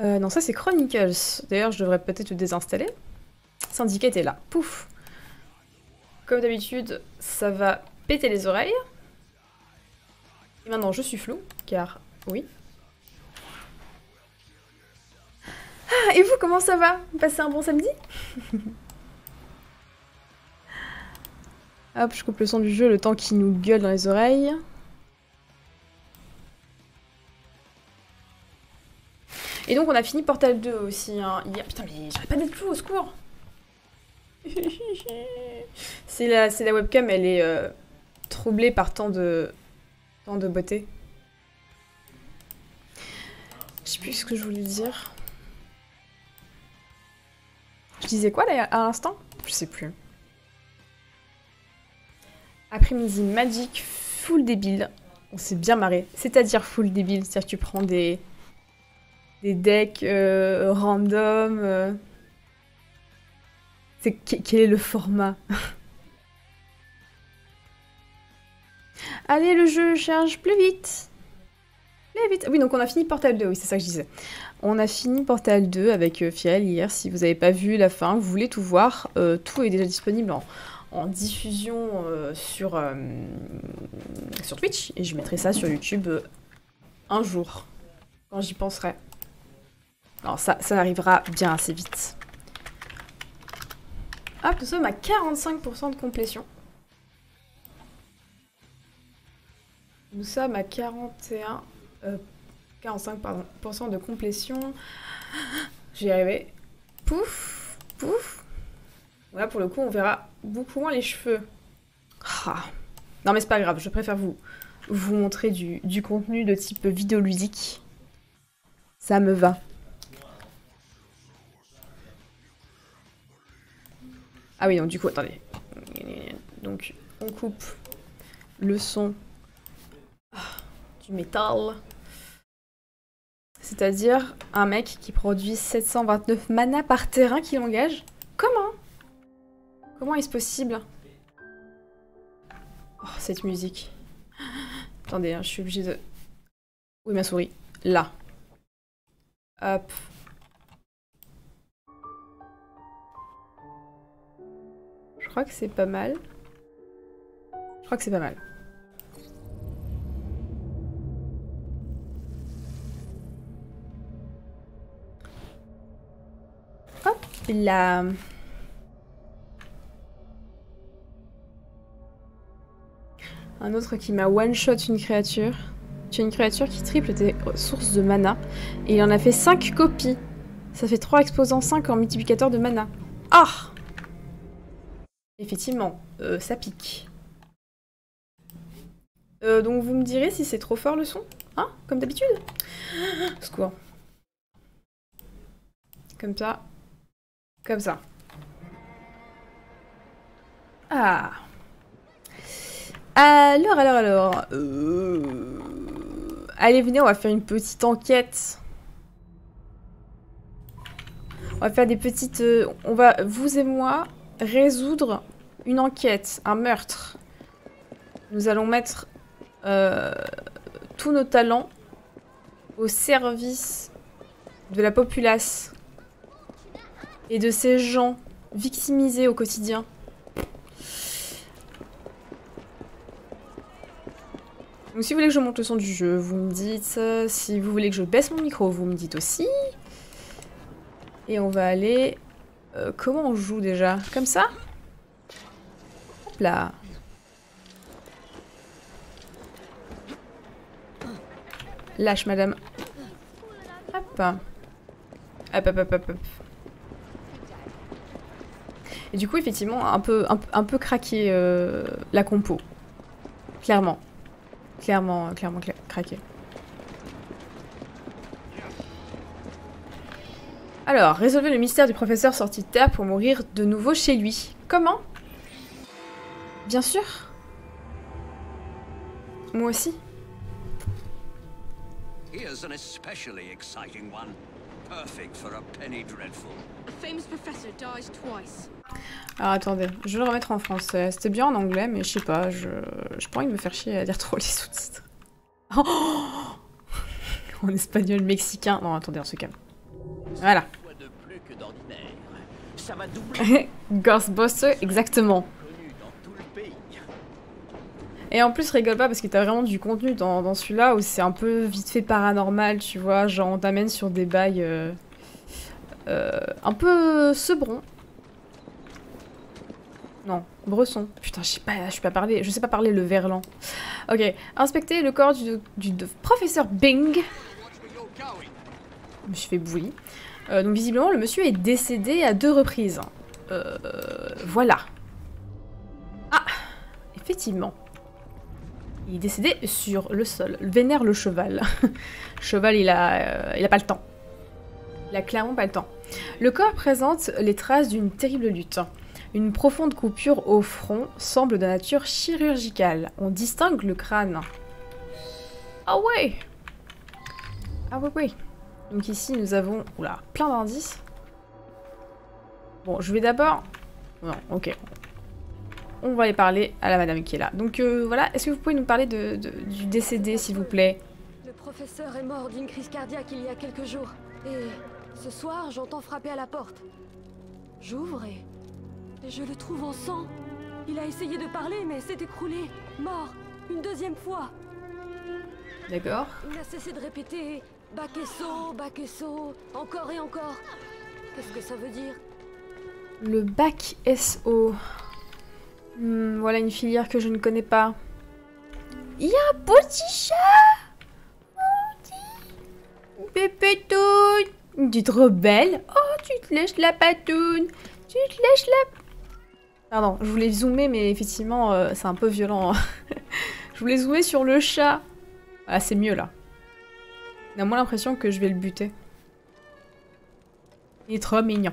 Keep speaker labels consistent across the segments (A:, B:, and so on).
A: Euh, non, ça c'est Chronicles. D'ailleurs, je devrais peut-être le désinstaller. Syndicate est là. Pouf. Comme d'habitude, ça va péter les oreilles. Et maintenant, je suis flou, car oui. Ah, et vous, comment ça va? Vous passez un bon samedi? Hop, je coupe le son du jeu, le temps qu'il nous gueule dans les oreilles. Et donc on a fini Portal 2 aussi. Hein. Putain mais j'arrête pas d'être flou, au secours C'est la, la webcam, elle est euh, troublée par tant de, tant de beauté. Je sais plus ce que je voulais dire. Je disais quoi là à l'instant? Je sais plus. Après-midi magique, full débile. On s'est bien marré. C'est-à-dire full débile, c'est-à-dire que tu prends des, des decks euh, random. Euh. C'est quel est le format? Allez, le jeu charge plus vite. Plus vite. Oui, donc on a fini Portal 2, oui, c'est ça que je disais. On a fini Portal 2 avec euh, Fiel hier. Si vous n'avez pas vu la fin, vous voulez tout voir, tout est déjà disponible en, diffusion sur Twitch. Et je mettrai ça sur YouTube un jour, quand j'y penserai. Alors ça, arrivera bien assez vite. Hop, nous sommes à 45% de complétion. Nous sommes à 41... 45% euh, de complétion. J'y arrivé. Pouf, pouf. Là, pour le coup, on verra beaucoup moins les cheveux. Ah. Non, mais c'est pas grave, je préfère vous, vous montrer du, du contenu de type vidéoludique. Ça me va. Ah oui, donc du coup, attendez. Donc, on coupe le son ah, du métal. C'est-à-dire un mec qui produit 729 mana par terrain qu'il engage. Comment? Comment est-ce possible? Oh, cette musique. Attendez, hein, je suis obligée de... Où ma souris Là. Hop. Je crois que c'est pas mal. Je crois que c'est pas mal. Hop là. Un autre qui m'a one-shot une créature. Tu as une créature qui triple tes sources de mana. Et il en a fait 5 copies. Ça fait 3 exposants 5 en multiplicateur de mana. Ah Effectivement, euh, ça pique. Euh, donc vous me direz si c'est trop fort le son Hein Comme d'habitude Secours. Comme ça. Comme ça. Ah Alors, alors, alors... Euh, allez, venez, on va faire une petite enquête. On va faire des petites... On va, vous et moi, résoudre une enquête, un meurtre. Nous allons mettre euh, tous nos talents au service de la populace et de ces gens victimisés au quotidien. Donc si vous voulez que je monte le son du jeu, vous me dites. Si vous voulez que je baisse mon micro, vous me dites aussi. Et on va aller euh, comment on joue déjà? Comme ça? Lâche, madame. Hop. Hop, hop, hop, hop, Et du coup, effectivement, un peu, un, peu craqué euh, la compo. Clairement. Clairement, clairement craqué. Alors, résolvez le mystère du professeur sorti de terre pour mourir de nouveau chez lui. Comment Bien sûr. Moi aussi. Here's an especially exciting one. Perfect for a penny dreadful. A famous professor dies twice. Alors attendez, je vais le remettre en français. C'était bien en anglais, mais je sais pas, je je pas envie de me faire chier à dire trop les sous-titres. Oh en espagnol mexicain. Non, attendez, on se calme. Voilà. Ghostbuster, exactement. Et en plus, rigole pas parce que t'as vraiment du contenu dans, celui-là où c'est un peu vite fait paranormal, tu vois. Genre, on t'amène sur des bails euh, euh, un peu sebrons. Non, bresson. Putain, je sais pas, je sais pas parler, je sais pas parler le verlan. Ok, inspectez le corps du, professeur Bing. Je fait bouillir. Euh, donc visiblement, le monsieur est décédé à deux reprises. Euh, voilà. Ah Effectivement. Il est décédé sur le sol. Vénère le cheval. cheval, il a, euh, il a pas le temps. Il a clairement pas le temps. Le corps présente les traces d'une terrible lutte. Une profonde coupure au front semble de nature chirurgicale. On distingue le crâne. Ah ouais Ah ouais, ouais. Donc ici, nous avons plein d'indices. Bon, je vais d'abord... Non, ok on va aller parler à la madame qui est là. Donc euh, voilà, est-ce que vous pouvez nous parler de, du décédé, s'il vous plaît?
B: Le professeur est mort d'une crise cardiaque il y a quelques jours. Et ce soir, j'entends frapper à la porte. J'ouvre et... je le trouve en sang. Il a essayé de parler, mais s'est écroulé. Mort. Une deuxième fois.
A: D'accord.
B: Il a cessé de répéter bac et saut, encore et encore. Qu'est-ce que ça veut dire?
A: Le bac SO. Hmm, voilà une filière que je ne connais pas. Il y a un petit chat Pépétoune Tu es trop belle Oh, tu te lèches la patoune Tu te lèches la... Pardon, je voulais zoomer, mais effectivement, euh, c'est un peu violent. je voulais zoomer sur le chat. Ah, c'est mieux, là. On a moins l'impression que je vais le buter. Il est trop mignon.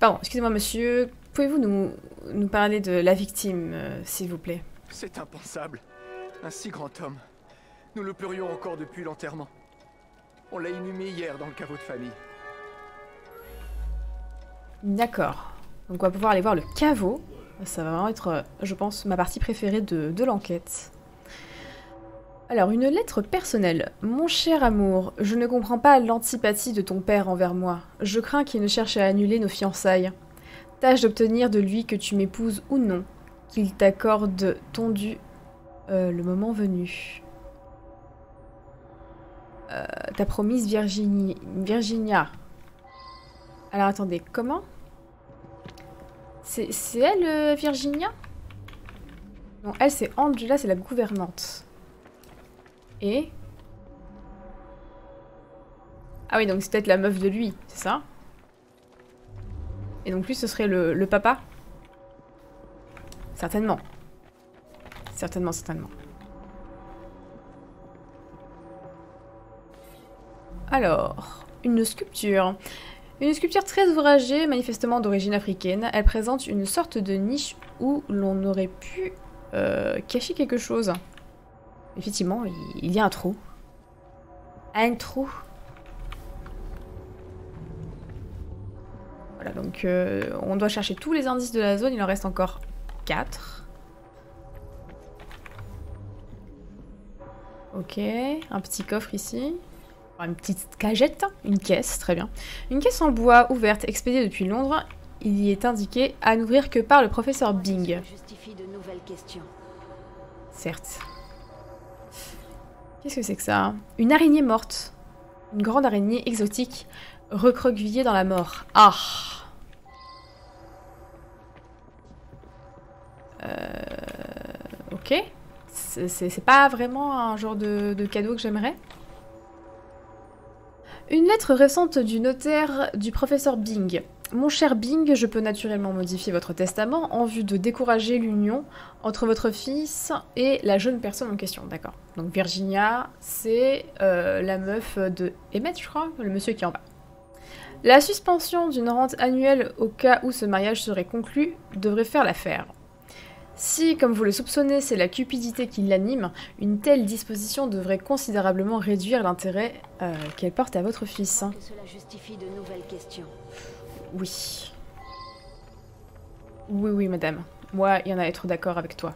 A: Pardon, excusez-moi, monsieur. Pouvez-vous nous, nous parler de la victime, euh, s'il vous plaît?
C: C'est impensable. Un si grand homme. Nous le pleurions encore depuis l'enterrement. On l'a inhumé hier dans le caveau de famille.
A: D'accord. Donc on va pouvoir aller voir le caveau. Ça va vraiment être, euh, je pense, ma partie préférée de, de l'enquête. Alors, une lettre personnelle. Mon cher amour, je ne comprends pas l'antipathie de ton père envers moi. Je crains qu'il ne cherche à annuler nos fiançailles. Tâche d'obtenir de lui que tu m'épouses ou non, qu'il t'accorde ton dû euh, le moment venu. Euh, ta promise Virginie, Virginia. Alors attendez, comment? C'est elle euh, Virginia? Non, elle c'est Angela, c'est la gouvernante. Et? Ah oui, donc c'est peut-être la meuf de lui, c'est ça? Et donc lui, ce serait le, papa Certainement. Certainement, certainement. Alors, une sculpture. Une sculpture très ouvragée, manifestement d'origine africaine. Elle présente une sorte de niche où l'on aurait pu euh, cacher quelque chose. Effectivement, il y a un trou. Un trou donc euh, on doit chercher tous les indices de la zone, il en reste encore 4. Ok, un petit coffre ici. Une petite cagette, une caisse, très bien. Une caisse en bois ouverte, expédiée depuis Londres. Il y est indiqué à n'ouvrir que par le professeur Bing. Certes. Qu'est-ce que c'est que ça? Une araignée morte. Une grande araignée exotique recroquevillée dans la mort. Ah Euh, ok. C'est pas vraiment un genre de, cadeau que j'aimerais. Une lettre récente du notaire du professeur Bing. Mon cher Bing, je peux naturellement modifier votre testament en vue de décourager l'union entre votre fils et la jeune personne en question. D'accord. Donc Virginia, c'est euh, la meuf de Emmett, je crois, le monsieur qui est en bas. La suspension d'une rente annuelle au cas où ce mariage serait conclu devrait faire l'affaire. Si, comme vous le soupçonnez, c'est la cupidité qui l'anime, une telle disposition devrait considérablement réduire l'intérêt euh, qu'elle porte à votre fils.
B: Cela justifie de nouvelles questions?
A: Oui. Oui, oui, madame. Moi, il y en a à être d'accord avec toi.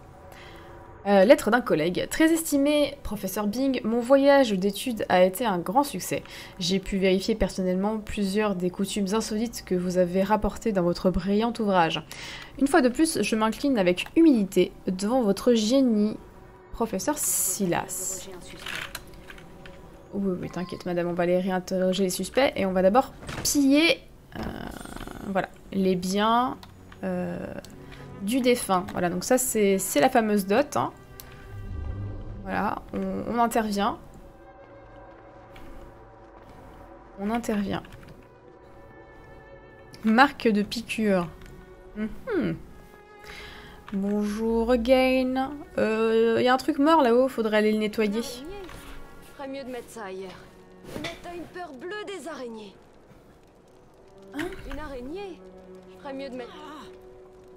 A: Euh, lettre d'un collègue. Très estimé, professeur Bing, mon voyage d'études a été un grand succès. J'ai pu vérifier personnellement plusieurs des coutumes insolites que vous avez rapportées dans votre brillant ouvrage. Une fois de plus, je m'incline avec humilité devant votre génie, professeur Silas. Oui, oui, t'inquiète, madame, on va aller réinterroger les suspects et on va d'abord piller euh, voilà, les biens euh, du défunt. Voilà, donc ça, c'est la fameuse dot. hein. Voilà, on, on intervient. On intervient. Marque de piqûre. Mhm. Bonjour, again. Il y a un truc mort là-haut, faudrait aller le nettoyer.
B: Ferais mieux de mettre ça ailleurs. Mais t'as une peur bleue des araignées. Une araignée? Je ferais mieux de mettre...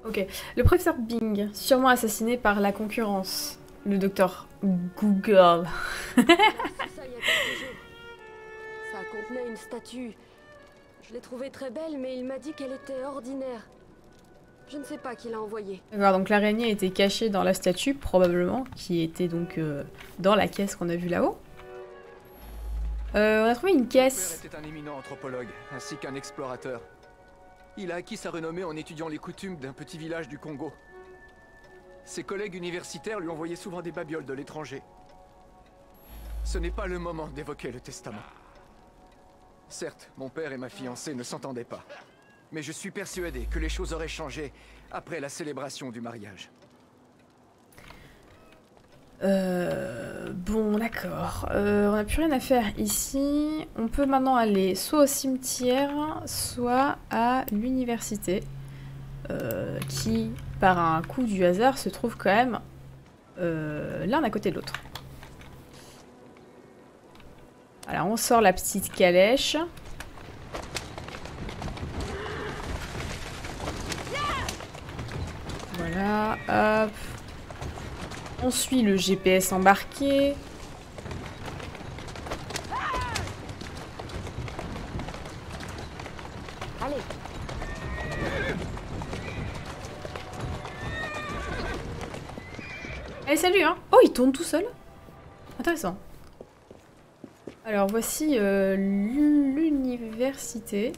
A: Ok. Le professeur Bing, sûrement assassiné par la concurrence. Le docteur Google.
B: Ça il y a quelques jours. Ça contenait une statue. Je l'ai trouvée très belle, mais il m'a dit qu'elle était ordinaire. Je ne sais pas qui l'a envoyée.
A: D'accord, donc l'araignée était cachée dans la statue, probablement, qui était donc euh, dans la caisse qu'on a vue là-haut. Euh, on a trouvé une
C: Mon père
A: caisse.
C: était un éminent anthropologue, ainsi qu'un explorateur. Il a acquis sa renommée en étudiant les coutumes d'un petit village du Congo. Ses collègues universitaires lui envoyaient souvent des babioles de l'étranger. Ce n'est pas le moment d'évoquer le testament. Certes, mon père et ma fiancée ne s'entendaient pas. Mais je suis persuadé que les choses auraient changé après la célébration du mariage.
A: Euh, bon, d'accord. Euh, on n'a plus rien à faire ici. On peut maintenant aller soit au cimetière, soit à l'université. euh, qui, par un coup du hasard, se trouve quand même l'un à côté de l'autre. Alors, on sort la petite calèche. Voilà, hop. On suit le GPS embarqué.
D: Allez,
A: Allez, salut hein Oh, il tourne tout seul Intéressant. Alors, voici euh, l'université,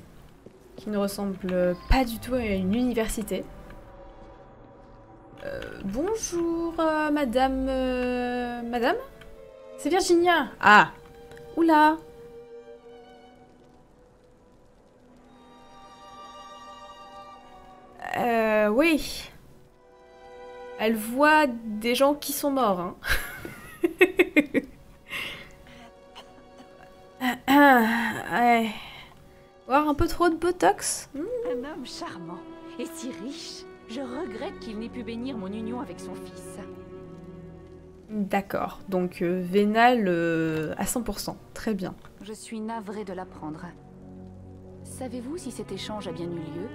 A: qui ne ressemble pas du tout à une université. Euh, bonjour, euh, madame... euh, madame C'est Virginia Ah Oula Euh, oui. Elle voit des gens qui sont morts. Hein. ouais. Voir un peu trop de botox Hmm.
D: un homme charmant et si riche. Je regrette qu'il n'ait pu bénir mon union avec son fils.
A: D'accord, donc euh, vénal euh, à 100%. Très bien.
D: Je suis navrée de l'apprendre. Savez-vous si cet échange a bien eu lieu?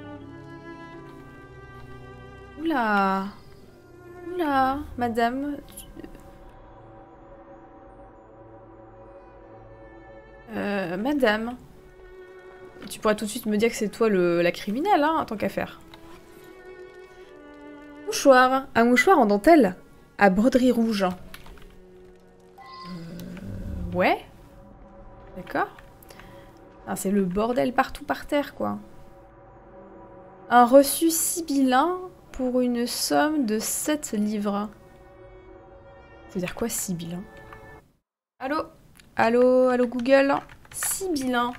A: Oula Oula, madame. Euh, madame. Tu pourras tout de suite me dire que c'est toi le, la criminelle, hein, en tant qu'affaire. Mouchoir. Un mouchoir en dentelle à broderie rouge. Euh, ouais. D'accord. Ah, c'est le bordel partout par terre, quoi. Un reçu sibyllin pour une somme de 7 livres. Ça veut dire quoi, sibyllin? Allô? Allô Allô Google? Sibyllin.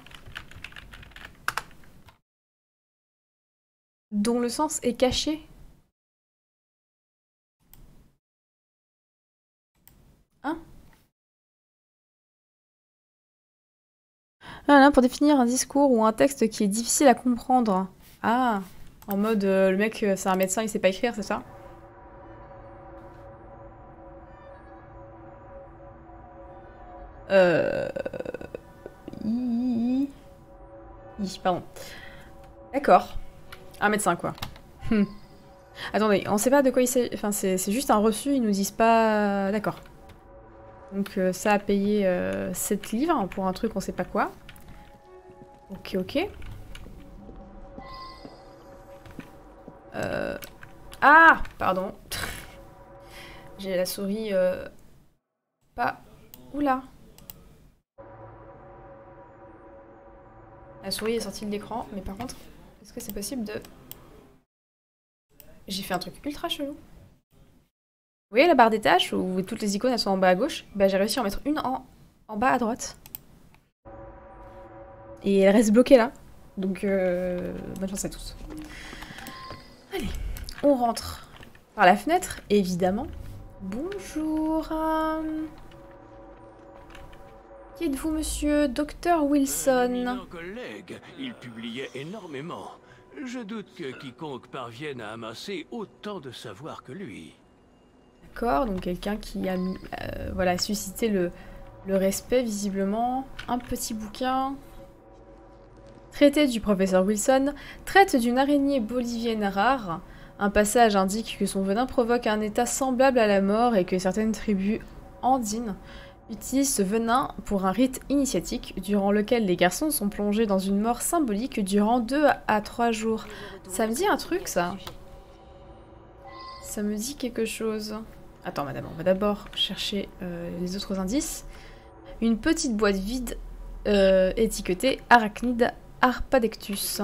A: Dont le sens est caché Hein Pour définir un discours ou un texte qui est difficile à comprendre. Ah, en mode euh, le mec, euh, c'est un médecin, il sait pas écrire, c'est ça? Euh... i- i- Pardon. D'accord. Un médecin, quoi. Hmm. Attendez, on sait pas de quoi il s'agit. Enfin, c'est juste un reçu, ils nous disent pas. D'accord. Donc, euh, ça a payé euh, 7 livres pour un truc, on sait pas quoi. Ok, ok. Euh... Ah Pardon. J'ai la souris... euh, Pas... Oula La souris est sortie de l'écran, mais par contre, est-ce que c'est possible de... J'ai fait un truc ultra chelou. Vous voyez la barre des tâches où toutes les icônes elles sont en bas à gauche? Bah j'ai réussi à en mettre une en, en bas à droite. Et elle reste bloquée là. Donc euh, bonne chance à tous. Allez, on rentre par la fenêtre, évidemment. Bonjour. euh, Qui êtes-vous, monsieur Docteur Wilson
E: collègue, il publiait énormément. Je doute que quiconque parvienne à amasser autant de savoir que lui.
A: D'accord, donc quelqu'un qui a euh, voilà, suscité le, le respect, visiblement. Un petit bouquin. Traité du professeur Wilson traite d'une araignée bolivienne rare. Un passage indique que son venin provoque un état semblable à la mort et que certaines tribus andines utilisent ce venin pour un rite initiatique durant lequel les garçons sont plongés dans une mort symbolique durant 2 à 3 jours. Ça me dit un truc, ça Ça me dit quelque chose. Attends, madame, on va d'abord chercher euh, les autres indices. Une petite boîte vide euh, étiquetée Arachnide Arpadectus.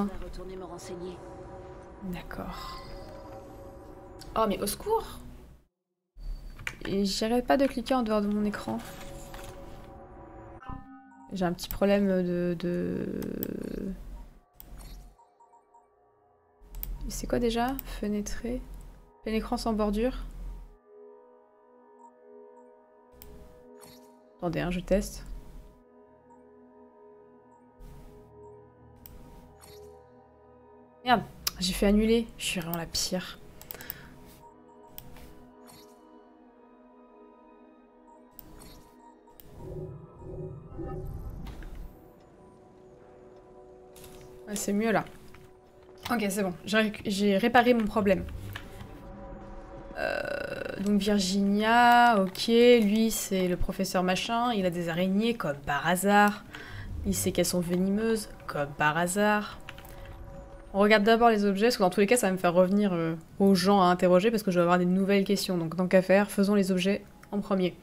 A: D'accord. Oh, mais au secours J'arrête pas de cliquer en dehors de mon écran. J'ai un petit problème de... de... C'est quoi déjà? Fenêtré Un écran sans bordure Attendez, hein, je teste. Merde, j'ai fait annuler. Je suis vraiment la pire. C'est mieux là. Ok, c'est bon. J'ai réparé mon problème. Euh, donc Virginia, ok, lui c'est le professeur machin, il a des araignées comme par hasard. Il sait qu'elles sont venimeuses comme par hasard. On regarde d'abord les objets, parce que dans tous les cas ça va me faire revenir euh, aux gens à interroger parce que je vais avoir des nouvelles questions. Donc tant qu'à faire, faisons les objets en premier.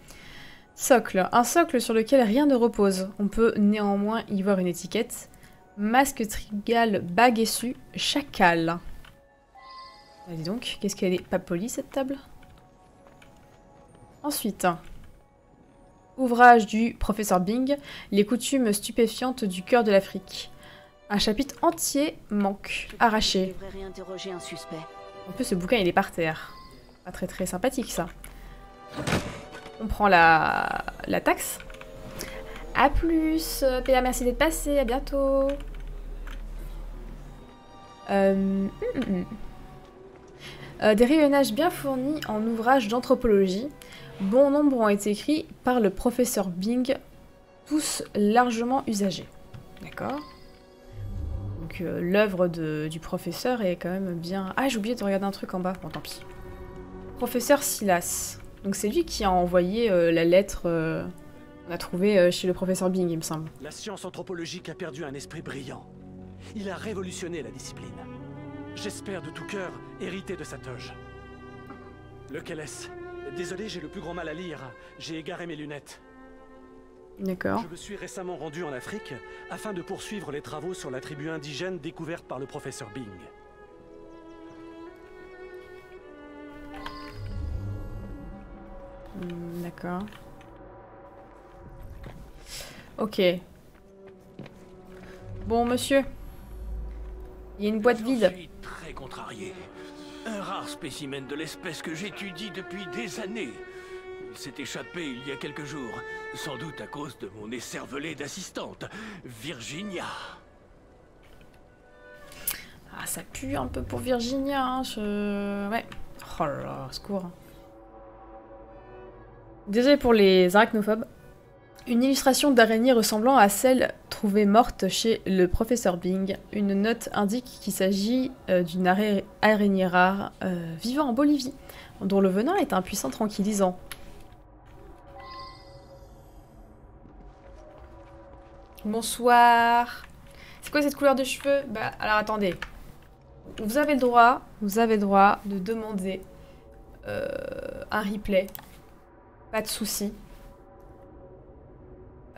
A: Socle. Un socle sur lequel rien ne repose. On peut néanmoins y voir une étiquette. Masque trigal baguessu chacal. Ah, dis donc, qu'est-ce qu'elle est pas polie cette table? Ensuite, ouvrage du professeur Bing, Les coutumes stupéfiantes du cœur de l'Afrique. Un chapitre entier manque, arraché.
D: un suspect.
A: En plus, ce bouquin, il est par terre. Pas très très sympathique, ça. On prend la, la taxe. A plus PA, merci d'être passé, à bientôt Euh, hum, hum, hum. Euh, Des rayonnages bien fournis en ouvrages d'anthropologie. Bon nombre ont été écrits par le professeur Bing, tous largement usagés. D'accord Donc euh, l'œuvre du professeur est quand même bien... Ah, j'ai oublié de regarder un truc en bas. Bon, tant pis. Professeur Silas. Donc c'est lui qui a envoyé euh, la lettre euh, qu'on a trouvée euh, chez le professeur Bing, il me semble.
F: La science anthropologique a perdu un esprit brillant. Il a révolutionné la discipline. J'espère de tout cœur hériter de sa toge. Lequel est-ce? Désolé, j'ai le plus grand mal à lire. J'ai égaré mes lunettes.
A: D'accord.
F: Je me suis récemment rendu en Afrique afin de poursuivre les travaux sur la tribu indigène découverte par le professeur Bing.
A: Hmm, D'accord. Ok. Bon, monsieur. Il y a une boîte vide.
E: suis très contrarié. Un rare spécimen de l'espèce que j'étudie depuis des années. Il s'est échappé il y a quelques jours, sans doute à cause de mon écervelé d'assistante, Virginia.
A: Ah, ça pue un peu pour Virginia, hein, je... Ouais. Oh là là, secours. Désolé pour les arachnophobes. Une illustration d'araignée ressemblant à celle trouvée morte chez le professeur Bing. Une note indique qu'il s'agit euh, d'une ara- araignée rare euh, vivant en Bolivie, dont le venin est un puissant tranquillisant. Bonsoir. C'est quoi cette couleur de cheveux? Bah alors attendez. Vous avez le droit, vous avez droit de demander euh, un replay Pas de soucis.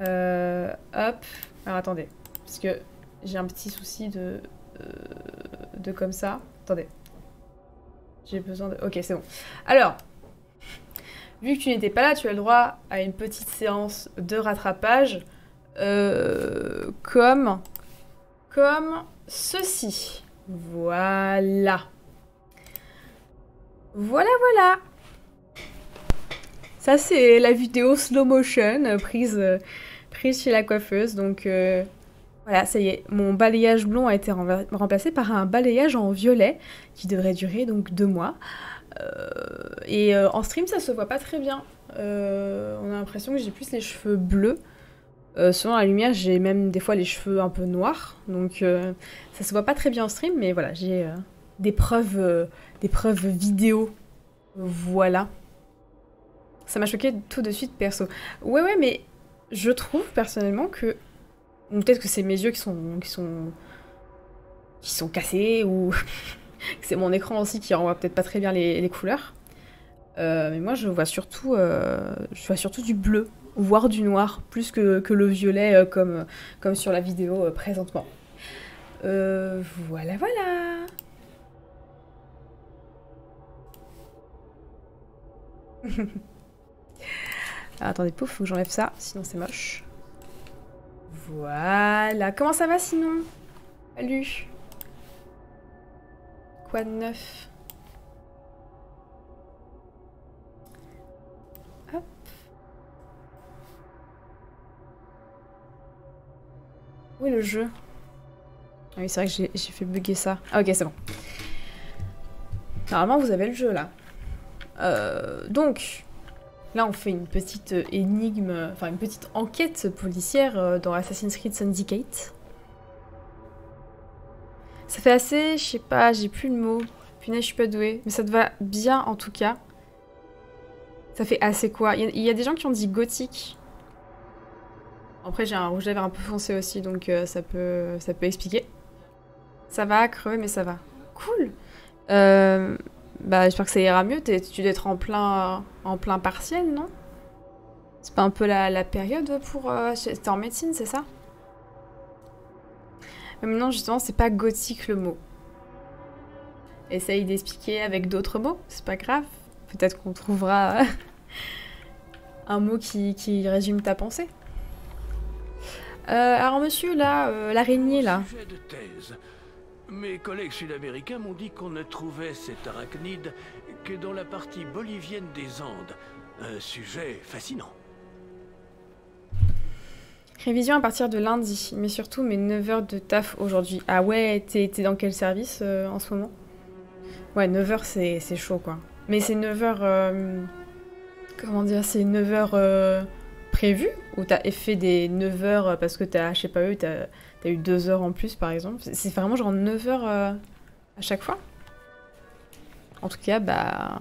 A: Euh, hop. Alors attendez. Parce que j'ai un petit souci de... euh, de comme ça. Attendez. J'ai besoin de... Ok, c'est bon. Alors, vu que tu n'étais pas là, tu as le droit à une petite séance de rattrapage. Euh, comme... Comme ceci. Voilà. Voilà, voilà. Ça, c'est la vidéo slow motion euh, prise, euh, prise chez la coiffeuse. Donc, voilà, ça y est. Mon balayage blond a été remplacé par un balayage en violet qui devrait durer donc deux mois. Et en stream, ça se voit pas très bien. On a l'impression que j'ai plus les cheveux bleus. Euh, selon la lumière, j'ai même des fois les cheveux un peu noirs. Donc, euh, ça se voit pas très bien en stream. Mais voilà, j'ai euh, des preuves, des preuves vidéo. Voilà. Ça m'a choqué tout de suite perso. Ouais, ouais, mais je trouve personnellement que. Peut-être que c'est mes yeux qui sont. qui sont. qui sont cassés, ou. c'est mon écran aussi qui renvoie peut-être pas très bien les, les couleurs. Mais moi, je vois surtout. je vois surtout du bleu, voire du noir, plus que, que le violet euh, comme, comme sur la vidéo euh, présentement. Euh, voilà, voilà. Ah, attendez, pouf, faut que j'enlève ça, sinon c'est moche. Voilà. Comment ça va sinon? Salut. Quoi de neuf? Où le jeu? Ah oui, c'est vrai que j'ai fait bugger ça. Ah ok, c'est bon. Normalement, vous avez le jeu là. Euh, donc, Là, on fait une petite euh, énigme, enfin une petite enquête policière euh, dans Assassin's Creed Syndicate. Ça fait assez, je sais pas, j'ai plus le mot. Punaise, je suis pas douée. Mais ça te va bien en tout cas. Ça fait assez quoi? Il y a des gens qui ont dit gothique. Après, j'ai un rouge lèvres un peu foncé aussi, donc euh, ça, peut, ça peut expliquer. Ça va, creux, mais ça va. Cool Euh, bah, j'espère que ça ira mieux. Tu dois être en plein, en plein partiel, non? C'est pas un peu la, période pour. Euh, T'es en médecine, c'est ça? Mais non, justement, c'est pas gothique le mot. Essaye d'expliquer avec d'autres mots, c'est pas grave. Peut-être qu'on trouvera un mot qui, qui résume ta pensée. Euh, alors, monsieur, là, euh, l'araignée, là.
E: Sujet de thèse. Mes collègues sud-américains m'ont dit qu'on ne trouvait cet arachnide que dans la partie bolivienne des Andes. Un sujet fascinant.
A: Révision à partir de lundi, mais surtout mes 9 heures de taf aujourd'hui. Ah ouais, t'es dans quel service euh, en ce moment? Ouais, 9 heures c'est chaud quoi. Mais c'est 9 heures. euh, comment dire C'est 9 heures euh, prévues Ou t'as fait des 9 heures parce que t'as, je sais pas eu, t'as as eu 2 heures en plus par exemple? C'est- C'est vraiment genre 9 heures euh, à chaque fois? En tout cas, bah.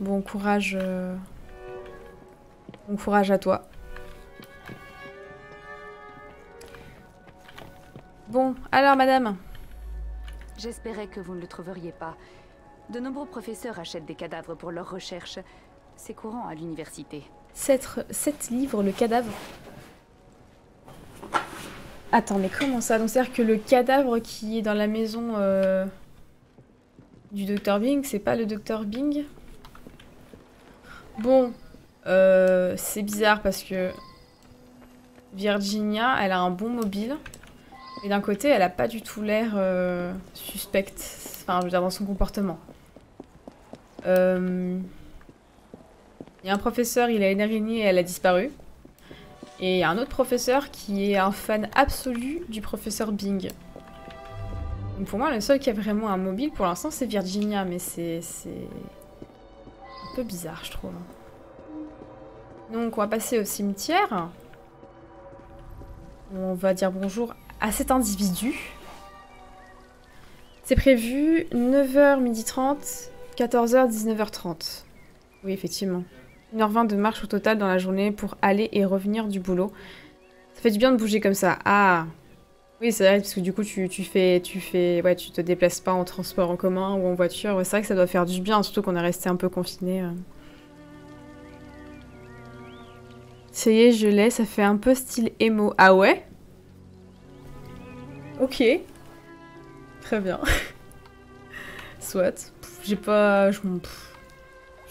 A: Bon courage. euh, Bon courage à toi. Bon, alors madame,
D: J'espérais que vous ne le trouveriez pas. De nombreux professeurs achètent des cadavres pour leurs recherches. C'est courant à l'université.
A: 7, livres, le cadavre. Attends, mais comment ça? Donc c'est-à-dire que le cadavre qui est dans la maison euh, du docteur Bing, c'est pas le docteur Bing? Bon, euh, c'est bizarre parce que Virginia, elle a un bon mobile. Mais d'un côté, elle a pas du tout l'air euh, suspecte. Enfin, je veux dire, dans son comportement. Euh... Il y a un professeur, il a une araignée et elle a disparu. Et il y a un autre professeur qui est un fan absolu du professeur Bing. Donc pour moi, le seul qui a vraiment un mobile pour l'instant, c'est Virginia, mais c'est un peu bizarre, je trouve. Donc on va passer au cimetière. On va dire bonjour à cet individu. C'est prévu 9h 30 14h, 19h30. Oui, effectivement. 1h20 de marche au total dans la journée pour aller et revenir du boulot. Ça fait du bien de bouger comme ça. Ah Oui, c'est vrai, parce que du coup, tu, fais, tu fais... Ouais, tu te déplaces pas en transport en commun ou en voiture. C'est vrai que ça doit faire du bien, surtout qu'on est resté un peu confiné. Ça y est, je l'ai, ça fait un peu style emo. Ah ouais? Ok. Très bien. Soit. J'ai pas... Je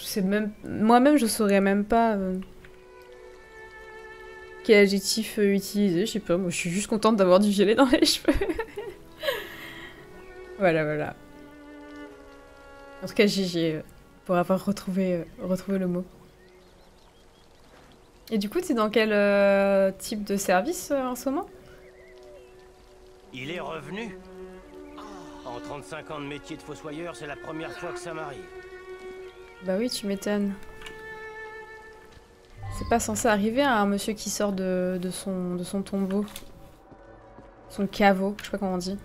A: sais même... Moi-même, je saurais même pas... Euh, quel adjectif euh, utiliser, je sais pas. Moi, je suis juste contente d'avoir du violet dans les cheveux. voilà, voilà. En tout cas, GG euh, pour avoir retrouvé, retrouvé le mot. Et du coup, es dans quel type de service en ce moment?
G: Il est revenu En 35 ans de métier de fossoyeur, c'est la première fois que ça m'arrive.
A: Bah oui, tu m'étonnes. C'est pas censé arriver à un monsieur qui sort de, son, de son tombeau. Son caveau, je sais pas comment on dit.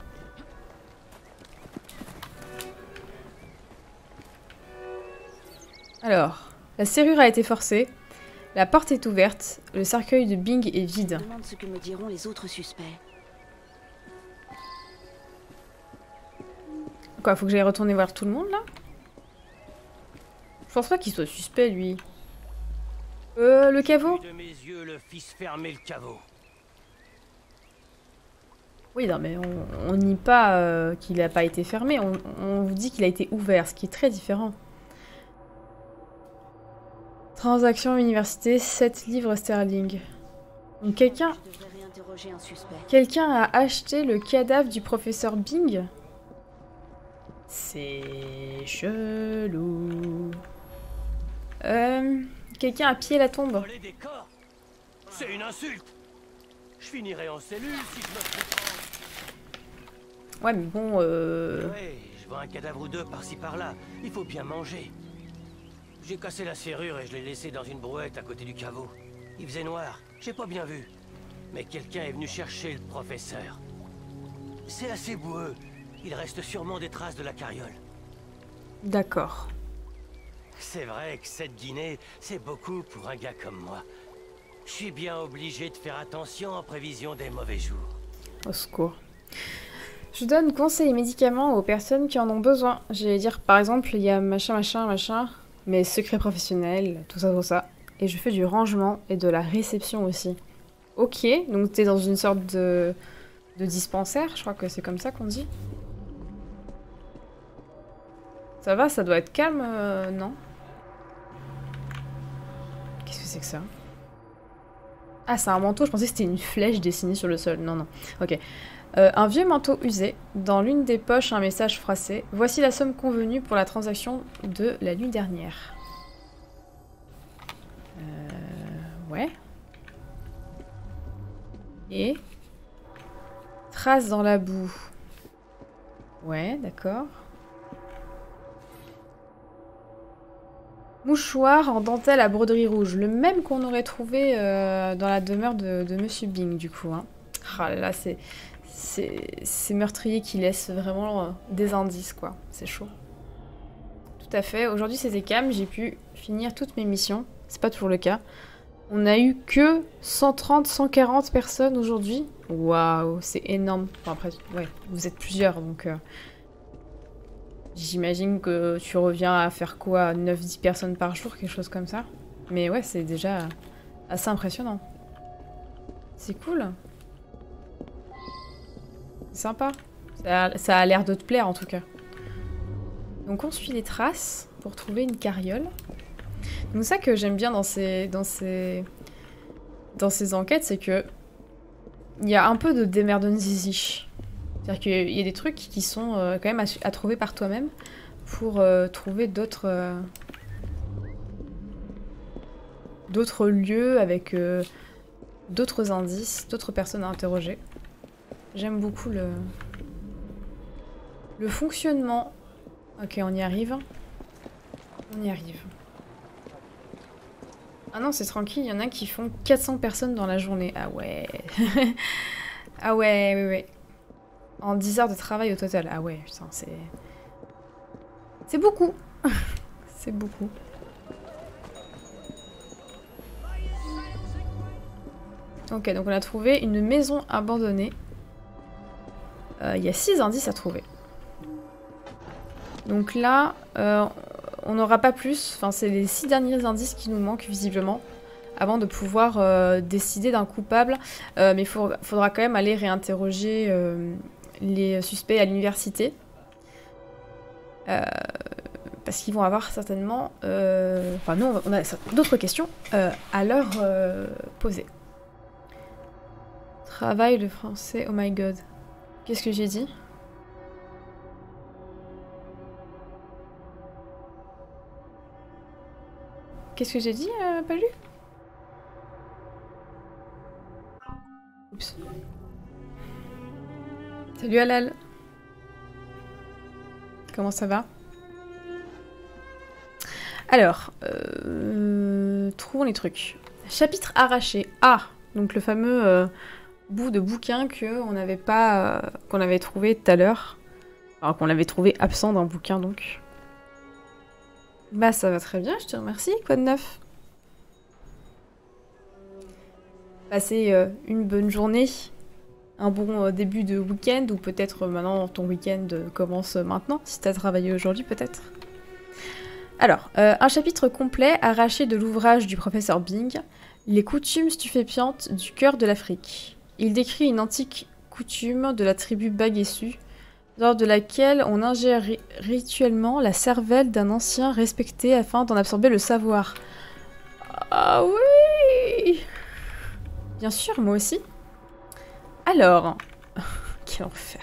A: Alors, la serrure a été forcée. La porte est ouverte, le cercueil de Bing est vide.
H: Je demande ce que me diront les autres suspects.
A: Quoi, faut que j'aille retourner voir tout le monde là? Je pense pas qu'il soit suspect lui. Euh, le caveau
G: de mes yeux, le fils fermer le caveau.
A: Oui, non, mais on nie pas euh, qu'il n'a pas été fermé. On, on vous dit qu'il a été ouvert, ce qui est très différent. Transaction université, 7 livres sterling. Donc quelqu'un... Quelqu'un a acheté le cadavre du professeur Bing? C'est chelou. Euh... Quelqu'un a pillé la tombe.
G: C'est une insulte Je finirai en cellule si je me
A: Ouais mais bon euh...
G: Ouais, je vois un cadavre ou deux par-ci par-là. Il faut bien manger. J'ai cassé la serrure et je l'ai laissé dans une brouette à côté du caveau. Il faisait noir, j'ai pas bien vu. Mais quelqu'un est venu chercher le professeur. C'est assez boueux. Il reste sûrement des traces de la carriole.
A: D'accord.
G: C'est vrai que cette Guinée, c'est beaucoup pour un gars comme moi. Je suis bien obligé de faire attention en prévision des mauvais jours.
A: Au secours. Je donne conseils médicaments aux personnes qui en ont besoin. J'allais dire, par exemple, il y a machin, machin, machin mes secrets professionnels, tout ça, tout ça. Et je fais du rangement et de la réception aussi. Ok, donc t'es dans une sorte de, de dispensaire, je crois que c'est comme ça qu'on dit. Ça va, ça doit être calme, euh, non? Qu'est-ce que c'est que ça? Ah, c'est un manteau, je pensais que c'était une flèche dessinée sur le sol. Non, non. Ok. Euh, un vieux manteau usé, dans l'une des poches un message froissé. Voici la somme convenue pour la transaction de la nuit dernière. Euh, ouais. Et Trace dans la boue. Ouais, d'accord. Mouchoir en dentelle à broderie rouge. Le même qu'on aurait trouvé euh, dans la demeure de, Monsieur Bing, du coup. Hein. Ah là, c'est c'est meurtrier qui laisse vraiment euh, des indices, quoi. C'est chaud. Tout à fait. Aujourd'hui, c'était calme. J'ai pu finir toutes mes missions. C'est pas toujours le cas. On a eu que 130, 140 personnes aujourd'hui. Waouh, c'est énorme. après, ouais, vous êtes plusieurs, donc... Euh, j'imagine que tu reviens à faire quoi 9-10 personnes par jour, quelque chose comme ça. Mais ouais, c'est déjà assez impressionnant. C'est cool. Sympa. Ça a, l'air de te plaire en tout cas. Donc on suit les traces pour trouver une carriole. Donc ça que j'aime bien dans ces, dans ces, dans ces enquêtes, c'est que il y a un peu de démerdonzizi. C'est-à-dire qu'il y a des trucs qui sont euh, quand même à, trouver par toi-même pour euh, trouver d'autres euh, d'autres lieux avec d'autres indices, d'autres personnes à interroger. J'aime beaucoup le... Le fonctionnement. Ok, on y arrive. On y arrive. Ah non, c'est tranquille, il y en a qui font 400 personnes dans la journée. Ah ouais. ah ouais, ouais, ouais. En 10 heures de travail au total. Ah ouais, putain, c'est... C'est beaucoup. c'est beaucoup. Ok, donc on a trouvé une maison abandonnée. Euh, il y a 6 indices à trouver. Donc là, euh, on n'aura pas plus. Enfin, c'est les 6 derniers indices qui nous manquent, visiblement. avant de pouvoir euh, décider d'un coupable. Mais il faudra quand même aller réinterroger les suspects à l'université. parce qu'ils vont avoir certainement... Enfin, nous, on a d'autres questions à leur poser. Travail de français, oh my god. Qu'est-ce que j'ai dit? Qu'est-ce que j'ai dit, euh, Palu? Oups. Salut Alal. Comment ça va? Alors, euh, trouvons les trucs. Chapitre arraché. Ah, donc le fameux euh, bout de bouquin que on n'avait pas, euh, qu'on avait trouvé tout à l'heure. Alors qu'on l'avait trouvé absent d'un bouquin donc. Bah ça va très bien, je te remercie. Quoi de neuf? Passez une bonne journée, un bon euh, début de week-end, ou peut-être euh, maintenant ton week-end commence maintenant, si t'as travaillé aujourd'hui peut-être. Alors, un chapitre complet arraché de l'ouvrage du professeur Bing, Les coutumes stupéfiantes du cœur de l'Afrique. Il décrit une antique coutume de la tribu Bagessu, lors de laquelle on ingère rituellement la cervelle d'un ancien respecté afin d'en absorber le savoir. Ah oui Bien sûr, moi aussi. Alors, quel enfer.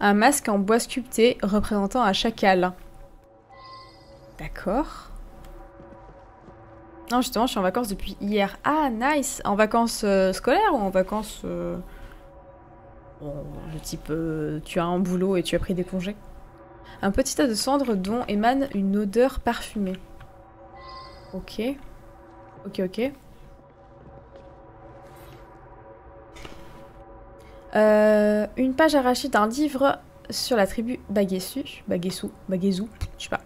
A: Un masque en bois sculpté représentant un chacal. D'accord. Non, justement, je suis en vacances depuis hier. Ah, nice En vacances euh, scolaires ou en vacances... Euh, le type, euh, tu as un boulot et tu as pris des congés? Un petit tas de cendres dont émane une odeur parfumée. Ok. Ok, ok. Euh, une page arrachée d'un livre sur la tribu Bagessu. Bagessu, Bagezou, je sais pas.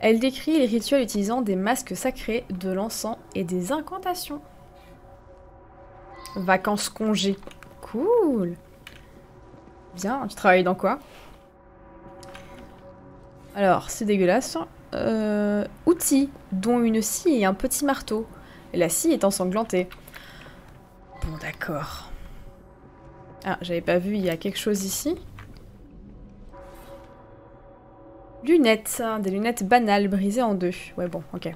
A: Elle décrit les rituels utilisant des masques sacrés, de l'encens et des incantations. Vacances congés. Cool. Bien, tu travailles dans quoi? Alors, c'est dégueulasse. Euh, outils, dont une scie et un petit marteau. La scie est ensanglantée. Bon, d'accord. Ah, j'avais pas vu, il y a quelque chose ici. Lunettes, hein, des lunettes banales brisées en deux. Ouais, bon, ok.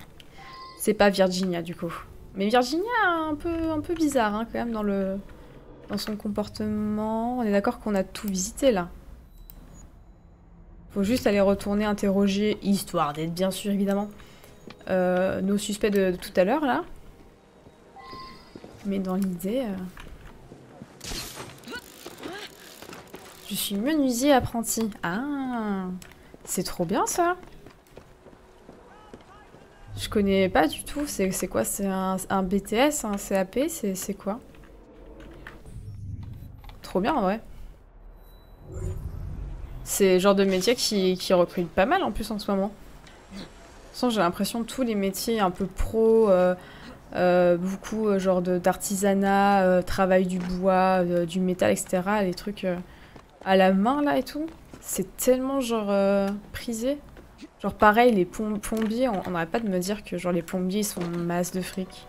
A: C'est pas Virginia, du coup. Mais Virginia, un peu, un peu bizarre, hein, quand même, dans le dans son comportement. On est d'accord qu'on a tout visité là. Faut juste aller retourner interroger, histoire d'être bien sûr évidemment, euh, nos suspects de, tout à l'heure là. Mais dans l'idée... Euh, je suis menuisier apprenti. Ah, c'est trop bien ça. Je connais pas du tout. C'est quoi? C'est un, BTS, un CAP C'est quoi? Trop bien en vrai. C'est le genre de métier qui, qui recrute pas mal en plus en ce moment. De j'ai l'impression que tous les métiers un peu pro, euh, euh, beaucoup euh, genre d'artisanat, travail du bois, du métal, etc. Les trucs à la main là et tout, c'est tellement genre prisé. Genre pareil, les plombiers, on n'arrête pas de me dire que genre les plombiers ils sont masse de fric.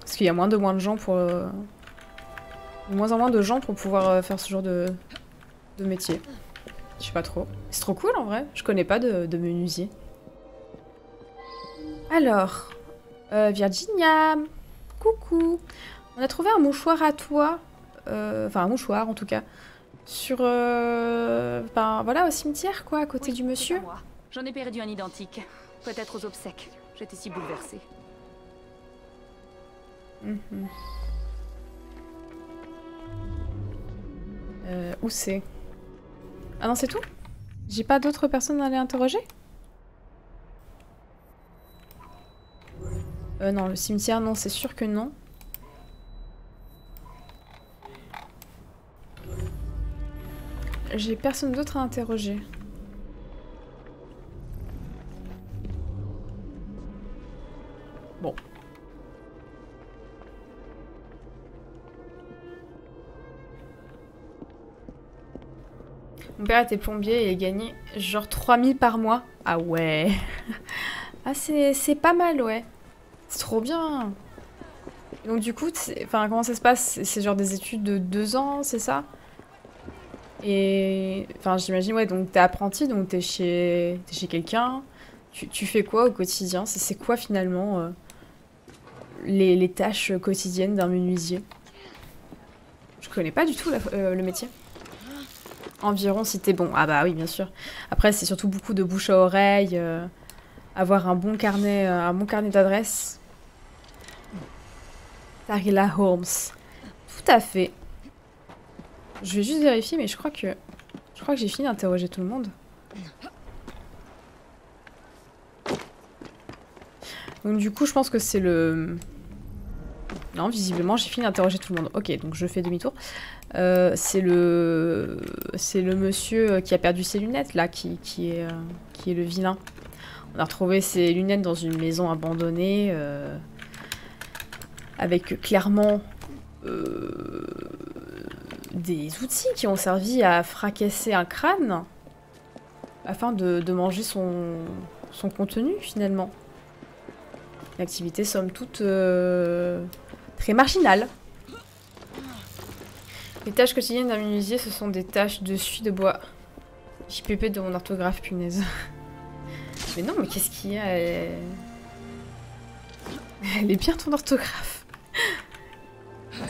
A: Parce qu'il y a moins de moins de gens pour, de moins en moins de gens pour pouvoir euh, faire ce genre de, de métier. Je sais pas trop. C'est trop cool en vrai. Je connais pas de, de menuisier. Alors, euh, Virginia, coucou. On a trouvé un mouchoir à toi. Euh, enfin, un mouchoir en tout cas. Sur. ben voilà, au cimetière quoi, à côté du monsieur.
D: J'en ai perdu un identique. Peut-être aux obsèques. J'étais si bouleversée.
A: Mhm. Euh, où c'est? Ah non, c'est tout? J'ai pas d'autres personnes à aller interroger? Euh, non, le cimetière, non, c'est sûr que non. J'ai personne d'autre à interroger. Bon. Mon père était plombier et il gagnait genre 3000 par mois. Ah ouais. ah c'est pas mal ouais. C'est trop bien Donc du coup, enfin, comment ça se passe? C'est genre des études de deux ans, c'est ça? Et enfin, j'imagine, ouais, donc t'es apprenti, donc t'es chez, es chez quelqu'un. Tu, tu, fais quoi au quotidien? C'est quoi finalement euh, les, les, tâches quotidiennes d'un menuisier? Je connais pas du tout euh, le métier. Environ si t'es bon. Ah bah oui, bien sûr. Après, c'est surtout beaucoup de bouche à oreille. Euh, avoir un bon carnet, un bon carnet d'adresses. Tarila Holmes. Tout à fait. Je vais juste vérifier, mais je crois que... Je crois que j'ai fini d'interroger tout le monde. Donc du coup, je pense que c'est le... Non, visiblement, j'ai fini d'interroger tout le monde. Ok, donc je fais demi-tour. Euh, c'est le... C'est le monsieur qui a perdu ses lunettes, là, qui, qui, est, euh, qui est le vilain. On a retrouvé ses lunettes dans une maison abandonnée. Euh avec clairement euh, des outils qui ont servi à fracasser un crâne afin de, manger son, contenu finalement. Une activité somme toute euh, très marginale. Les tâches quotidiennes d'un menuisier, ce sont des tâches de suie de bois. Pépé de mon orthographe, punaise. mais non, mais qu'est-ce qu'il y a? Elle est bien ton orthographe.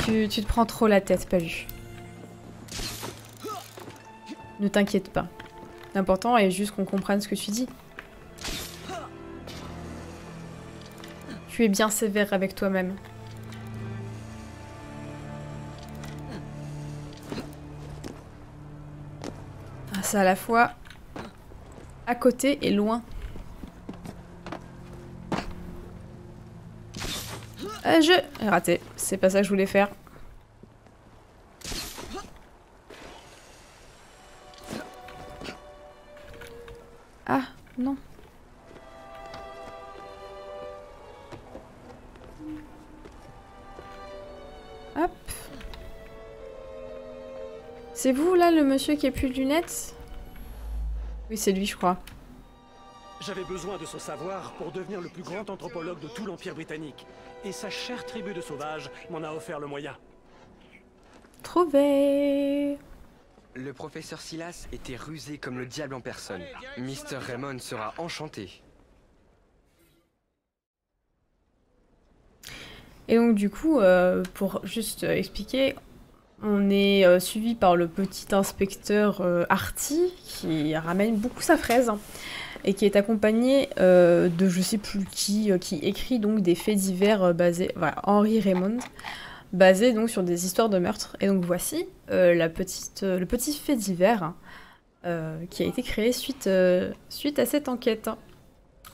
A: Tu, te prends trop la tête, Palu. Ne t'inquiète pas. L'important est juste qu'on comprenne ce que tu dis. Tu es bien sévère avec toi-même. Ah, c'est à la fois à côté et loin. Euh, je... Raté. C'est pas ça que je voulais faire. Ah, non. Hop. C'est vous, là, le monsieur qui a plus de lunettes? Oui, c'est lui, je crois.
F: J'avais besoin de son savoir pour devenir le plus grand anthropologue de tout l'Empire britannique. Et sa chère tribu de sauvages m'en a offert le moyen.
A: Trouvé
I: Le professeur Silas était rusé comme le diable en personne. Mr. Raymond sera enchanté.
A: Et donc du coup, euh, pour juste expliquer, on est euh, suivi par le petit inspecteur euh, Artie qui ramène beaucoup sa fraise et qui est accompagné euh, de je sais plus qui, euh, qui écrit donc des faits divers euh, basés, voilà, Henri Raymond, basés donc sur des histoires de meurtre. Et donc voici la petite, le petit fait divers qui a été créé suite à cette enquête.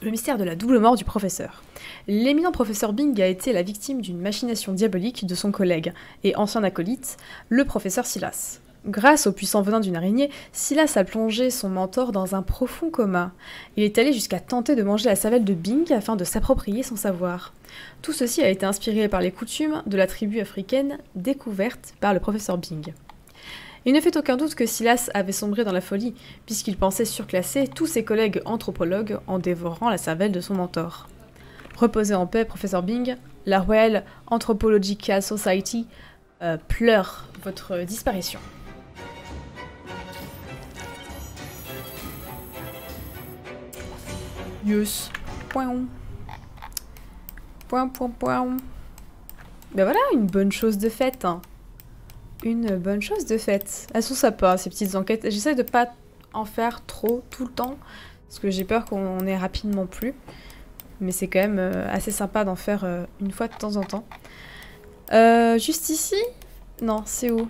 A: Le mystère de la double mort du professeur. L'éminent professeur Bing a été la victime d'une machination diabolique de son collègue et ancien acolyte, le professeur Silas. Grâce au puissant venin d'une araignée, Silas a plongé son mentor dans un profond coma. Il est allé jusqu'à tenter de manger la savelle de Bing afin de s'approprier son savoir. Tout ceci a été inspiré par les coutumes de la tribu africaine découverte par le professeur Bing. Il ne fait aucun doute que Silas avait sombré dans la folie, puisqu'il pensait surclasser tous ses collègues anthropologues en dévorant la cervelle de son mentor. Reposez en paix, professeur Bing, la Royal Anthropological Society euh, pleure votre disparition. Yes. Point. Point, point, point. Ben voilà, une bonne chose de faite. Hein. Une bonne chose de faite. Elles sont sympas, ces petites enquêtes. J'essaie de pas en faire trop tout le temps, parce que j'ai peur qu'on ait rapidement plus. Mais c'est quand même euh, assez sympa d'en faire euh, une fois de temps en temps. Euh, juste ici? Non, c'est où?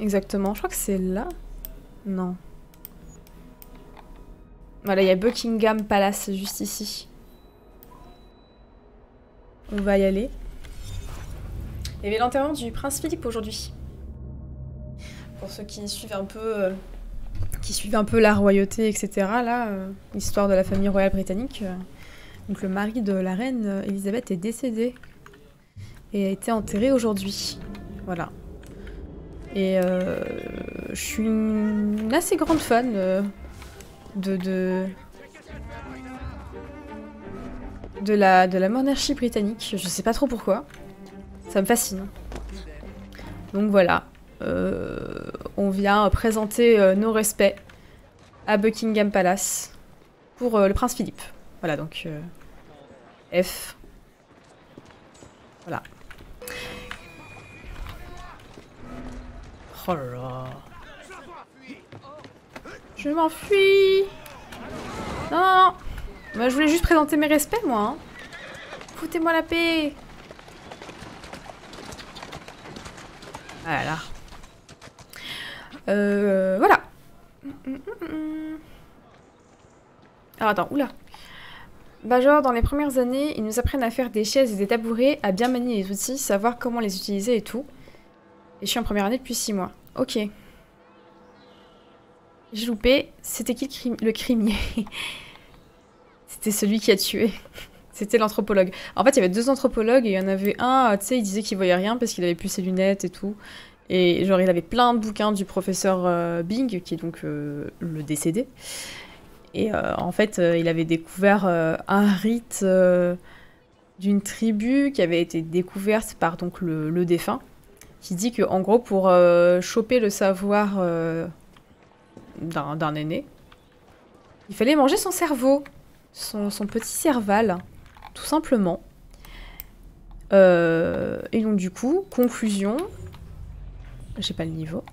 A: Exactement. Je crois que c'est là. Non. Voilà, il y a Buckingham Palace juste ici. On va y aller. Il y avait l'enterrement du prince Philippe aujourd'hui. Pour ceux qui suivent un peu, euh, qui suivent un peu la royauté, etc. Là, euh, l'histoire de la famille royale britannique. Euh, donc le mari de la reine Elisabeth est décédé et a été enterré aujourd'hui. Voilà. Et je suis une assez grande fan de, de, de la, de la monarchie britannique. Je sais pas trop pourquoi. Ça me fascine. Donc voilà. Euh, on vient présenter euh, nos respects à Buckingham Palace pour euh, le prince Philippe. Voilà, donc F. Voilà. Oh là. Je m'enfuis. Non, non, non. Moi, je voulais juste présenter mes respects, moi. hein. Foutez-moi la paix. Voilà. Euh, voilà. Alors attends, oula. Bah genre, dans les premières années, ils nous apprennent à faire des chaises et des tabourets, à bien manier les outils, savoir comment les utiliser et tout. Et je suis en première année depuis 6 mois. Ok. J'ai loupé. C'était qui le, crim- le crimier? C'était celui qui a tué. C'était l'anthropologue. En fait, il y avait deux anthropologues et il y en avait un, tu sais, il disait qu'il voyait rien parce qu'il avait plus ses lunettes et tout. Et genre, il avait plein de bouquins du professeur euh, Bing, qui est donc euh, le décédé. Et euh, en fait, il avait découvert un rite d'une tribu qui avait été découverte par donc le, le défunt, qui dit que en gros, pour choper le savoir d'un aîné, il fallait manger son cerveau, son, son petit cerval, tout simplement. Euh, et donc du coup, conclusion, j'ai pas le niveau.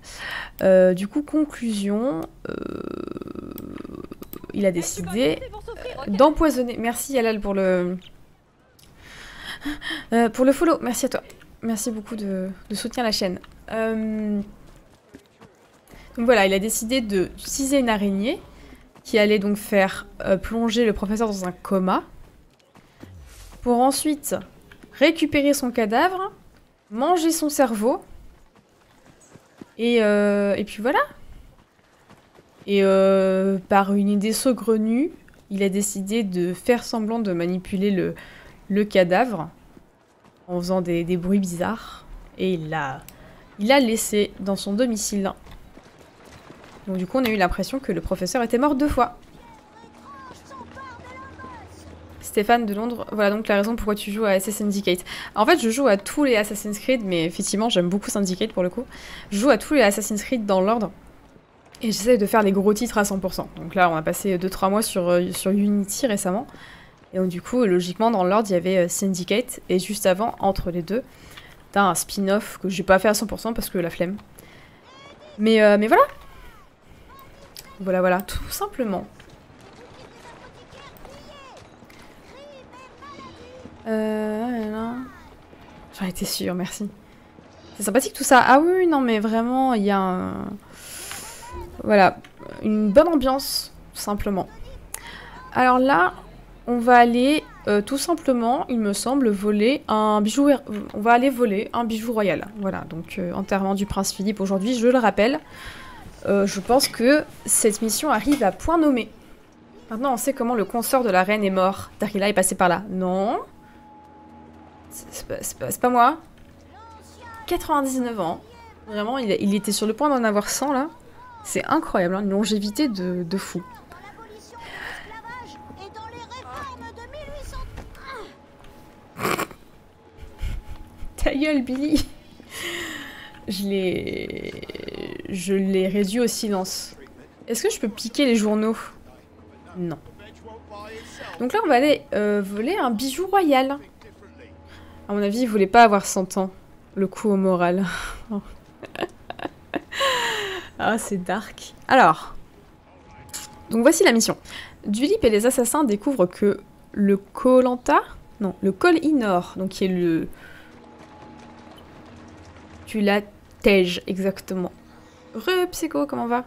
A: Euh, du coup, conclusion, euh, il a décidé d'empoisonner. Merci Yalal pour le pour le follow. Merci à toi. Merci beaucoup de, de soutenir la chaîne. Donc voilà, il a décidé de d'utiliser une araignée qui allait donc faire euh, plonger le professeur dans un coma pour ensuite récupérer son cadavre, manger son cerveau et, euh, et puis voilà. Et euh, par une idée saugrenue, il a décidé de faire semblant de manipuler le, cadavre en faisant des, bruits bizarres. Et il l'a laissé dans son domicile. Donc du coup, on a eu l'impression que le professeur était mort deux fois. Stéphane de Londres, voilà donc la raison pourquoi tu joues à Assassin's Syndicate. En fait, je joue à tous les Assassin's Creed, mais effectivement, j'aime beaucoup Syndicate pour le coup. Je joue à tous les Assassin's Creed dans l'ordre. Et j'essaie de faire les gros titres à 100%. Donc là, on a passé 2-3 mois sur, euh, sur Unity récemment. Et donc du coup, logiquement, dans l'ordre, il y avait euh, Syndicate. Et juste avant, entre les deux, t'as un spin-off que j'ai pas fait à 100% parce que la flemme. Mais, euh, mais voilà Voilà, voilà, tout simplement. Euh... là. J'en étais sûre, merci. C'est sympathique tout ça. Ah oui, non, mais vraiment, il y a un... Voilà, une bonne ambiance, tout simplement. Alors là, on va aller euh, tout simplement, il me semble, voler un bijou. Un bijou royal. Voilà, donc euh, enterrement du prince Philippe aujourd'hui, je le rappelle. Euh, je pense que cette mission arrive à point nommé. Maintenant, on sait comment le consort de la reine est mort. Darila est passé par là. Non. C'est pas, moi. 99 ans. Vraiment, il, il était sur le point d'en avoir 100 là. C'est incroyable, hein, une longévité de, de fou. Ta gueule, Billy Je l'ai... Je l'ai réduit au silence. Est-ce que je peux piquer les journaux? Non. Donc là, on va aller euh, voler un bijou royal. À mon avis, il voulait pas avoir 100 ans. Le coup au moral. ah, c'est dark. Alors. Donc voici la mission. Dulip et les assassins découvrent que le Colanta, non, le Col Inor, donc qui est le tu la exactement. Re comment va?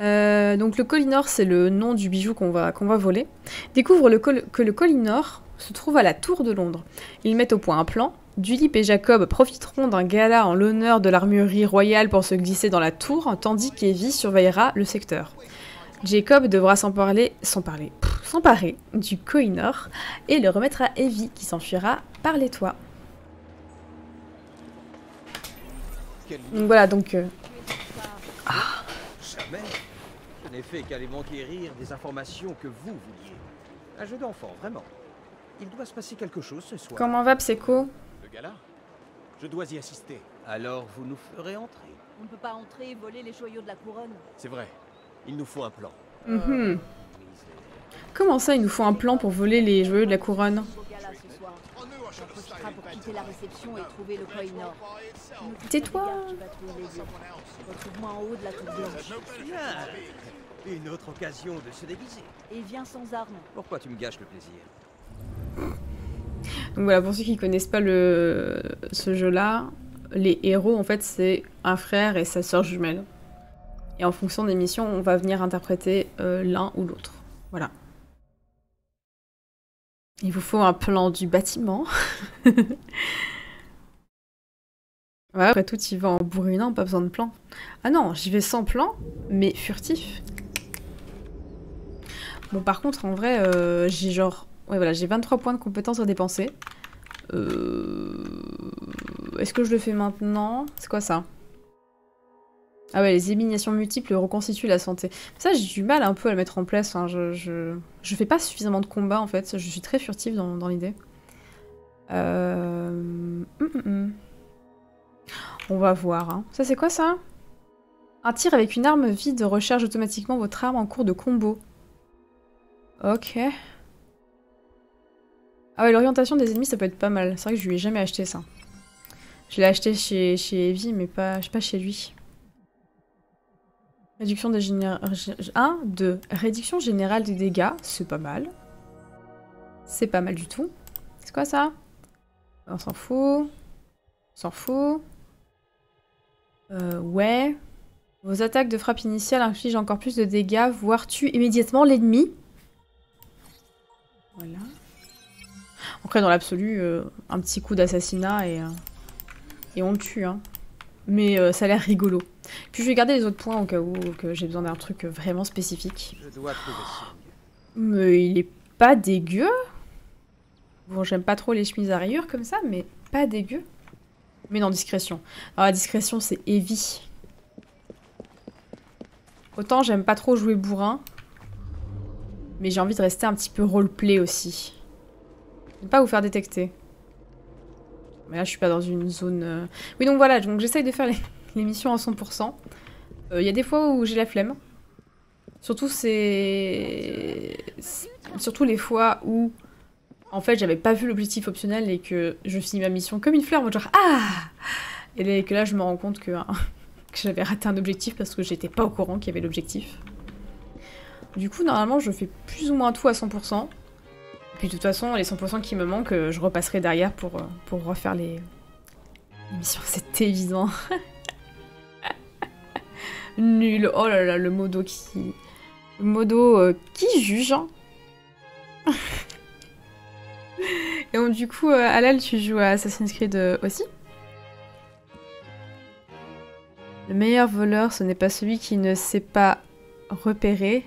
A: Euh, Donc le Colinor, c'est le nom du bijou qu'on va, voler. Découvre que le Colinor se trouve à la Tour de Londres. Ils mettent au point un plan. Dulip et Jacob profiteront d'un gala en l'honneur de l'armurerie royale pour se glisser dans la tour, tandis qu'Evie surveillera le secteur. Jacob devra s'emparer, s'emparer, pff, s'emparer du Koinor et le remettre à Evie, qui s'enfuira par les toits. Donc voilà, donc... euh,
J: Jamais. Je n'ai fait qu'aller m'enquérir des informations que vous vouliez. Un jeu d'enfant, vraiment. Il doit se passer quelque chose ce soir.
A: Comment va Psycho?
J: Le gala? Je dois y assister. Alors vous nous ferez entrer.
K: On ne peut pas entrer et voler les joyaux de la couronne.
J: C'est vrai. Il nous faut un plan.
A: Mhm. Comment ça, il nous faut un plan pour voler les joyaux de la couronne?
K: Profitera pour quitter la réception et trouver le.
A: Tais-toi.
K: Trouver les lieux. Retrouve-moi en haut de la tour blanche.
J: Bien. Une autre occasion de se déguiser.
K: Et viens sans armes.
J: Pourquoi tu me gâches le plaisir
A: Donc voilà, pour ceux qui connaissent pas le ce jeu-là, les héros en fait c'est un frère et sa sœur jumelle. Et en fonction des missions, on va venir interpréter euh, l'un ou l'autre. Voilà. Il vous faut un plan du bâtiment. Ouais, après tout, il va en bourrinant, pas besoin de plan. Ah non, j'y vais sans plan, mais furtif. Bon, par contre, en vrai, euh, j'ai genre... Ouais, voilà, j'ai 23 points de compétences à dépenser. Euh... Est-ce que je le fais maintenant? C'est quoi ça? Ah ouais, les éliminations multiples reconstituent la santé. Ça, j'ai du mal un peu à le mettre en place. Enfin, je, je... fais pas suffisamment de combats, en fait. Je suis très furtive dans, l'idée. Euh... hum, hum, hum. On va voir. hein. Ça, c'est quoi ça? Un tir avec une arme vide recharge automatiquement votre arme en cours de combo. Ok. Ah ouais, l'orientation des ennemis, ça peut être pas mal. C'est vrai que je lui ai jamais acheté ça. Je l'ai acheté chez, chez Evie, mais pas chez lui. Réduction des généra... 1, 2. Réduction générale des dégâts, c'est pas mal. C'est pas mal du tout. C'est quoi ça? On s'en fout. On s'en fout. Euh, ouais. Vos attaques de frappe initiale infligent encore plus de dégâts, voire tuent immédiatement l'ennemi. Voilà. Après, dans l'absolu, euh, un petit coup d'assassinat et, euh, et on le tue. Hein. Mais ça a l'air rigolo. Puis je vais garder les autres points au cas où que j'ai besoin d'un truc vraiment spécifique.
J: Je dois.
A: Mais il est pas dégueu. Bon, j'aime pas trop les chemises à rayures comme ça, mais pas dégueu. Mais non, discrétion. Alors la discrétion, c'est heavy. Autant j'aime pas trop jouer bourrin. Mais j'ai envie de rester un petit peu roleplay aussi. Ne pas vous faire détecter. Mais là, je suis pas dans une zone... euh, Oui, donc voilà, donc j'essaye de faire les, les missions à 100%. Il y a des fois où j'ai la flemme. Surtout, c'est... Surtout les fois où, en fait, j'avais pas vu l'objectif optionnel et que je finis ma mission comme une fleur, en genre « Ah !» Et que là, je me rends compte que, hein, que j'avais raté un objectif parce que j'étais pas au courant qu'il y avait l'objectif. Du coup, normalement, je fais plus ou moins tout à 100%. Puis de toute façon, les 100% qui me manquent, euh, je repasserai derrière pour, euh, refaire les... les missions. C'est évident. Nul. Oh là là, le modo qui... Le modo euh, qui juge. hein. Et donc du coup, euh, Alal, tu joues à Assassin's Creed euh, aussi Le meilleur voleur, ce n'est pas celui qui ne sait pas repérer.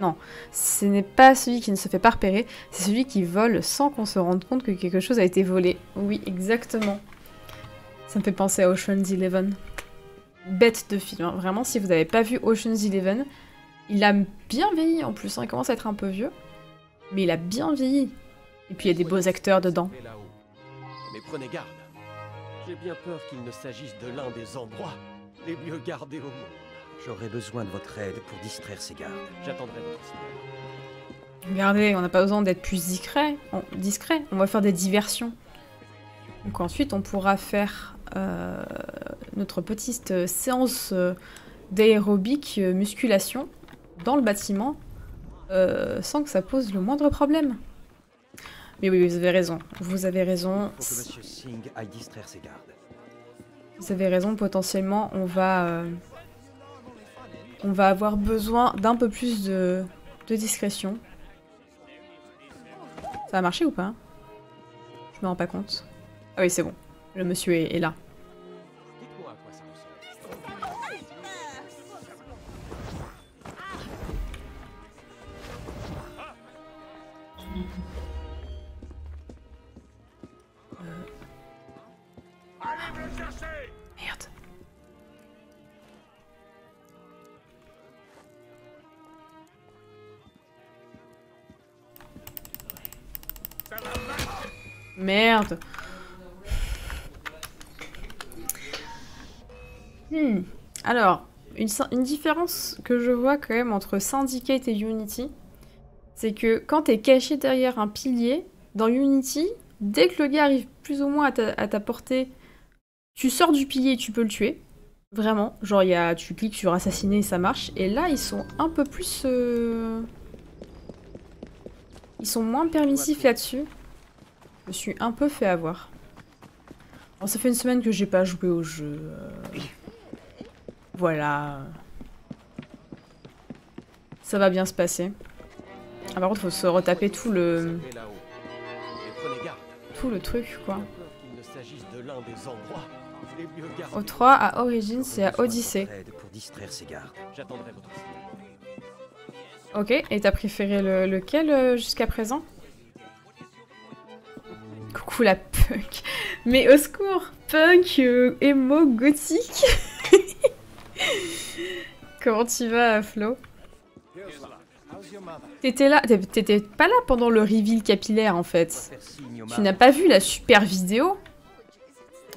A: Non, ce n'est pas celui qui ne se fait pas repérer, c'est celui qui vole sans qu'on se rende compte que quelque chose a été volé. Oui, exactement. Ça me fait penser à Ocean's Eleven. Bête de film, hein. vraiment, si vous n'avez pas vu Ocean's Eleven, il a bien vieilli en plus, hein. il commence à être un peu vieux, mais il a bien vieilli. Et puis il y a des beaux acteurs dedans.
J: Mais prenez garde. J'ai bien peur qu'il ne s'agisse de l'un des endroits les mieux gardés au monde. J'aurai besoin de votre aide pour distraire ces gardes. J'attendrai votre signal.
A: Regardez, on n'a pas besoin d'être plus discret. On, discret. On va faire des diversions. Donc ensuite, on pourra faire euh, notre petite euh, séance euh, d'aérobic musculation dans le bâtiment euh, sans que ça pose le moindre problème. Mais oui, vous avez raison. Vous avez raison. Vous avez raison, potentiellement, on va, euh, on va avoir besoin d'un peu plus de, de discrétion. Ça a marché ou pas? Je me rends pas compte. Ah oui, c'est bon. Le monsieur est, est là. Merde. Hmm. Alors, une, différence que je vois quand même entre Syndicate et Unity, c'est que quand t'es caché derrière un pilier, dans Unity, dès que le gars arrive plus ou moins à ta, portée, tu sors du pilier et tu peux le tuer. Vraiment, genre y a, tu cliques sur assassiner et ça marche. Et là, ils sont un peu plus... Euh, ils sont moins permissifs là-dessus. Je me suis un peu fait avoir. Alors, ça fait une semaine que j'ai pas joué au jeu. Euh. Voilà. Ça va bien se passer. Ah, par contre, faut se retaper tout le... Tout le truc, quoi. Au 3 à Origins et à Odyssée. Ok, et t'as préféré le, lequel euh, jusqu'à présent? Coucou la punk. Mais au secours, punk, euh, emo, gothique. Comment tu vas, Flo T'étais là, t'étais pas là pendant le reveal capillaire en fait. Tu n'as pas vu la super vidéo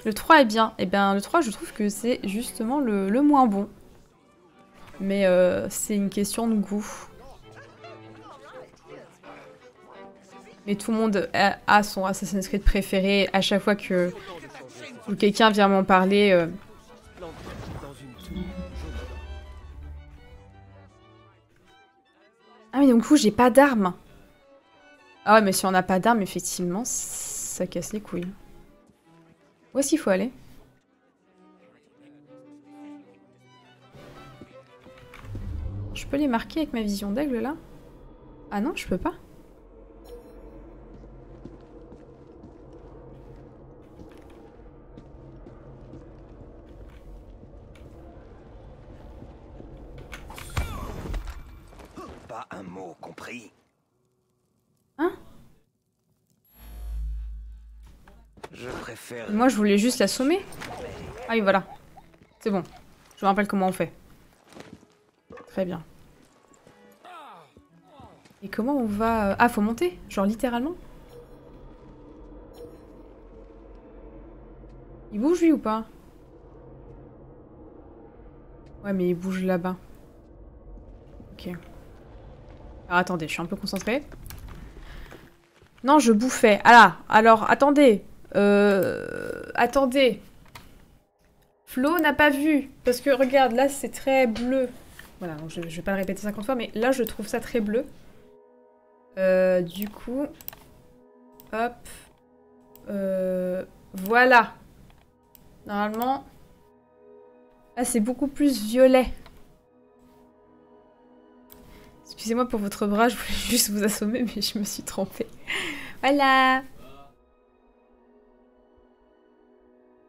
A: Le 3 est bien. Et eh bien le 3 je trouve que c'est justement le, moins bon. Mais euh, c'est une question de goût. Mais tout le monde a, son Assassin's Creed préféré à chaque fois que quelqu'un vient m'en parler. Euh, Ah mais donc coup j'ai pas d'armes. Ah ouais mais si on n'a pas d'armes effectivement ça casse les couilles. Où est-ce qu'il faut aller? Je peux les marquer avec ma vision d'aigle là? Ah non je peux pas
L: un mot compris.
A: Hein?
L: Je préfère...
A: Moi, je voulais juste l'assommer. Ah oui, voilà. C'est bon. Je me rappelle comment on fait. Très bien. Et comment on va... Euh, ah, faut monter Genre littéralement? Il bouge lui ou pas? Ouais, mais il bouge là-bas. Ok. Alors attendez, je suis un peu concentrée. Non, je bouffais. Ah alors attendez. Euh, attendez. Flo n'a pas vu. Parce que regarde, là c'est très bleu. Voilà, je, je, vais pas le répéter 50 fois, mais là je trouve ça très bleu. Euh, du coup... Hop. Euh, voilà. Normalement... Là c'est beaucoup plus violet. Excusez-moi pour votre bras, je voulais juste vous assommer, mais je me suis trompée. Voilà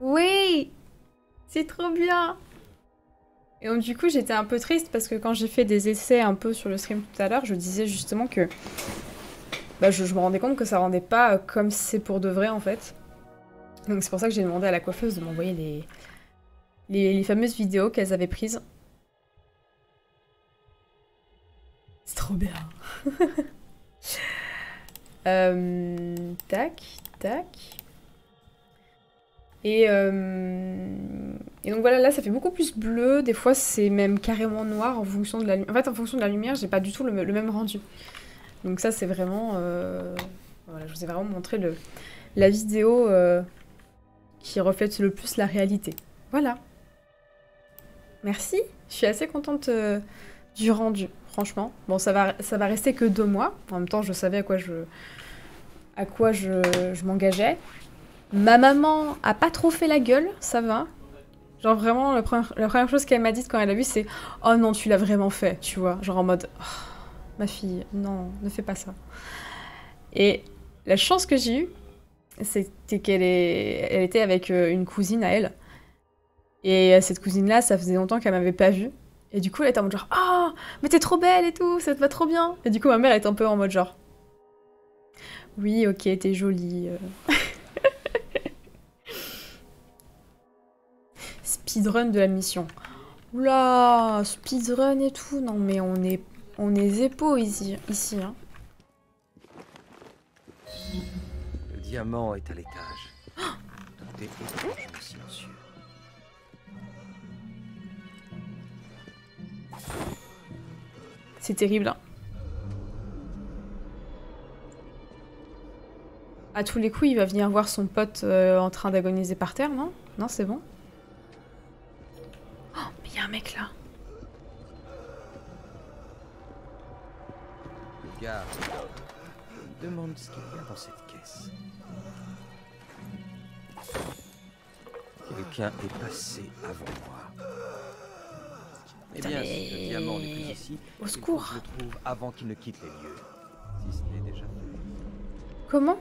A: Oui C'est trop bien Et donc du coup, j'étais un peu triste parce que quand j'ai fait des essais un peu sur le stream tout à l'heure, je disais justement que... Bah, je, me rendais compte que ça rendait pas euh, comme c'est pour de vrai, en fait. Donc c'est pour ça que j'ai demandé à la coiffeuse de m'envoyer les... les... les fameuses vidéos qu'elles avaient prises C'est trop bien. Euh, tac, tac. Et, euh, et, donc voilà, là ça fait beaucoup plus bleu. Des fois c'est même carrément noir en fonction de la lumière. En fait, en fonction de la lumière, j'ai pas du tout le, même rendu. Donc ça c'est vraiment... Euh, voilà, je vous ai vraiment montré le, la vidéo qui reflète le plus la réalité. Voilà. Merci. Je suis assez contente du rendu franchement. Bon, ça va, ça va rester que deux mois. En même temps, je savais à quoi je, à quoi je, je m'engageais. Ma maman a pas trop fait la gueule, ça va. Genre vraiment, la première, chose qu'elle m'a dit quand elle a vu, c'est « Oh non, tu l'as vraiment fait », tu vois. Genre en mode oh, Ma fille, non, ne fais pas ça ». Et la chance que j'ai eue, c'était qu'elle elle était avec euh, une cousine à elle. Et cette cousine-là, ça faisait longtemps qu'elle m'avait pas vue. Et du coup, elle était en mode genre, oh, mais t'es trop belle et tout, ça te va trop bien. Et du coup, ma mère est un peu en mode genre, oui, ok, t'es jolie. Euh. speedrun de la mission. Oula, speedrun et tout. Non, mais on est, on est zépo ici, ici. Hein.
I: diamant est à l'étage. Tout est étrangement silencieux.
A: C'est terrible. Hein. À tous les coups, il va venir voir son pote euh, en train d'agoniser par terre, non? Non, c'est bon? Oh, mais il y a un mec là.
I: Le gars demande ce qu'il y a dans cette caisse. Quelqu'un est passé avant moi. Eh bien, si le diamant n'est plus ici,
A: Au secours.
I: il faut que je le trouve avant qu'il ne quitte les lieux. Si ce n'est déjà fait.
A: Comment?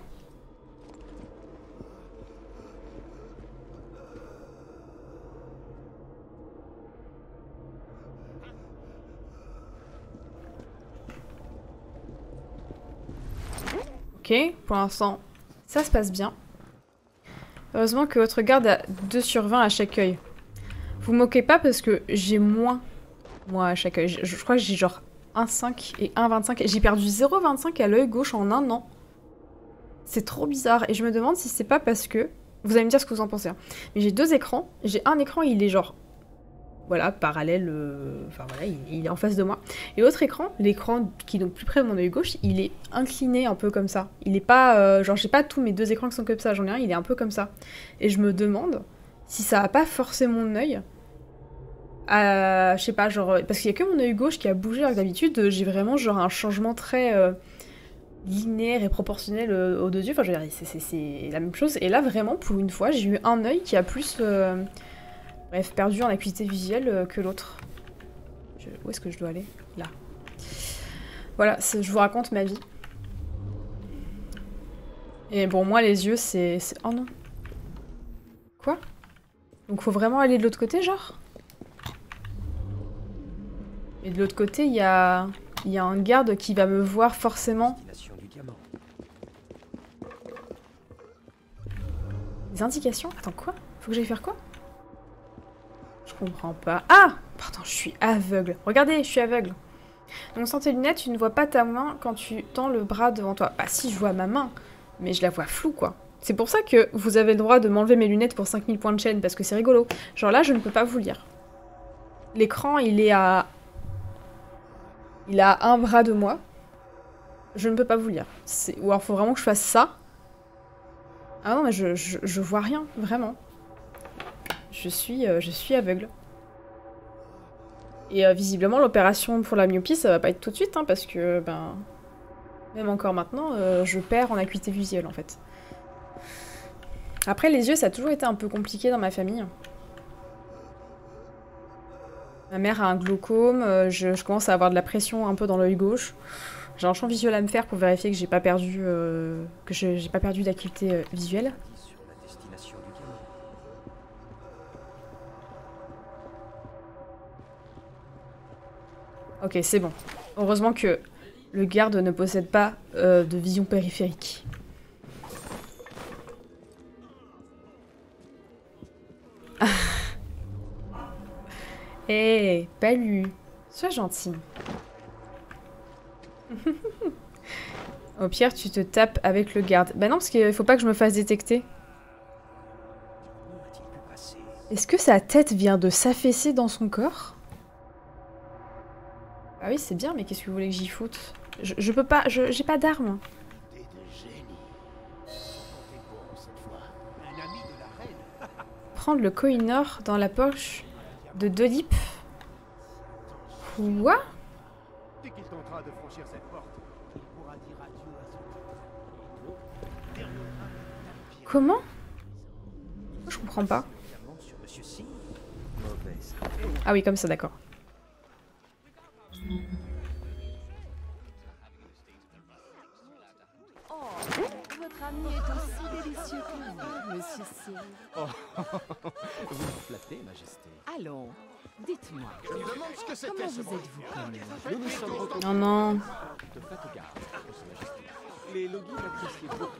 A: Ok, pour l'instant, ça se passe bien. Heureusement que votre garde a 2 sur 20 à chaque œil. Vous moquez pas parce que j'ai moins, moi, à chaque œil. Je, crois que j'ai genre 1,5 et 1,25. J'ai perdu 0,25 à l'œil gauche en un an. C'est trop bizarre. Et je me demande si c'est pas parce que... Vous allez me dire ce que vous en pensez. hein. Mais j'ai deux écrans. J'ai un écran, il est genre... Voilà, parallèle... euh, Enfin voilà, il, est en face de moi. Et l'autre écran, l'écran qui est donc plus près de mon œil gauche, il est incliné un peu comme ça. Il est pas... euh, genre j'ai pas tous mes deux écrans qui sont comme ça. J'en ai un, il est un peu comme ça. Et je me demande si ça a pas forcé mon œil. Je sais pas, genre... Parce qu'il y a que mon œil gauche qui a bougé alors que d'habitude, j'ai vraiment genre un changement très... euh, linéaire et proportionnel euh, aux deux yeux. Enfin, je veux dire, c'est- la même chose. Et là, vraiment, pour une fois, j'ai eu un œil qui a plus, euh, bref, perdu en acuité visuelle que l'autre. Où est-ce que je dois aller? Là. Voilà, je vous raconte ma vie. Et bon, moi, les yeux, c'est- Oh non. Quoi? Donc, faut vraiment aller de l'autre côté, genre? Et de l'autre côté, il y a... Il y a un garde qui va me voir forcément. Des indications? Attends, quoi? Faut que j'aille faire quoi? Je comprends pas. Ah Pardon, je suis aveugle. Regardez, je suis aveugle. Donc sans tes lunettes, tu ne vois pas ta main quand tu tends le bras devant toi. Bah si, je vois ma main, mais je la vois floue, quoi. C'est pour ça que vous avez le droit de m'enlever mes lunettes pour 5000 points de chaîne, parce que c'est rigolo. Genre là, je ne peux pas vous lire. L'écran, il est à... Il a un bras de moi. Je ne peux pas vous lire. Ou alors, faut vraiment que je fasse ça. Ah non, mais je, je, je vois rien, vraiment. Je suis, euh, je suis aveugle. Et euh, visiblement, l'opération pour la myopie, ça va pas être tout de suite, hein, parce que, ben... Même encore maintenant, euh, je perds en acuité visuelle, en fait. Après, les yeux, ça a toujours été un peu compliqué dans ma famille. Ma mère a un glaucome, euh, je, commence à avoir de la pression un peu dans l'œil gauche. J'ai un champ visuel à me faire pour vérifier que j'ai pas perdu euh, que j'ai pas perdu d'acuité euh, visuelle. Ok, c'est bon. Heureusement que le garde ne possède pas euh, de vision périphérique. Hé, Palu, sois gentil. Au pire, tu te tapes avec le garde. Bah non, parce qu'il faut pas que je me fasse détecter. Est-ce que sa tête vient de s'affaisser dans son corps? Ah oui, c'est bien, mais qu'est-ce que vous voulez que j'y foute? Je, je peux pas, je- j'ai pas d'arme. Prendre le Koinor dans la poche de Dolip. Quoi
J: Dès qu'il tentera de franchir cette porte, il pourra dire adieu à son
A: Comment? Je comprends pas. Ah oui, comme ça, d'accord.
K: Oh, votre ami est aussi délicieux que vous, monsieur Singh.
J: Vous me flattez, Majesté.
K: Allons, dites-moi,
J: Je me demande ce que
K: comment
J: c'était ce
K: vous êtes-vous connu
J: Nous nous sommes rencontrés
A: Non, non.
J: de Fatogar, Votre Majesté. Les logis appréciaient beaucoup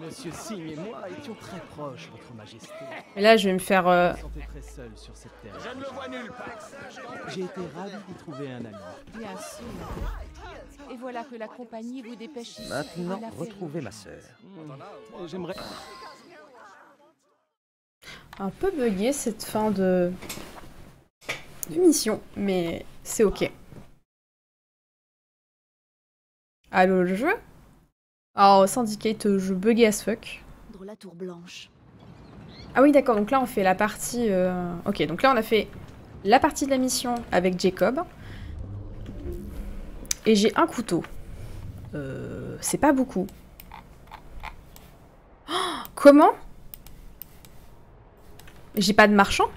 J: Monsieur Singh et moi étions très proches, Votre Majesté.
A: Mais là, je vais me faire... euh,
J: Je me sentais très seul sur cette terre. Je ne le vois nulle part. J'ai été ravi d'y trouver un ami.
K: Bien sûr. Et voilà que la compagnie vous dépêche ici
J: Maintenant, retrouvez ma sœur.
F: J'aimerais...
A: Un peu buggé cette fin de... de mission, mais c'est ok. Allô le jeu? Alors Syndicate, je buguais as fuck.
H: Dans la tour blanche.
A: Ah oui d'accord, donc là on fait la partie... euh, Ok, donc là on a fait la partie de la mission avec Jacob. Et j'ai un couteau. Euh, c'est pas beaucoup. Oh, comment? J'ai pas de marchand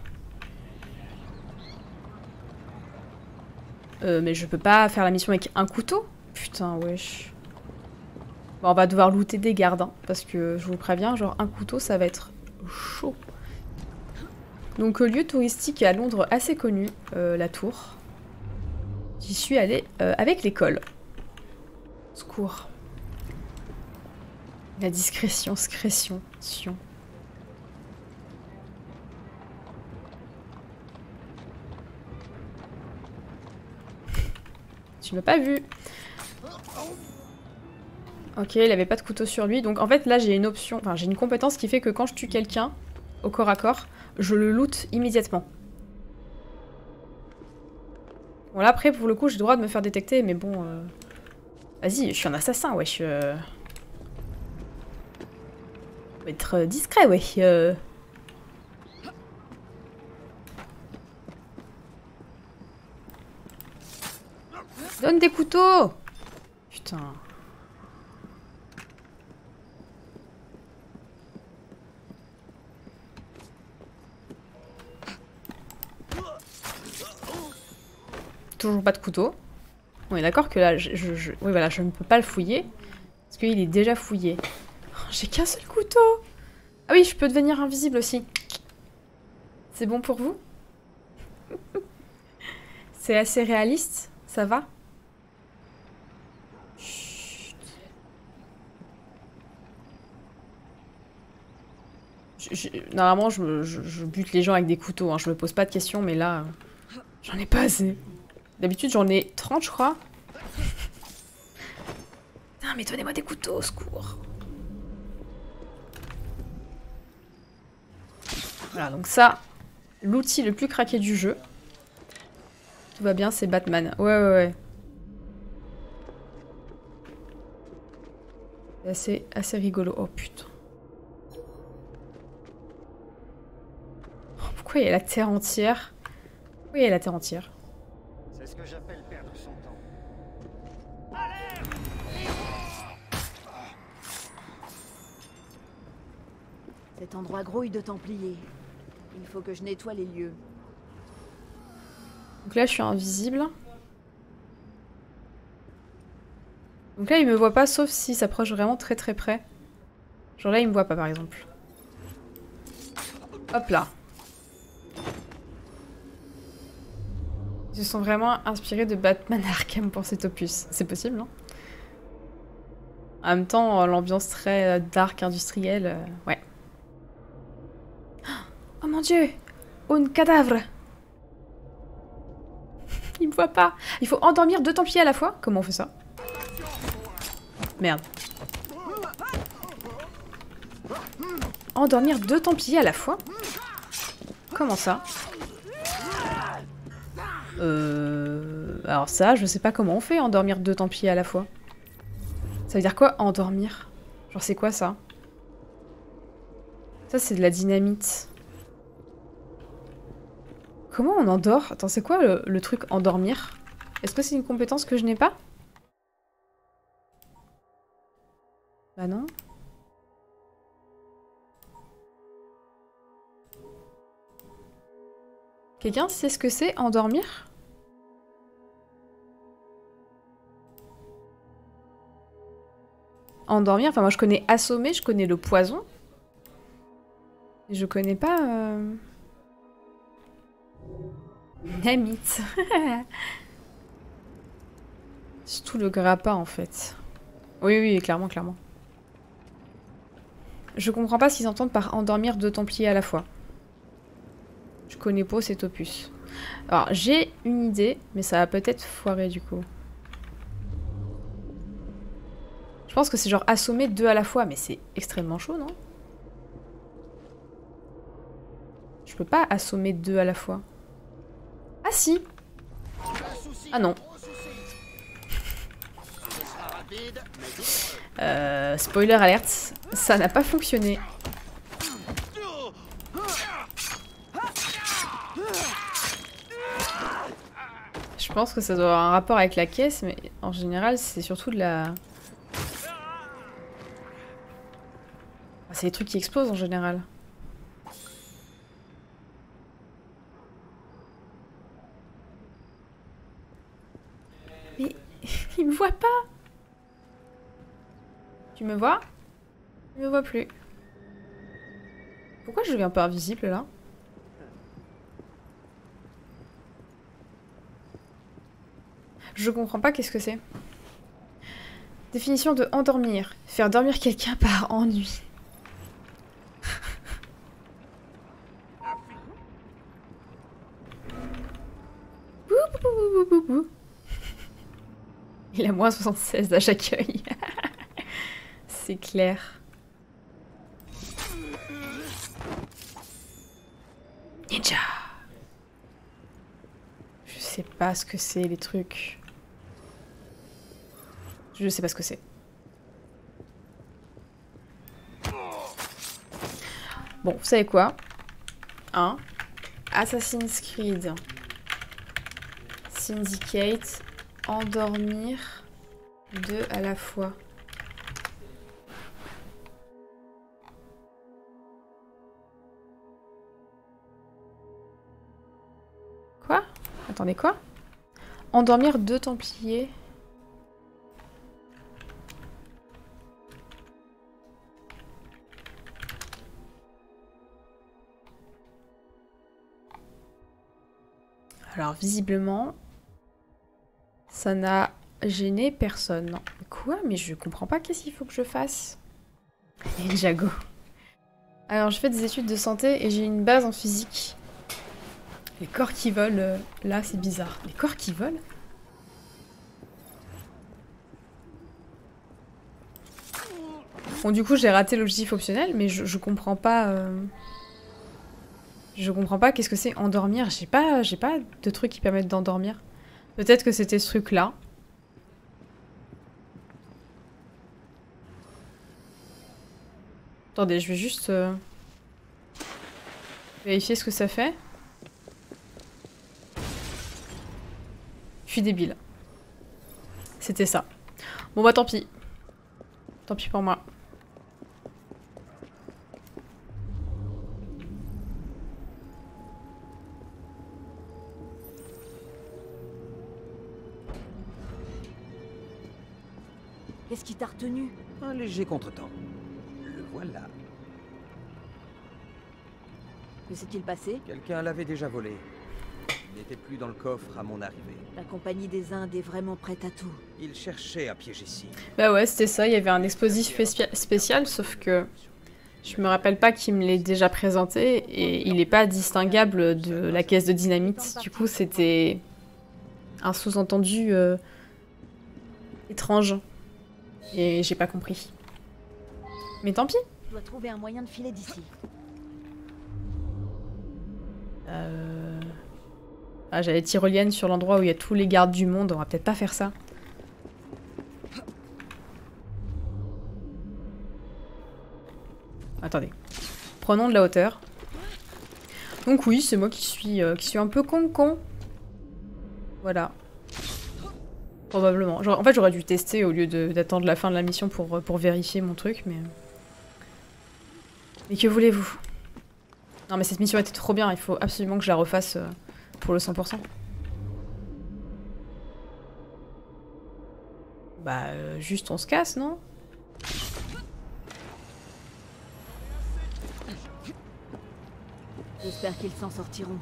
A: Euh, mais je peux pas faire la mission avec un couteau? Putain, wesh. On va devoir looter des gardes, hein, parce que je vous préviens, genre un couteau, ça va être chaud. Donc, euh, lieu touristique à Londres assez connu, euh, la tour. J'y suis allée euh, avec l'école. Secours. La discrétion, discrétion, sion. Tu m'as pas vu. Ok, il avait pas de couteau sur lui. Donc en fait là j'ai une option, enfin j'ai une compétence qui fait que quand je tue quelqu'un au corps à corps, je le loot immédiatement. Bon là après pour le coup j'ai le droit de me faire détecter mais bon... euh, Vas-y, je suis un assassin, wesh. Euh... Faut être euh, discret, wesh. euh. Donne des couteaux Putain. Toujours pas de couteau. On est d'accord que là, je, oui, voilà, je ne peux pas le fouiller. Parce qu'il est déjà fouillé. Oh, J'ai qu'un seul couteau Ah oui, je peux devenir invisible aussi. C'est bon pour vous? C'est assez réaliste? Ça va? Chut. Normalement, je, bute les gens avec des couteaux. Hein. Je me pose pas de questions, mais là, j'en ai pas assez. D'habitude, j'en ai 30, je crois. Putain, mais donnez-moi des couteaux, au secours. Voilà, donc ça, l'outil le plus craqué du jeu. Tout va bien, c'est Batman. Ouais, ouais, ouais. C'est assez, assez rigolo. Oh putain. Pourquoi il y a la terre entière? Pourquoi il y a la terre entière
L: C'est ce que j'appelle perdre son temps.
H: Cet endroit grouille de Templiers. Il faut que je nettoie les lieux.
A: Donc là, je suis invisible. Donc là, il me voit pas, sauf s'il s'approche vraiment très très près. Genre là, il me voit pas, par exemple. Hop là. Ils se sont vraiment inspirés de Batman Arkham pour cet opus. C'est possible, non En même temps, l'ambiance très euh, dark, industrielle, euh, ouais. Oh mon dieu Un cadavre Il me voit pas. Il faut endormir deux Templiers à la fois Comment on fait ça? Merde. Endormir deux Templiers à la fois? Comment ça? Euh... Alors ça, je sais pas comment on fait, endormir deux Templiers à la fois. Ça veut dire quoi, endormir? Genre c'est quoi ça? Ça c'est de la dynamite. Comment on endort? Attends, c'est quoi le, truc endormir? Est-ce que c'est une compétence que je n'ai pas? Bah non. Quelqu'un sait ce que c'est endormir? Endormir, enfin moi je connais assommer, je connais le poison. Je connais pas... Euh... Namite. Surtout le grappin en fait. Oui, oui, clairement, clairement. Je comprends pas ce qu'ils entendent par endormir deux Templiers à la fois. Je connais pas cet opus. Alors, j'ai une idée, mais ça va peut-être foirer du coup. pense que c'est genre assommer deux à la fois, mais c'est extrêmement chaud, non? Je peux pas assommer deux à la fois. Ah si Ah non. Euh, spoiler alerte, ça n'a pas fonctionné. Je pense que ça doit avoir un rapport avec la caisse, mais en général, c'est surtout de la... Ah, c'est des trucs qui explosent en général. Mais il me voit pas Tu me vois? Il me voit plus. Pourquoi je deviens pas invisible là? Je comprends pas qu'est-ce que c'est. Définition de endormir. Faire dormir quelqu'un par ennui. Il a moins 76 à chaque œil. c'est clair. Ninja Je sais pas ce que c'est les trucs. Je sais pas ce que c'est. Bon, vous savez quoi? Un Assassin's Creed. Syndicate. Endormir. Deux à la fois. Quoi? Attendez, quoi? Endormir deux Templiers. Alors visiblement, ça n'a gêné personne. Quoi? Mais je comprends pas qu'est-ce qu'il faut que je fasse. Jago. Alors je fais des études de santé et j'ai une base en physique. Les corps qui volent, euh, là c'est bizarre. Les corps qui volent? Bon du coup j'ai raté l'objectif optionnel mais je, comprends pas... Euh, je comprends pas qu'est-ce que c'est endormir. J'ai pas, j'ai pas de trucs qui permettent d'endormir. Peut-être que c'était ce truc-là. Attendez, je vais juste euh, vérifier ce que ça fait. Je suis débile. C'était ça. Bon bah tant pis. Tant pis pour moi.
H: Qu'est-ce qui t'a retenu
J: Un léger contretemps. Le voilà.
H: Que s'est-il passé
J: Quelqu'un l'avait déjà volé. Il n'était plus dans le coffre à mon arrivée.
H: La compagnie des Indes est vraiment prête à tout.
J: Il cherchait à piéger si.
A: Bah ouais, c'était ça, il y avait un explosif spécial, sauf que je me rappelle pas qu'il me l'ait déjà présenté et il n'est pas distinguable de la caisse de dynamite. Du coup, c'était un sous-entendu euh, étrange. Et j'ai pas compris. Mais tant pis.
H: Je dois trouver un moyen de filer d'ici.
A: Euh... Ah, j'allais tyrolienne sur l'endroit où il y a tous les gardes du monde. On va peut-être pas faire ça. Attendez. Prenons de la hauteur. Donc oui, c'est moi qui suis, euh, qui suis un peu con-con. Voilà. Probablement. En fait, j'aurais dû tester au lieu d'attendre la fin de la mission pour, pour vérifier mon truc, mais... Mais que voulez-vous? Non, mais cette mission était trop bien, il faut absolument que je la refasse euh, pour le 100%. Bah, euh, juste on se casse, non?
H: J'espère qu'ils s'en sortiront.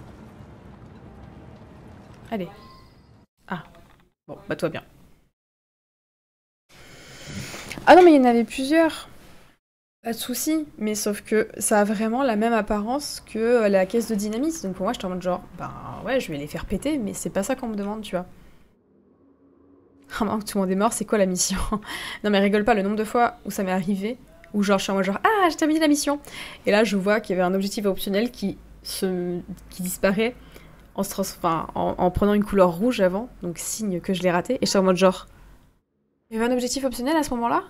A: Allez. Ah, Bon, bah toi bien. Ah non, mais il y en avait plusieurs. Pas de soucis, mais sauf que ça a vraiment la même apparence que euh, la caisse de dynamite. Donc pour moi, j'étais en mode genre, ben ouais, je vais les faire péter, mais c'est pas ça qu'on me demande, tu vois. Maintenant que tout le monde est mort, c'est quoi la mission? Non mais rigole pas, le nombre de fois où ça m'est arrivé, où genre je suis en mode genre ah j'ai terminé la mission, et là je vois qu'il y avait un objectif optionnel qui disparaît en, se en prenant une couleur rouge avant, donc signe que je l'ai raté, et je suis en mode genre il y avait un objectif optionnel à ce moment-là?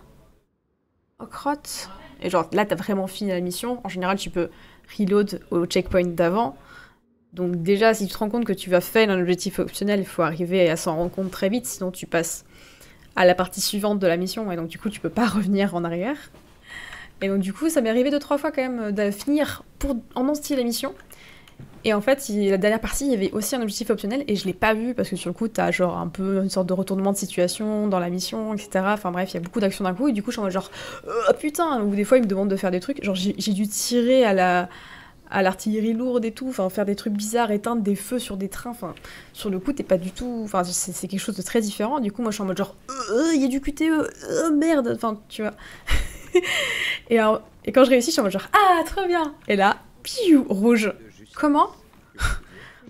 A: Oh crotte Et genre là t'as vraiment fini la mission, en général tu peux reload au checkpoint d'avant. Donc déjà, si tu te rends compte que tu vas faire un objectif optionnel, il faut arriver à s'en rendre compte très vite, sinon tu passes à la partie suivante de la mission, et donc du coup tu peux pas revenir en arrière. Et donc du coup, ça m'est arrivé deux trois fois quand même de finir pour en entier la mission. Et en fait, la dernière partie, il y avait aussi un objectif optionnel, et je l'ai pas vu, parce que sur le coup, t'as genre un peu une sorte de retournement de situation dans la mission, etc. Enfin bref, il y a beaucoup d'actions d'un coup, et du coup, je suis en mode genre, oh putain, ou des fois, ils me demandent de faire des trucs, genre j'ai dû tirer à la à l'artillerie lourde et tout, enfin faire des trucs bizarres, éteindre des feux sur des trains, enfin sur le coup t'es pas du tout, enfin c'est quelque chose de très différent. Du coup moi je suis en mode genre Euh, il y a du QTE, euh, merde, enfin tu vois. et, et quand je réussis je suis en mode genre ah trop bien. Et là piou rouge. Comment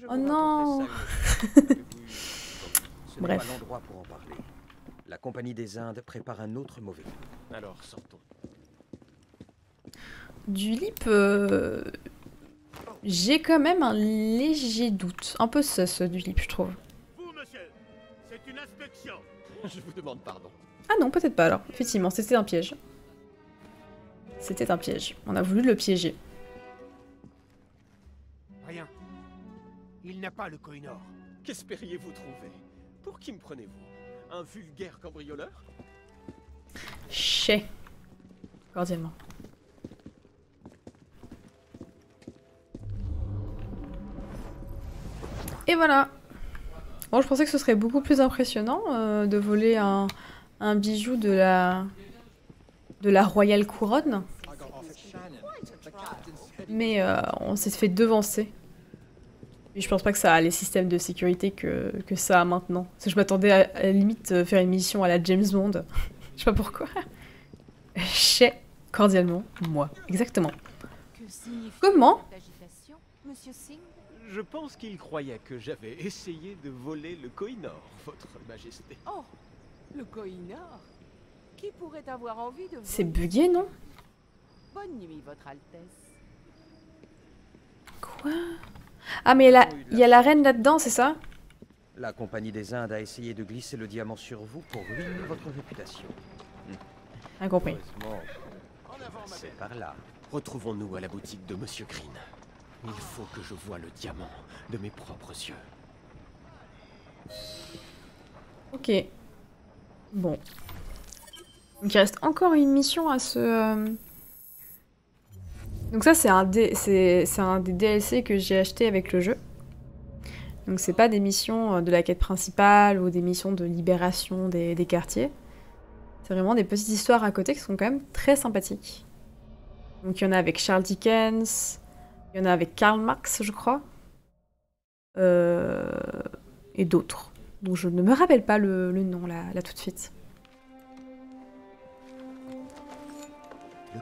A: Oh non. Bref.
J: pas l'endroit pour en parler. La Compagnie des Indes prépare un autre mauvais coup.
F: Alors, sortons.
A: Du lip, euh, j'ai quand même un léger doute, un peu sus du lip je trouve.
E: Vous, monsieur, c'est une inspection.
J: Je vous demande pardon.
A: Ah non, peut-être pas alors. Effectivement, c'était un piège. C'était un piège. On a voulu le piéger.
M: Il n'a pas le Koinor.
J: Qu'espériez-vous trouver? Pour qui me prenez-vous? Un vulgaire cambrioleur?
A: Chez. Cordialement. Et voilà. Bon, je pensais que ce serait beaucoup plus impressionnant euh, de voler un, un bijou de la de la royale couronne. Mais euh, on s'est fait devancer. Et je pense pas que ça a les systèmes de sécurité que, que ça a maintenant. Parce que je m'attendais à, à la limite euh, faire une mission à la James Bond. je sais pas pourquoi. Chez cordialement moi. Exactement. Comment
J: Je pense qu'il croyait que j'avais essayé de voler le Koinor, votre majesté.
K: Oh, le Koinor Qui pourrait avoir envie de
A: C'est bugué, non
K: Bonne nuit, Votre Altesse.
A: Quoi? Ah, mais il y a la reine là-dedans, c'est ça?
J: La Compagnie des Indes a essayé de glisser le diamant sur vous pour ruiner votre réputation.
A: Rien compris.
J: Heureusement, c'est par là. Retrouvons-nous à la boutique de Monsieur Green. Il faut que je voie le diamant de mes propres yeux.
A: Ok. Bon. Donc il reste encore une mission à ce... Donc ça c'est un, des DLC que j'ai acheté avec le jeu. Donc c'est pas des missions euh, de la quête principale ou des missions de libération des, quartiers. C'est vraiment des petites histoires à côté qui sont quand même très sympathiques. Donc il y en a avec Charles Dickens, il y en a avec Karl Marx je crois. Euh, et d'autres. dont je ne me rappelle pas le, nom là, tout de suite.
N: Le.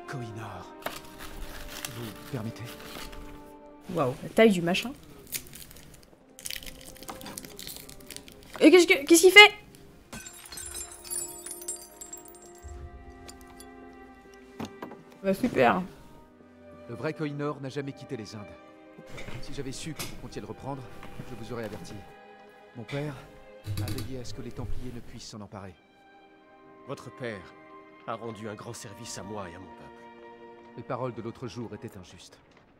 N: Permettez
A: Waouh, la taille du machin. Et qu'est-ce que- qu'est-ce qu'il fait? Bah super.
N: Le vrai Kohinor n'a jamais quitté les Indes. Si j'avais su que vous comptiez le reprendre, je vous aurais averti. Mon père a veillé à ce que les Templiers ne puissent s'en emparer.
J: Votre père a rendu un grand service à moi et à mon peuple.
N: Les paroles de l'autre jour étaient injustes.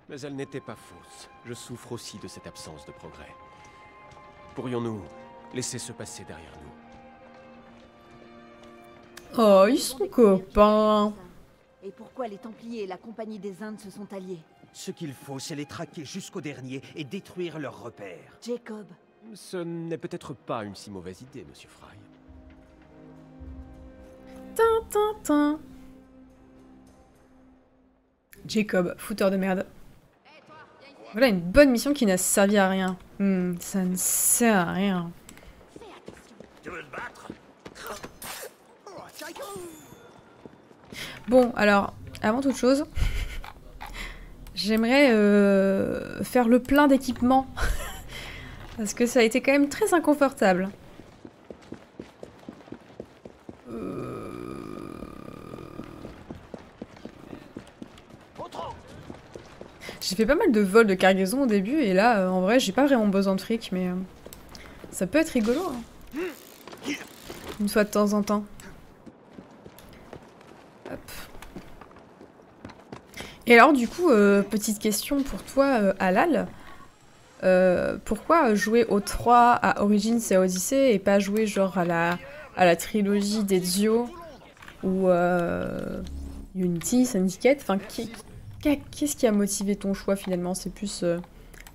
J: Mais elles n'étaient pas fausses. Je souffre aussi de cette absence de progrès. Pourrions-nous laisser se passer derrière nous?
A: Oh, ils sont copains.
H: Et pourquoi les Templiers et la Compagnie des Indes se sont alliés?
O: Ce qu'il faut, c'est les traquer jusqu'au dernier et détruire leurs repères.
H: Jacob,
J: Ce n'est peut-être pas une si mauvaise idée, monsieur Fry.
A: Tin, tin, tin. Jacob, fouteur de merde. Voilà une bonne mission qui n'a servi à rien. Hmm, ça ne sert à rien. Bon, alors, avant toute chose, j'aimerais euh, faire le plein d'équipements. Parce que ça a été quand même très inconfortable. J'ai fait pas mal de vols de cargaison au début et là, euh, en vrai, j'ai pas vraiment besoin de fric, mais euh, ça peut être rigolo. hein. Une fois de temps en temps. Hop. Et alors, du coup, euh, petite question pour toi, Alal. Pourquoi jouer aux 3 à Origins et Odyssey et pas jouer genre à la, à la trilogie d'Ezio ou Unity, Syndicate? Enfin, qui- qu'est-ce qui a motivé ton choix finalement? C'est plus euh,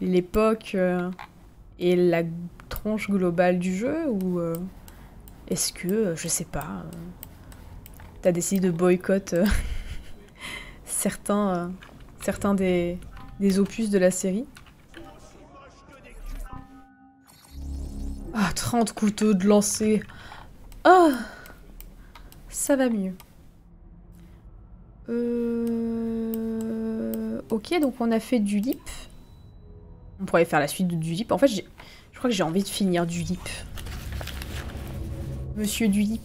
A: l'époque euh, et la tranche globale du jeu ou euh, est-ce que, je sais pas, t'as décidé de boycott certains, des opus de la série? Ah, 30 couteaux de lancer. Ah Ça va mieux. Euh... Ok, donc on a fait du lip. On pourrait faire la suite de du lip. En fait, je crois que j'ai envie de finir du lip. Monsieur du lip.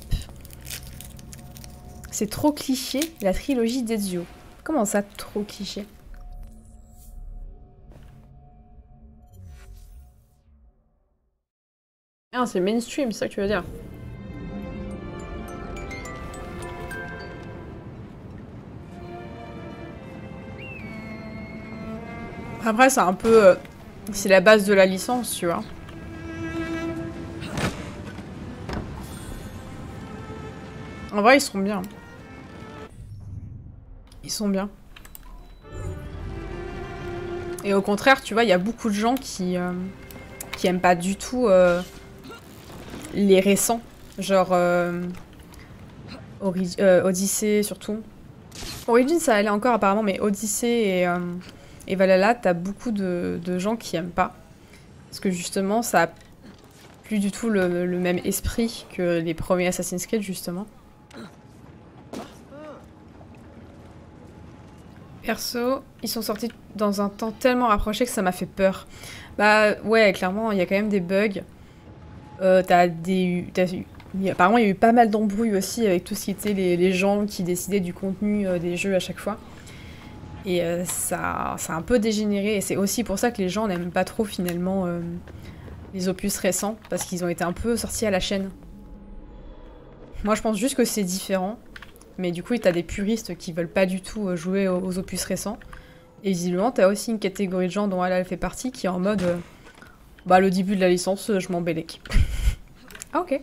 A: C'est trop cliché, la trilogie d'Ezio. Comment ça, trop cliché? Ah, c'est mainstream, c'est ça que tu veux dire? Après, c'est un peu... euh, c'est la base de la licence, tu vois. En vrai, ils sont bien. Ils sont bien. Et au contraire, tu vois, il y a beaucoup de gens qui, euh, qui aiment pas du tout euh, les récents. Genre Odyssey surtout. Origin ça allait encore apparemment, mais Odyssey et, et Valhalla, t'as beaucoup de, gens qui aiment pas. Parce que justement, ça a plus du tout le, même esprit que les premiers Assassin's Creed justement. Perso, ils sont sortis dans un temps tellement rapproché que ça m'a fait peur. Bah ouais, clairement, il y a quand même des bugs. Euh, t'as des... apparemment, il y a eu pas mal d'embrouilles aussi avec tout ce qui était les, les gens qui décidaient du contenu euh, des jeux à chaque fois. Et euh, ça, ça a un peu dégénéré. Et c'est aussi pour ça que les gens n'aiment pas trop finalement euh, les opus récents. Parce qu'ils ont été un peu sortis à la chaîne. Moi, je pense juste que c'est différent. Mais du coup, t'as des puristes qui veulent pas du tout euh, jouer aux, aux opus récents. Et visiblement, t'as aussi une catégorie de gens dont elle fait partie qui est en mode euh, Bah, le début de la licence, je m'en bélec. ah, ok.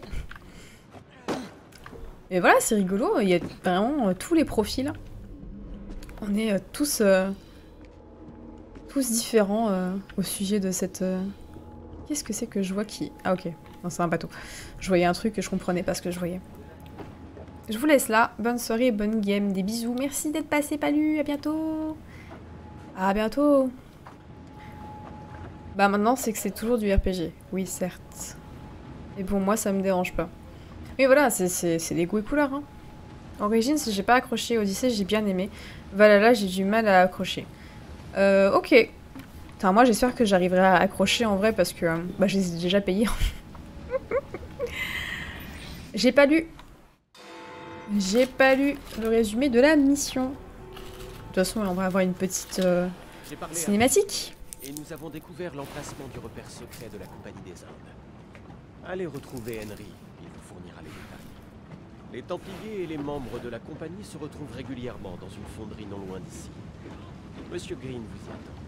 A: Et voilà, c'est rigolo. Il y a vraiment euh, tous les profils. On est euh, tous. euh, tous différents euh, au sujet de cette. Qu'est-ce que c'est que je vois qui. Ah, ok. Non, c'est un bateau. Je voyais un truc et je comprenais pas ce que je voyais. Je vous laisse là. Bonne soirée bonne game. Des bisous. Merci d'être passé, Palu. À bientôt. À bientôt. Bah maintenant, c'est que c'est toujours du RPG. Oui, certes. Et pour moi, ça me dérange pas. Mais voilà, c'est des goûts et couleurs. Hein. Origins, j'ai pas accroché. Odyssey, j'ai bien aimé. Valhalla, j'ai du mal à accrocher. Euh, ok. Putain, moi, j'espère que j'arriverai à accrocher en vrai parce que euh, bah, je les ai déjà payés. j'ai pas lu. J'ai pas lu le résumé de la mission. De toute façon, on va avoir une petite euh,
J: J'ai
A: cinématique.
J: Et nous avons découvert l'emplacement du repère secret de la Compagnie des Indes. Allez retrouver Henry, il vous fournira les détails. Les Templiers et les membres de la Compagnie se retrouvent régulièrement dans une fonderie non loin d'ici. Monsieur Green vous y attend.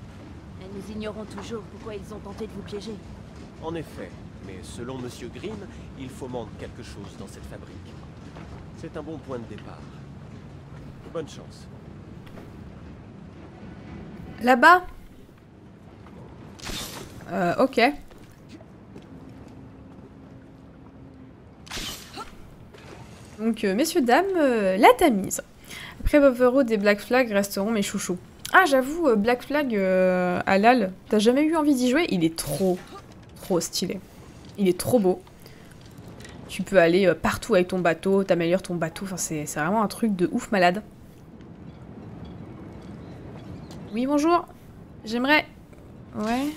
H: Et nous ignorons toujours pourquoi ils ont tenté de vous piéger.
J: En effet, mais selon Monsieur Green, il fomente quelque chose dans cette fabrique. C'est un bon point de départ. Bonne chance.
A: Là-bas? Euh, ok. Donc, euh, messieurs, dames, euh, la Tamise. Après Brotherhood et Black Flag resteront mes chouchous. Ah, j'avoue, euh, Black Flag, Halal, t'as jamais eu envie d'y jouer? Il est trop, trop stylé. Il est trop beau. Tu peux aller partout avec ton bateau, t'améliores ton bateau, enfin, c'est c'est vraiment un truc de ouf malade. Oui, bonjour. J'aimerais... Ouais.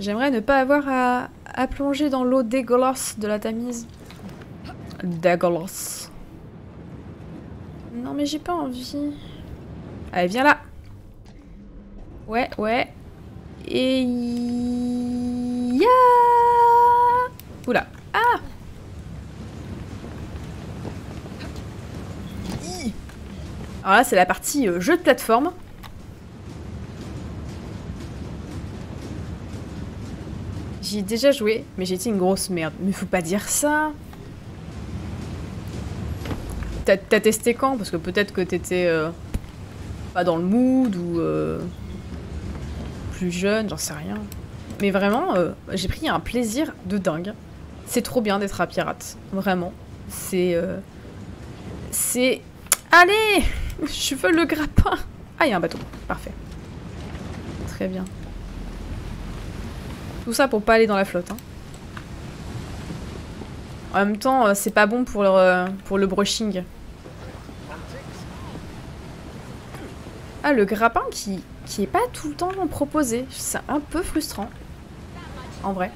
A: J'aimerais ne pas avoir à, à plonger dans l'eau dégueulasse de la Tamise. Dégueulasse. Non mais j'ai pas envie. Allez, viens là. Ouais, ouais. Et... Ya Oula. Ah Alors là, c'est la partie euh, jeu de plateforme. J'y ai déjà joué, mais j'ai été une grosse merde. Mais faut pas dire ça T'as testé quand? Parce que peut-être que t'étais euh, pas dans le mood ou euh, plus jeune, j'en sais rien. Mais vraiment, euh, j'ai pris un plaisir de dingue. C'est trop bien d'être à pirate, vraiment. C'est... C'est... Allez Je veux le grappin Ah, il y a un bateau. Parfait. Très bien. Tout ça pour pas aller dans la flotte. Hein. En même temps, c'est pas bon pour pour le brushing. Ah, le grappin qui, qui est pas tout le temps proposé. C'est un peu frustrant. En vrai.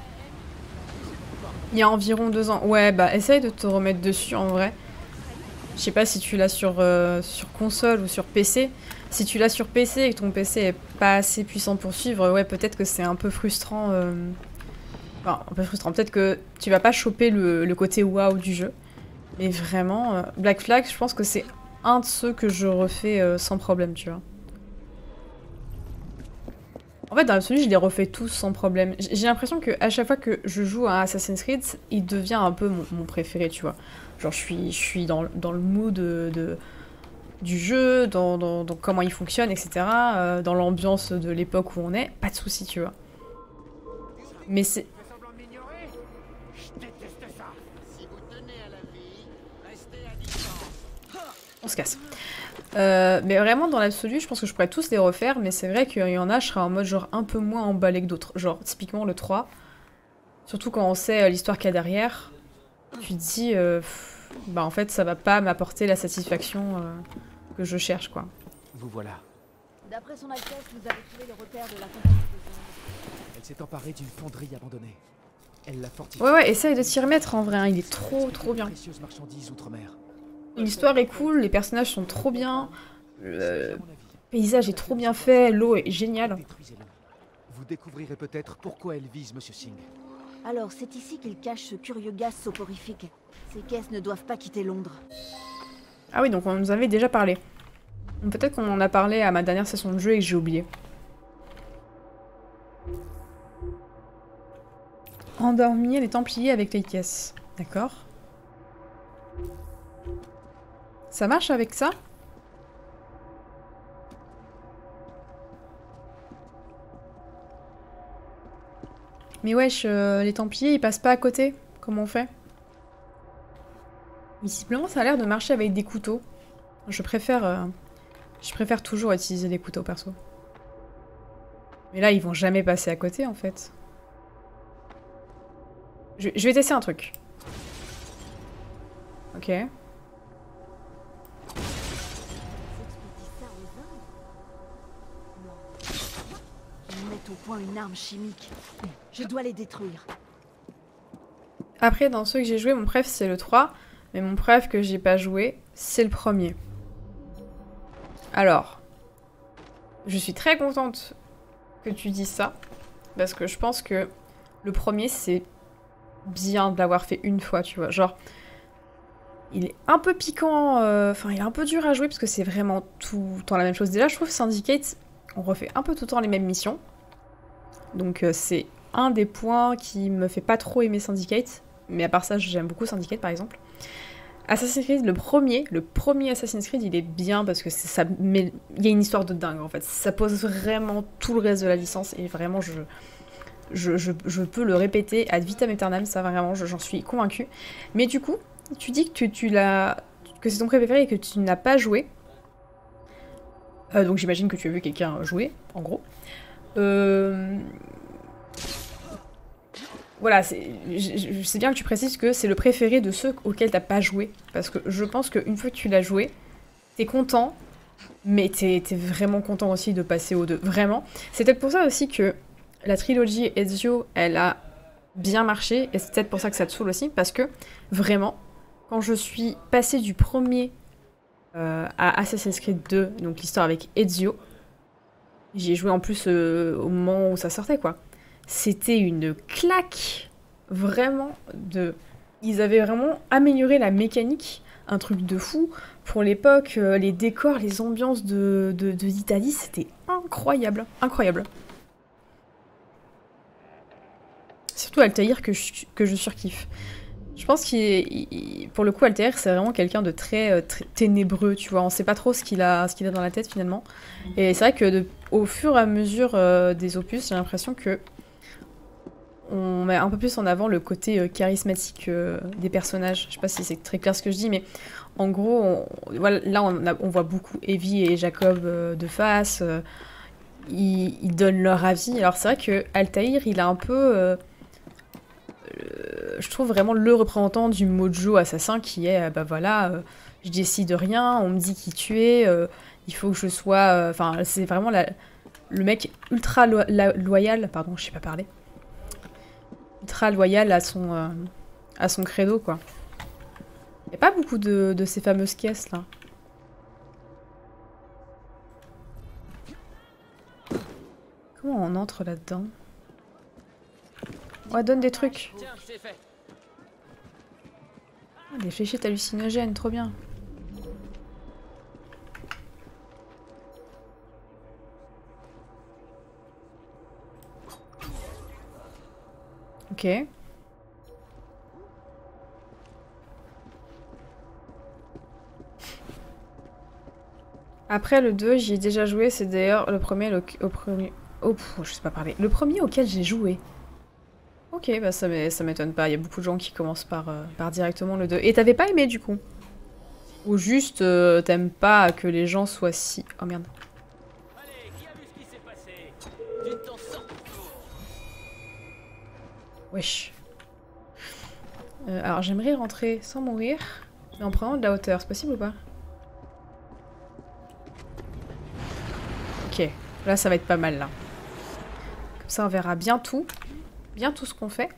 A: Il y a environ deux ans. Ouais, bah essaye de te remettre dessus en vrai. Je sais pas si tu l'as sur, euh, console ou sur PC. Si tu l'as sur PC et que ton PC est pas assez puissant pour suivre, ouais, peut-être que c'est un peu frustrant. Euh, enfin, un peu frustrant. Peut-être que tu vas pas choper le, côté waouh du jeu. Mais vraiment, euh, Black Flag, je pense que c'est un de ceux que je refais sans problème, tu vois. En fait, dans l'absolu, je les refais tous sans problème. J'ai l'impression que à chaque fois que je joue à Assassin's Creed, il devient un peu mon préféré, tu vois. Genre, je suis, je suis dans, dans le mood de, du jeu, dans, dans, comment il fonctionne, etc. Euh, dans l'ambiance de l'époque où on est. Pas de soucis, tu vois. Mais c'est... On se casse. Euh, mais vraiment, dans l'absolu, je pense que je pourrais tous les refaire, mais c'est vrai qu'il y en a, je serais en mode genre un peu moins emballé que d'autres. Genre, typiquement le 3. Surtout quand on sait euh, l'histoire qu'il y a derrière. Tu te dis bah en fait ça va pas m'apporter la satisfaction euh, que je cherche quoi.
N: Vous voilà.
K: D'après son Altesse, vous avez trouvé le repère de la compagnie
N: Elle s'est emparée d'une fonderie abandonnée. Elle l'a
A: fortifiée. Ouais ouais, essaye de t'y remettre en vrai, hein. il est trop trop bien. L'histoire est cool, les personnages sont trop bien, le paysage est trop bien fait, l'eau est géniale.
N: Vous découvrirez peut-être pourquoi elle vise Monsieur Singh.
K: Alors, c'est ici qu'il cache ce curieux gaz soporifique. Ces caisses ne doivent pas quitter Londres.
A: Ah oui, donc on nous avait déjà parlé. Peut-être qu'on en a parlé à ma dernière session de jeu et que j'ai oublié. Endormir les Templiers avec les caisses. D'accord? Ça marche avec ça? Mais wesh, euh, les Templiers, ils passent pas à côté. Comment on fait? Visiblement, ça a l'air de marcher avec des couteaux. Je préfère... Euh, je préfère toujours utiliser des couteaux, perso. Mais là, ils vont jamais passer à côté, en fait. Je, je vais tester un truc. Ok.
K: Au point une arme chimique. Je dois les détruire.
A: Après, dans ceux que j'ai joué, mon préf c'est le 3, mais mon préf que j'ai pas joué, c'est le premier. Alors, je suis très contente que tu dis ça, parce que je pense que le premier c'est bien de l'avoir fait une fois, tu vois. Genre, il est un peu piquant, euh, enfin il est un peu dur à jouer parce que c'est vraiment tout le temps la même chose. Déjà, je trouve Syndicate, on refait un peu tout le temps les mêmes missions. Donc euh, c'est un des points qui me fait pas trop aimer Syndicate. Mais à part ça, j'aime beaucoup Syndicate par exemple. Assassin's Creed, le premier, le premier Assassin's Creed, il est bien parce que ça, il y a une histoire de dingue en fait. Ça pose vraiment tout le reste de la licence et vraiment je, peux le répéter ad vitam aeternam, ça vraiment, j'en suis convaincue. Mais du coup, tu dis que tu, l'as, que c'est ton préféré et que tu n'as pas joué. Euh, donc j'imagine que tu as vu quelqu'un jouer, en gros. Euh... Voilà, je sais bien que tu précises que c'est le préféré de ceux auxquels t'as pas joué. Parce que je pense qu'une fois que tu l'as joué, t'es content, mais t'es vraiment content aussi de passer aux deux. Vraiment. C'est peut-être pour ça aussi que la trilogie Ezio, elle a bien marché, et c'est peut-être pour ça que ça te saoule aussi, parce que vraiment, quand je suis passé du premier euh, à Assassin's Creed 2, donc l'histoire avec Ezio, J'y ai joué en plus euh, au moment où ça sortait, quoi. C'était une claque, vraiment, de... Ils avaient vraiment amélioré la mécanique, un truc de fou. Pour l'époque, euh, les décors, les ambiances de, c'était incroyable, incroyable. Surtout Altaïr que je, que je surkiffe. Je pense qu'il il- pour le coup Altair c'est vraiment quelqu'un de très, euh, très ténébreux, tu vois. On sait pas trop ce qu'il a, ce qu'il a dans la tête finalement. Et c'est vrai que de- au fur et à mesure euh, des opus, j'ai l'impression que on met un peu plus en avant le côté euh, charismatique euh, des personnages. Je sais pas si c'est très clair ce que je dis, mais en gros, là on, voit beaucoup Evie et Jacob de face. ils, donnent leur avis. Alors c'est vrai que Altaïr, il a un peu je trouve vraiment le représentant du mojo assassin qui est, bah voilà, je décide de rien, on me dit qui tu es, il faut que je sois... euh, Enfin, c'est vraiment la- le mec ultra lo- la- loyal, pardon, je sais pas parler, ultra loyal à son, euh, à son credo, quoi. Il a pas beaucoup de, de ces fameuses caisses, là. Comment on entre là-dedans? Ouais, donne des trucs. Ah, Des fléchettes hallucinogènes, trop bien. Ok. Après le 2, j'y ai déjà joué, c'est d'ailleurs le premier au premier oh, je sais pas parler. Le premier auquel j'ai joué. Ok, bah ça m'é- ça m'étonne pas, il y a beaucoup de gens qui commencent par, euh, directement le 2. Et t'avais pas aimé du coup? Ou juste euh, t'aimes pas que les gens soient si... Oh merde. Wesh. Euh, alors j'aimerais rentrer sans mourir, mais en prenant de la hauteur, c'est possible ou pas? Ok, là ça va être pas mal là. Comme ça on verra bien tout, bien tout ce qu'on fait.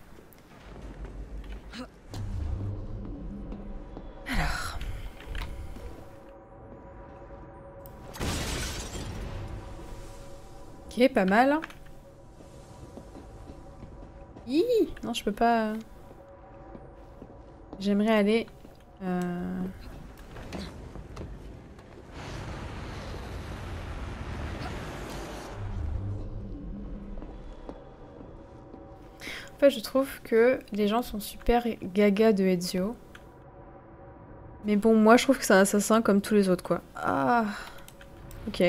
A: Alors. Ok, pas mal. Non, je peux pas. J'aimerais aller. euh, En fait, je trouve que les gens sont super gaga de Ezio. Mais bon, moi, je trouve que c'est un assassin comme tous les autres, quoi. Ah. Ok.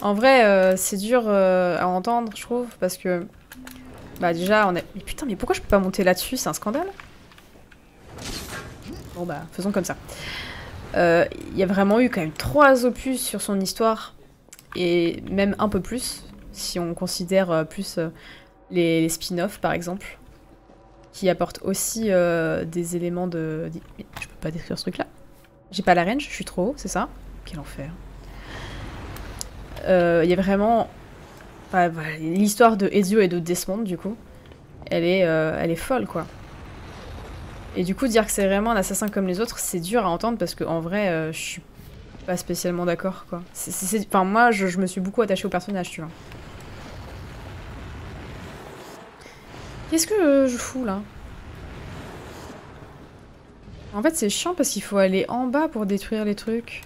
A: En vrai, euh, c'est dur euh, à entendre, je trouve, parce que... Bah déjà, on est... Mais putain, mais pourquoi je peux pas monter là-dessus? C'est un scandale Bon bah, faisons comme ça. Euh, Il y a vraiment eu quand même trois opus sur son histoire, et même un peu plus, si on considère euh, plus euh, les, spin-offs par exemple, qui apportent aussi des éléments de... Mais Je peux pas décrire ce truc-là. J'ai pas la range, je suis trop haut, c'est ça? Quel enfer. Il y a vraiment... L'histoire de Ezio et de Desmond, du coup, elle est, euh, elle est folle, quoi. Et du coup, dire que c'est vraiment un assassin comme les autres, c'est dur à entendre parce qu'en vrai, euh, je suis pas spécialement d'accord, quoi. Enfin, moi, je, me suis beaucoup attachée au personnage, tu vois. Qu'est-ce que euh, je fous, là? En fait, c'est chiant parce qu'il faut aller en bas pour détruire les trucs.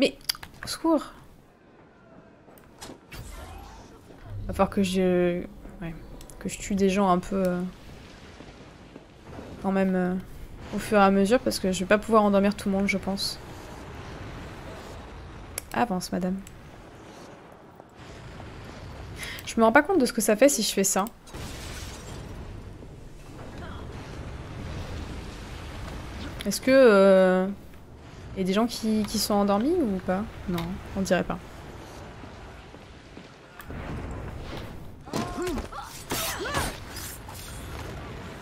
A: Mais, au secours Va falloir que je... Ouais, que je tue des gens un peu... euh, Quand même euh, au fur et à mesure parce que je vais pas pouvoir endormir tout le monde, je pense. Avance, madame. Je me rends pas compte de ce que ça fait si je fais ça. Est-ce que... euh, A des gens qui, sont endormis ou pas? Non, on dirait pas.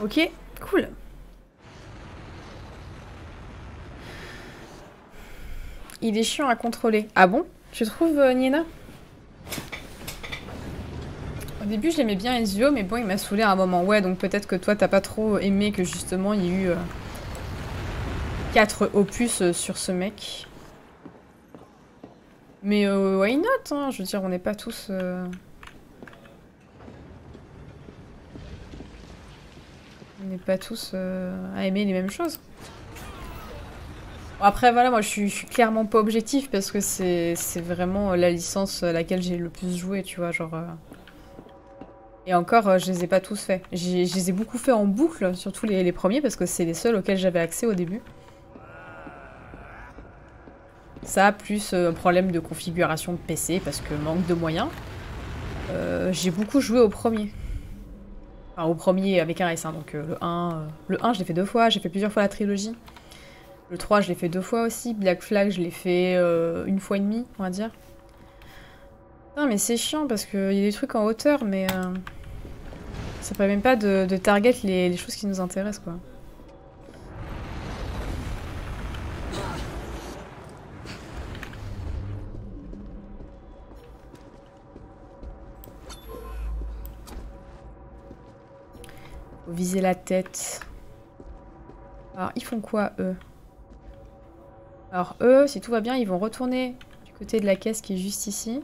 A: Ok, cool. Il est chiant à contrôler. Ah bon? Tu trouves, euh, Niena? Au début, j'aimais bien Ezio, mais bon, il m'a saoulé à un moment. Ouais, donc peut-être que toi, t'as pas trop aimé que justement, il y ait eu... euh, 4 opus euh, sur ce mec. Mais euh, why not hein? Je veux dire, on n'est pas tous... euh, On n'est pas tous à aimer les mêmes choses. Bon, après, voilà, moi je suis, clairement pas objectif parce que c'est vraiment la licence à laquelle j'ai le plus joué, tu vois, genre... Et encore, je les ai pas tous faits. Je les ai beaucoup fait en boucle, surtout les, les premiers, parce que c'est les seuls auxquels j'avais accès au début. Ça, plus euh, un problème de configuration de PC, parce que manque de moyens. Euh, j'ai beaucoup joué au premier. Enfin, au premier avec un S, hein, donc euh, le 1, euh, le 1 je l'ai fait deux fois, j'ai fait plusieurs fois la trilogie. Le 3 je l'ai fait deux fois aussi, Black Flag je l'ai fait une fois et demie, on va dire. Non mais c'est chiant parce qu'il y a des trucs en hauteur, mais ça permet même pas de, de target les choses qui nous intéressent quoi. Viser la tête. Alors, ils font quoi, eux? Alors, eux, si tout va bien, ils vont retourner du côté de la caisse qui est juste ici.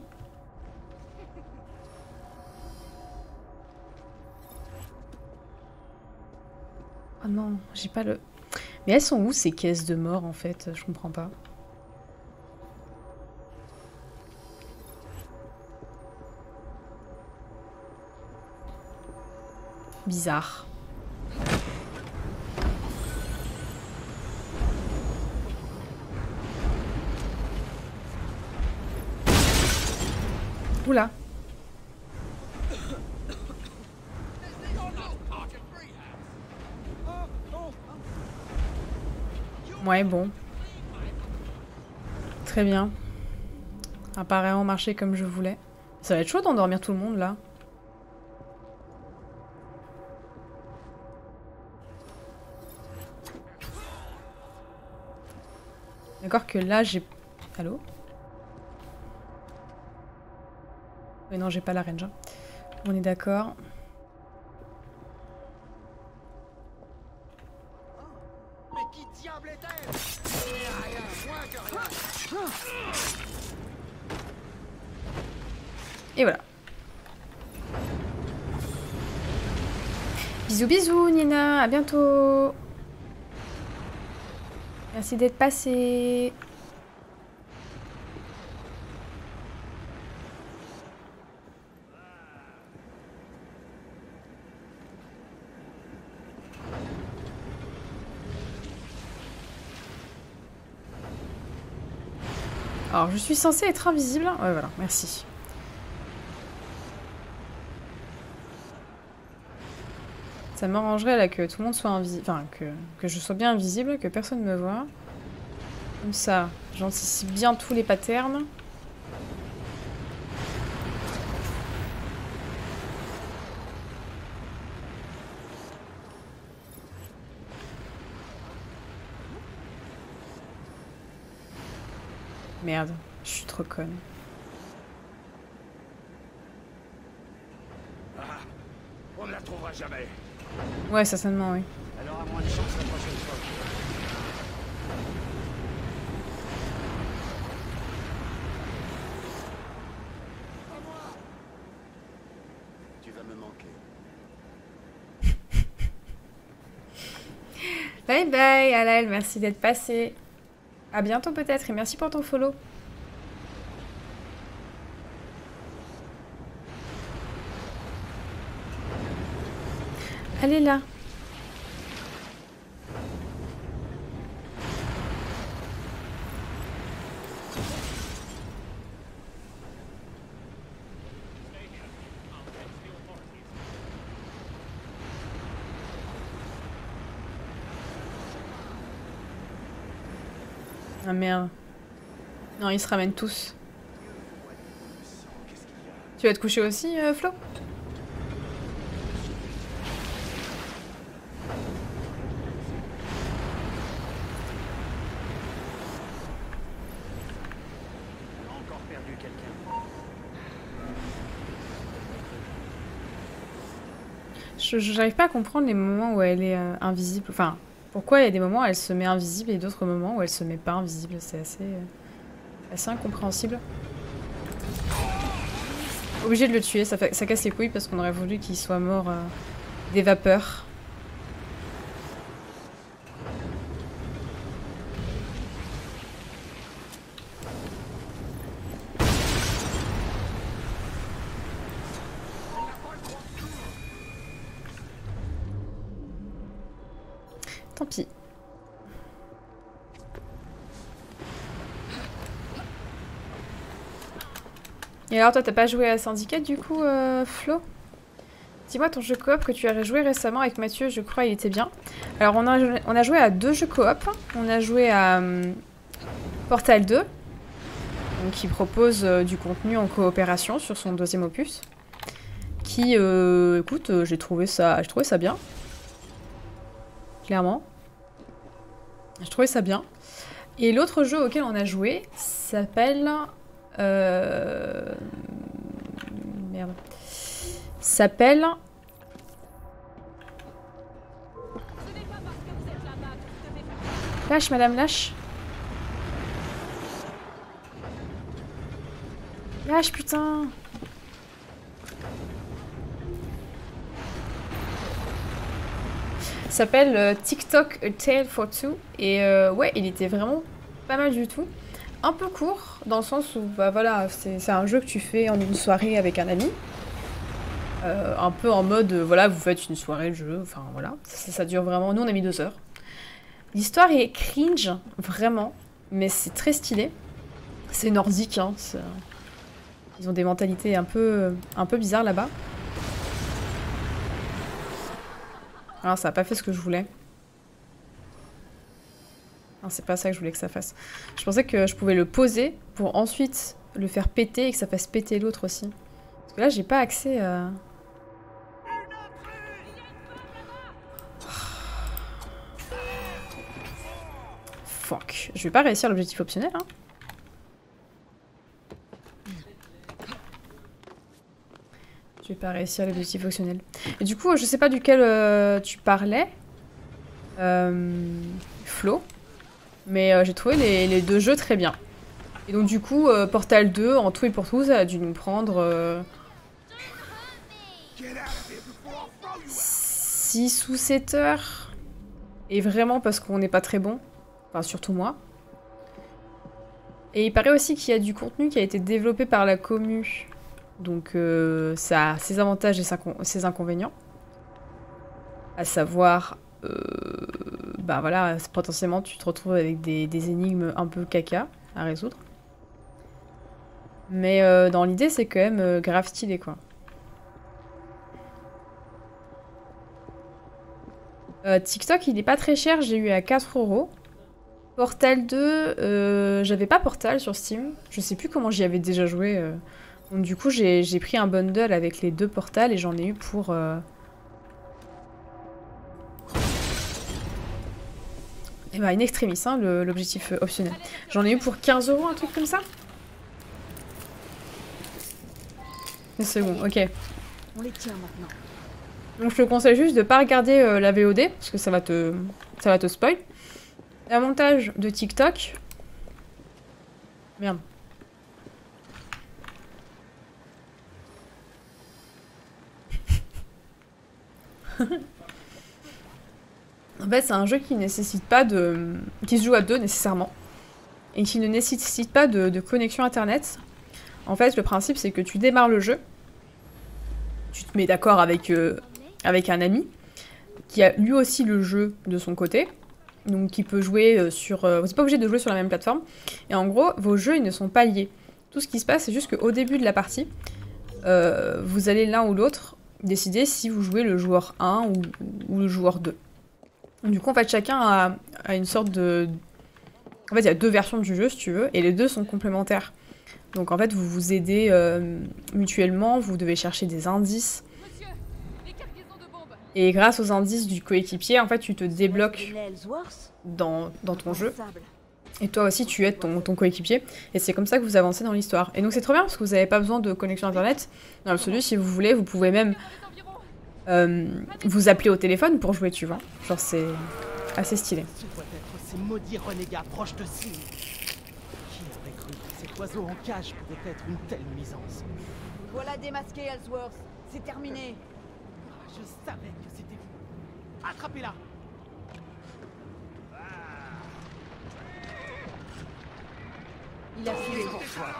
A: Oh non, j'ai pas le... Mais elles sont où, ces caisses de mort, en fait? Je comprends pas. Bizarre. Oula. Ouais, bon. Très bien. Apparemment marché comme je voulais. Ça va être chaud d'endormir tout le monde là. D'accord que là j'ai... Allô? Oui non j'ai pas la range. hein. On est d'accord.
M: Mais.
A: Et voilà. Bisous bisous Nina, à bientôt. Merci d'être passé. Alors, je suis censée être invisible. Ouais, voilà, merci. Ça m'arrangerait là que tout le monde soit invisible, enfin que, je sois bien invisible, que personne me voit. Comme ça, j'anticipe bien tous les patterns. Merde, je suis trop conne.
M: Ah, on ne la trouvera jamais.
A: Ouais, certainement, oui.
M: Elle aura moins de chance la prochaine fois. Tu vas me manquer.
A: Bye bye, Alael, merci d'être passé. À bientôt peut-être et merci pour ton follow. Allez là. Ah merde. Non, ils se ramènent tous. Tu vas te coucher aussi, euh, Flo? J'arrive pas à comprendre les moments où elle est euh, invisible. Enfin, Pourquoi il y a des moments où elle se met invisible et d'autres moments où elle se met pas invisible? C'est assez, euh, assez incompréhensible. Obligé de le tuer, ça, casse les couilles parce qu'on aurait voulu qu'il soit mort euh, des vapeurs. Et alors toi t'as pas joué à Syndicate du coup euh, Flo? Dis-moi ton jeu coop que tu as joué récemment avec Mathieu, je crois il était bien. Alors on a, on a joué à deux jeux coop. On a joué à hum, Portal 2, donc, qui propose euh, du contenu en coopération sur son deuxième opus. Qui, euh, écoute, j'ai trouvé ça, j'ai trouvé ça bien. Clairement. J'ai trouvé ça bien. Et l'autre jeu auquel on a joué s'appelle... Euh... Merde. S'appelle... Lâche, madame, lâche. Lâche, putain. s'appelle euh, TikTok A Tale for Two. Et euh, ouais, il était vraiment pas mal du tout. Un peu court, dans le sens où, bah voilà, c'est un jeu que tu fais en une soirée avec un ami. Euh, un peu en mode, voilà, vous faites une soirée de jeu, enfin voilà. Ça, ça dure vraiment, nous on a mis deux heures. L'histoire est cringe, vraiment, mais c'est très stylé. C'est nordique, hein. Ils ont des mentalités un peu, un peu bizarres là-bas. Alors ça a pas fait ce que je voulais. Non, c'est pas ça que je voulais que ça fasse. Je pensais que je pouvais le poser pour ensuite le faire péter et que ça fasse péter l'autre aussi. Parce que là, j'ai pas accès à... Fuck. Je vais pas réussir l'objectif optionnel, hein. Je vais pas réussir l'objectif optionnel. Et du coup, je sais pas duquel euh, tu parlais. Euh, Flo. Mais euh, j'ai trouvé les, deux jeux très bien. Et donc du coup, euh, Portal 2, en tout et pour tout, ça a dû nous prendre... 6 ou 7 heures. Et vraiment parce qu'on n'est pas très bon. Enfin, surtout moi. Et il paraît aussi qu'il y a du contenu qui a été développé par la commu donc euh, ça a ses avantages et ses inconvénients. À savoir, euh, bah voilà, potentiellement tu te retrouves avec des, énigmes un peu caca à résoudre. Mais euh, dans l'idée, c'est quand même euh, grave stylé quoi. TikTok, il est pas très cher, j'ai eu à 4 euros. Portal 2, j'avais pas Portal sur Steam. Je sais plus comment j'y avais déjà joué. Donc du coup, j'ai pris un bundle avec les deux portals et j'en ai eu pour... Et bah, une extremis, hein, l'objectif euh, optionnel. J'en ai eu pour 15 euros, un truc comme ça? C'est bon, ok.
K: On les tient maintenant.
A: Donc je te conseille juste de pas regarder euh, la VOD, parce que ça va te, ça va te spoil. Un montage de TikTok. Merde. en fait, c'est un jeu qui nécessite pas de... qui se joue à deux nécessairement. Et qui ne nécessite pas de, connexion internet. En fait, le principe, c'est que tu démarres le jeu. Tu te mets d'accord avec, euh, avec un ami qui a lui aussi le jeu de son côté. Donc qui peut jouer euh, sur... Euh, vous n'êtes pas obligé de jouer sur la même plateforme. Et en gros, vos jeux, ils ne sont pas liés. Tout ce qui se passe, c'est juste qu'au début de la partie, vous allez l'un ou l'autre décider si vous jouez le joueur 1 ou, le joueur 2. Du coup, en fait, chacun a, une sorte de... En fait, il y a deux versions du jeu, si tu veux, et les deux sont complémentaires. Donc, en fait, vous vous aidez euh, mutuellement, vous devez chercher des indices. Et grâce aux indices du coéquipier, en fait, tu te débloques dans, dans ton jeu. Et toi aussi, tu aides ton, ton coéquipier. Et c'est comme ça que vous avancez dans l'histoire. Et donc c'est trop bien parce que vous n'avez pas besoin de connexion internet. Dans l'absolu, si vous voulez, vous pouvez même euh, vous appeler au téléphone pour jouer, tu vois. Genre c'est... assez stylé.
P: Ce doit être ces maudits renégats proches de Signe. Qui aurait cru que cet oiseau en cage pouvait être une telle nuisance
K: Voilà démasqué, Ellsworth. C'est terminé.
P: Ah, Je savais que c'était vous. Attrapez-la
K: Il a fui.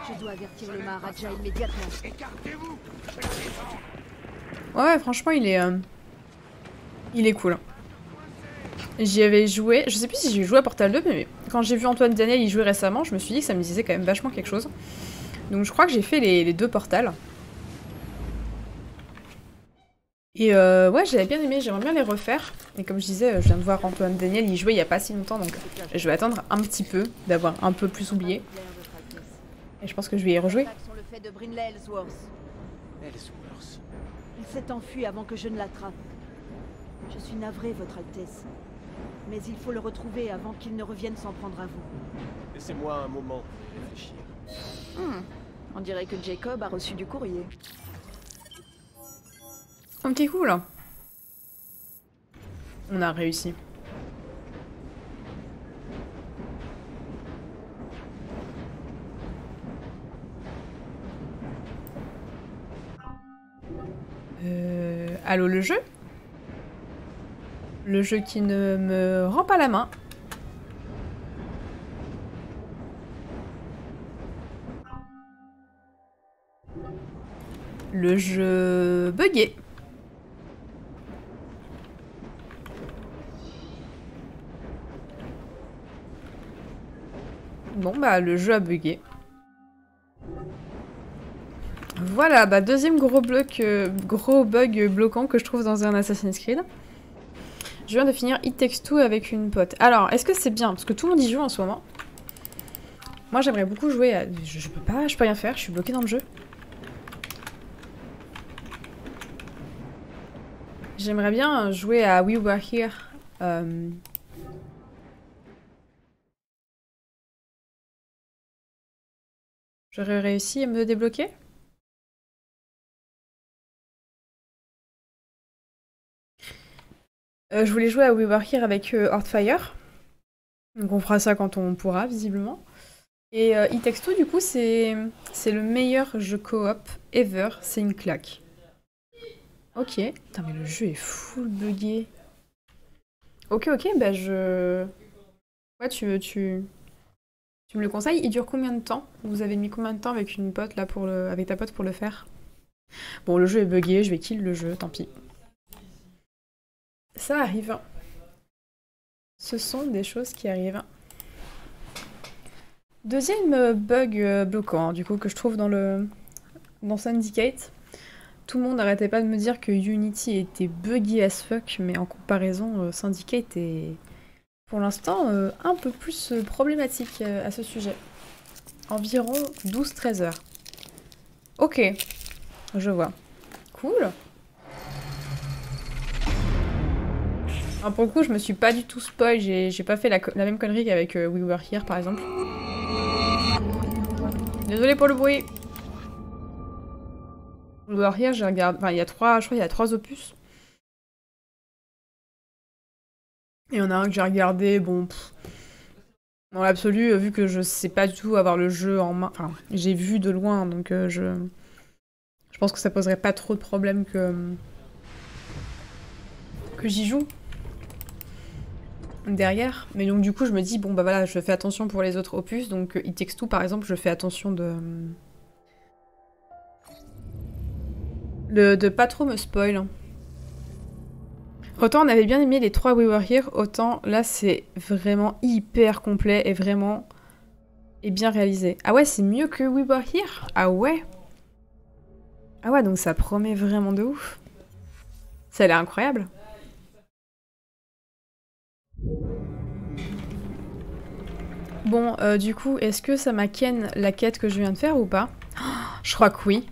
K: Je dois avertir le Maharaja immédiatement.
M: Écartez-vous
A: Ouais, ouais, franchement, il est... euh, Il est cool. J'y avais joué... Je sais plus si j'ai joué à Portal 2, mais quand j'ai vu Antoine Daniel y jouer récemment, je me suis dit que ça me disait quand même vachement quelque chose. Donc je crois que j'ai fait les, les deux Portals. Et euh, ouais, j'avais bien aimé, j'aimerais bien les refaire. Et comme je disais, je viens de voir Antoine Daniel y jouer il y a pas si longtemps, donc je vais attendre un petit peu, d'avoir un peu plus oublié. Et je pense que je vais y rejouer.
K: Sur le fait de Brinley Ellsworth. S'est enfui avant que je ne l'attrape. Je suis navré, Votre Altesse. Mais il faut le retrouver avant qu'il ne revienne s'en prendre à vous.
J: Laissez-moi un moment pour réfléchir.
H: Hmm. On dirait que Jacob a reçu du courrier.
A: Ok, cool. On a réussi. Euh, allô le jeu? Le jeu qui ne me rend pas la main. Le jeu bugué. Bon bah le jeu a bugué. Voilà, bah deuxième gros bloc, euh, gros bug bloquant que je trouve dans un Assassin's Creed. Je viens de finir It Takes Two avec une pote. Alors, est-ce que c'est bien? Parce que tout le monde y joue en ce moment. Moi j'aimerais beaucoup jouer à... Je, peux pas, je peux rien faire, je suis bloquée dans le jeu. J'aimerais bien jouer à We Were Here. euh, J'aurais réussi à me débloquer? Euh, Je voulais jouer à We Were Here avec euh, Heartfire. Donc on fera ça quand on pourra, visiblement. Et euh, It du coup, c'est le meilleur jeu coop ever. C'est une claque. Ok. Putain, mais le jeu est full buggé. Ok, ok, bah je... Ouais, tu, tu... tu me le conseilles. Il dure combien de temps? Vous avez mis combien de temps avec une pote, là, pour le... avec ta pote pour le faire? Bon, le jeu est buggé, je vais kill le jeu, tant pis. Ça arrive. Ce sont des choses qui arrivent. Deuxième euh, bug euh, bloquant, du coup, que je trouve dans le dans Syndicate. Tout le monde n'arrêtait pas de me dire que Unity était buggy as fuck, mais en comparaison, euh, Syndicate est pour l'instant un peu plus problématique à ce sujet. Environ 12-13 heures. Ok, je vois. Cool. Pour le coup, je me suis pas du tout spoil, j'ai pas fait la, même connerie qu'avec euh, We Were Here par exemple. Désolé pour le bruit. We Were Here, j'ai regardé. Enfin, il y a trois, je crois qu'il y a trois opus. Et il y en a un que j'ai regardé, bon. Dans l'absolu, euh, vu que je sais pas du tout avoir le jeu en main. Enfin, j'ai vu de loin, donc euh, je. Je pense que ça poserait pas trop de problèmes que. que j'y joue derrière. Mais donc du coup, je me dis, bon bah voilà, je fais attention pour les autres opus. Donc euh, It Takes Two, par exemple, je fais attention de... de, de pas trop me spoil. Autant on avait bien aimé les trois We Were Here, autant là c'est vraiment hyper complet et vraiment... et bien réalisé. Ah ouais, c'est mieux que We Were Here? Ah ouais? Ah ouais, donc ça promet vraiment de ouf. Ça a l'air incroyable. Bon, euh, du coup, est-ce que ça m'a ken la quête que je viens de faire ou pas? Je crois que oui.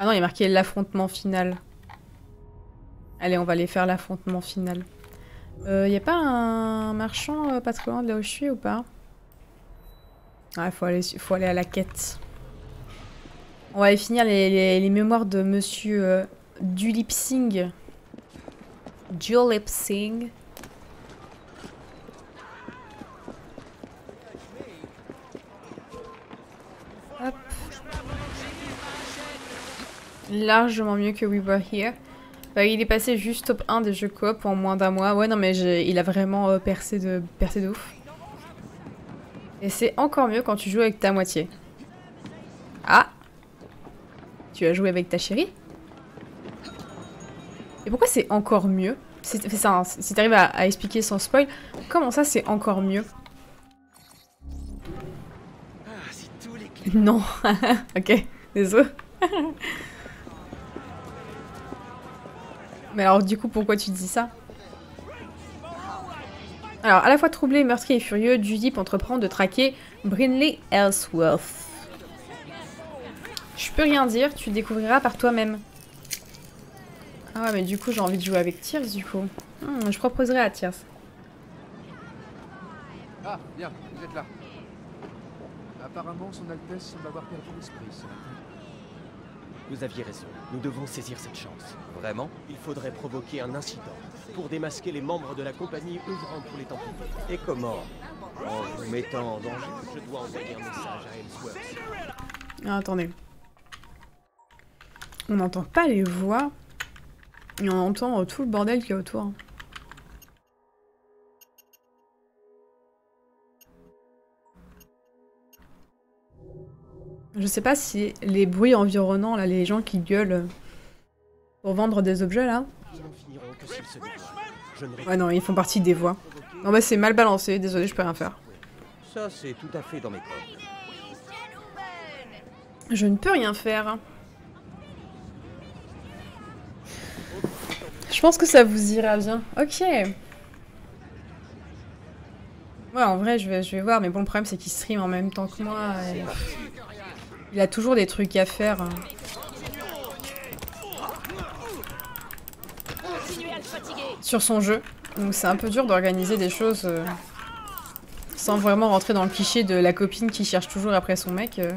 A: Ah non, il y a marqué l'affrontement final. Allez, on va aller faire l'affrontement final. Il y a pas un marchand euh, de là où je suis ou pas? Ah, faut aller, faut aller à la quête. On va aller finir les, mémoires de monsieur euh, Dulip Largement mieux que We Were Here. Bah, il est passé juste top 1 des jeux coop en moins d'un mois. Ouais, non, mais il a vraiment euh, percé, de, percé de ouf. Et c'est encore mieux quand tu joues avec ta moitié. Ah Tu as joué avec ta chérie Et pourquoi c'est encore mieux? Hein, si t'arrives à, à expliquer sans spoil, comment ça c'est encore mieux? Non, ok, désolé. Mais alors du coup, pourquoi tu dis ça Alors, à la fois troublé, meurtrier et furieux, Judip entreprend de traquer Brinley Ellsworth. Je peux rien dire, tu découvriras par toi-même. Ah ouais, mais du coup, j'ai envie de jouer avec Tears, du coup. Hmm, je proposerai à Tears.
N: Ah, bien, vous êtes là. Apparemment, son Altesse semble avoir perdu l'esprit.
J: Vous aviez raison. Nous devons saisir cette chance.
O: Vraiment?
J: Il faudrait provoquer un incident pour démasquer les membres de la compagnie œuvrant pour les Templiers.
O: Et comment? En vous mettant en danger
J: Je dois envoyer un message à Ellsworth.
A: Ah, attendez. On n'entend pas les voix. Et on entend euh, tout le bordel qu'il y a autour. Je sais pas si les bruits environnants, là, les gens qui gueulent pour vendre des objets, là. Ouais, non, ils font partie des voix. Non, bah c'est mal balancé, désolé, je peux rien faire.
O: Ça, c'est tout à fait dans mes cordes.
A: Je ne peux rien faire. Je pense que ça vous ira bien. Ok. Ouais, en vrai, je vais, je vais voir, mais bon, le problème, c'est qu'il stream en même temps que moi. et- Il a toujours des trucs à faire. hein. Sur son jeu. Donc c'est un peu dur d'organiser des choses euh, sans vraiment rentrer dans le cliché de la copine qui cherche toujours après son mec. euh.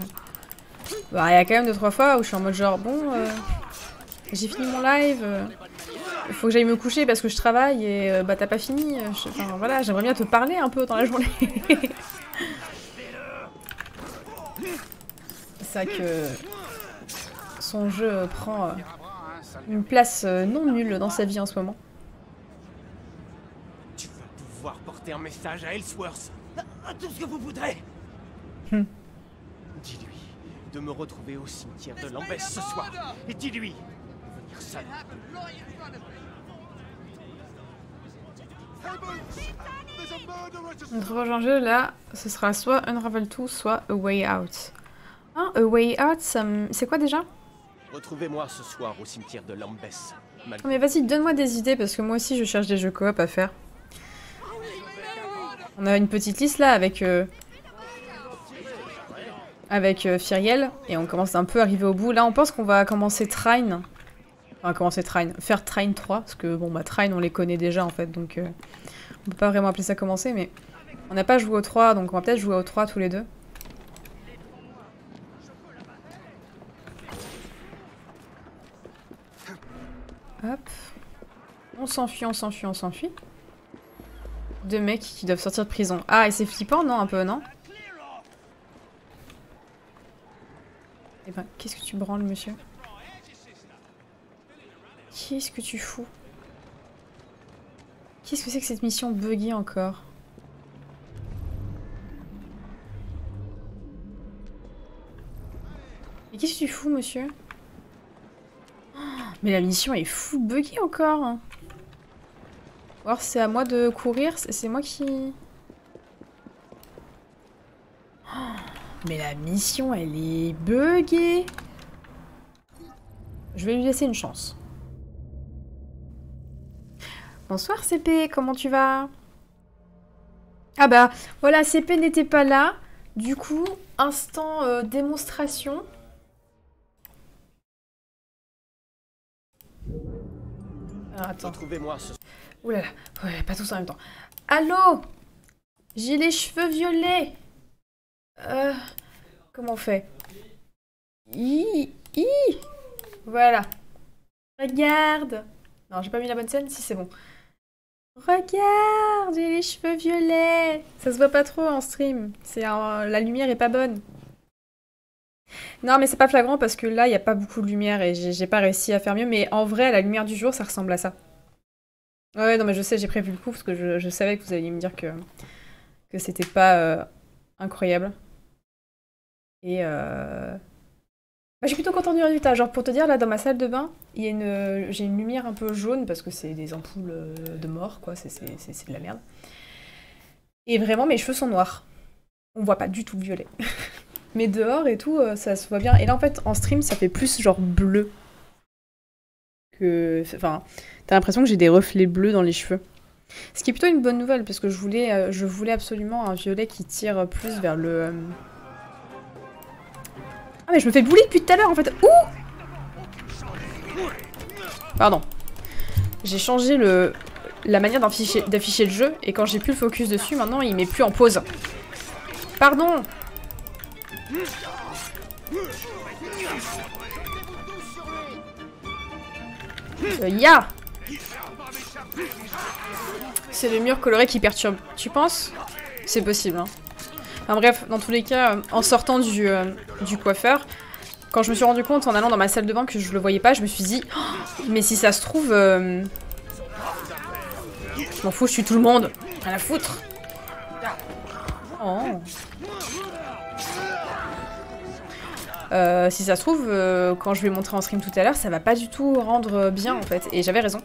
A: Bah, il y a quand même deux trois fois où je suis en mode genre bon, euh, j'ai fini mon live, il faut que j'aille me coucher parce que je travaille et bah t'as pas fini. Enfin voilà, j'aimerais bien te parler un peu dans la journée. C'est ça que son jeu prend euh, une place euh, non nulle dans sa vie en ce moment.
J: Tu vas pouvoir porter un message à Ellsworth. À tout ce que vous voudrez.
A: Hmm.
J: Dis-lui de me retrouver au cimetière de Lambeth ce soir. Et dis-lui de venir seul.
A: Notre prochain jeu là, ce sera soit Unravel 2, soit A Way Out. Ah, A Way Out, me- c'est quoi déjà?
J: Retrouvez-moi ce soir au cimetière de Lambeth. Mal-
A: Oh, Mais vas-y, donne-moi des idées parce que moi aussi je cherche des jeux coop à faire. On a une petite liste là avec euh, avec euh, Firiel et on commence un peu à arriver au bout. Là, on pense qu'on va commencer Trine. Enfin, commencer Trine, faire Trine 3 parce que bon bah Trine on les connaît déjà en fait donc euh, on peut pas vraiment appeler ça commencer mais on n'a pas joué au 3 donc on va peut-être jouer au 3 tous les deux. Hop. On s'enfuit, on s'enfuit, on s'enfuit. Deux mecs qui doivent sortir de prison. Ah, et c'est flippant, non Un peu, non Eh ben, qu'est-ce que tu branles, monsieur Qu'est-ce que tu fous Qu'est-ce que c'est que cette mission buggée encore Mais qu'est-ce que tu fous, monsieur Mais la mission est fou buggée encore alors c'est à moi de courir, c'est moi qui... Mais la mission, elle est buggée Je vais lui laisser une chance. Bonsoir CP, comment tu vas? Ah bah, voilà, CP n'était pas là. Du coup, instant euh, démonstration. Alors, attends.
J: Retrouvez-moi ce
A: Ouh là là, ouais, pas tous en même temps. Allô? J'ai les cheveux violets. Euh, comment on fait? Hi, hi. Voilà. Regarde. Alors, j'ai pas mis la bonne scène Si, c'est bon. Regarde, j'ai les cheveux violets. Ça se voit pas trop en stream. C'est la lumière est pas bonne. Non, mais c'est pas flagrant parce que là, il y a pas beaucoup de lumière et j'ai pas réussi à faire mieux. Mais en vrai, la lumière du jour, ça ressemble à ça. Ouais, non, mais je sais, j'ai prévu le coup parce que je, savais que vous alliez me dire que, que c'était pas euh, incroyable. Et euh... Bah, je suis plutôt contente du résultat. Genre, pour te dire, là, dans ma salle de bain, j'ai une lumière un peu jaune parce que c'est des ampoules euh, de mort, quoi. C'est de la merde. Et vraiment, mes cheveux sont noirs. On voit pas du tout le violet. Mais dehors et tout, euh, ça se voit bien. Et là, en fait, en stream, ça fait plus genre bleu. Que. Enfin, t'as l'impression que j'ai des reflets bleus dans les cheveux. Ce qui est plutôt une bonne nouvelle, parce que je voulais, euh, absolument un violet qui tire plus vers le. Ah mais je me fais bouler depuis tout à l'heure en fait. Ouh Pardon. J'ai changé la manière d'afficher le jeu et quand j'ai plus le focus dessus, maintenant il met plus en pause. Pardon euh, Ya C'est le mur coloré qui perturbe. Tu penses? C'est possible. Hein. Enfin bref, dans tous les cas, euh, en sortant du, euh, du coiffeur, quand je me suis rendu compte en allant dans ma salle de bain que je le voyais pas, je me suis dit oh, mais si ça se trouve euh, je m'en fous, je suis tout le monde. À la foutre. Oh. Si ça se trouve, quand je vais montrer en stream tout à l'heure, ça va pas du tout rendre bien en fait. Et j'avais raison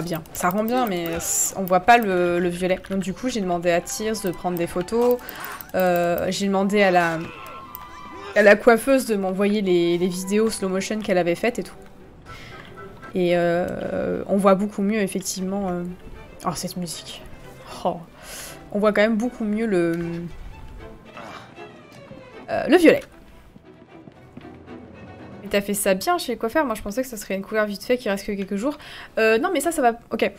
A: bien. Ça rend bien, mais on voit pas le, violet. Donc du coup, j'ai demandé à Tears de prendre des photos. Euh, j'ai demandé à la, coiffeuse de m'envoyer les, vidéos slow motion qu'elle avait faites et tout. Et euh, on voit beaucoup mieux, effectivement... Euh, oh, cette musique. Oh. On voit quand même beaucoup mieux le... le violet t'as fait ça bien chez Coiffeur. Moi, je pensais que ça serait une couleur vite fait qui reste que quelques jours. Euh, non, mais ça, ça va. Ok.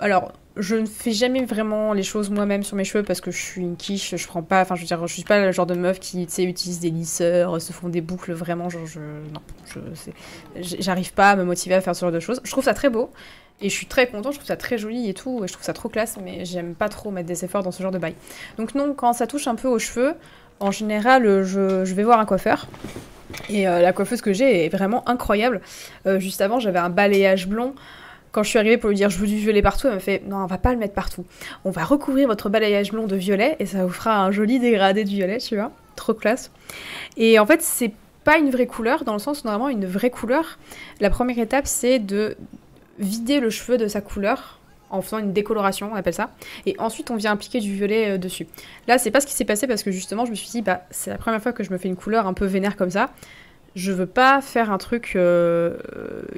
A: Alors, je ne fais jamais vraiment les choses moi-même sur mes cheveux parce que je suis une quiche, je prends pas, enfin je veux dire, je suis pas le genre de meuf qui, tu sais, utilise des lisseurs, se font des boucles, vraiment, genre, je, non, je, j'arrive pas à me motiver à faire ce genre de choses. Je trouve ça très beau, et je suis très contente, je trouve ça très joli et tout, et je trouve ça trop classe, mais j'aime pas trop mettre des efforts dans ce genre de bail. Donc non, quand ça touche un peu aux cheveux, en général, je, je vais voir un coiffeur, et euh, la coiffeuse que j'ai est vraiment incroyable. Euh, juste avant, j'avais un balayage blond. Quand je suis arrivée pour lui dire je veux du violet partout, elle m'a fait non, on va pas le mettre partout. On va recouvrir votre balayage blond de violet et ça vous fera un joli dégradé de violet, tu vois. Trop classe. Et en fait, c'est pas une vraie couleur dans le sens où normalement une vraie couleur, la première étape c'est de vider le cheveu de sa couleur en faisant une décoloration, on appelle ça. Et ensuite, on vient appliquer du violet euh, dessus. Là, c'est pas ce qui s'est passé parce que justement, je me suis dit, bah, c'est la première fois que je me fais une couleur un peu vénère comme ça. Je veux pas faire un truc euh,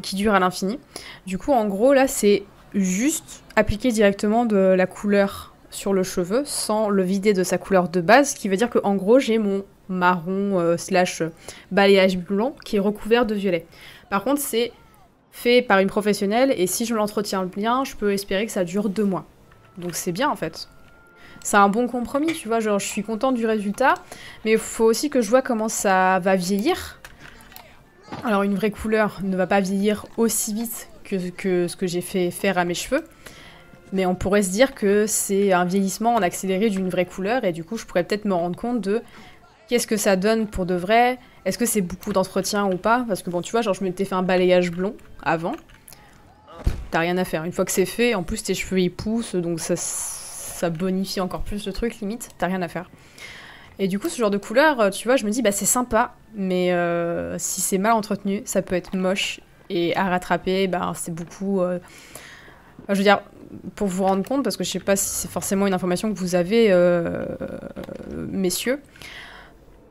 A: qui dure à l'infini. Du coup, en gros, là, c'est juste appliquer directement de la couleur sur le cheveu sans le vider de sa couleur de base, ce qui veut dire que en gros, j'ai mon marron euh, slash balayage blanc qui est recouvert de violet. Par contre, c'est fait par une professionnelle et si je l'entretiens bien, je peux espérer que ça dure deux mois. Donc c'est bien en fait. C'est un bon compromis, tu vois, genre je suis contente du résultat, mais il faut aussi que je vois comment ça va vieillir. Alors une vraie couleur ne va pas vieillir aussi vite que, que ce que j'ai fait faire à mes cheveux, mais on pourrait se dire que c'est un vieillissement en accéléré d'une vraie couleur et du coup je pourrais peut-être me rendre compte de qu'est-ce que ça donne pour de vrai, est-ce que c'est beaucoup d'entretien ou pas? Parce que bon, tu vois, genre je m'étais fait un balayage blond avant. T'as rien à faire. Une fois que c'est fait, en plus tes cheveux ils poussent, donc ça, ça bonifie encore plus le truc, limite. T'as rien à faire. Et du coup, ce genre de couleur, euh, tu vois, je me dis, bah c'est sympa, mais euh, si c'est mal entretenu, ça peut être moche. Et à rattraper, bah c'est beaucoup... Euh, je veux dire, pour vous rendre compte, parce que je sais pas si c'est forcément une information que vous avez, messieurs,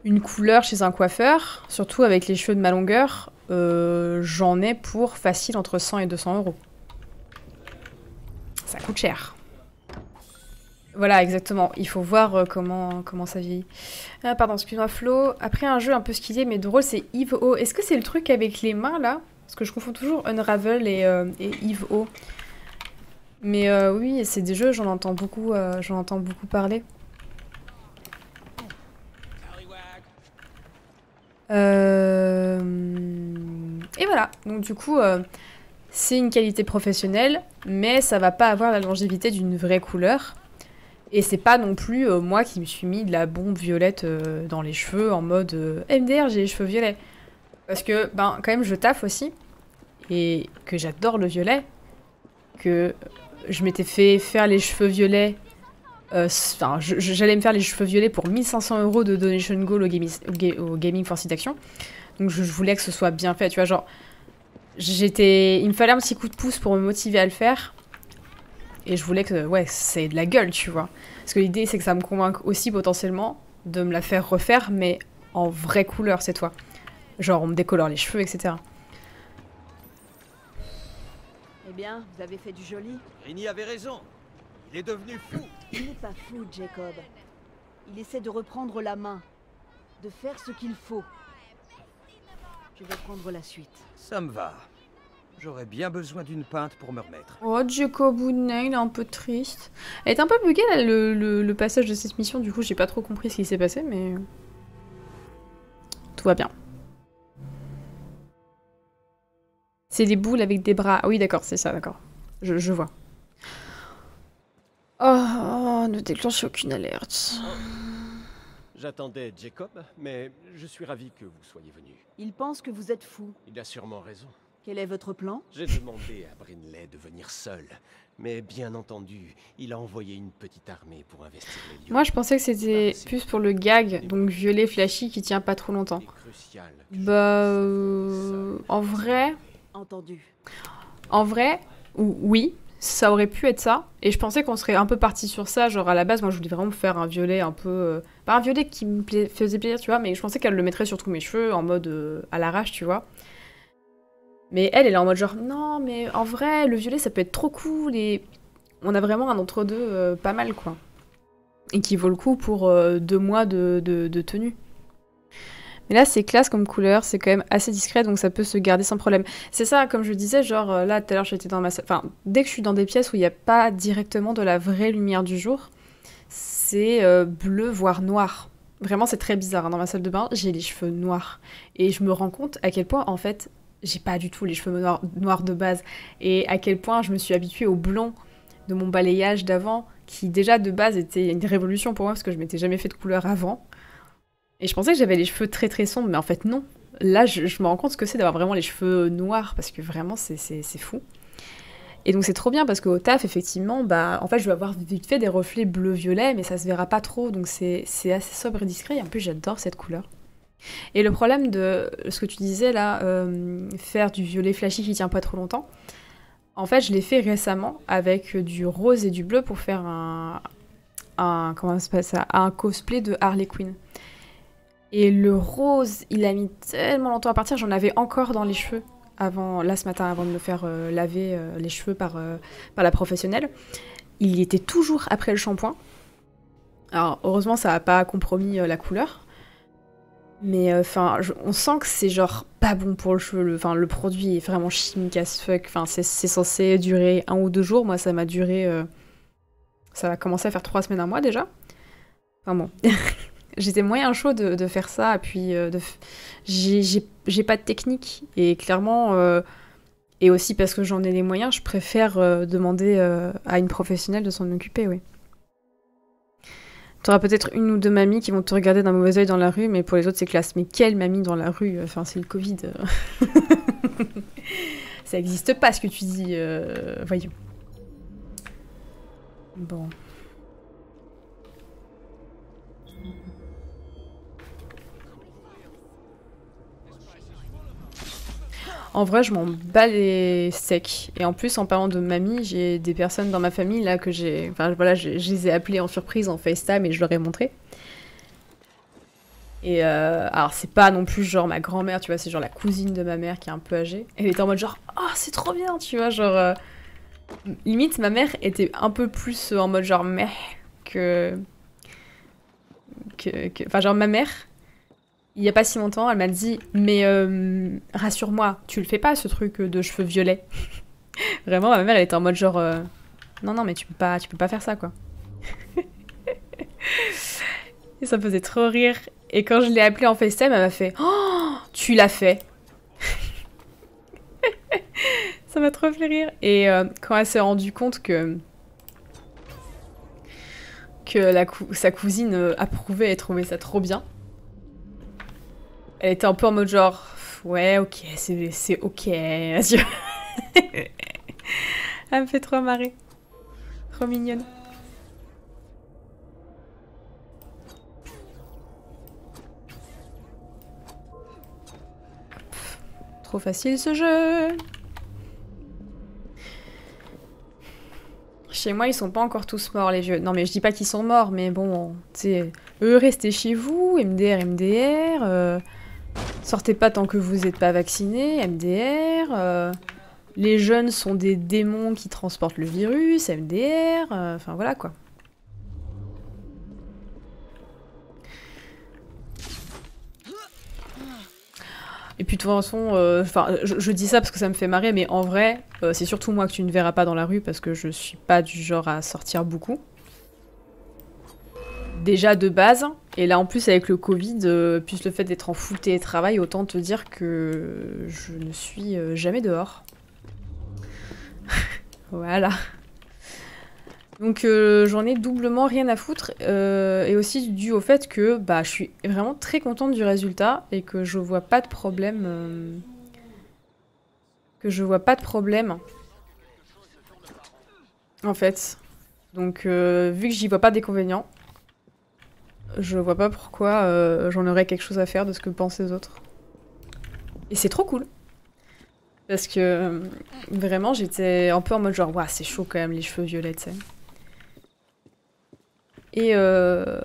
A: une couleur chez un coiffeur, surtout avec les cheveux de ma longueur, euh, j'en ai pour facile entre 100 et 200 euros. Ça coûte cher. Voilà, exactement. Il faut voir euh, comment, comment ça vieillit. Ah, pardon, excuse-moi, Flo. Après un jeu un peu skillé mais drôle, c'est Eve O. Est-ce que c'est le truc avec les mains, là? Parce que je confonds toujours Unravel et, euh, Eve O. Mais oui, c'est des jeux, j'en beaucoup, j'en entends beaucoup parler. Et voilà, donc du coup, euh, c'est une qualité professionnelle, mais ça va pas avoir la longévité d'une vraie couleur. Et c'est pas non plus euh, moi qui me suis mis de la bombe violette euh, dans les cheveux en mode euh, MDR, j'ai les cheveux violets. Parce que, ben, quand même, je taffe aussi. Et que j'adore le violet. Que je m'étais fait faire les cheveux violets. Enfin, j'allais me faire les cheveux violets pour 1500 euros de donation goal au, gaming, au, Gaming for Action. Donc je, je voulais que ce soit bien fait, tu vois, genre j'étais il me fallait un petit coup de pouce pour me motiver à le faire et je voulais que, ouais, c'est de la gueule, tu vois. Parce que l'idée, c'est que ça me convainque aussi potentiellement de me la faire refaire, mais en vraie couleur cette fois. Genre, on me décolore les cheveux, etc.
K: Eh bien, vous avez fait du joli
J: Rini avait raison. Il est devenu fou.
K: Il n'est pas fou, Jacob. Il essaie de reprendre la main. De faire ce qu'il faut. Je vais prendre la suite.
O: Ça me va. J'aurais bien besoin d'une pinte pour me remettre.
A: Oh, Jacob Woodney, il est un peu triste. Elle est un peu buguée, là, le, le, passage de cette mission. Du coup, j'ai pas trop compris ce qui s'est passé, mais... Tout va bien. C'est des boules avec des bras. Ah oui, d'accord, c'est ça, d'accord. Je, je, vois. Oh, ne déclenchez aucune alerte.
J: J'attendais Jacob, mais je suis ravi que vous soyez venu.
K: Il pense que vous êtes fou.
J: Il a sûrement raison.
K: Quel est votre plan?
J: J'ai demandé à Brinley de venir seul. Mais bien entendu, il a envoyé une petite armée pour investir les lieux.
A: Moi, je pensais que c'était plus pour le gag, donc violet flashy qui tient pas trop longtemps. Bah, euh, en vrai.
K: Entendu.
A: En vrai, oui, ça aurait pu être ça. Et je pensais qu'on serait un peu parti sur ça. Genre à la base, moi, je voulais vraiment faire un violet un peu. Euh, pas un violet qui me faisait plaisir, tu vois, mais je pensais qu'elle le mettrait sur tous mes cheveux en mode euh, à l'arrache, tu vois. Mais elle, elle est en mode genre, non, mais en vrai, le violet, ça peut être trop cool. Et on a vraiment un entre-deux euh, pas mal, quoi. Et qui vaut le coup pour deux mois de, de, tenue. Mais là, c'est classe comme couleur, c'est quand même assez discret, donc ça peut se garder sans problème. C'est ça, comme je disais, genre euh, là, tout à l'heure, j'étais dans ma salle. Enfin, dès que je suis dans des pièces où il n'y a pas directement de la vraie lumière du jour, c'est bleu, voire noir. Vraiment, c'est très bizarre. Hein. Dans ma salle de bain, j'ai les cheveux noirs. Et je me rends compte à quel point, en fait, j'ai pas du tout les cheveux noirs, de base. Et à quel point je me suis habituée au blond de mon balayage d'avant, qui déjà de base était une révolution pour moi parce que je m'étais jamais fait de couleur avant. Et je pensais que j'avais les cheveux très très sombres, mais en fait non. Là, je, me rends compte ce que c'est d'avoir vraiment les cheveux noirs parce que vraiment c'est fou. Et donc c'est trop bien parce qu'au taf, effectivement, bah en fait je vais avoir vite fait des reflets bleu-violet, mais ça se verra pas trop, donc c'est assez sobre et discret. Et en plus j'adore cette couleur. Et le problème de ce que tu disais là, euh, faire du violet flashy qui tient pas trop longtemps, en fait, je l'ai fait récemment avec du rose et du bleu pour faire un, comment ça, un cosplay de Harley Quinn. Et le rose, il a mis tellement longtemps à partir, j'en avais encore dans les cheveux avant, là ce matin, avant de me faire euh, laver euh, les cheveux par, par la professionnelle. Il était toujours après le shampoing. Alors heureusement, ça n'a pas compromis la couleur. Mais euh, enfin, on sent que c'est genre pas bon pour le cheveu. Enfin, le, produit est vraiment chimique as fuck. Enfin, c'est censé durer un ou deux jours. Moi, ça m'a duré. Euh, ça a commencé à faire trois semaines, un mois déjà. Enfin bon. J'étais moyen chaud de, faire ça. Puis, euh, j'ai pas de technique. Et clairement. et aussi parce que j'en ai les moyens, je préfère demander à une professionnelle de s'en occuper, oui. T'auras peut-être une ou deux mamies qui vont te regarder d'un mauvais oeil dans la rue, mais pour les autres, c'est classe. Mais quelle mamie dans la rue Enfin, c'est le Covid. Ça n'existe pas ce que tu dis, euh... voyons. Bon. En vrai, je m'en bats les secs. Et en plus, en parlant de mamie, j'ai des personnes dans ma famille là que j'ai. Enfin, voilà, je, les ai appelées en surprise en FaceTime et je leur ai montré. Et euh, alors, c'est pas non plus genre ma grand-mère, tu vois, c'est genre la cousine de ma mère qui est un peu âgée. Elle était en mode genre, oh, c'est trop bien, tu vois, genre. Euh, limite, ma mère était un peu plus en mode genre, meh, que. que... Enfin, genre, ma mère, il y a pas si longtemps, elle m'a dit Mais euh, rassure-moi, tu le fais pas ce truc de cheveux violets. Vraiment, ma mère, elle était en mode genre euh, Non, non, mais tu peux pas, tu peux pas faire ça, quoi. Et ça me faisait trop rire. Et quand je l'ai appelée en FaceTime, elle m'a fait Oh, tu l'as fait. ça m'a trop fait rire. Et euh, quand elle s'est rendue compte que que sa cousine euh, approuvait et trouvait ça trop bien, elle était un peu en mode genre ouais ok c'est ok. elle me fait trop marrer, trop mignonne. Trop facile ce jeu Chez moi, ils sont pas encore tous morts, les vieux. Non, mais je dis pas qu'ils sont morts, mais bon, tu eux, restez chez vous, MDR, MDR. Euh, sortez pas tant que vous êtes pas vaccinés, MDR. Euh, les jeunes sont des démons qui transportent le virus, MDR. Euh, enfin, voilà quoi. Et puis de toute façon, euh, je, dis ça parce que ça me fait marrer, mais en vrai, c'est surtout moi que tu ne verras pas dans la rue parce que je suis pas du genre à sortir beaucoup. Déjà de base, et là en plus avec le Covid, euh, plus le fait d'être en full télétravail, autant te dire que je ne suis jamais dehors. voilà. Donc euh, j'en ai doublement rien à foutre euh, et aussi dû au fait que bah, je suis vraiment très contente du résultat et que je vois pas de problème euh, que je vois pas de problème en fait. Donc vu que j'y vois pas d'inconvénients, je vois pas pourquoi j'en aurais quelque chose à faire de ce que pensent les autres. Et c'est trop cool. Parce que vraiment j'étais un peu en mode genre, waouh, c'est chaud quand même les cheveux violets, tu sais. Et, euh,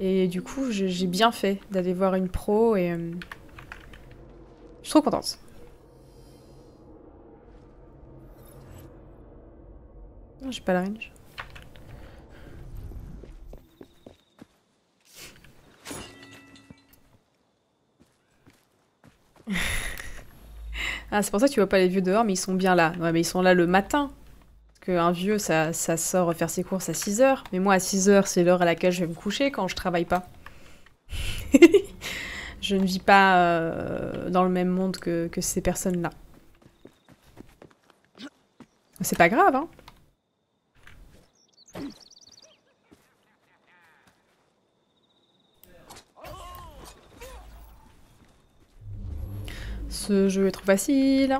A: et du coup, j'ai bien fait d'aller voir une pro et euh, je suis trop contente. J'ai pas la range. ah, c'est pour ça que tu vois pas les vieux dehors, mais ils sont bien là. Ouais, mais ils sont là le matin un vieux, ça, sort faire ses courses à 6 heures. Mais moi, à 6 heures, c'est l'heure à laquelle je vais me coucher quand je travaille pas. je ne vis pas euh, dans le même monde que, que ces personnes-là. C'est pas grave, hein. Ce jeu est trop facile.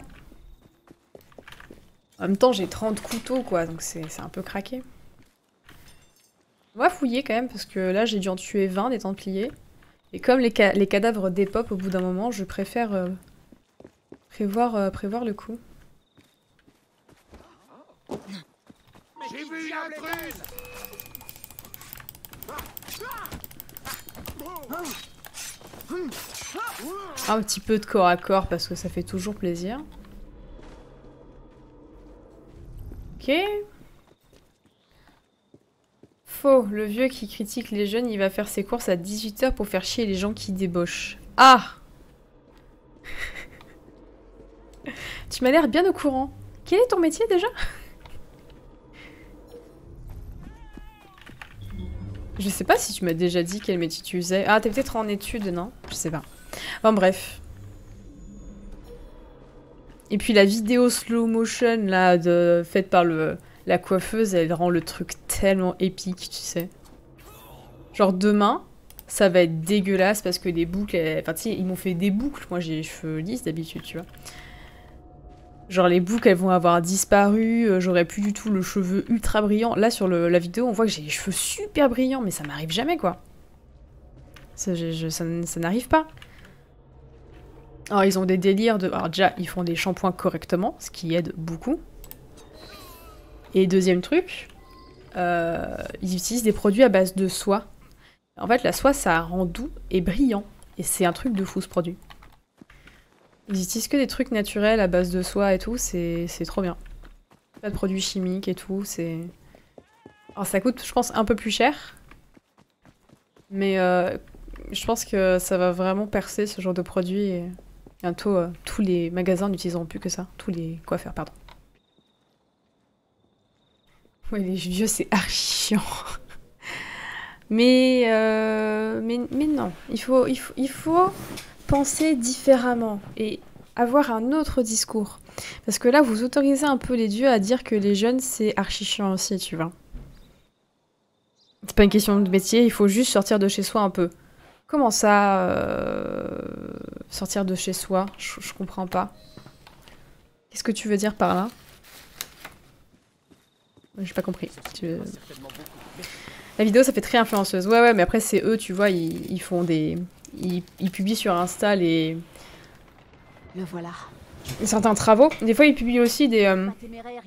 A: En même temps, j'ai 30 couteaux, quoi, donc c'est un peu craqué. On va fouiller quand même, parce que là, j'ai dû en tuer 20 des Templiers. Et comme les, les cadavres dépopent au bout d'un moment, je préfère euh, prévoir, euh, prévoir le coup.
M: J'ai vu
A: Un petit peu de corps à corps, parce que ça fait toujours plaisir. Ok. Faux. Le vieux qui critique les jeunes, il va faire ses courses à 18h pour faire chier les gens qui débauchent. Ah Tu m'as l'air bien au courant. Quel est ton métier déjà? Je sais pas si tu m'as déjà dit quel métier tu faisais. Ah, t'es peut-être en études, non? Je sais pas. Bon, bref. Et puis la vidéo slow motion là de, faite par le, la coiffeuse, elle rend le truc tellement épique, tu sais. Genre demain, ça va être dégueulasse parce que les boucles, enfin tu sais, ils m'ont fait des boucles. Moi j'ai les cheveux lisses d'habitude, tu vois. Genre les boucles elles vont avoir disparu, euh, j'aurais plus du tout le cheveu ultra brillant. Là sur la vidéo on voit que j'ai les cheveux super brillants mais ça m'arrive jamais quoi. ça n'arrive pas. Alors ils ont des délires de... Alors déjà, ils font des shampoings correctement, ce qui aide beaucoup. Et deuxième truc, euh, ils utilisent des produits à base de soie. En fait, la soie, ça rend doux et brillant. Et c'est un truc de fou, ce produit. Ils utilisent que des trucs naturels à base de soie et tout, c'est trop bien. Pas de produits chimiques et tout, c'est... Alors ça coûte, je pense, un peu plus cher. Mais euh, je pense que ça va vraiment percer ce genre de produit. Et... Bientôt, euh, tous les magasins n'utiliseront plus que ça. Tous les coiffeurs, pardon. Ouais, les vieux, c'est archi chiant. mais, euh, mais, mais non, il faut, il, faut, il faut penser différemment. Et avoir un autre discours. Parce que là, vous autorisez un peu les dieux à dire que les jeunes, c'est archi chiant aussi, tu vois. C'est pas une question de métier, il faut juste sortir de chez soi un peu. Comment ça, euh, sortir de chez soi? Je, je comprends pas. Qu'est-ce que tu veux dire par là? J'ai pas compris. Tu- La vidéo, ça fait très influenceuse. Ouais, ouais, mais après, c'est eux, tu vois, ils, ils font des... Ils, ils publient sur Insta les...
H: Le voilà.
A: certains travaux. Des fois, ils publient aussi des... euh,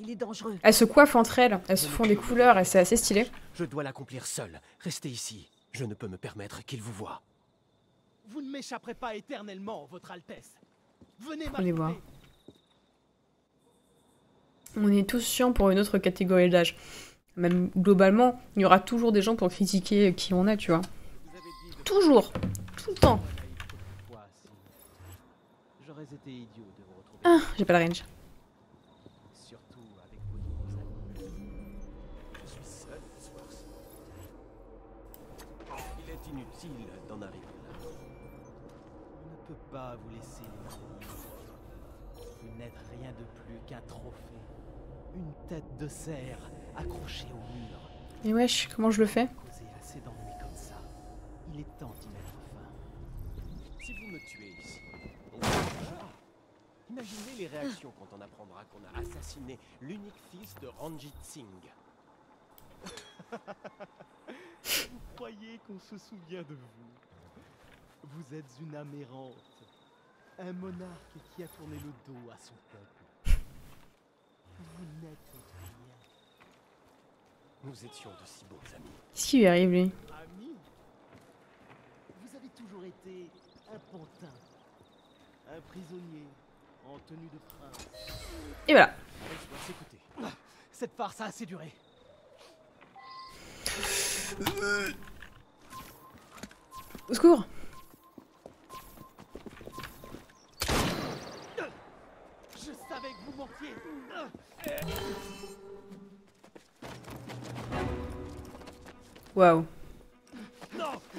K: il est dangereux.
A: Elles se coiffent entre elles, elles se font des couleurs et c'est assez stylé.
J: Je dois l'accomplir seul. Restez ici. Je ne peux me permettre qu'il vous voie.
P: Vous ne m'échapperez pas éternellement, Votre Altesse. Venez
A: On les voit.
P: m'affronter.
A: On est tous chiants pour une autre catégorie d'âge. Même globalement, il y aura toujours des gens pour critiquer qui on est, tu vois. Toujours Tout le temps. Ah, j'ai pas la range.
P: Surtout avec vos nouveaux amis.
J: Je suis seul soir-ci. Il est inutile d'en arriver là.
P: On ne peut pas vous laisser Vous n'êtes rien de plus qu'un trophée. Une tête de cerf accrochée au mur.
A: Et wesh, comment je le fais
P: Causez assez d'ennuis comme ça. Il est temps d'y mettre fin.
J: Si vous me tuez ici, on va Imaginez les réactions quand on apprendra qu'on a assassiné l'unique fils de Ranjit Singh.
P: Vous croyez qu'on se souvient de vous? Vous êtes une âme errante. Un monarque qui a tourné le dos à son peuple. Vous n'êtes rien.
J: Nous étions de si bons amis.
A: Qu'est-ce qui lui arrive, lui?
P: Toujours été un pantin. Un prisonnier en tenue de prince.
A: Et voilà.
P: Cette farce a assez duré.
A: Au secours
P: Je savais que vous mentiez.
A: Waouh.
P: Non, ne faites pas ça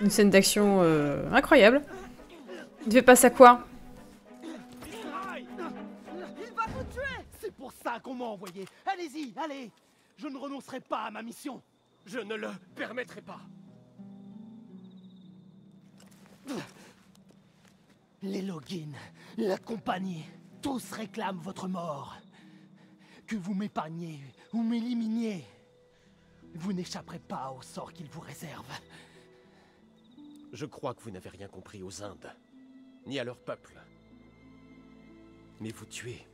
A: Une scène d'action euh, incroyable. Il fait pas ça quoi?
P: Aïe Il va vous tuer C'est pour ça qu'on m'a envoyé. Allez-y, allez Je ne renoncerai pas à ma mission.
J: Je ne le permettrai pas.
P: Les Login, la compagnie, tous réclament votre mort. Que vous m'épargniez ou m'éliminiez, vous n'échapperez pas au sort qu'ils vous réservent.
J: Je crois que vous n'avez rien compris aux Indes, ni à leur peuple. Mais vous tuez.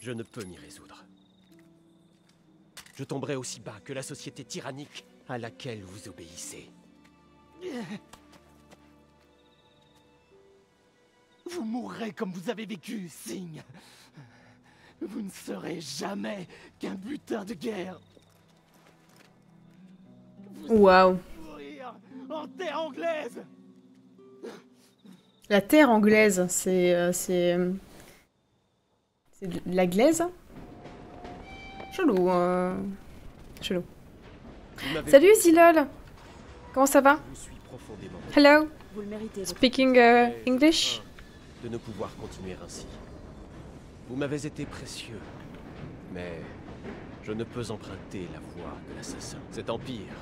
J: Je ne peux m'y résoudre. Je tomberai aussi bas que la société tyrannique à laquelle vous obéissez.
P: Vous mourrez comme vous avez vécu, Singh. Vous ne serez jamais qu'un butin de guerre.
A: Waouh.
P: En terre anglaise.
A: La terre anglaise, c'est... euh, c'est... C'est de la glaise Chelou, euh... Chelou. Salut Zilol Comment ça va? Hello
H: Vous le méritez.
A: Speaking uh, English?
J: de ne pouvoir continuer ainsi. Vous m'avez été précieux, mais je ne peux emprunter la voie de l'assassin. Cet empire,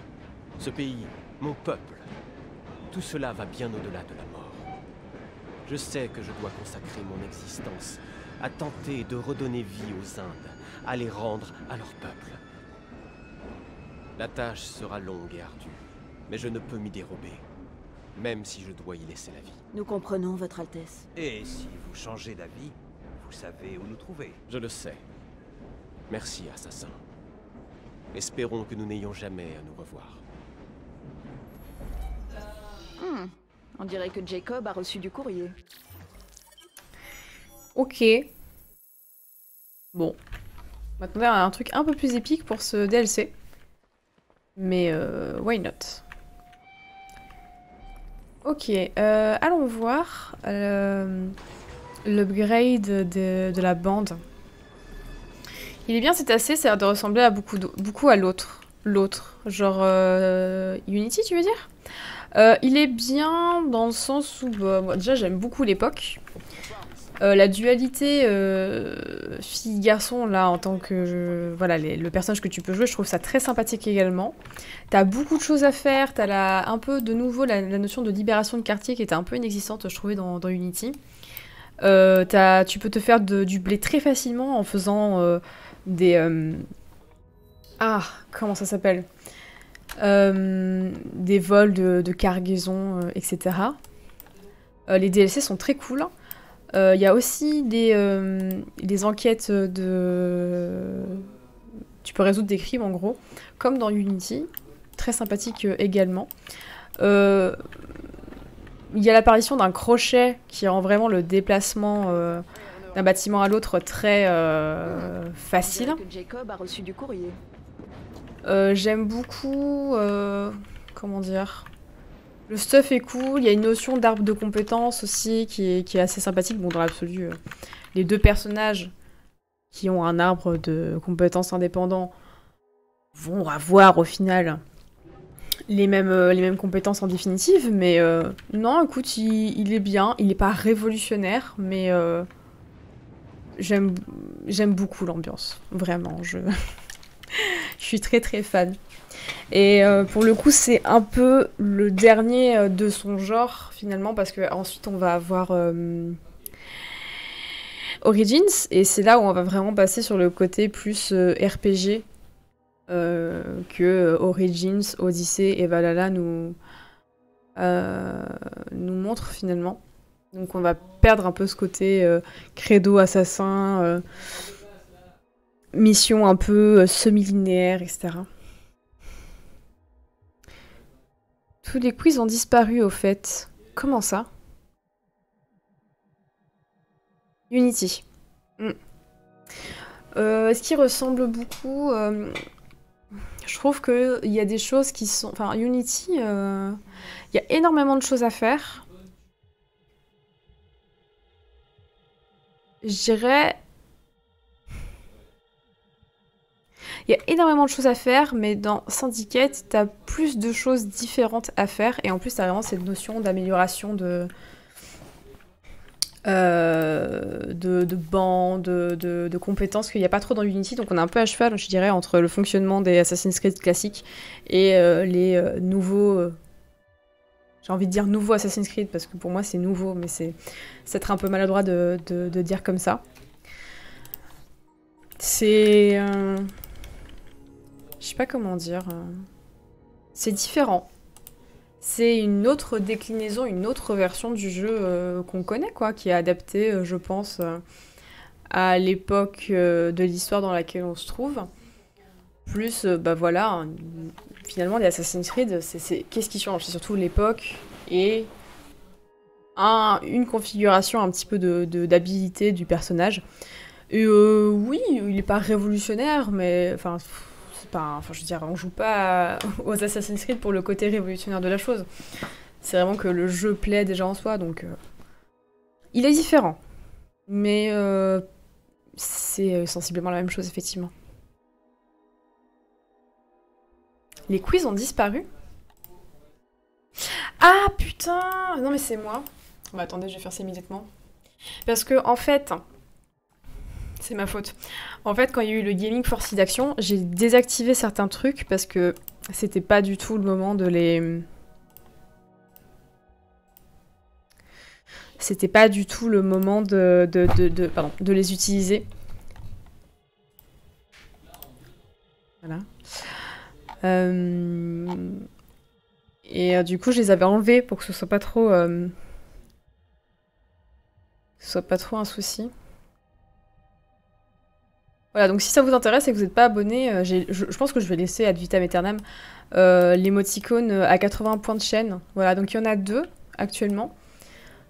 J: ce pays, mon peuple, tout cela va bien au-delà de la mort. Je sais que je dois consacrer mon existence à tenter de redonner vie aux Indes, à les rendre à leur peuple. La tâche sera longue et ardue, mais je ne peux m'y dérober, même si je dois y laisser la vie.
H: Nous comprenons, Votre Altesse.
O: Et si vous changez d'avis, vous savez où nous trouver.
J: Je le sais. Merci, assassin. Espérons que nous n'ayons jamais à nous revoir.
H: Hmm, On dirait que Jacob a reçu du courrier.
A: Ok. Bon. On m'attendait à un truc un peu plus épique pour ce DLC. Mais euh, why not? Ok, euh, allons voir euh, l'upgrade de, la bande. Il est bien AC, ça a l'air de ressembler à beaucoup, beaucoup à l'autre. L'autre. Genre Unity, tu veux dire? Euh, il est bien dans le sens où, bah, déjà, j'aime beaucoup l'époque. Euh, la dualité euh, fille-garçon, là, en tant que. voilà, le personnage que tu peux jouer, je trouve ça très sympathique également. T'as beaucoup de choses à faire, t'as un peu de nouveau la, notion de libération de quartier qui était un peu inexistante, je trouvais, dans, Unity. T'as- tu peux te faire de- du blé très facilement en faisant des. Ah, comment ça s'appelle? Des vols de, cargaison, euh, etc. Euh, les DLC sont très cool. Euh, Il y a aussi des, euh, enquêtes de... Tu peux résoudre des crimes en gros, comme dans Unity. Très sympathique euh, également. Euh, Il y a l'apparition d'un crochet qui rend vraiment le déplacement euh, d'un bâtiment à l'autre très euh, facile.
H: Jacob a reçu du courrier.
A: Euh, J'aime beaucoup. euh, comment dire Le stuff est cool. Il y a une notion d'arbre de compétences aussi qui est, assez sympathique. Bon, dans l'absolu, euh, les deux personnages qui ont un arbre de compétences indépendants vont avoir au final les mêmes, les mêmes compétences en définitive. Mais non, écoute, il, est bien. Il n'est pas révolutionnaire, mais j'aime beaucoup l'ambiance. Vraiment, je. Je suis très très fan. Et euh, pour le coup, c'est un peu le dernier euh, de son genre finalement, parce que ensuite on va avoir euh, Origins, et c'est là où on va vraiment passer sur le côté plus RPG que Origins, Odyssey et Valhalla nous, nous montrent finalement. Donc on va perdre un peu ce côté credo assassin. Mission un peu euh, semi-linéaire, etc. Tous les quiz ont disparu au fait. Comment ça? Unity. Hmm. Euh, Est-ce qu'il ressemble beaucoup Euh, Je trouve qu'il y a des choses qui sont... Enfin, Unity, il y a énormément de choses à faire. Je dirais Il y a énormément de choses à faire, mais dans Syndicate, t'as plus de choses différentes à faire, et en plus, t'as vraiment cette notion d'amélioration de, euh, de, de bancs, de, de, compétences qu'il n'y a pas trop dans Unity, donc on est un peu à cheval, je dirais, entre le fonctionnement des Assassin's Creed classiques et euh, les euh, nouveaux... j'ai envie de dire nouveau Assassin's Creed, parce que pour moi c'est nouveau, mais c'est être un peu maladroit de dire comme ça. C'est... je sais pas comment dire. euh, C'est différent. C'est une autre déclinaison, une autre version du jeu euh, qu'on connaît, quoi, qui est adaptée, euh, je pense, à l'époque de l'histoire dans laquelle on se trouve. Plus, bah voilà, finalement, les Assassin's Creed, c'est qu'est-ce qui change? C'est surtout l'époque et un- une configuration un petit peu de de- d'habilité du personnage. Oui, il n'est pas révolutionnaire, mais enfin, pas, enfin, je veux dire, on joue pas aux Assassin's Creed pour le côté révolutionnaire de la chose. C'est vraiment que le jeu plaît déjà en soi, donc euh, il est différent, mais euh, c'est euh, sensiblement la même chose effectivement. Les quiz ont disparu. Ah putain Non mais c'est moi. Bah attendez, je vais faire ça immédiatement. Parce que en fait, c'est ma faute. En fait, quand il y a eu le Gaming for Seed Action, j'ai désactivé certains trucs parce que c'était pas du tout le moment de les. C'était pas du tout le moment de, de, de, de- pardon, de les utiliser. Voilà. Euh, Et euh, du coup, je les avais enlevés pour que ce soit pas trop. euh, que ce soit pas trop un souci. Voilà, donc si ça vous intéresse et que vous n'êtes pas abonné, euh, je, pense que je vais laisser ad vitam aeternam euh, l'émoticône euh, à 80 points de chaîne. Voilà, donc il y en a deux actuellement.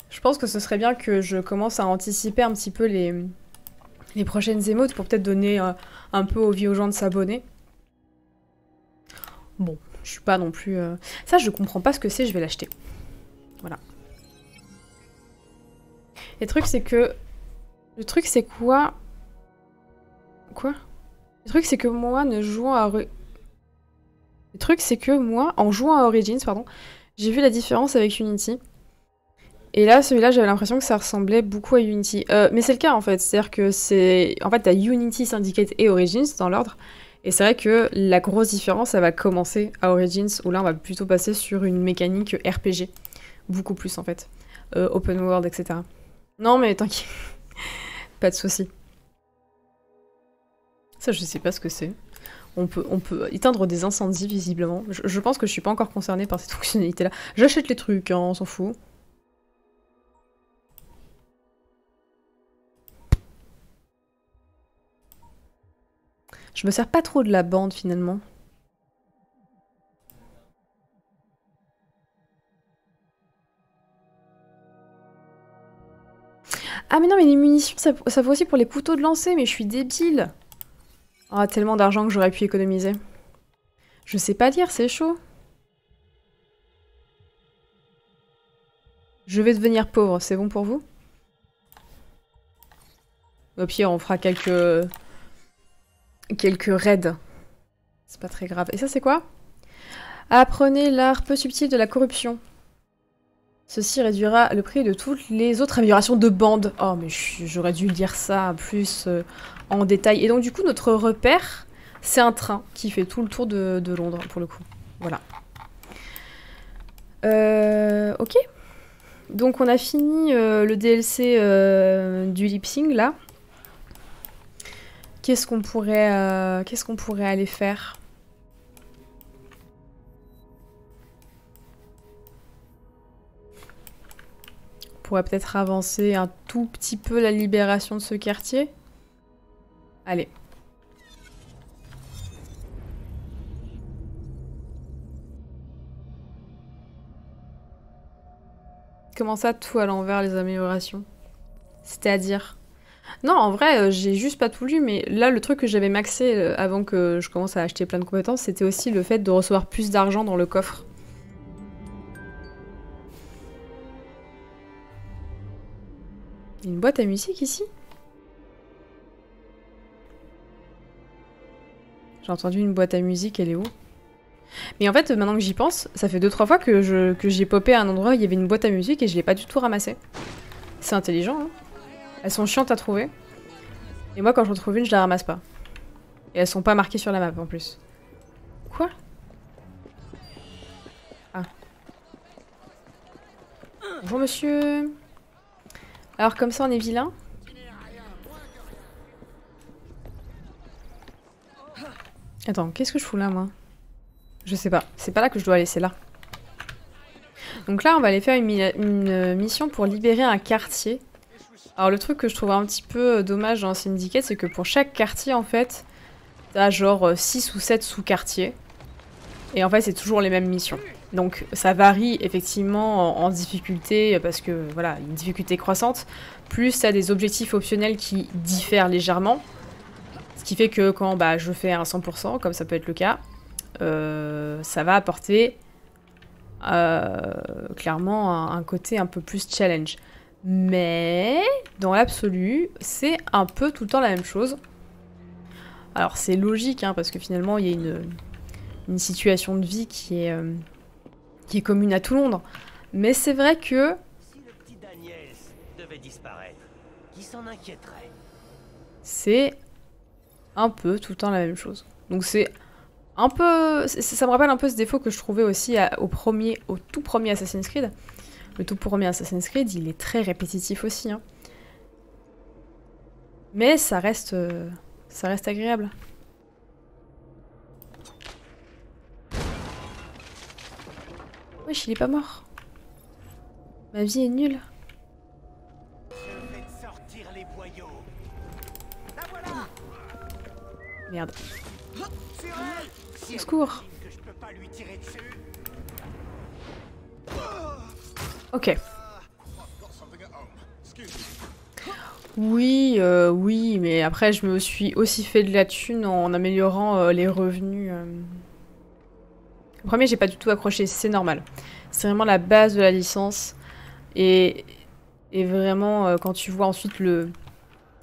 A: Je pense que ce serait bien que je commence à anticiper un petit peu les, prochaines émotes pour peut-être donner euh, un peu envie aux gens de s'abonner. Bon, je suis pas non plus... Ça, je comprends pas ce que c'est, je vais l'acheter. Voilà. Le truc, c'est que... Le truc, c'est quoi? Quoi? Le truc, c'est que moi, ne jouant à... Le truc, c'est que moi, en jouant à Origins, pardon, J'ai vu la différence avec Unity. Et là, celui-là, j'avais l'impression que ça ressemblait beaucoup à Unity. Euh, mais c'est le cas en fait, c'est-à-dire que c'est. En fait, t'as Unity, Syndicate et Origins dans l'ordre. Et c'est vrai que la grosse différence, ça va commencer à Origins, où là, on va plutôt passer sur une mécanique RPG. Beaucoup plus en fait. Euh, open world, etc. Non, mais t'inquiète. Pas de souci. Ça, je sais pas ce que c'est. On peut, on peut éteindre des incendies, visiblement. Je, pense que je suis pas encore concernée par cette fonctionnalité-là. J'achète les trucs, hein, on s'en fout. Je me sers pas trop de la bande, finalement. Ah mais non, mais les munitions, ça, ça vaut aussi pour les couteaux de lancer, mais je suis débile. Ah, tellement d'argent que j'aurais pu économiser. Je sais pas lire, c'est chaud. Je vais devenir pauvre, c'est bon pour vous? Au pire, on fera quelques... quelques raids. C'est pas très grave. Et ça, c'est quoi? Apprenez l'art peu subtil de la corruption. Ceci réduira le prix de toutes les autres améliorations de bande. Oh, mais j'aurais dû dire ça plus euh, en détail. Et donc, du coup, notre repère, c'est un train qui fait tout le tour de, Londres, pour le coup. Voilà. Euh, ok. Donc, on a fini euh, le DLC du lip sync, là. Qu'est-ce qu'on pourrait aller faire? Pourrait peut-être avancer un tout petit peu la libération de ce quartier. Allez. Comment ça, tout à l'envers, les améliorations? C'est-à-dire? Non, en vrai, euh, j'ai juste pas tout lu, mais là, le truc que j'avais maxé euh, avant que je commence à acheter plein de compétences, c'était aussi le fait de recevoir plus d'argent dans le coffre. Une boîte à musique ici? J'ai entendu une boîte à musique, elle est où? Mais en fait, maintenant que j'y pense, ça fait 2-3 fois que je- que j'ai popé à un endroit où il y avait une boîte à musique et je l'ai pas du tout ramassée. C'est intelligent, hein? Elles sont chiantes à trouver. Et moi, quand j'en trouve une, je la ramasse pas. Et elles sont pas marquées sur la map en plus. Quoi? Ah. Bonjour monsieur. Alors comme ça on est vilain Attends, qu'est-ce que je fous là moi? Je sais pas. C'est pas là que je dois aller, c'est là. Donc là on va aller faire une, mi- une, euh, mission pour libérer un quartier. Alors le truc que je trouve un petit peu euh, dommage dans Syndicate, c'est que pour chaque quartier en fait, t'as genre 6 ou 7 sous-quartiers. Et en fait c'est toujours les mêmes missions. Donc ça varie effectivement en, difficulté parce que voilà, une difficulté croissante. Plus t'as des objectifs optionnels qui diffèrent légèrement. Ce qui fait que quand bah, je fais un 100%, comme ça peut être le cas, euh, ça va apporter euh, clairement un, un côté un peu plus challenge. Mais dans l'absolu, c'est un peu tout le temps la même chose. Alors c'est logique, hein, parce que finalement il y a une, une situation de vie qui est, euh, qui est commune à tout Londres. Mais c'est vrai que
G: Petit Daniels devait disparaître. Qui s'en inquiéterait?
A: c'est un peu tout le temps la même chose. Donc c'est un peu... Ça me rappelle un peu ce défaut que je trouvais aussi au premier, au tout premier Assassin's Creed. Le tout premier Assassin's Creed, il est très répétitif aussi. hein. Mais ça reste... euh, ça reste agréable. Wesh, il est pas mort. Ma vie est nulle. Merde. Au secours. Ok. Oui, euh, oui, mais après je me suis aussi fait de la thune en améliorant euh, les revenus. euh. Le premier, j'ai pas du tout accroché, c'est normal. C'est vraiment la base de la licence. Et, vraiment, euh, quand tu vois ensuite le,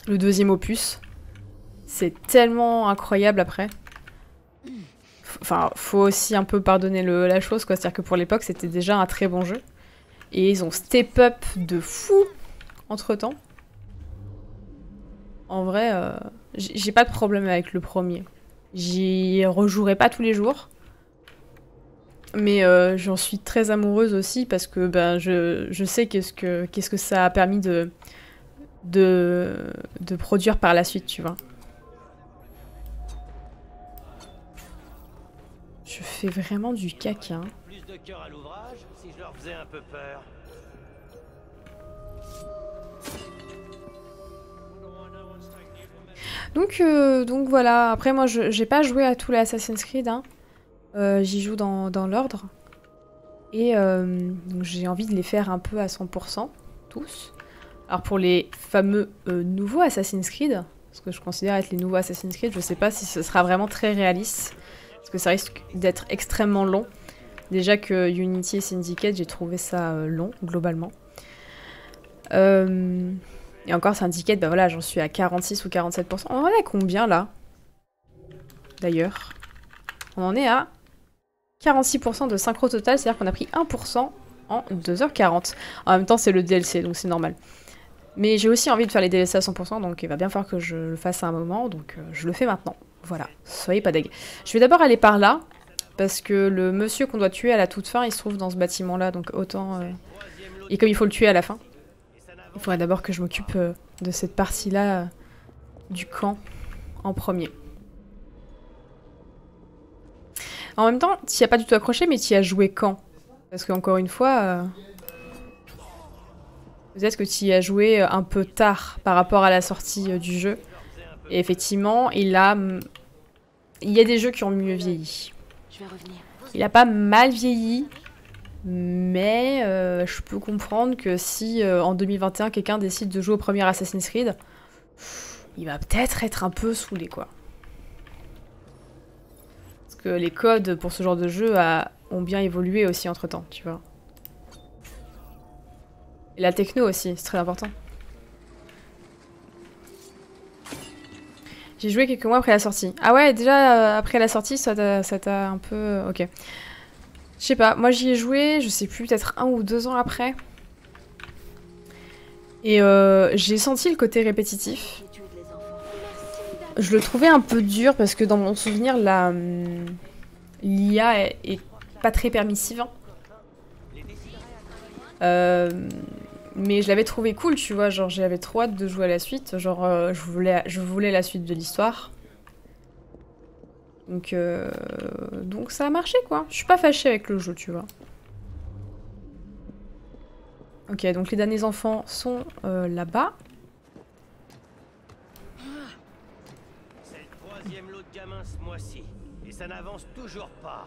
A: deuxième opus, c'est tellement incroyable après. enfin, faut aussi un peu pardonner la chose, quoi. C'est-à-dire que pour l'époque, c'était déjà un très bon jeu. Et ils ont step up de fou entre-temps. En vrai, euh, j'ai pas de problème avec le premier. J'y rejouerai pas tous les jours. Mais euh, j'en suis très amoureuse aussi parce que ben, je, je sais qu'est-ce que, qu'est-ce que ça a permis de, de, de produire par la suite, tu vois. Je fais vraiment du caca. hein.
G: Plus de cœur à l'ouvrage si je leur faisais un peu peur.
A: Donc, euh, donc voilà, après moi je j'ai pas joué à tous les Assassin's Creed, hein. Euh, j'y joue dans, dans l'ordre. Et euh, j'ai envie de les faire un peu à 100%, tous. Alors pour les fameux euh, nouveaux Assassin's Creed, ce que je considère être les nouveaux Assassin's Creed, je sais pas si ce sera vraiment très réaliste, parce que ça risque d'être extrêmement long. Déjà que Unity et Syndicate, j'ai trouvé ça long, globalement. Et encore, Syndicate, bah voilà, j'en suis à 46 ou 47%. On en est à combien, là? D'ailleurs. On en est à 46% de synchro total, c'est-à-dire qu'on a pris 1% en 2h40. En même temps, c'est le DLC, donc c'est normal. Mais j'ai aussi envie de faire les DLC à 100%, donc il va bien falloir que je le fasse à un moment, donc euh, je le fais maintenant. Voilà, soyez pas deg. Je vais d'abord aller par là, parce que le monsieur qu'on doit tuer à la toute fin, il se trouve dans ce bâtiment-là, donc autant... euh, Et comme il faut le tuer à la fin, il faudrait d'abord que je m'occupe euh, de cette partie-là du camp en premier. En même temps, tu as pas du tout accroché, mais tu as joué quand? Parce qu'encore une fois, euh, peut-être que tu y as joué euh, un peu tard par rapport à la sortie euh, du jeu. Et effectivement, il a, il y a des jeux qui ont mieux vieilli. Il a pas mal vieilli, mais euh, je peux comprendre que si euh, en 2021 quelqu'un décide de jouer au premier Assassin's Creed, il va peut-être être un peu saoulé quoi. Que les codes pour ce genre de jeu ont bien évolué aussi entre temps, tu vois. Et la techno aussi, c'est très important. J'ai joué quelques mois après la sortie. Ah ouais, déjà euh, après la sortie, ça t'a ça t'a un peu... euh, Ok. Je sais pas, moi j'y ai joué, je sais plus, peut-être un ou deux ans après. Et euh, j'ai senti le côté répétitif. Je le trouvais un peu dur parce que dans mon souvenir, la hum, l'IA est, pas très permissive. hein. Euh, mais je l'avais trouvé cool, tu vois, genre j'avais trop hâte de jouer à la suite, genre euh, je, voulais, la suite de l'histoire. Donc, euh, donc ça a marché quoi. Je suis pas fâchée avec le jeu, tu vois. Ok, donc les derniers enfants sont là-bas.
G: C'est le troisième lot de gamins ce mois-ci. Et ça n'avance toujours pas.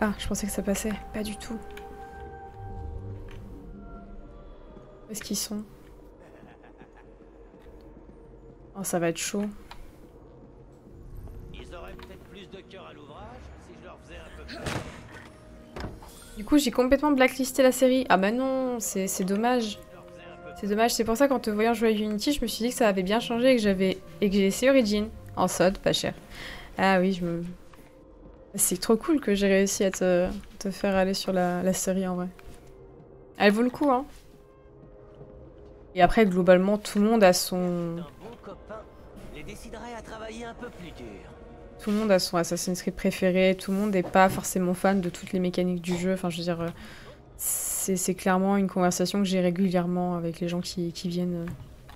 A: Ah, je pensais que ça passait. Pas du tout. Où est-ce qu'ils sont? Oh, ça va être chaud. Du coup, j'ai complètement blacklisté la série. Ah bah non, c'est dommage. C'est dommage, c'est pour ça qu'en te voyant jouer à Unity, je me suis dit que ça avait bien changé et que j'avais et que j'ai essayé Origin en solde, pas cher. Ah oui, je me C'est trop cool que j'ai réussi à te, te faire aller sur la, la série en vrai. Elle vaut le coup hein. Et après globalement tout le monde a son
G: les à travailler un peu plus dur.
A: Tout le monde a son Assassin's Creed préféré, tout le monde n'est pas forcément fan de toutes les mécaniques du jeu. Enfin, je veux dire, euh, c'est clairement une conversation que j'ai régulièrement avec les gens qui, qui viennent, euh,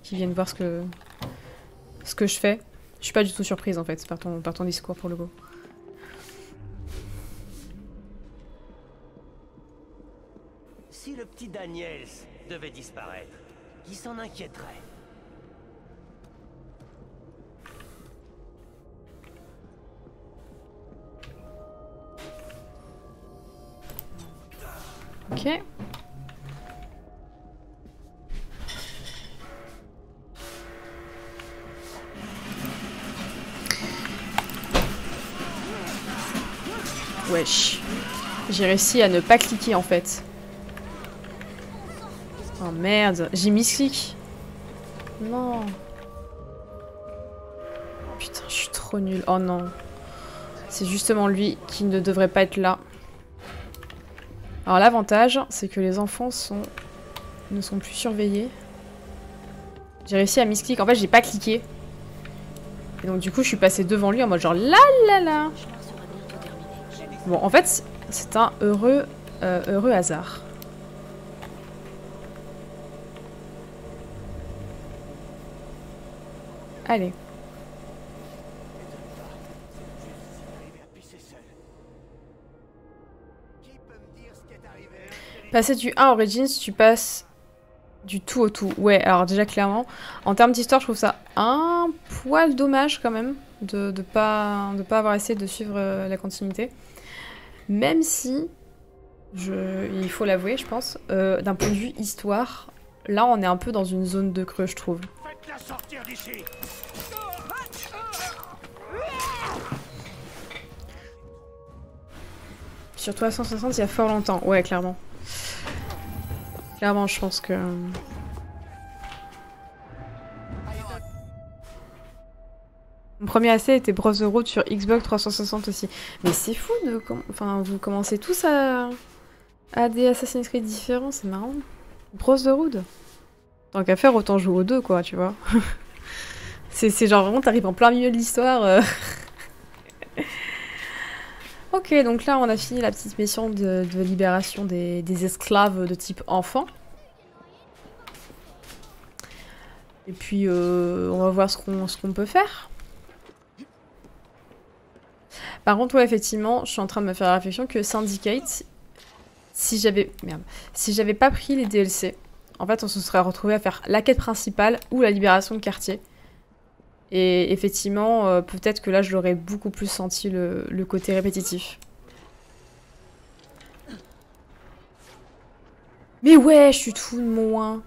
A: qui viennent voir ce que, ce que je fais. Je suis pas du tout surprise en fait par ton, par ton discours pour le go.
G: Si le petit Daniels devait disparaître, qui s'en inquiéterait?
A: Ok. Wesh. J'ai réussi à ne pas cliquer en fait. Oh merde, j'ai mis clic. Non. Putain, je suis trop nulle. Oh non. C'est justement lui qui ne devrait pas être là. Alors l'avantage, c'est que les enfants sont ne sont plus surveillés. J'ai réussi à misclick. En fait, j'ai pas cliqué. Et donc du coup, je suis passée devant lui en mode genre la la la. Bon, en fait, c'est un heureux, euh, heureux hasard. Allez. Passer du 1 Origins, tu passes du tout au tout. Ouais, alors déjà clairement, en termes d'histoire, je trouve ça un poil dommage quand même de ne pas, de pas avoir essayé de suivre euh, la continuité. Même si, je, il faut l'avouer, je pense, euh, d'un point de vue histoire, là on est un peu dans une zone de creux, je trouve. Surtout à 160, il y a fort longtemps. Ouais, clairement. Clairement, je pense que... Mon premier essai était Bros the Road sur Xbox 360 aussi. Mais c'est fou de... Enfin, vous commencez tous à... à des Assassin's Creed différents, c'est marrant. Bros the Road Tant qu'à faire, autant jouer aux deux, quoi, tu vois. c'est genre vraiment, t'arrives en plein milieu de l'histoire. Euh. Ok, donc là, on a fini la petite mission de, libération des, esclaves de type enfant. Et puis, euh, on va voir ce qu'on peut faire. Par contre, ouais, effectivement, je suis en train de me faire la réflexion que Syndicate, si j'avais... Merde. Si j'avais pas pris les DLC, en fait, on se serait retrouvé à faire la quête principale ou la libération de quartier. Et effectivement, euh, peut-être que là, je l'aurais beaucoup plus senti le, côté répétitif. Mais ouais, je suis tout de moins.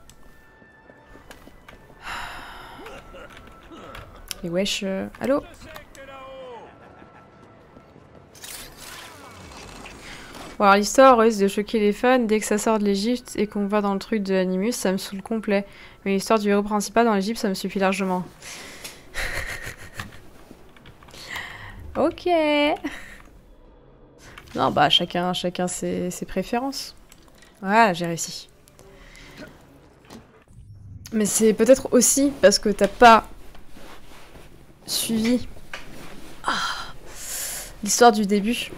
A: Mais wesh, euh... allô alors l'histoire risque de choquer les fans. Dès que ça sort de l'Egypte et qu'on va dans le truc de l'animus, ça me saoule complet. Mais l'histoire du héros principal dans l'Egypte, ça me suffit largement. ok. Non, bah chacun, chacun ses, préférences. Voilà, j'ai réussi. Mais c'est peut-être aussi parce que t'as pas suivi ah, l'histoire du début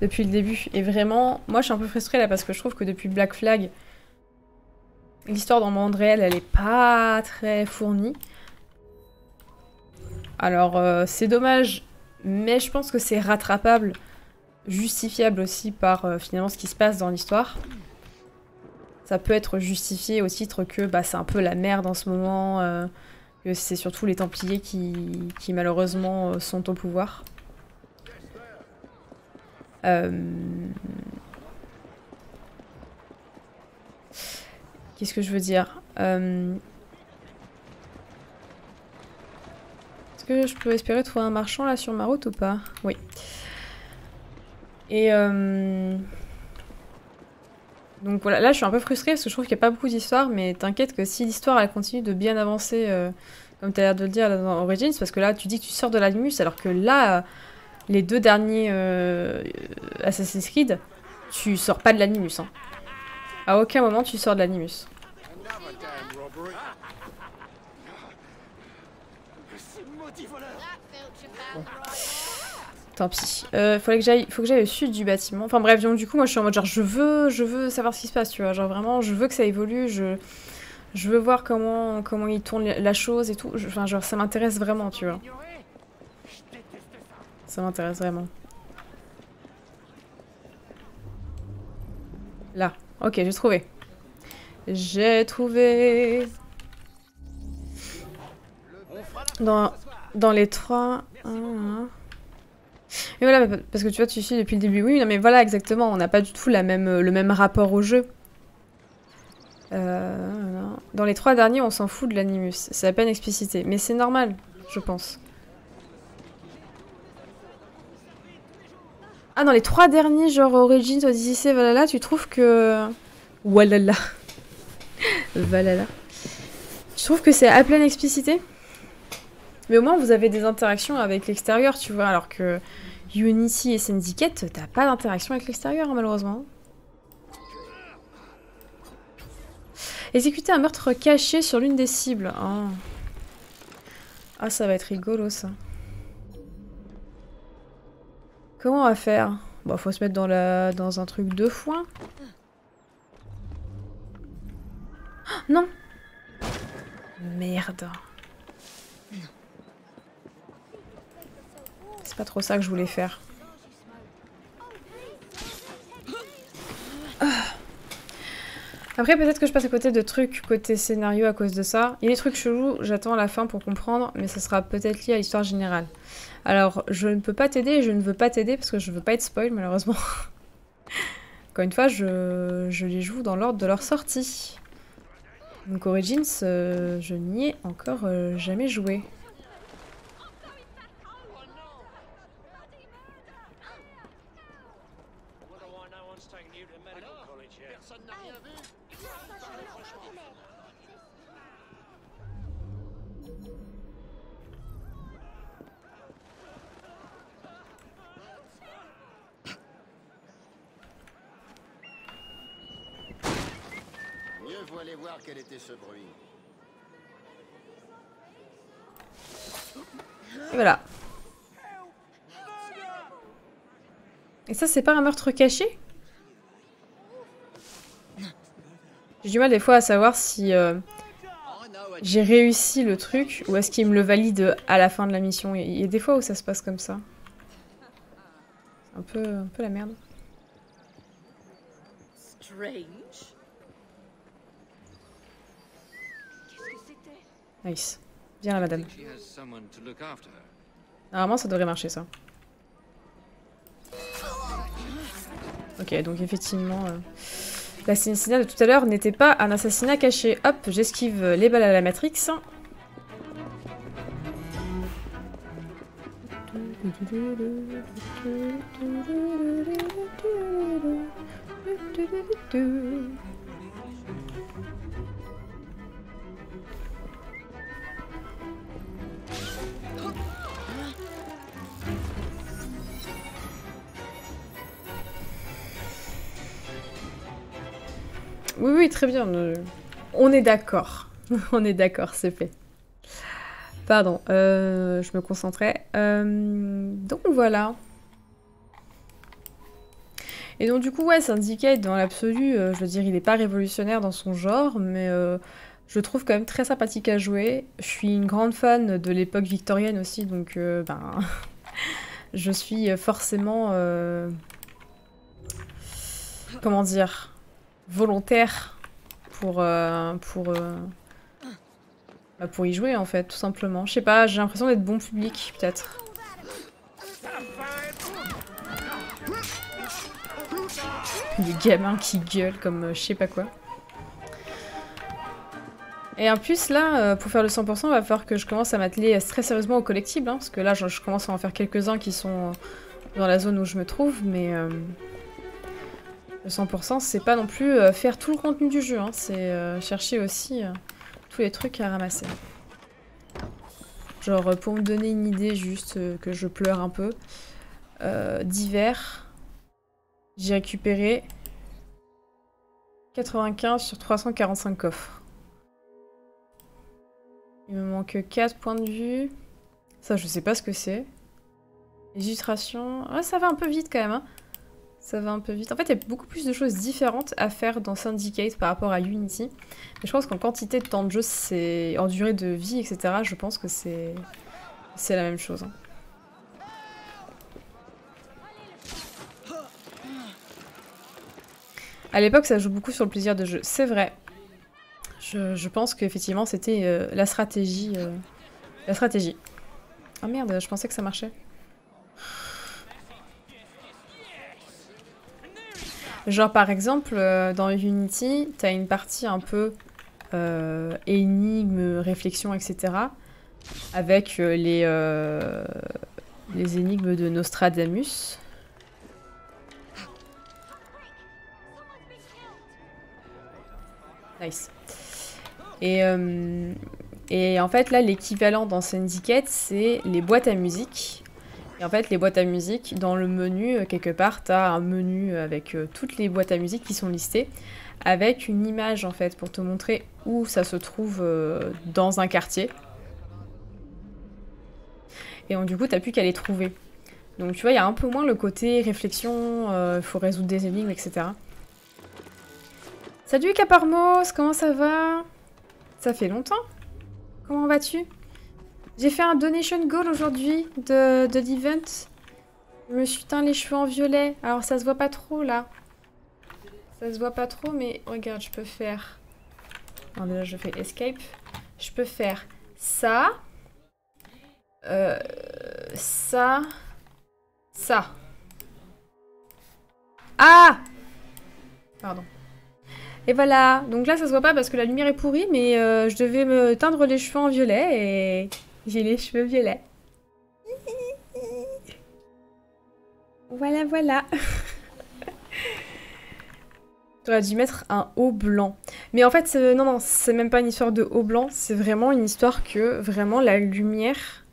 A: depuis le début. Et vraiment, moi je suis un peu frustrée là parce que je trouve que depuis Black Flag, l'histoire dans le monde réel, elle est pas très fournie. Alors euh, c'est dommage, mais je pense que c'est rattrapable, justifiable aussi par euh, finalement ce qui se passe dans l'histoire. Ça peut être justifié au titre que bah, c'est un peu la merde en ce moment, euh, que c'est surtout les Templiers qui, qui malheureusement sont au pouvoir. Euh, qu'est-ce que je veux dire euh, Est-ce que je peux espérer trouver un marchand là sur ma route ou pas? Oui. Et euh, donc voilà, là je suis un peu frustrée parce que je trouve qu'il n'y a pas beaucoup d'histoire, mais t'inquiète que si l'histoire elle continue de bien avancer, comme tu as l'air de le dire dans Origins, parce que là tu dis que tu sors de l'Animus, alors que là, les deux derniers euh, Assassin's Creed, tu sors pas de l'animus. Hein. À aucun moment tu sors de l'animus. Tant pis. Euh, fallait que j'aille, faut que j'aille au sud du bâtiment. Enfin bref, donc du coup, moi je suis en mode genre je veux, je veux savoir ce qui se passe, tu vois. Genre vraiment, je veux que ça évolue, je, je veux voir comment, comment ils tournent la chose et tout. enfin genre ça m'intéresse vraiment, tu vois. Ça m'intéresse vraiment. Là. Ok, j'ai trouvé. J'ai trouvé. Dans, dans les trois... Et voilà, parce que tu vois, tu suis depuis le début. Oui, non, mais voilà, exactement. On n'a pas du tout la même, le même rapport au jeu. Euh, dans les trois derniers, on s'en fout de l'animus. C'est à peine explicité. Mais c'est normal, je pense. Ah, dans les trois derniers, genre Origins, Odyssey, voilà, tu trouves que... Walala. Valala. Je trouve que c'est à pleine explicité? Mais au moins, vous avez des interactions avec l'extérieur, tu vois, alors que Unity et Syndicate, t'as pas d'interaction avec l'extérieur, hein, malheureusement. Exécuter un meurtre caché sur l'une des cibles. Ah. ah, ça va être rigolo, ça. Comment on va faire? Bon, faut se mettre dans, la... dans un truc de foin. Ah, non Merde. C'est pas trop ça que je voulais faire. Ah. Après, peut-être que je passe à côté de trucs côté scénario à cause de ça. Il y a des trucs chelous, j'attends la fin pour comprendre, mais ça sera peut-être lié à l'histoire générale. Alors, je ne peux pas t'aider et je ne veux pas t'aider parce que je veux pas être spoil, malheureusement. Encore une fois, je, les joue dans l'ordre de leur sortie. Donc Origins, euh, je n'y ai encore euh, jamais joué.
M: Voir quel était ce bruit.
A: Et voilà. Et ça, c'est pas un meurtre caché? J'ai du mal des fois à savoir si euh, j'ai réussi le truc ou est-ce qu'il me le valide à la fin de la mission. Il y a des fois où ça se passe comme ça. C'est un peu, un peu la merde.
Q: Strange.
A: Nice. Viens là, madame. Normalement, ça devrait marcher, ça. Ok, donc effectivement... Euh, l'assassinat de tout à l'heure n'était pas un assassinat caché. Hop, j'esquive les balles à la Matrix. Oui, oui, très bien. On est d'accord. On est d'accord, c'est fait. Pardon, euh, je me concentrais. Euh, donc voilà. Et donc du coup, ouais, Syndicate, dans l'absolu, euh, je veux dire, il n'est pas révolutionnaire dans son genre, mais je trouve quand même très sympathique à jouer. Je suis une grande fan de l'époque victorienne aussi, donc ben, je suis forcément... comment dire volontaire pour, euh, pour, euh, bah, pour y jouer en fait, tout simplement. Je sais pas, j'ai l'impression d'être bon public peut-être. Des gamins qui gueulent comme euh, je sais pas quoi. Et en plus là, pour faire le 100%, il va falloir que je commence à m'atteler très sérieusement au collectible, hein, parce que là je, commence à en faire quelques-uns qui sont dans la zone où je me trouve, mais... Le 100%, c'est pas non plus euh, faire tout le contenu du jeu, hein. c'est euh, chercher aussi euh, tous les trucs à ramasser. Genre, pour me donner une idée, juste que je pleure un peu, d'hiver, j'ai récupéré 95 sur 345 coffres. Il me manque 4 points de vue. Ça, je sais pas ce que c'est. Illustration. Ouais, ça va un peu vite quand même. Hein. Ça va un peu vite. En fait, il y a beaucoup plus de choses différentes à faire dans Syndicate par rapport à Unity. Mais je pense qu'en quantité de temps de jeu, c'est en durée de vie, etc., je pense que c'est c'est la même chose. Hein. À l'époque, ça joue beaucoup sur le plaisir de jeu. C'est vrai. Je, pense qu'effectivement, c'était euh, la stratégie. Euh, la stratégie. Ah merde, je pensais que ça marchait. Genre par exemple, euh, dans Unity, t'as une partie un peu énigme, réflexion, etc. Avec les, les énigmes de Nostradamus. Nice. Et, euh, et en fait, là, l'équivalent dans Syndicate, c'est les boîtes à musique. Et en fait, les boîtes à musique, dans le menu, euh, quelque part, tu as un menu avec euh, toutes les boîtes à musique qui sont listées, avec une image, en fait, pour te montrer où ça se trouve euh, dans un quartier. Et donc, du coup, t'as plus qu'à les trouver. Donc, tu vois, il y a un peu moins le côté réflexion, il faut résoudre des énigmes, etc. Salut Caparmos, comment ça va? Ça fait longtemps Comment vas-tu? J'ai fait un donation goal aujourd'hui de, de l'event. Je me suis teint les cheveux en violet. Alors ça se voit pas trop là. Ça se voit pas trop mais regarde je peux faire... Alors déjà je fais escape. Je peux faire ça. Euh, ça. Ça. Ah Pardon. Et voilà, donc là ça se voit pas parce que la lumière est pourrie, mais euh, je devais me teindre les cheveux en violet et j'ai les cheveux violets. Voilà, voilà. J'aurais dû mettre un haut blanc. Mais en fait, non, non, c'est même pas une histoire de haut blanc, c'est vraiment une histoire que vraiment la lumière...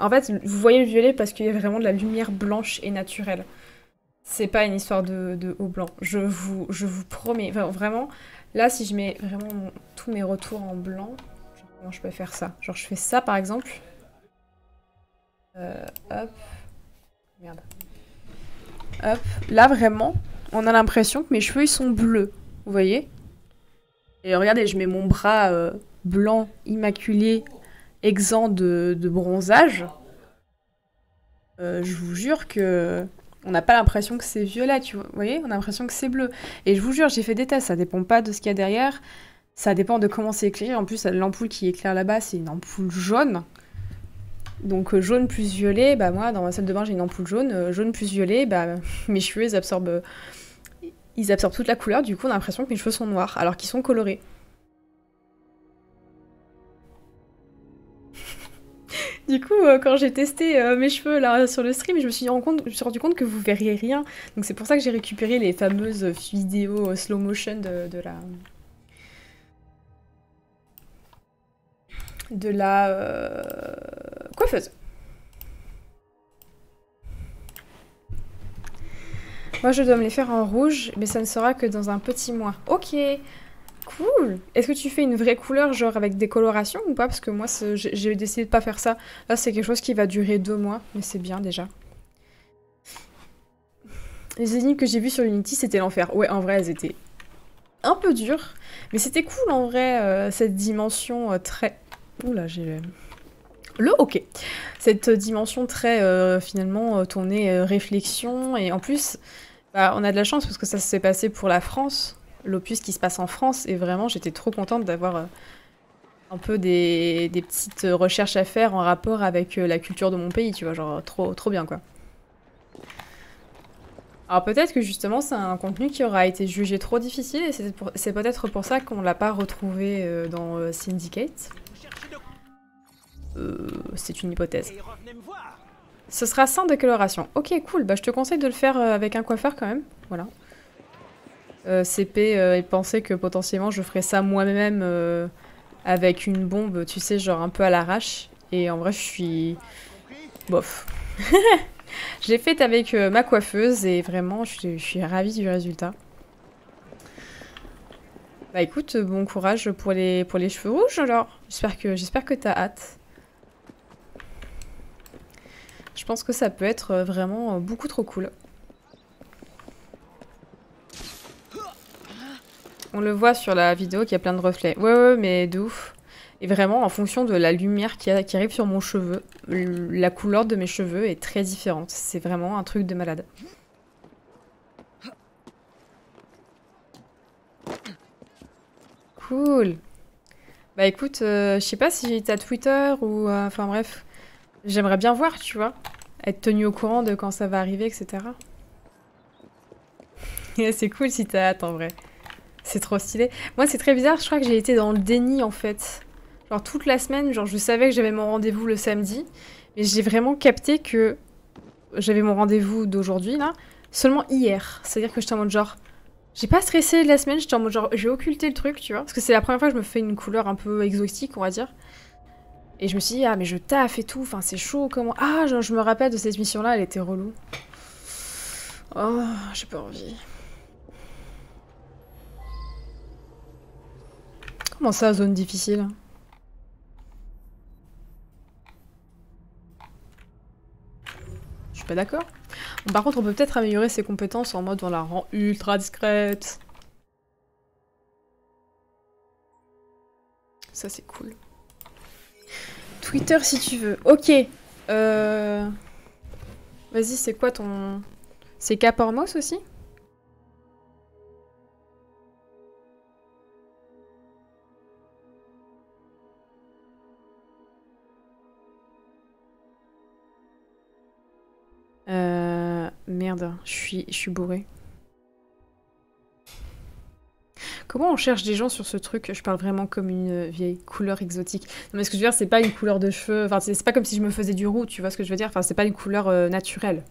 A: En fait, vous voyez le violet parce qu'il y a vraiment de la lumière blanche et naturelle. C'est pas une histoire de, haut blanc. Je vous, je vous promets. Enfin, vraiment, là, si je mets vraiment tous mes retours en blanc, comment je peux faire ça Genre, je fais ça, par exemple. Euh, hop. Merde. Hop. Là, vraiment, on a l'impression que mes cheveux, ils sont bleus. Vous voyez? Et regardez, je mets mon bras euh, blanc, immaculé, exempt de, de bronzage. Euh, je vous jure que on n'a pas l'impression que c'est violet, tu vois. Vous voyez On a l'impression que c'est bleu. Et je vous jure, j'ai fait des tests, ça dépend pas de ce qu'il y a derrière. Ça dépend de comment c'est éclairé. En plus, l'ampoule qui éclaire là-bas, c'est une ampoule jaune. Donc euh, jaune plus violet, bah moi dans ma salle de bain j'ai une ampoule jaune, euh, jaune plus violet, bah mes cheveux absorbent, ils absorbent toute la couleur, du coup on a l'impression que mes cheveux sont noirs alors qu'ils sont colorés. Du coup, euh, quand j'ai testé euh, mes cheveux là sur le stream, je me suis rendu compte, que vous verriez rien. Donc c'est pour ça que j'ai récupéré les fameuses vidéos slow motion de, de la de la euh, coiffeuse. Moi, je dois me les faire en rouge, mais ça ne sera que dans un petit mois. Ok. Cool Est-ce que tu fais une vraie couleur, genre avec des colorations ou pas? Parce que moi, j'ai décidé de pas faire ça. Là, c'est quelque chose qui va durer deux mois, mais c'est bien déjà. Les énigmes que j'ai vues sur Unity, c'était l'enfer. Ouais, en vrai, elles étaient un peu dures. Mais c'était cool, en vrai, euh, cette dimension euh, très... Oula, j'ai... Le ok. Cette dimension très, euh, finalement, tournée réflexion. Et en plus, bah, on a de la chance parce que ça s'est passé pour la France l'opus qui se passe en France et vraiment j'étais trop contente d'avoir euh, un peu des, petites recherches à faire en rapport avec euh, la culture de mon pays, tu vois, genre trop, trop bien quoi. Alors peut-être que justement c'est un contenu qui aura été jugé trop difficile et c'est peut-être pour ça qu'on l'a pas retrouvé euh, dans Syndicate. C'est une hypothèse. Ce sera sans décoloration. Ok, cool. Bah, je te conseille de le faire avec un coiffeur quand même. Voilà. Euh, CP euh, et penser que potentiellement je ferais ça moi-même euh, avec une bombe, tu sais, genre un peu à l'arrache. Et en vrai, je suis... bof. je l'ai faite avec ma coiffeuse et vraiment, je suis, ravie du résultat. Bah écoute, bon courage pour les, pour les cheveux rouges alors. J'espère que, j'espère que t'as hâte. Je pense que ça peut être vraiment beaucoup trop cool. On le voit sur la vidéo qu'il y a plein de reflets. Ouais, ouais, mais de ouf. Et vraiment, en fonction de la lumière qui, arrive sur mon cheveu, la couleur de mes cheveux est très différente. C'est vraiment un truc de malade. Cool. Bah écoute, euh, je sais pas si t'as Twitter ou... Euh, enfin bref. J'aimerais bien voir, tu vois. Être tenu au courant de quand ça va arriver, etc. c'est cool si t'as hâte en vrai. C'est trop stylé. Moi, c'est très bizarre. Je crois que j'ai été dans le déni, en fait. Genre, toute la semaine, genre, je savais que j'avais mon rendez-vous le samedi. Mais j'ai vraiment capté que j'avais mon rendez-vous d'aujourd'hui, là, seulement hier. C'est-à-dire que j'étais en mode genre... J'ai pas stressé la semaine, j'étais en mode genre, j'ai occulté le truc, tu vois. Parce que c'est la première fois que je me fais une couleur un peu exotique, on va dire. Et je me suis dit, ah, mais je taffe et tout, enfin, c'est chaud, comment. Ah, genre, je me rappelle de cette mission-là, elle était relou. Oh, j'ai pas envie. Comment ça, zone difficile Je suis pas d'accord. Par contre, on peut peut-être améliorer ses compétences en mode on la rend ultra discrète. Ça, c'est cool. Twitter si tu veux. Ok. Euh... Vas-y, c'est quoi ton... C'est Capormos aussi? Euh... Merde, je suis, je bourré. Comment on cherche des gens sur ce truc? Je parle vraiment comme une vieille couleur exotique. Non mais ce que je veux dire, c'est pas une couleur de cheveux. Enfin, c'est pas comme si je me faisais du roux, tu vois ce que je veux dire? Enfin, c'est pas une couleur euh, naturelle.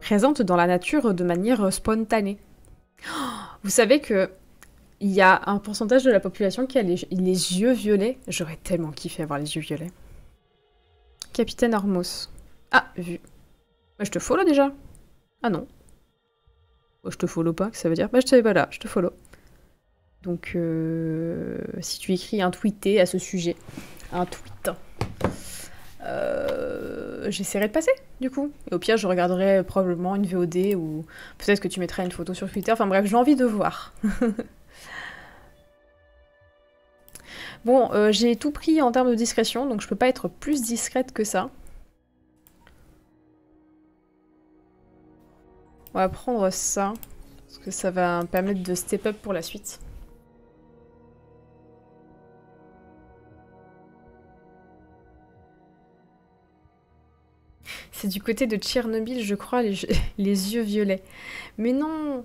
A: Présente dans la nature de manière euh, spontanée. vous savez que il y a un pourcentage de la population qui a les, les yeux violets? J'aurais tellement kiffé avoir les yeux violets. Capitaine Ormos. Ah, vu. Bah, je te follow déjà. Ah non. Bah, je te follow pas, que ça veut dire? Bah, je savais pas là, je te follow. Donc, euh, si tu écris un tweeté à ce sujet, un tweet, euh, j'essaierai de passer, du coup. Et au pire, je regarderai probablement une VOD ou peut-être que tu mettras une photo sur Twitter. Enfin bref, j'ai envie de voir. bon, euh, j'ai tout pris en termes de discrétion, donc je peux pas être plus discrète que ça. On va prendre ça, parce que ça va me permettre de step up pour la suite. C'est du côté de Tchernobyl, je crois, les, les, yeux violets. Mais non,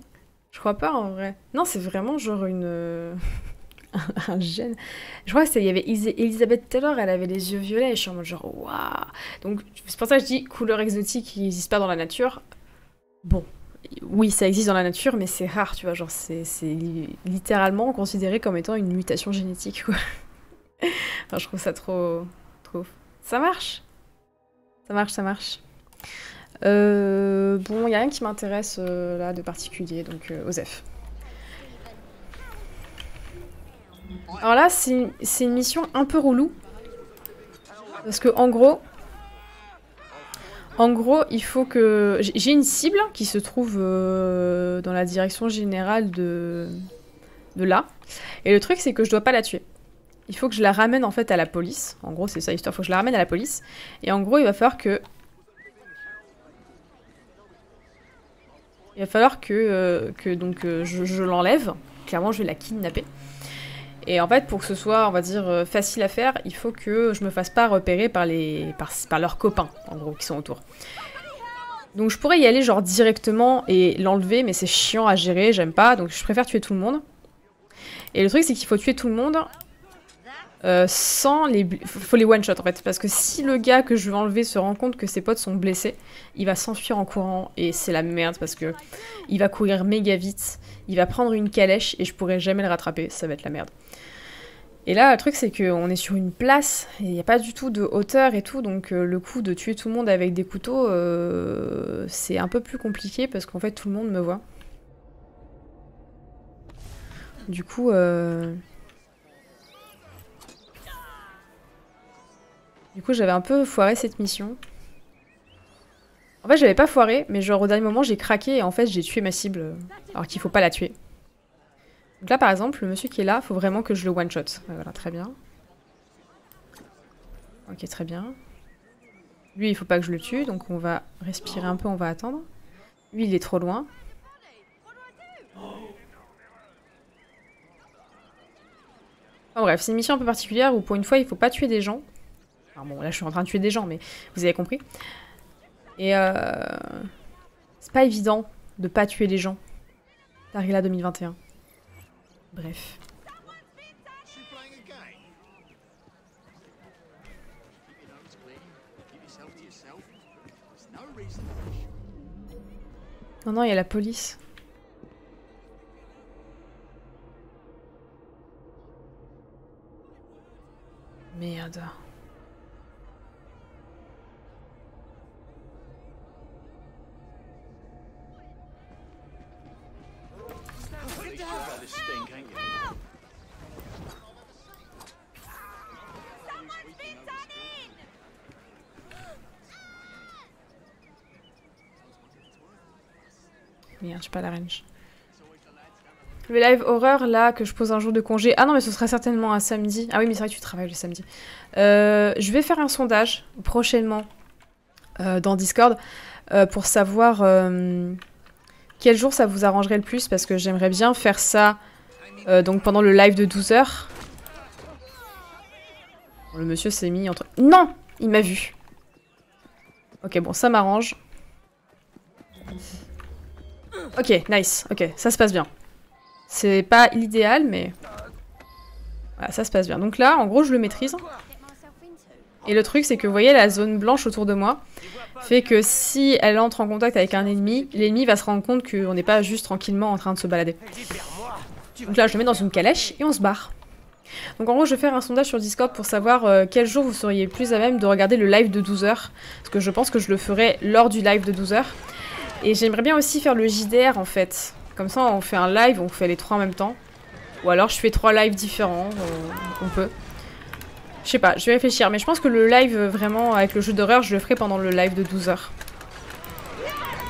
A: je crois pas en vrai. Non, c'est vraiment genre une... un gène. Je crois qu'il y avait Elisabeth Taylor, elle avait les yeux violets, et je suis en mode genre, waouh Donc, c'est pour ça que je dis couleur exotique qui n'existe pas dans la nature. Bon, oui, ça existe dans la nature, mais c'est rare, tu vois, genre, c'est littéralement considéré comme étant une mutation génétique, quoi. enfin, je trouve ça trop... trop... Ça marche? Ça marche, ça marche. Euh, bon, il n'y a rien qui m'intéresse euh, là de particulier, donc euh, Osef. Alors là, c'est une mission un peu relou. Parce que en gros... En gros, il faut que... J'ai une cible qui se trouve dans la direction générale de... là. Et le truc, c'est que je dois pas la tuer il faut que je la ramène en fait à la police. En gros, c'est ça l'histoire, il faut que je la ramène à la police. Et en gros, il va falloir que... Il va falloir que, euh, donc, euh, je, l'enlève. Clairement, je vais la kidnapper. Et en fait, pour que ce soit, on va dire, euh, facile à faire, il faut que je me fasse pas repérer par, les, par, par leurs copains, en gros, qui sont autour. Donc je pourrais y aller genre directement et l'enlever, mais c'est chiant à gérer, j'aime pas, donc je préfère tuer tout le monde. Et le truc, c'est qu'il faut tuer tout le monde euh, sans les... Faut les one-shot en fait, parce que si le gars que je veux enlever se rend compte que ses potes sont blessés, il va s'enfuir en courant et c'est la merde parce que il va courir méga vite, il va prendre une calèche et je pourrai jamais le rattraper, ça va être la merde. Et là, le truc, c'est qu'on est sur une place, il n'y a pas du tout de hauteur et tout, donc euh, le coup de tuer tout le monde avec des couteaux, euh, c'est un peu plus compliqué parce qu'en fait, tout le monde me voit. Du coup, euh, Du coup, j'avais un peu foiré cette mission. En fait, j'avais pas foiré, mais genre au dernier moment, j'ai craqué et en fait, j'ai tué ma cible, alors qu'il faut pas la tuer. Là, par exemple, le monsieur qui est là, faut vraiment que je le one-shot. Voilà, très bien. Ok, très bien. Lui, il faut pas que je le tue, donc on va respirer un peu, on va attendre. Lui, il est trop loin. Enfin, bref, c'est une mission un peu particulière où pour une fois, il faut pas tuer des gens bon, là je suis en train de tuer des gens, mais vous avez compris. Et euh, c'est pas évident de pas tuer les gens. Tarila 2021. Bref. Non, non, il y a la police. Merde. Merde, j'ai pas la range. Le live horreur là que je pose un jour de congé. Ah non mais ce sera certainement un samedi. Ah oui mais c'est vrai que tu travailles le samedi. Euh, je vais faire un sondage prochainement euh, dans Discord euh, pour savoir quel jour ça vous arrangerait le plus parce que j'aimerais bien faire ça donc pendant le live de 12h. Le monsieur s'est mis entre... Non Il m'a vu. Ok bon ça m'arrange. Ok, nice. Ok, ça se passe bien. C'est pas l'idéal, mais... Voilà, ça se passe bien. Donc là, en gros, je le maîtrise. Et le truc, c'est que, vous voyez, la zone blanche autour de moi fait que si elle entre en contact avec un ennemi, l'ennemi va se rendre compte qu'on n'est pas juste tranquillement en train de se balader. Donc là, je le mets dans une calèche et on se barre. Donc en gros, je vais faire un sondage sur Discord pour savoir euh, quel jour vous seriez plus à même de regarder le live de 12h. Parce que je pense que je le ferai lors du live de 12h. Et j'aimerais bien aussi faire le JDR en fait. Comme ça, on fait un live, on fait les trois en même temps. Ou alors je fais trois lives différents, euh, on peut. Je sais pas, je vais réfléchir. Mais je pense que le live, euh, vraiment, avec le jeu d'horreur, je le ferai pendant le live de 12h.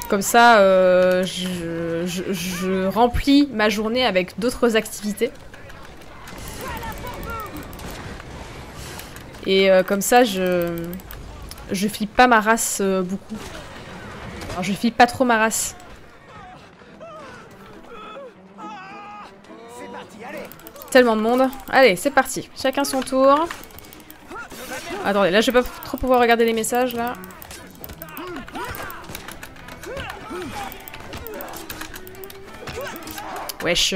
A: Comme ça, euh, je, remplis ma journée avec d'autres activités. Et comme ça, je, je flippe pas ma race beaucoup. Alors je flippe pas trop ma race. Tellement de monde. Allez, c'est parti. Chacun son tour. Attendez, là je vais pas trop pouvoir regarder les messages là. Wesh.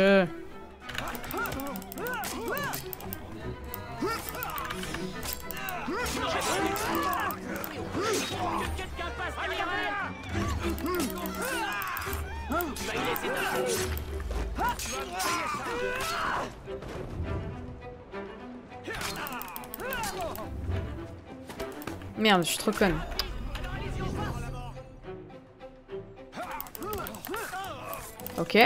A: Merde, je suis trop conne. Ok.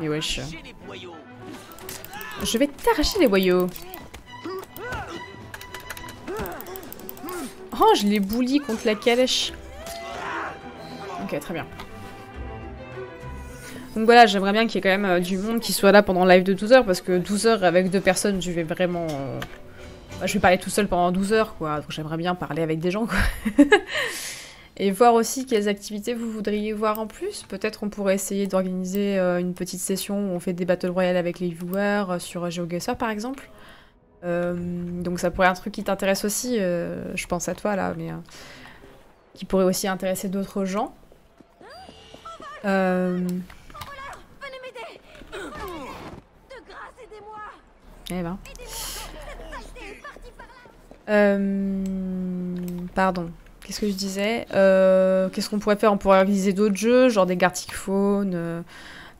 A: Mais wesh. Je vais t'arracher les boyaux. Oh, je les boulis contre la calèche. Ok, très bien. Donc voilà, j'aimerais bien qu'il y ait quand même euh, du monde qui soit là pendant le live de 12 heures parce que 12 heures avec deux personnes, je vais vraiment. euh, bah, je vais parler tout seul pendant 12 heures, quoi. Donc j'aimerais bien parler avec des gens, quoi. Et voir aussi quelles activités vous voudriez voir en plus. Peut-être on pourrait essayer d'organiser euh, une petite session où on fait des Battle Royale avec les viewers sur GeoGuessr par exemple. Donc ça pourrait être un truc qui t'intéresse aussi, je pense à toi là, mais qui pourrait aussi intéresser d'autres gens. Euh,
B: Venez m'aider De grâce, aidez-moi
A: eh ben. Euh, pardon. Qu'est-ce que je disais Euh, Qu'est-ce qu'on pourrait faire? On pourrait organiser d'autres jeux, genre des Gartic Phone, euh,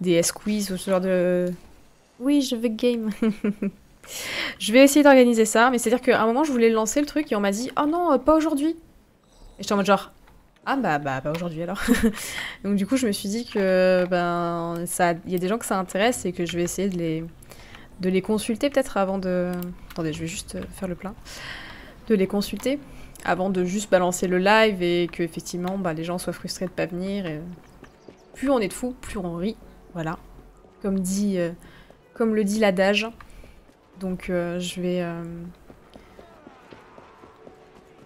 A: des S-Quiz ou ce genre de... Oui, je veux game. je vais essayer d'organiser ça, mais c'est-à-dire qu'à un moment, je voulais lancer le truc et on m'a dit « Oh non, pas aujourd'hui !» Et j'étais en mode genre « Ah bah, bah pas aujourd'hui alors !» Donc du coup, je me suis dit que ben ça, il y a des gens que ça intéresse et que je vais essayer de les, de les consulter peut-être avant de... Attendez, je vais juste euh, faire le plein. De les consulter avant de juste balancer le live et que effectivement bah, les gens soient frustrés de pas venir. Et... Plus on est de fous, plus on rit. Voilà. Comme dit, euh, comme le dit l'adage. Donc euh, je vais, euh,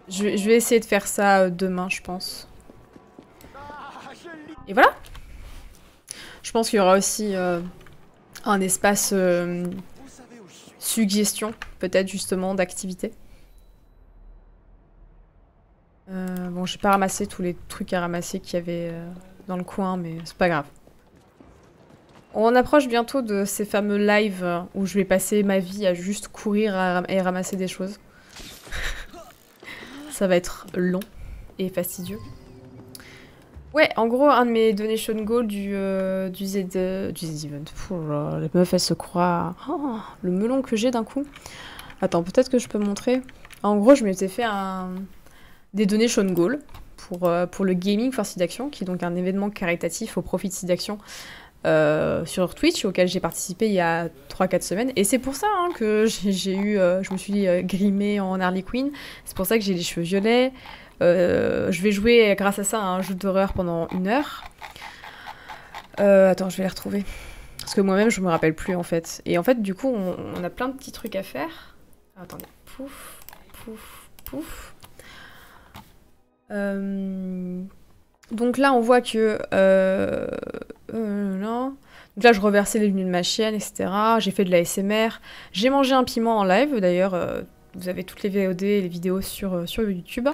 A: je vais, essayer de faire ça euh, demain, je pense. Et voilà. Je pense qu'il y aura aussi euh, un espace euh, suggestion, peut-être justement d'activité. Euh, bon, j'ai pas ramassé tous les trucs à ramasser qu'il y avait euh, dans le coin, mais c'est pas grave. On approche bientôt de ces fameux lives où je vais passer ma vie à juste courir et ramasser des choses. Ça va être long et fastidieux. Ouais, en gros, un de mes donation goals du, euh, du, Z, euh, du Z-Event. La meuf, elle se croit... Oh, le melon que j'ai d'un coup. Attends, peut-être que je peux montrer. En gros, je m'étais fait un... des donation goals pour, euh, pour le Gaming for Sidaction, qui est donc un événement caritatif au profit de Sidaction sur Twitch, auquel j'ai participé il y a 3-4 semaines. Et c'est pour ça hein, que j'ai eu, je me suis grimée en Harley Quinn. C'est pour ça que j'ai les cheveux violets. Euh, je vais jouer grâce à ça à un jeu d'horreur pendant une heure. Euh, attends, je vais les retrouver. Parce que moi-même, je me rappelle plus en fait. Et en fait, du coup, on, a plein de petits trucs à faire. Attendez. Pouf, pouf, pouf. Euh, donc là, on voit que... Là. Donc là, je reversais les lunes de ma chienne, etc. J'ai fait de la SMR. J'ai mangé un piment en live. D'ailleurs, vous avez toutes les VOD et les vidéos sur YouTube.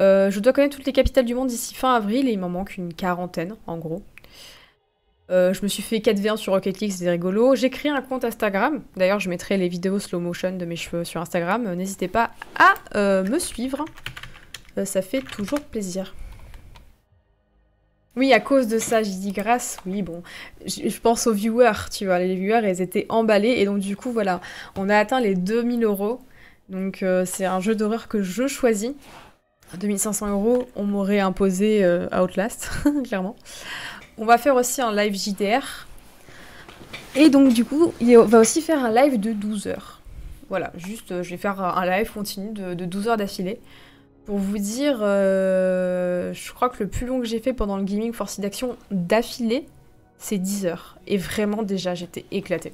A: Euh, je dois connaître toutes les capitales du monde d'ici fin avril et il m'en manque une quarantaine, en gros. Euh, je me suis fait 4v1 sur Rocket League, c'était rigolo. J'ai créé un compte Instagram. D'ailleurs, je mettrai les vidéos slow motion de mes cheveux sur Instagram. Euh, N'hésitez pas à me suivre. Ça fait toujours plaisir. Oui, à cause de ça, j'y dis grâce. Oui, bon, je, pense aux viewers, tu vois. Les viewers, ils étaient emballés. Et donc, du coup, voilà, on a atteint les 2000 euros. Donc, c'est un jeu d'horreur que je choisis. À 2500 euros, on m'aurait imposé euh, Outlast, clairement. On va faire aussi un live JDR. Et donc, du coup, il va aussi faire un live de 12 heures. Voilà, juste, euh, je vais faire un live continu de, de 12 heures d'affilée. Pour vous dire, euh, je crois que le plus long que j'ai fait pendant le Gaming Force d'action d'affilée, c'est 10 heures. Et vraiment, déjà, j'étais éclatée.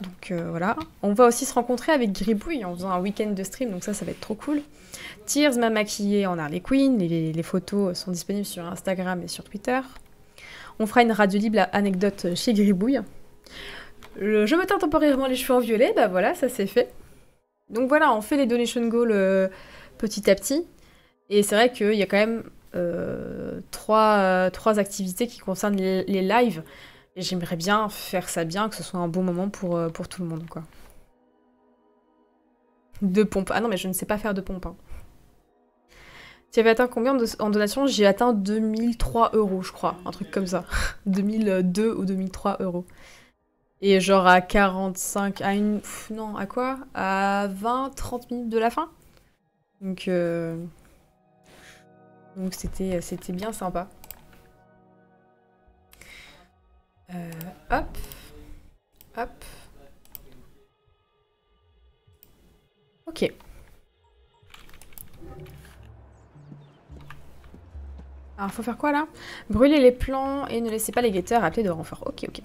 A: Donc voilà. On va aussi se rencontrer avec Gribouille en faisant un week-end de stream, donc ça, ça va être trop cool. Tears m'a maquillée en Harley Quinn, les, les photos sont disponibles sur Instagram et sur Twitter. On fera une radio libre à anecdote chez Gribouille. Le- je me teins temporairement les cheveux en violet, bah voilà, ça c'est fait. Donc voilà, on fait les donation goals euh, petit à petit. Et c'est vrai qu'il y a quand même euh, trois, euh, trois activités qui concernent les, lives. Et j'aimerais bien faire ça bien, que ce soit un bon moment pour, pour tout le monde, quoi. Deux pompes. Ah non, mais je ne sais pas faire de pompes. Hein. Tu atteint combien en donation J'ai atteint 2003 euros, je crois. Un truc comme ça. 2002 ou 2003 euros. Et genre à 45, à une... non, à quoi? À 20, 30 minutes de la fin Donc... euh, Donc c'était c'était bien sympa. Euh, hop. Hop. Ok. Alors, faut faire quoi là? Brûler les plans et ne laissez pas les guetteurs appeler de renfort. Ok, ok.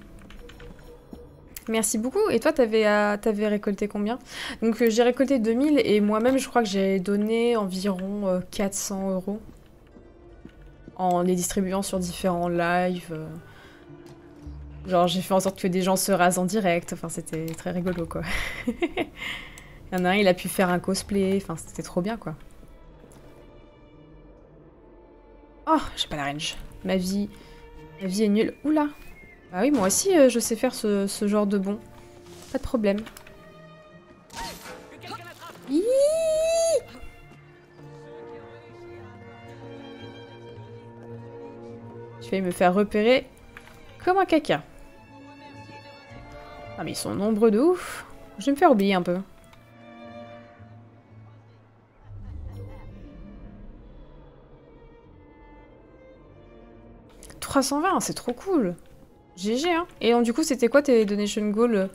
A: Merci beaucoup. Et toi, t'avais euh, récolté combien? Donc, euh, j'ai récolté 2000 et moi-même, je crois que j'ai donné environ euh, 400 euros en les distribuant sur différents lives. euh. Genre, j'ai fait en sorte que des gens se rasent en direct. Enfin, c'était très rigolo, quoi. Il y en a un, il a pu faire un cosplay. Enfin, c'était trop bien, quoi. Oh, j'ai pas la range. Ma vie... Ma vie est nulle. Oula Bah oui, moi aussi, euh, je sais faire ce, ce genre de bon. Pas de problème. Je vais me faire repérer comme un caca. Ah mais ils sont nombreux de ouf. Je vais me faire oublier un peu. « 320, c'est trop cool. GG, hein. Et donc, du coup, c'était quoi tes donation goals euh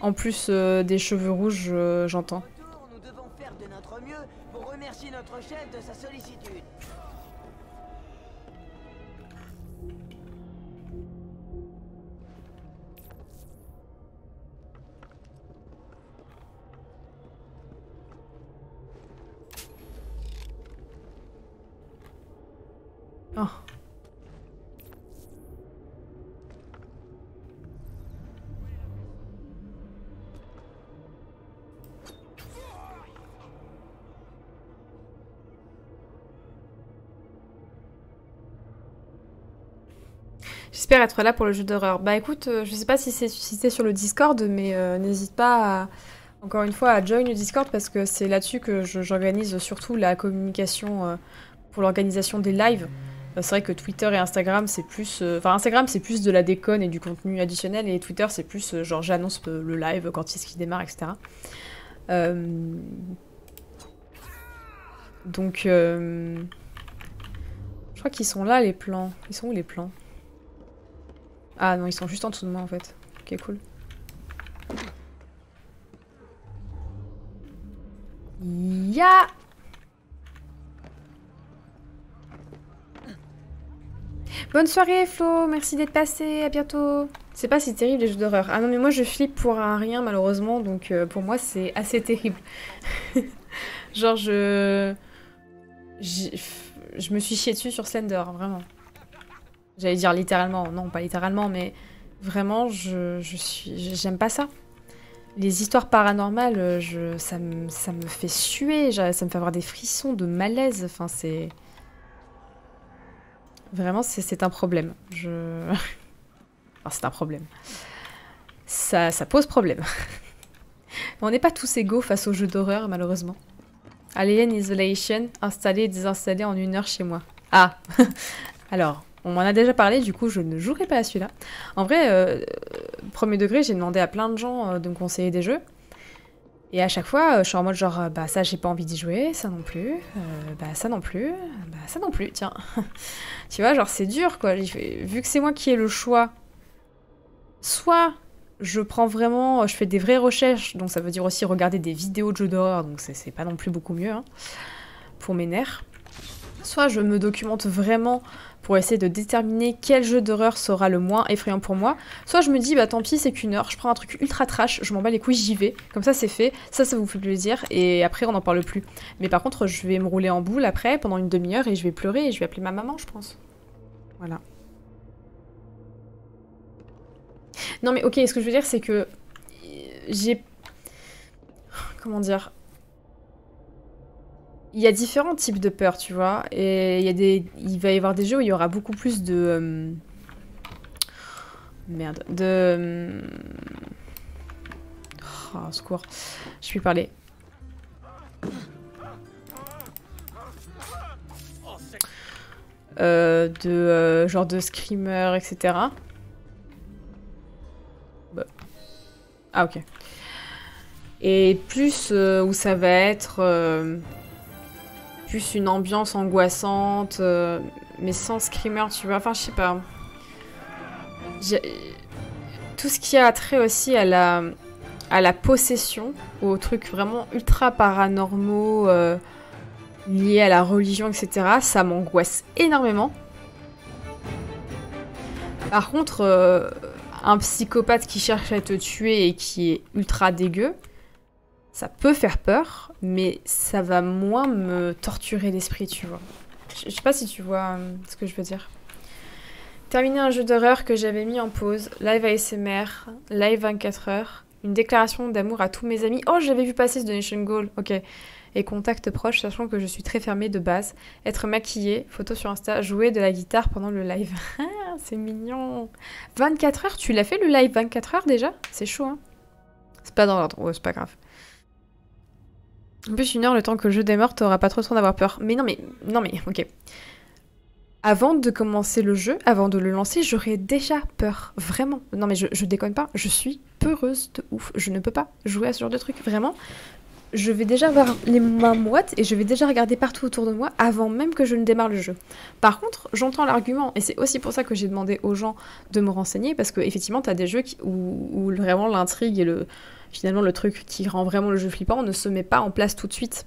A: En plus euh, des cheveux rouges, euh, j'entends.
Q: Nous devons faire de notre mieux pour remercier notre chef de sa sollicitude.
A: J'espère être là pour le jeu d'horreur. Bah écoute, euh, je sais pas si c'est c'est sur le Discord, mais euh, n'hésite pas encore une fois à join le Discord parce que c'est là-dessus que j'organise surtout la communication euh, pour l'organisation des lives. Euh, c'est vrai que Twitter et Instagram, c'est plus. euh, Enfin, Instagram, c'est plus de la déconne et du contenu additionnel, et Twitter, c'est plus euh, genre j'annonce le live quand est-ce qu'il démarre, etc. Donc. Je crois qu'ils sont là, les plans. Ils sont où les plans? Ah non, ils sont juste en dessous de moi en fait. Ok, cool. Ya Bonne soirée Flo, merci d'être passé, à bientôt. C'est pas si terrible les jeux d'horreur. Ah non mais moi je flippe pour rien malheureusement, donc euh, pour moi c'est assez terrible. Genre je... Je me suis chié dessus sur Slender, vraiment. J'allais dire littéralement, non pas littéralement, mais vraiment je, je suis... J'aime pas ça. Les histoires paranormales, je, ça, me, ça me fait suer, ça me fait avoir des frissons de malaise, enfin c'est... Vraiment, c'est- un problème. Je... C'est un problème. Ça, ça pose problème. On n'est pas tous égaux face aux jeux d'horreur, malheureusement. Alien Isolation, installé et désinstallé en une heure chez moi. Ah Alors, on m'en a déjà parlé, du coup, je ne jouerai pas à celui-là. En vrai, euh, premier degré, j'ai demandé à plein de gens euh, de me conseiller des jeux. Et à chaque fois, euh, je suis en mode genre, euh, bah ça, j'ai pas envie d'y jouer, ça non plus, euh, bah ça non plus, bah ça non plus, tiens. tu vois, genre, c'est dur, quoi. Vu que c'est moi qui ai le choix, soit je prends vraiment, je fais des vraies recherches, donc ça veut dire aussi regarder des vidéos de jeux d'horreur, donc c'est pas non plus beaucoup mieux hein, pour mes nerfs. Soit je me documente vraiment pour essayer de déterminer quel jeu d'horreur sera le moins effrayant pour moi. Soit je me dis, bah tant pis, c'est qu'une heure, je prends un truc ultra trash, je m'en bats les couilles, j'y vais. Comme ça, c'est fait, ça, ça vous fait plaisir, et après, on n'en parle plus. Mais par contre, je vais me rouler en boule après, pendant une demi-heure, et je vais pleurer, et je vais appeler ma maman, je pense. Voilà. Non mais ok, ce que je veux dire c'est que j'ai... Comment dire Il y a différents types de peurs, tu vois, et il y a des... il va y avoir des jeux où il y aura beaucoup plus de... euh, Merde, de... euh, Oh, secours, je puis parler. Euh, de genre de screamer, etc. Bah. Ah ok. Et plus où ça va être plus une ambiance angoissante, euh, mais sans screamer, tu vois. Enfin, je sais pas. Tout ce qui a trait aussi à la, à la possession, aux trucs vraiment ultra paranormaux, euh, liés à la religion, etc., ça m'angoisse énormément. Par contre, euh, un psychopathe qui cherche à te tuer et qui est ultra dégueu, ça peut faire peur, mais ça va moins me torturer l'esprit, tu vois. Je sais pas si tu vois euh, ce que je veux dire. Terminer un jeu d'horreur que j'avais mis en pause, live ASMR, live 24 heures, une déclaration d'amour à tous mes amis. Oh, j'avais vu passer ce Donation Goal, ok. Et contact proche, sachant que je suis très fermée de base. Être maquillée, photo sur Insta, jouer de la guitare pendant le live. Ah, c'est mignon. 24 heures, tu l'as fait le live 24 heures déjà? C'est chaud, hein C'est pas dans l'ordre, ouais, c'est pas grave. En plus, une heure, le temps que le jeu démarre, t'auras pas trop le temps d'avoir peur. Mais non, mais, non, mais, ok. Avant de commencer le jeu, avant de le lancer, j'aurais déjà peur. Vraiment. Non, mais je, déconne pas. Je suis peureuse de ouf. Je ne peux pas jouer à ce genre de truc. Vraiment. Je vais déjà avoir les mains moites et je vais déjà regarder partout autour de moi avant même que je ne démarre le jeu. Par contre, j'entends l'argument et c'est aussi pour ça que j'ai demandé aux gens de me renseigner parce que effectivement, t'as des jeux où, où vraiment l'intrigue et le finalement le truc qui rend vraiment le jeu flippant ne se met pas en place tout de suite.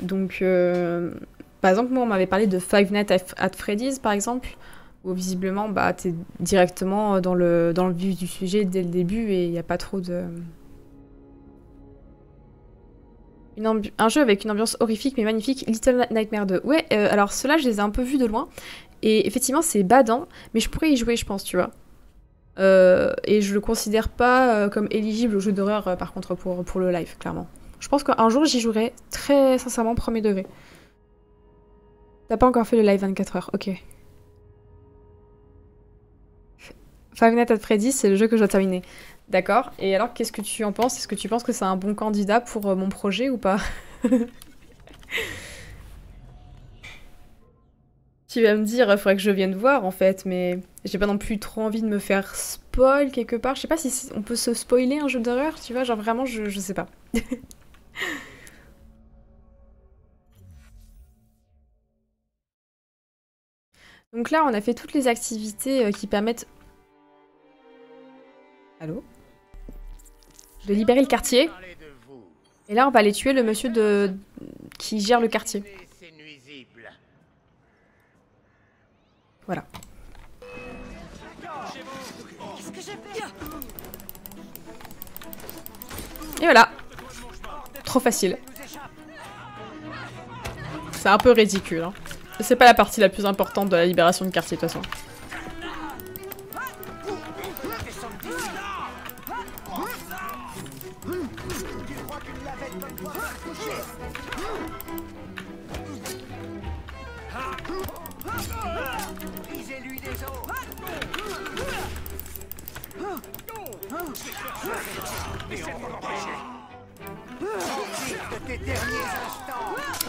A: Donc, euh, par exemple, moi, on m'avait parlé de Five Nights at- Freddy's, par exemple, où visiblement, bah, t'es directement dans le, dans le vif du sujet dès le début et il n'y a pas trop de... Un jeu avec une ambiance horrifique mais magnifique, Little Nightmare 2. Ouais, euh, alors ceux-là, je les ai un peu vus de loin. Et effectivement, c'est badant, mais je pourrais y jouer, je pense, tu vois. Euh, et je le considère pas euh, comme éligible au jeu d'horreur, euh, par contre, pour, pour le live, clairement. Je pense qu'un jour, j'y jouerai très sincèrement, premier degré. T'as pas encore fait le live 24 heures, ok. Five Nights at Freddy's, c'est le jeu que je dois terminer. D'accord. Et alors, qu'est-ce que tu en penses? Est-ce que tu penses que c'est un bon candidat pour mon projet ou pas? Tu vas me dire, il faudrait que je vienne voir en fait, mais j'ai pas non plus trop envie de me faire spoil quelque part. Je sais pas si on peut se spoiler un jeu d'horreur, tu vois, genre vraiment, je, je sais pas. Donc là, on a fait toutes les activités euh, qui permettent... Allô? De libérer le quartier. Et là, on va aller tuer le monsieur de... qui gère le quartier. Et voilà. Trop facile. C'est un peu ridicule. Hein. C'est pas la partie la plus importante de la libération de quartier de toute façon.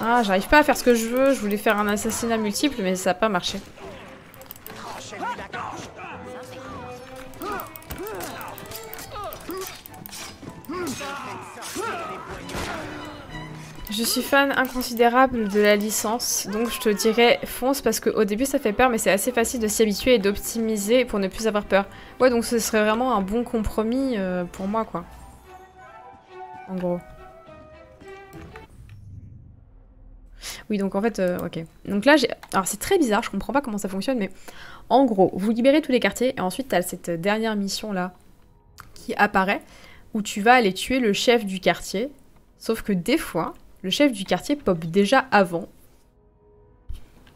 A: Ah, j'arrive pas à faire ce que je veux. Je voulais faire un assassinat multiple, mais ça a pas marché. Je suis fan inconsidérable de la licence, donc je te dirais fonce parce qu'au début ça fait peur, mais c'est assez facile de s'y habituer et d'optimiser pour ne plus avoir peur. Ouais, donc ce serait vraiment un bon compromis euh, pour moi, quoi. En gros. Oui, donc en fait, euh, ok. Donc là, j'ai... Alors c'est très bizarre, je comprends pas comment ça fonctionne, mais en gros, vous libérez tous les quartiers et ensuite t'as cette dernière mission-là qui apparaît où tu vas aller tuer le chef du quartier. Sauf que des fois, le chef du quartier pop déjà avant.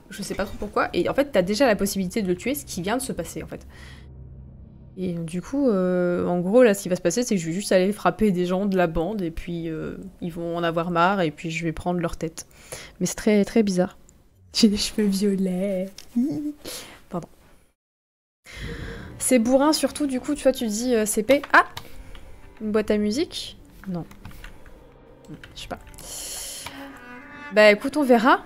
A: Je sais pas trop pourquoi. Et en fait, t'as déjà la possibilité de le tuer, ce qui vient de se passer en fait. Et du coup, euh, en gros, là, ce qui va se passer, c'est que je vais juste aller frapper des gens de la bande et puis euh, ils vont en avoir marre et puis je vais prendre leur tête. Mais c'est très très bizarre. J'ai des cheveux violets. Pardon. C'est bourrin surtout, du coup, tu vois, tu dis euh, CP. Ah Une boîte à musique? Non. Je sais pas. Bah écoute, on verra.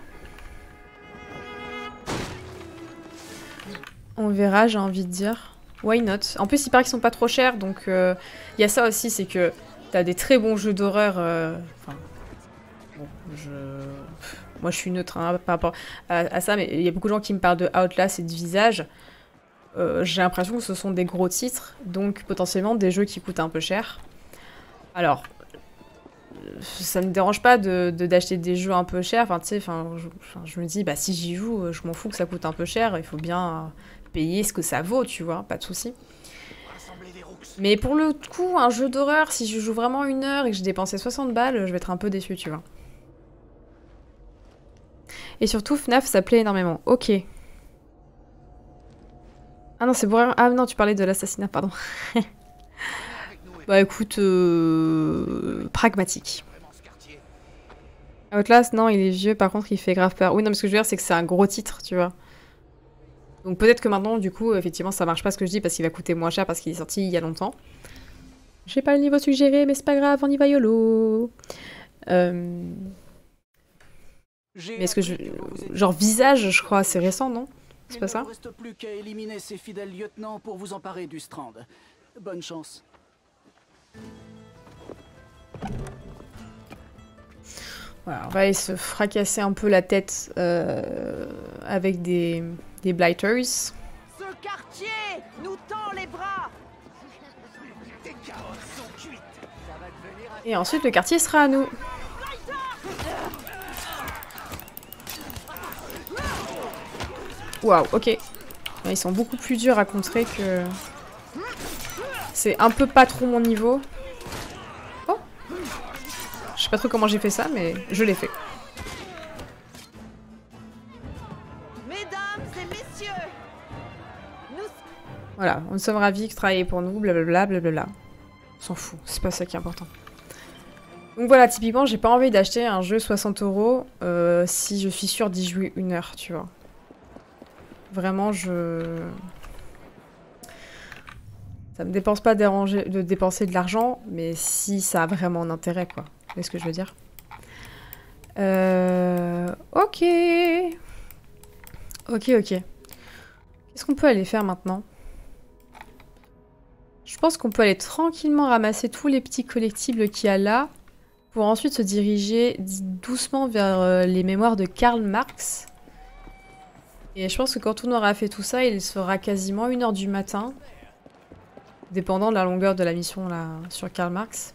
A: On verra, j'ai envie de dire. Why not? En plus, il paraît qu'ils sont pas trop chers, donc il y a ça aussi, c'est que t'as des très bons jeux d'horreur. euh, Enfin, je... Moi, je suis neutre hein, par rapport à, à ça, mais il y a beaucoup de gens qui me parlent de Outlast et de Visage. Euh, j'ai l'impression que ce sont des gros titres, donc potentiellement des jeux qui coûtent un peu cher. Alors, ça me dérange pas de d'acheter des jeux un peu chers. Enfin, tu sais, enfin, je, me dis, bah si j'y joue, euh, je m'en fous que ça coûte un peu cher. Il faut bien euh, payer ce que ça vaut, tu vois, pas de souci. Mais pour le coup, un jeu d'horreur, si je joue vraiment une heure et que j'ai dépensé 60 balles, je vais être un peu déçue, tu vois. Et surtout, FNAF, ça plaît énormément. Ok. Ah non, c'est pour... Ah non, tu parlais de l'assassinat, pardon. bah écoute, euh, pragmatique. Outlast, non, il est vieux, par contre, il fait grave peur. Oui, non, mais ce que je veux dire, c'est que c'est un gros titre, tu vois. Donc peut-être que maintenant, du coup, effectivement, ça marche pas ce que je dis parce qu'il va coûter moins cher parce qu'il est sorti il y a longtemps. J'ai pas le niveau suggéré, mais c'est pas grave, on y va YOLO. Euh... Mais est-ce que je... Genre visage, je crois, c'est récent, non? C'est pas
R: Il
A: ça
R: ne vous reste plus qu'à éliminer ces fidèles lieutenants pour vous emparer du Strand. Bonne chance.
A: Voilà, on va aller se fracasser un peu la tête euh, avec des, des blighters.
Q: Ce quartier nous tend les bras
M: Tes carottes sont cuites Ça va devenir un...
A: Et ensuite, le quartier sera à nous. Waouh, ok. Ils sont beaucoup plus durs à contrer que... C'est un peu pas trop mon niveau. Je sais pas trop comment j'ai fait ça, mais je l'ai fait.
Q: Mesdames et messieurs, nous
A: Voilà, nous sommes ravis que travailler pour nous, blablabla, blablabla. On s'en fout, c'est pas ça qui est important. Donc voilà, typiquement, j'ai pas envie d'acheter un jeu 60 euros euh, si je suis sûre d'y jouer une heure, tu vois. Vraiment, je... Ça me dépense pas de dépenser de l'argent, mais si ça a vraiment un intérêt, quoi. Vous voyez ce que je veux dire? Euh... Ok Ok, ok. Qu'est-ce qu'on peut aller faire maintenant? Je pense qu'on peut aller tranquillement ramasser tous les petits collectibles qu'il y a là, pour ensuite se diriger doucement vers euh, les mémoires de Karl Marx. Et je pense que quand on aura fait tout ça, il sera quasiment 1h du matin, dépendant de la longueur de la mission là, sur Karl Marx.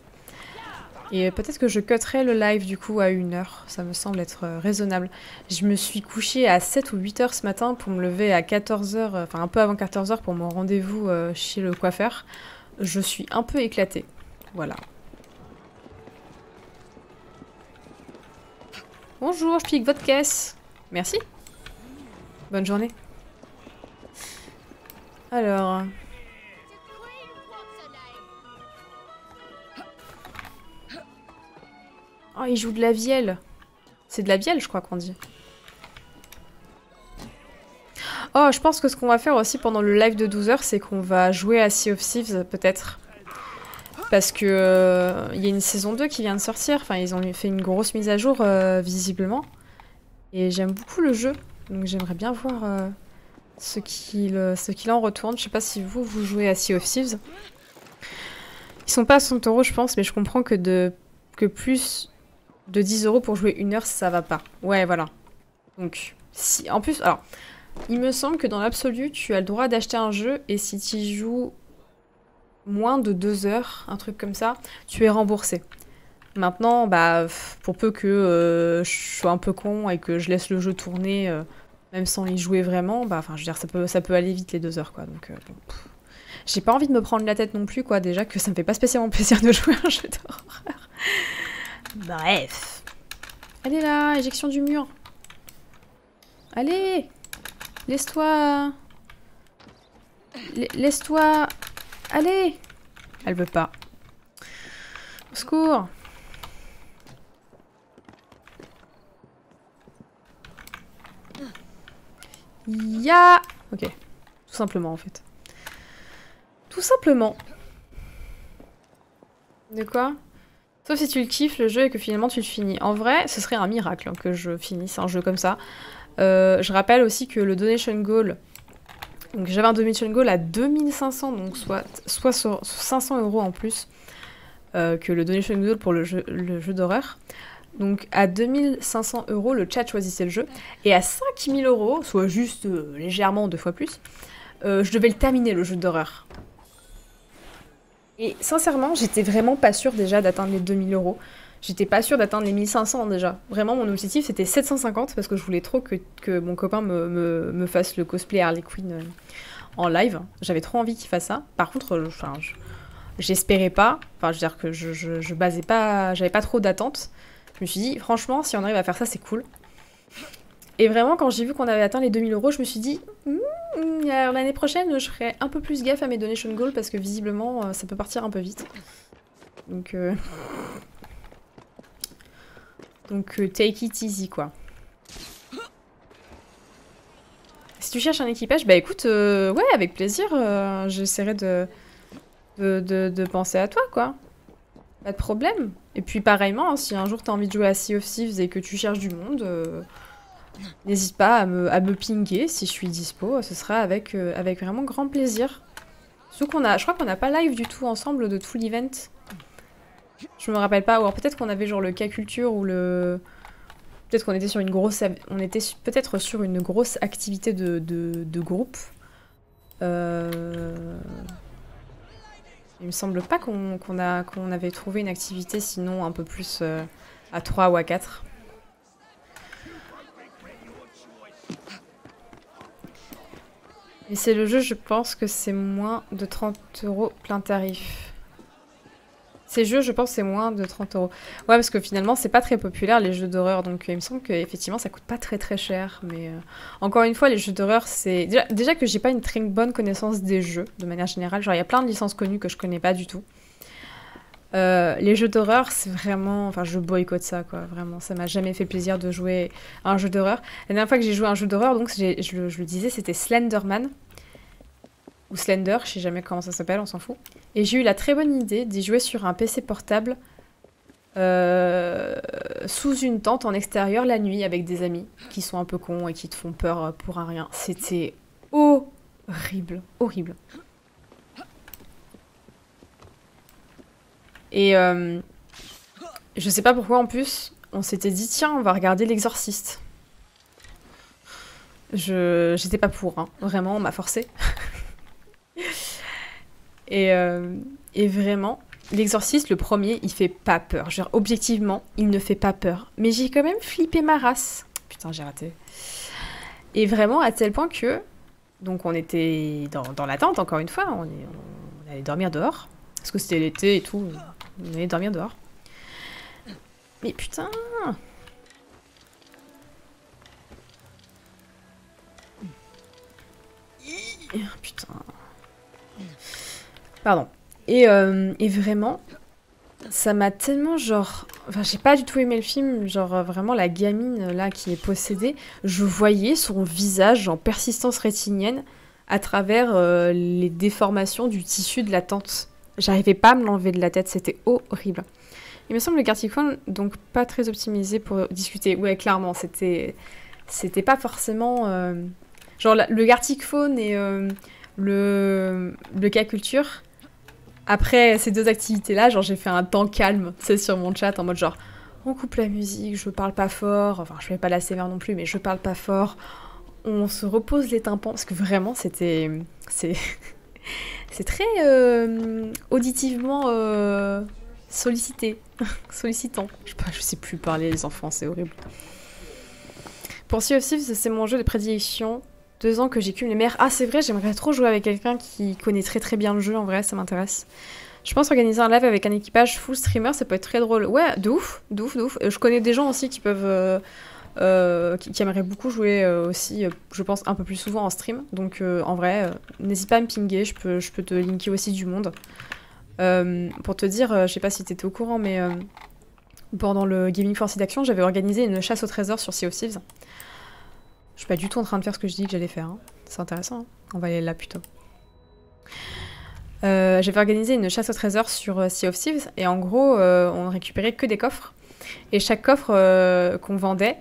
A: Et peut-être que je cutterai le live du coup à 1h, ça me semble être euh, raisonnable. Je me suis couchée à 7 ou 8h ce matin pour me lever à 14h, euh, enfin un peu avant 14h pour mon rendez-vous euh, chez le coiffeur. Je suis un peu éclatée. Voilà. Bonjour, je pique votre caisse. Merci. Bonne journée. Alors... Oh, il joue de la vielle. C'est de la vielle, je crois qu'on dit. Oh, je pense que ce qu'on va faire aussi pendant le live de 12h, c'est qu'on va jouer à Sea of Thieves, peut-être. Parce que euh, il y a une saison 2 qui vient de sortir. Enfin, ils ont fait une grosse mise à jour, euh, visiblement. Et j'aime beaucoup le jeu. Donc j'aimerais bien voir euh, ce qu'il en retourne. Je sais pas si vous, vous jouez à Sea of Thieves. Ils sont pas à 100 euros, je pense, mais je comprends que, de, que plus de 10 euros pour jouer une heure, ça va pas. Ouais, voilà. Donc, si... En plus, alors, il me semble que dans l'absolu, tu as le droit d'acheter un jeu et si tu joues moins de 2 heures, un truc comme ça, tu es remboursé. Maintenant, bah, pour peu que euh, je sois un peu con et que je laisse le jeu tourner, euh, même sans y jouer vraiment, bah, enfin, je veux dire, ça peut, aller vite les 2 heures, quoi. Donc, euh, j'ai pas envie de me prendre la tête non plus, quoi. Déjà que ça me fait pas spécialement plaisir de jouer à un jeu d'horreur. Bref. Allez là, éjection du mur. Allez Laisse-toi... Laisse-toi... Allez Elle veut pas. Au secours Ya Ok. Tout simplement, en fait. Tout simplement. De quoi? Sauf si tu le kiffes le jeu et que finalement tu le finis. En vrai, ce serait un miracle hein, que je finisse un jeu comme ça. Euh, je rappelle aussi que le donation goal, donc j'avais un donation goal à 2500, donc soit, soit 500 euros en plus euh, que le donation goal pour le jeu, le jeu d'horreur. Donc à 2500 euros, le chat choisissait le jeu. Et à 5000 euros, soit juste euh, légèrement deux fois plus, je devais le terminer le jeu d'horreur. Et sincèrement, j'étais vraiment pas sûre déjà d'atteindre les 2000 euros. J'étais pas sûre d'atteindre les 1500 déjà. Vraiment, mon objectif c'était 750 parce que je voulais trop que, mon copain me, fasse le cosplay Harley Quinn euh, en live. J'avais trop envie qu'il fasse ça. Par contre, enfin, j'espérais pas. Enfin, je veux dire que je, je basais pas. J'avais pas trop d'attentes. Je me suis dit, franchement, si on arrive à faire ça, c'est cool. Et vraiment, quand j'ai vu qu'on avait atteint les 2000 euros, je me suis dit, hmm, l'année prochaine, je ferai un peu plus gaffe à mes donation goals parce que visiblement, euh, ça peut partir un peu vite. Donc, euh... donc euh, take it easy quoi. Si tu cherches un équipage, bah écoute, ouais, avec plaisir, j'essaierai de de, de, penser à toi quoi. Pas de problème. Et puis pareillement, hein, si un jour t'as envie de jouer à Sea of Thieves et que tu cherches du monde N'hésite pas à me, pinguer si je suis dispo, ce sera avec, euh, avec vraiment grand plaisir. qu'on a, je crois qu'on n'a pas live du tout ensemble de tout l'event. Je me rappelle pas, ou alors peut-être qu'on avait genre le cas culture ou le... Peut-être qu'on était sur une grosse... On était peut-être sur une grosse activité de, groupe. Euh... Il me semble pas qu'on avait trouvé une activité sinon un peu plus euh, à 3 ou à 4. Et c'est le jeu, je pense que c'est moins de 30 euros plein tarif. Ces jeux, je pense, c'est moins de 30 euros. Ouais, parce que finalement, c'est pas très populaire les jeux d'horreur, donc euh, il me semble qu'effectivement, ça coûte pas très très cher. Mais euh, encore une fois, les jeux d'horreur, c'est déjà, déjà, que j'ai pas une très bonne connaissance des jeux de manière générale. Genre, il y a plein de licences connues que je connais pas du tout. Euh, les jeux d'horreur, c'est vraiment. Enfin, je boycotte ça, quoi. Vraiment, ça m'a jamais fait plaisir de jouer à un jeu d'horreur. La dernière fois que j'ai joué à un jeu d'horreur, donc, je, le disais, c'était Slenderman. Ou Slender, je sais jamais comment ça s'appelle, on s'en fout. Et j'ai eu la très bonne idée d'y jouer sur un PC portable euh, sous une tente en extérieur la nuit avec des amis qui sont un peu cons et qui te font peur pour un rien. C'était horrible, horrible. Et euh, je sais pas pourquoi en plus, on s'était dit tiens, on va regarder l'exorciste. Je j'étais pas pour, hein. vraiment, on m'a forcé. et, euh, et vraiment, l'exorciste, le premier, il fait pas peur. Genre, objectivement, il ne fait pas peur. Mais j'ai quand même flippé ma race. Putain, j'ai raté. Et vraiment, à tel point que. Donc, on était dans, dans la tente, encore une fois. On allait dormir dehors. Parce que c'était l'été et tout. On allait dormir dehors. Mais putain Putain. Pardon. Et, euh, et vraiment, ça m'a tellement genre... Enfin, j'ai pas du tout aimé le film, genre euh, vraiment la gamine là qui est possédée, je voyais son visage en persistance rétinienne à travers euh, les déformations du tissu de la tente. J'arrivais pas à me l'enlever de la tête, c'était horrible. Il me semble le Garticphone, donc pas très optimisé pour discuter. Ouais, clairement, c'était c'était pas forcément... euh, Genre le Garticphone et euh, le, le cas culture, après ces deux activités-là, genre j'ai fait un temps calme, c'est sur mon chat, en mode genre, on coupe la musique, je parle pas fort, enfin je fais pas la sévère non plus, mais je parle pas fort, on se repose les tympans, parce que vraiment c'était... C'est... c'est très euh, auditivement euh, sollicité, sollicitant. Je sais, pas, je sais plus parler les enfants, c'est horrible. Pour Sea of Thieves, c'est mon jeu de prédilection. Deux ans que j'écume les mers. Ah, c'est vrai, j'aimerais trop jouer avec quelqu'un qui connaît très très bien le jeu, en vrai, ça m'intéresse. Je pense organiser un live avec un équipage full streamer, ça peut être très drôle. Ouais, de ouf, de ouf, de ouf. Euh, Je connais des gens aussi qui peuvent. euh, euh, qui, aimeraient beaucoup jouer euh, aussi, euh, je pense, un peu plus souvent en stream. Donc, en vrai, n'hésite pas à me pinguer, je peux, je peux te linker aussi du monde. Pour te dire, je sais pas si t'étais au courant, mais pendant le Gaming Force d'Action, j'avais organisé une chasse au trésor sur Sea of Thieves. Je suis pas du tout en train de faire ce que je dis que j'allais faire. hein. C'est intéressant. hein. On va aller là plutôt. J'avais organisé une chasse au trésor sur Sea of Thieves et en gros, euh, on récupérait que des coffres. Et chaque coffre qu'on vendait,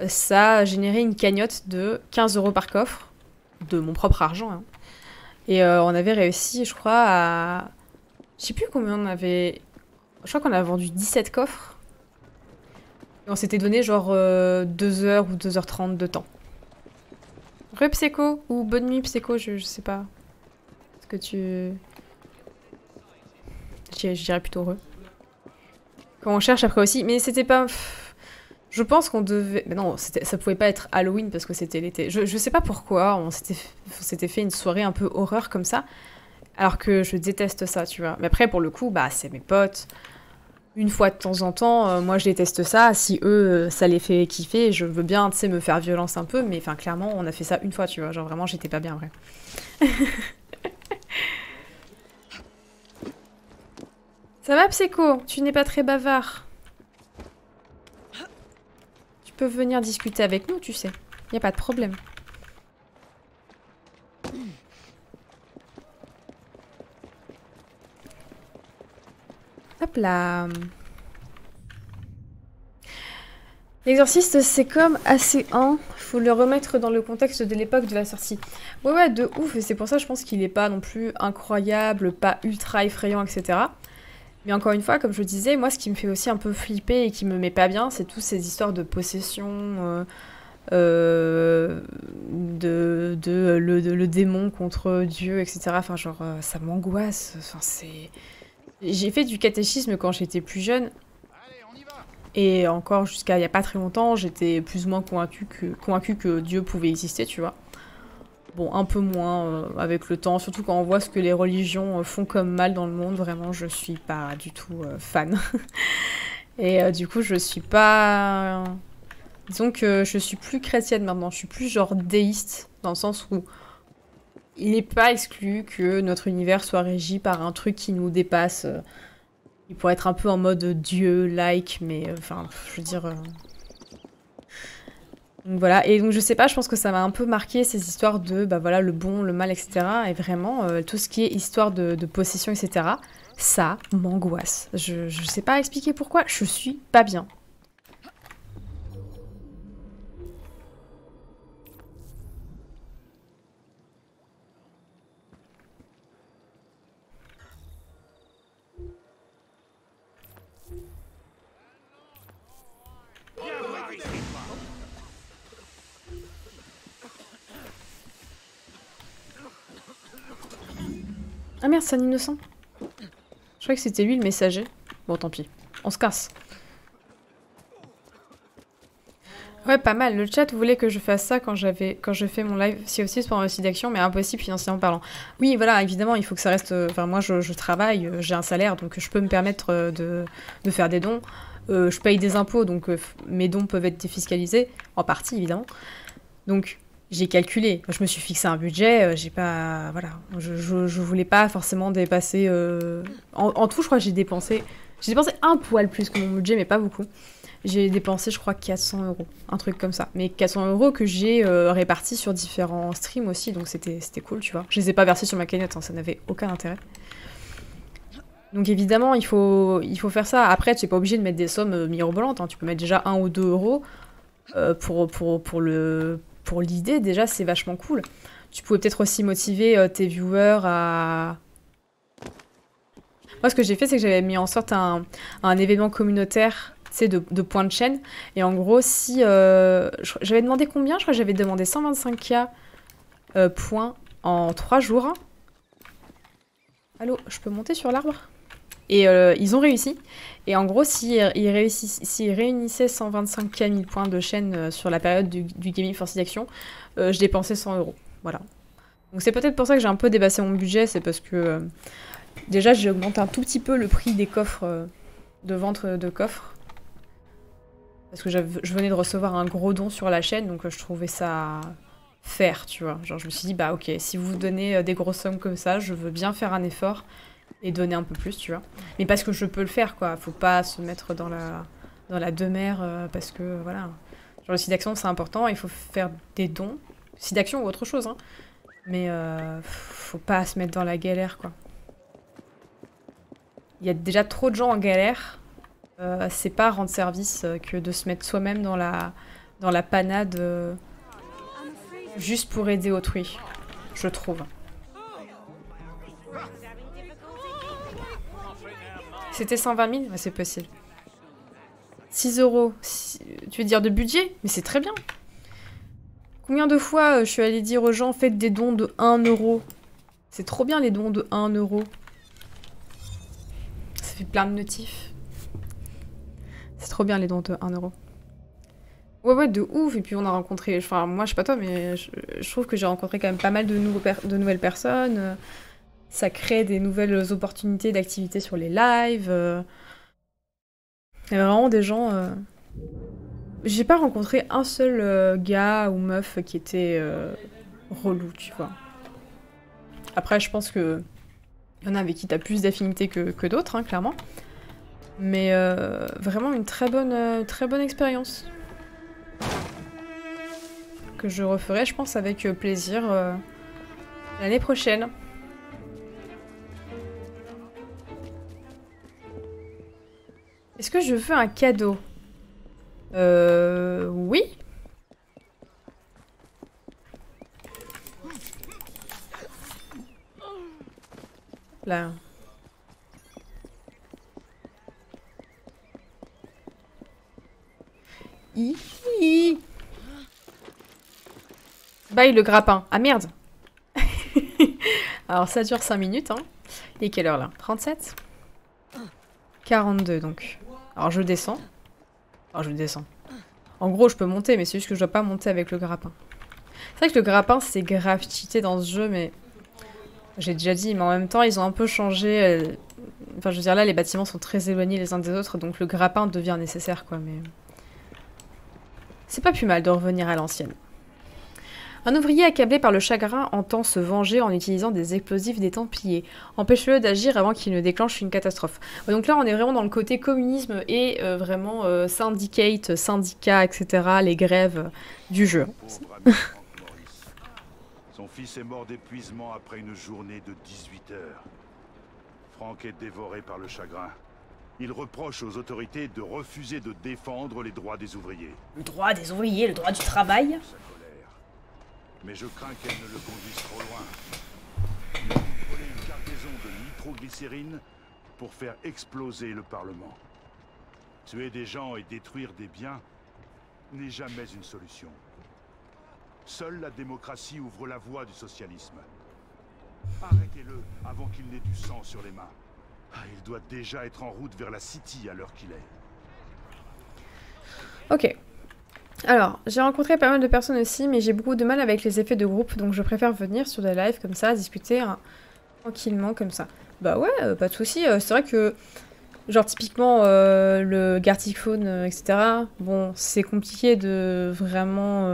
A: euh, ça générait une cagnotte de 15 euros par coffre, de mon propre argent. hein. Et euh, on avait réussi, je crois, à. Je sais plus combien on avait. Je crois qu'on a vendu 17 coffres. Et on s'était donné genre 2h ou 2h30 de temps. Re Psycho ou bonne nuit Psycho, je, sais pas. Est-ce que tu. Je dirais plutôt re. Quand on cherche après aussi. Mais c'était pas. Je pense qu'on devait. Mais non, ça pouvait pas être Halloween parce que c'était l'été. Je, je sais pas pourquoi on s'était on s'était fait une soirée un peu horreur comme ça. Alors que je déteste ça, tu vois. Mais après, pour le coup, bah, c'est mes potes. Une fois de temps en temps, euh, moi je déteste ça. Si eux, euh, ça les fait kiffer, je veux bien, tu sais, me faire violence un peu. Mais enfin, clairement, on a fait ça une fois, tu vois. Genre vraiment, j'étais pas bien, vrai. Ça va, Psycho? Tu n'es pas très bavard. Peux venir discuter avec nous, tu sais. Y a pas de problème. Hop là. L'exorciste, c'est comme AC1. Faut le remettre dans le contexte de l'époque de la sortie. Ouais, ouais, de ouf. Et c'est pour ça, je pense qu'il est pas non plus incroyable, pas ultra effrayant, etc. Mais encore une fois, comme je disais, moi, ce qui me fait aussi un peu flipper et qui me met pas bien, c'est toutes ces histoires de possession, euh, euh, de, le, démon contre Dieu, etc. Enfin, genre, euh, ça m'angoisse. Enfin, c'est. J'ai fait du catéchisme quand j'étais plus jeune. Et encore jusqu'à il y a pas très longtemps, j'étais plus ou moins convaincue que Dieu pouvait exister, tu vois. Bon, un peu moins euh, avec le temps, surtout quand on voit ce que les religions euh, font comme mal dans le monde, vraiment, je suis pas du tout euh, fan. Et du coup, je suis pas. Disons que je suis plus chrétienne maintenant, je suis plus genre déiste, dans le sens où il n'est pas exclu que notre univers soit régi par un truc qui nous dépasse. Il pourrait être un peu en mode Dieu-like, mais euh, enfin, je veux dire. Donc voilà, et donc je sais pas, je pense que ça m'a un peu marqué ces histoires de bah voilà le bon, le mal, etc. Et vraiment, euh, tout ce qui est histoire de, de possession, etc. Ça m'angoisse. Je, je sais pas expliquer pourquoi, je suis pas bien. Ah merde, c'est un innocent. Je croyais que c'était lui le messager. Bon, tant pis. On se casse. Ouais, pas mal. Le chat voulait que je fasse ça quand j'avais, quand je fais mon live si aussi pour un aussi d'action, mais impossible financièrement parlant. Oui, voilà, évidemment, il faut que ça reste. euh, Enfin, moi, je, travaille, euh, j'ai un salaire, donc je peux me permettre euh, de, faire des dons. Je paye des impôts, donc mes dons peuvent être défiscalisés, en partie évidemment. Donc, j'ai calculé. Je me suis fixé un budget. euh, j'ai pas, voilà, je, je, je voulais pas forcément dépasser. euh, En, tout, je crois que j'ai dépensé, j'ai dépensé un poil plus que mon budget, mais pas beaucoup. J'ai dépensé, je crois, 400 euros, un truc comme ça. Mais 400 euros que j'ai euh, répartis sur différents streams aussi, donc c'était cool, tu vois. Je les ai pas versés sur ma cagnotte, hein, ça n'avait aucun intérêt. Donc évidemment, il faut, il faut faire ça. Après, tu n'es pas obligé de mettre des sommes mirobolantes. hein. Tu peux mettre déjà 1 ou 2 euros pour, pour, pour, le, pour l'idée. Déjà, c'est vachement cool. Tu pouvais peut-être aussi motiver euh, tes viewers à... Moi, ce que j'ai fait, c'est que j'avais mis en sorte un, un événement communautaire de, de points de chaîne. Et en gros, si... euh, j'avais demandé combien? Je crois que j'avais demandé 125k euh, points en 3 jours. Allô, je peux monter sur l'arbre? Et euh, ils ont réussi. Et en gros, s'ils s'ils réunissaient 125 000 points de chaîne euh, sur la période du, Gaming Force d'action, euh, je dépensais 100 euros. Voilà. Donc c'est peut-être pour ça que j'ai un peu dépassé mon budget, c'est parce que euh, déjà j'ai augmenté un tout petit peu le prix des coffres, de vente de coffres. Parce que je venais de recevoir un gros don sur la chaîne, donc je trouvais ça faire, tu vois. Genre je me suis dit, bah ok, si vous donnez des grosses sommes comme ça, je veux bien faire un effort et donner un peu plus, tu vois. Mais parce que je peux le faire, quoi. Faut pas se mettre dans la, dans la demeure euh, parce que, voilà. Genre le site d'action, c'est important, il faut faire des dons. Site d'action ou autre chose, hein. Mais euh, faut pas se mettre dans la galère, quoi. Il y a déjà trop de gens en galère. Euh, c'est pas rendre service euh, que de se mettre soi-même dans la, dans la panade euh, juste pour aider autrui, je trouve. C'était 120 000 Ouais, C'est possible. 6 euros. Tu veux dire de budget? Mais c'est très bien. Combien de fois euh, je suis allée dire aux gens faites des dons de 1 euro? C'est trop bien les dons de 1 euro. Ça fait plein de notifs. C'est trop bien les dons de 1 euro. Ouais, ouais, de ouf. Et puis on a rencontré. Enfin, moi, je sais pas toi, mais je, je trouve que j'ai rencontré quand même pas mal de, nouveaux de nouvelles personnes. Ça crée des nouvelles opportunités d'activité sur les lives. euh. Il y a vraiment des gens. euh, J'ai pas rencontré un seul euh, gars ou meuf qui était relou, tu vois. Après, je pense que. Il y en a avec qui t'as plus d'affinité que, d'autres, hein, clairement. Mais vraiment une très bonne, très bonne expérience. Que je referai, je pense, avec plaisir l'année prochaine. Est-ce que je veux un cadeau Euh... Oui Là. Bye le grappin. Ah merde Alors ça dure 5 minutes. Hein. Et quelle heure là? 37 42 donc. Alors je descends. Alors je descends. En gros je peux monter mais c'est juste que je dois pas monter avec le grappin. C'est vrai que le grappin c'est grave cheaté dans ce jeu mais... J'ai déjà dit mais en même temps ils ont un peu changé... euh, Enfin je veux dire là les bâtiments sont très éloignés les uns des autres donc le grappin devient nécessaire quoi mais... C'est pas plus mal de revenir à l'ancienne. Un ouvrier accablé par le chagrin entend se venger en utilisant des explosifs des Templiers. Empêche-le d'agir avant qu'il ne déclenche une catastrophe. Donc là, on est vraiment dans le côté communisme et euh, vraiment euh, syndicate, syndicat, etc., les grèves du jeu.
S: Son fils est mort d'épuisement après une journée de 18 heures. Franck est dévoré par le chagrin. Il reproche aux autorités de refuser de défendre les droits des ouvriers.
A: Le droit des ouvriers, le droit du travail.
S: Mais je crains qu'elle ne le conduise trop loin. Il a contrôlé une cargaison de nitroglycérine pour faire exploser le Parlement. Tuer des gens et détruire des biens n'est jamais une solution. Seule la démocratie ouvre la voie du socialisme. Arrêtez-le avant qu'il n'ait du sang sur les mains. Ah, il doit déjà être en route vers la City à l'heure qu'il est.
A: Ok. Alors, j'ai rencontré pas mal de personnes aussi, mais j'ai beaucoup de mal avec les effets de groupe, donc je préfère venir sur des lives comme ça, discuter hein, tranquillement comme ça. Bah ouais, euh, pas de souci. euh, c'est vrai que, genre typiquement euh, le Gartic Phone, euh, etc. Bon, c'est compliqué de vraiment.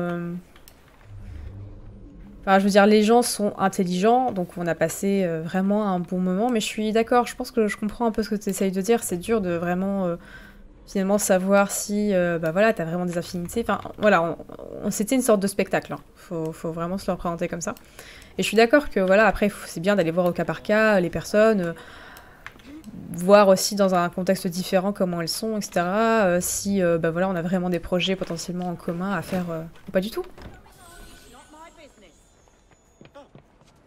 A: Enfin, je veux dire, les gens sont intelligents, donc on a passé vraiment un bon moment, mais je suis d'accord, je pense que je comprends un peu ce que tu essayes de dire, c'est dur de vraiment finalement savoir si euh, bah voilà, t'as vraiment des affinités. Enfin, voilà, c'était une sorte de spectacle, hein. faut, faut vraiment se le représenter comme ça. Et je suis d'accord que voilà, après, c'est bien d'aller voir au cas par cas les personnes, euh, voir aussi dans un contexte différent comment elles sont, etc. euh, si euh, bah voilà, on a vraiment des projets potentiellement en commun à faire, ou pas du tout.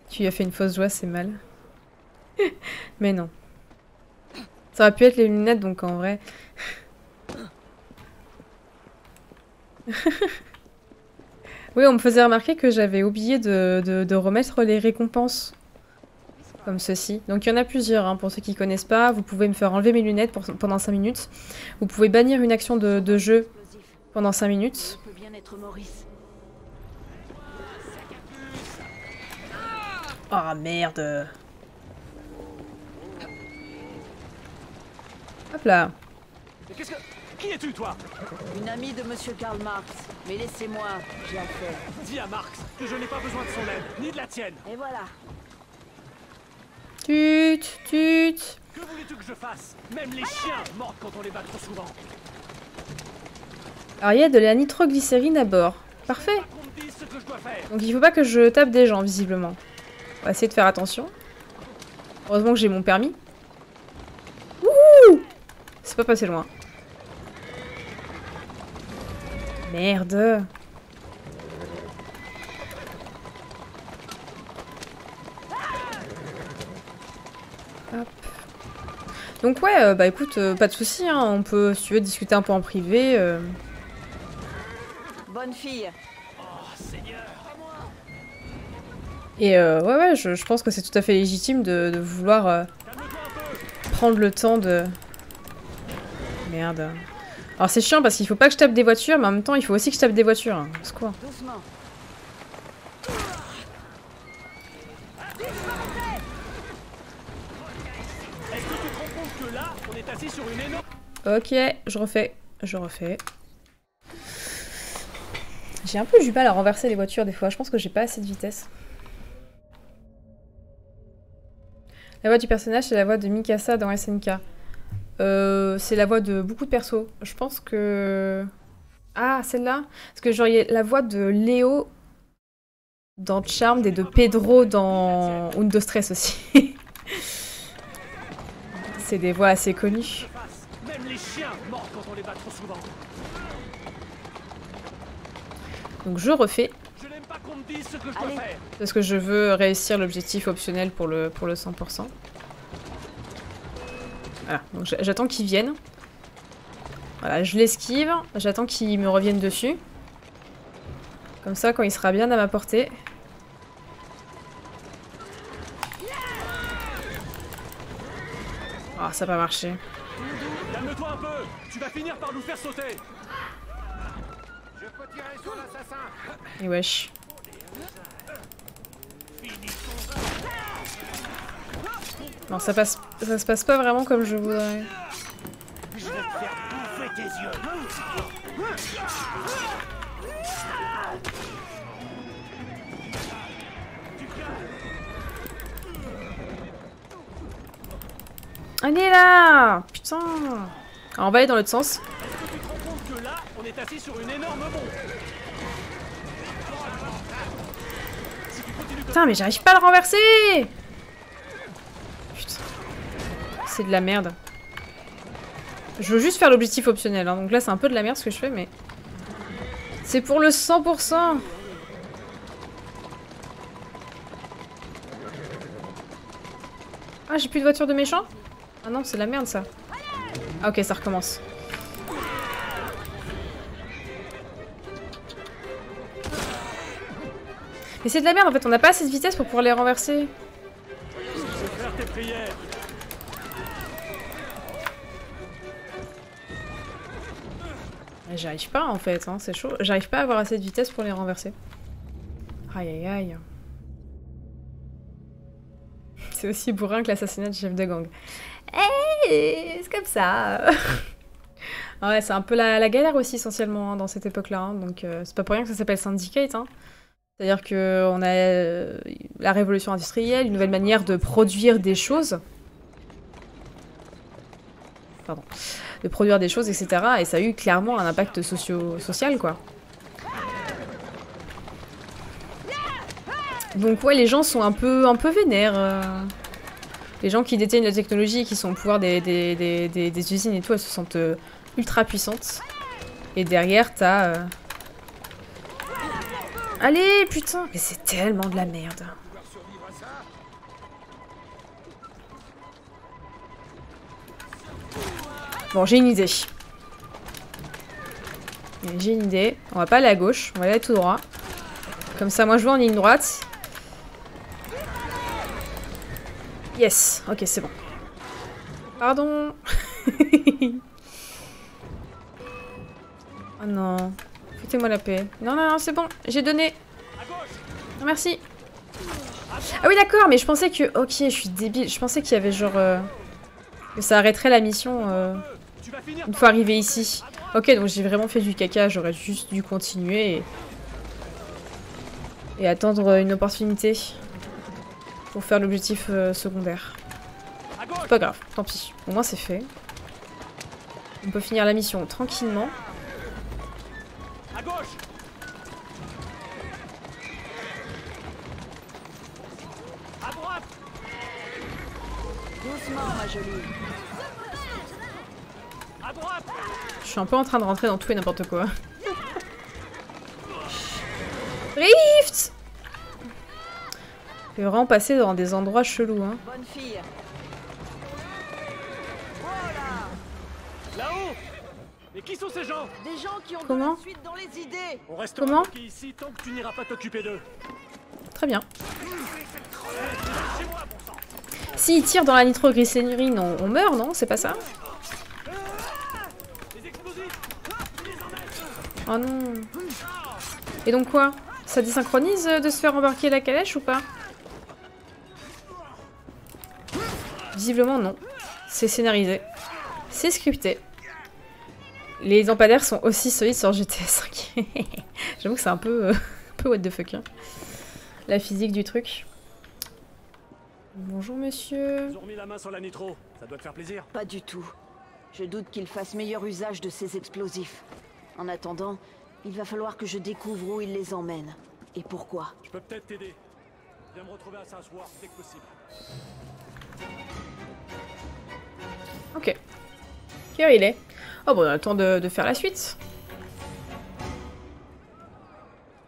A: Tu as fait une fausse joie, c'est mal. Mais non. Ça aurait pu être les lunettes, donc en vrai. oui, on me faisait remarquer que j'avais oublié de, de- de remettre les récompenses. Comme ceci. Donc il y en a plusieurs, hein, pour ceux qui connaissent pas. Vous pouvez me faire enlever mes lunettes pour- pendant 5 minutes. Vous pouvez bannir une action de, de jeu pendant 5 minutes. Oh merde. Hop là.
F: Mais qu'est-ce que... Qui es-tu, toi
H: Une amie de Monsieur Karl Marx. Mais laissez-moi, j'ai affaire.
F: Dis à Marx que je n'ai pas besoin de son aide, ni de la tienne.
H: Et voilà.
A: Tut, tut.
F: Que voulais-tu que je fasse? Même les chiens mordent quand on les bat trop souvent.
A: Alors il y a de la nitroglycérine à bord. Parfait. Donc il faut pas que je tape des gens, visiblement. On va essayer de faire attention. Heureusement que j'ai mon permis. Wouhou C'est pas passé loin. Merde. Hop. Donc ouais, euh, bah écoute, euh, pas de souci, hein, on peut, si tu veux, discuter un peu en privé. euh.
H: Bonne fille.
A: Et euh, ouais, ouais, je, je pense que c'est tout à fait légitime de, de vouloir euh, prendre le temps de... Merde. Alors c'est chiant parce qu'il faut pas que je tape des voitures, mais en même temps il faut aussi que je tape des voitures. C'est quoi. Ok, je refais. Je refais. J'ai un peu du mal à renverser les voitures des fois. Je pense que j'ai pas assez de vitesse. La voix du personnage, c'est la voix de Mikasa dans SNK. Euh, c'est la voix de beaucoup de persos. Je pense que... Ah, celle-là Parce que genre, il y a la voix de Léo dans Charmed et de Pedro dans Undo Stress aussi. c'est des voix assez connues.
F: Même les chiens mordent quand on les bat trop souvent.
A: Donc je refais. Parce que je veux réussir l'objectif optionnel pour le, pour le 100%. Voilà, donc j'attends qu'ils viennent. Voilà, je l'esquive, j'attends qu'ils me reviennent dessus. Comme ça, quand il sera bien à ma portée. Ah, ça va pas marché.
F: Calme-toi un peu Tu vas finir par nous faire sauter
M: Je peux tirer sur l'assassin
A: Et wesh. Non, ça passe, ça se passe pas vraiment comme je voudrais.
M: Je vais te faire bouffer tes yeux
A: Allez là Putain Alors, on va aller dans l'autre sens.
F: Tu te rends compte que là, on est assis sur une énorme bombe
A: Putain, mais j'arrive pas à le renverser. C'est de la merde. Je veux juste faire l'objectif optionnel, hein. donc là c'est un peu de la merde ce que je fais, mais... C'est pour le 100% Ah, j'ai plus de voiture de méchant? Ah non, c'est de la merde ça. Ah ok, ça recommence. Mais c'est de la merde en fait, on n'a pas assez de vitesse pour pouvoir les renverser. J'arrive pas en fait, hein, c'est chaud. J'arrive pas à avoir assez de vitesse pour les renverser. Aïe aïe aïe. C'est aussi bourrin que l'assassinat du chef de gang. Eh, c'est comme ça. ouais, c'est un peu la, galère aussi essentiellement hein, dans cette époque-là. hein, donc euh, c'est pas pour rien que ça s'appelle Syndicate. hein. C'est-à-dire qu'on a euh, la révolution industrielle, une nouvelle manière de produire des choses. Pardon. De produire des choses, etc. Et ça a eu clairement un impact socio social, quoi. Donc ouais, les gens sont un peu, un peu vénères. euh. Les gens qui détiennent la technologie et qui sont au pouvoir des, usines et tout, elles se sentent euh, ultra puissantes. Et derrière, t'as... euh, Allez, putain Mais c'est tellement de la merde. Bon, j'ai une idée. J'ai une idée. On va pas aller à gauche, on va aller tout droit. Comme ça, moi je vais en ligne droite. Yes, ok, c'est bon. Pardon. oh non. Foutez-moi la paix. Non, non, non, c'est bon, j'ai donné. Merci. Ah oui, d'accord, mais je pensais que... Ok, je suis débile. Je pensais qu'il y avait genre... euh, Que ça arrêterait la mission euh, une fois arrivé ici. Ok, donc j'ai vraiment fait du caca. J'aurais juste dû continuer et... attendre une opportunité pour faire l'objectif euh, secondaire. Pas grave, tant pis. Au moins c'est fait. On peut finir la mission tranquillement.
F: À gauche À droite
H: Doucement, ma jolie.
A: Je suis un peu en train de rentrer dans tout et n'importe quoi. Rift Je vais vraiment passer dans des endroits chelous, hein.
H: Bonne fille.
F: Là-haut Mais qui sont ces gens?
H: Des gens qui ont
A: Comment?
H: de la suite dans les idées.
F: On reste
A: Comment?
F: ici tant que tu n'iras pas t'occuper d'eux.
A: Très bien. S'ils tirent dans la nitroglycérine, on, on meurt, non? C'est pas ça? Oh non. Et donc quoi? Ça désynchronise euh, de se faire embarquer la calèche ou pas? Visiblement non. C'est scénarisé. C'est scripté. Les lampadaires sont aussi solides sur GTA 5. J'avoue que c'est un peu, euh, un peu what the fuck. hein. La physique du truc. Bonjour monsieur.
F: Ils ont remis la main sur la nitro. Ça doit te faire plaisir.
H: Pas du tout. Je doute qu'il fasse meilleur usage de ces explosifs. En attendant, il va falloir que je découvre où il les emmène. Et pourquoi.
F: Je peux peut-être t'aider. Viens me retrouver à Saint-Soir dès que possible.
A: Ok. Quelle heure il est Oh bon, on a le temps de, de faire la suite.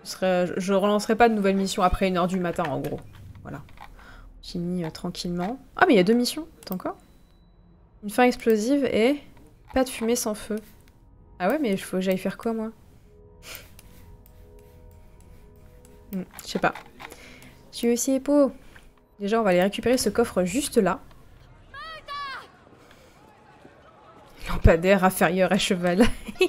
A: Je, serais- je relancerai pas de nouvelles missions après 1h du matin, en gros. Voilà. J'ai mis euh, tranquillement. Ah, mais il y a deux missions. Attends encore. Une fin explosive et pas de fumée sans feu. Ah ouais, mais il faut que j'aille faire quoi, moi Hmm, Je sais pas. Suis aussi épo. Déjà, on va aller récupérer ce coffre juste là. Lampadaire inférieur à cheval.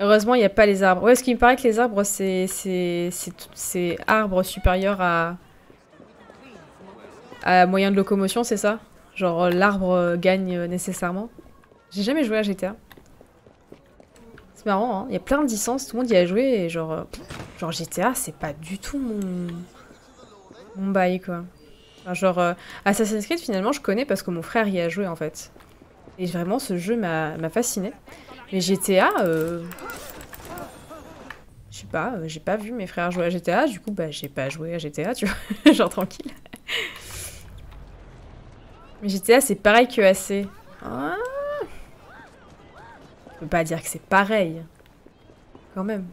A: Heureusement, il n'y a pas les arbres. Ouais, ce qui me paraît que les arbres, c'est c'est arbres supérieurs à à moyen de locomotion, c'est ça? Genre l'arbre gagne euh, nécessairement. J'ai jamais joué à GTA. C'est marrant, hein. Il y a plein de licences, tout le monde y a joué et genre genre GTA, c'est pas du tout mon mon bail quoi. Genre euh, Assassin's Creed finalement, je connais parce que mon frère y a joué en fait. Et vraiment, ce jeu m'a fasciné. Mais GTA, euh... je sais pas, euh, j'ai pas vu mes frères jouer à GTA, du coup, bah, j'ai pas joué à GTA, tu vois, genre tranquille. GTA, c'est pareil que AC. Ah. Je peux pas dire que c'est pareil. Quand même.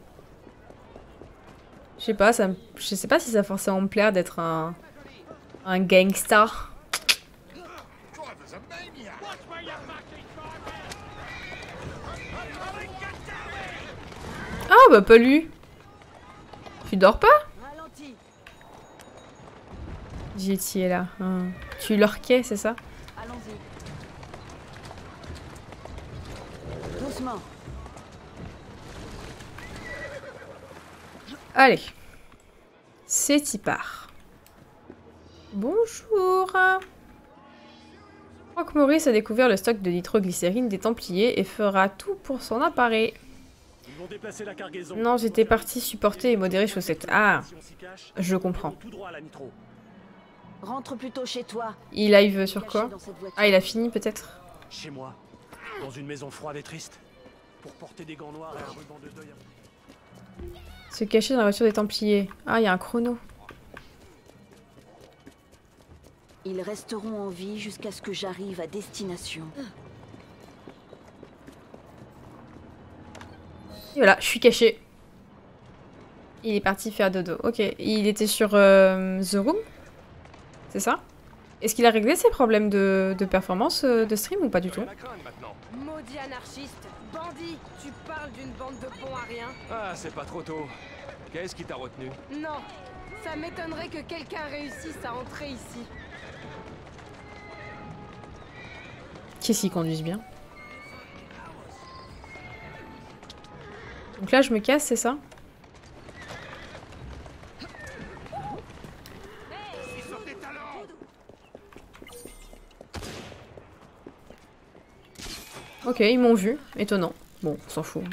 A: Je sais pas, je sais pas si ça forcément me plaire d'être un... un gangsta. Ah bah pas lui. Tu dors pas? J'y est là. Hein. Tu l'orquais, c'est ça?
H: Doucement.
A: Allez. C'est y part. Bonjour. Franck Maurice a découvert le stock de nitroglycérine des Templiers et fera tout pour s'en emparer.
F: Ils vont déplacer la cargaison.
A: Non, j'étais parti supporter et modérer Chaussette. Ah, je comprends.
H: Rentre plutôt chez toi.
A: Il live sur quoi. Ah, il a fini peut-être
F: Chez moi, dans une maison froide et triste, pour porter des gants noirs et un ruban de deuil.
A: Se cacher dans la voiture des Templiers. Ah, il y a un chrono.
H: Ils resteront en vie jusqu'à ce que j'arrive à destination.
A: Et voilà, je suis caché. Il est parti faire dodo. Ok, il était sur euh, The Room C'est ça? Est-ce qu'il a réglé ses problèmes de, de performance euh, de stream ou pas du tout?
T: Maudit anarchiste, bandit, tu parles d'une bande de bons à rien.
U: Ah, c'est pas trop tôt. Qu'est-ce qui t'a retenu?
T: Non, ça m'étonnerait que quelqu'un réussisse à entrer ici.
A: Qu'est-ce qu'ils conduisent bien? Donc là, je me casse, c'est ça? Ok, ils m'ont vu. Étonnant. Bon, on s'en fout.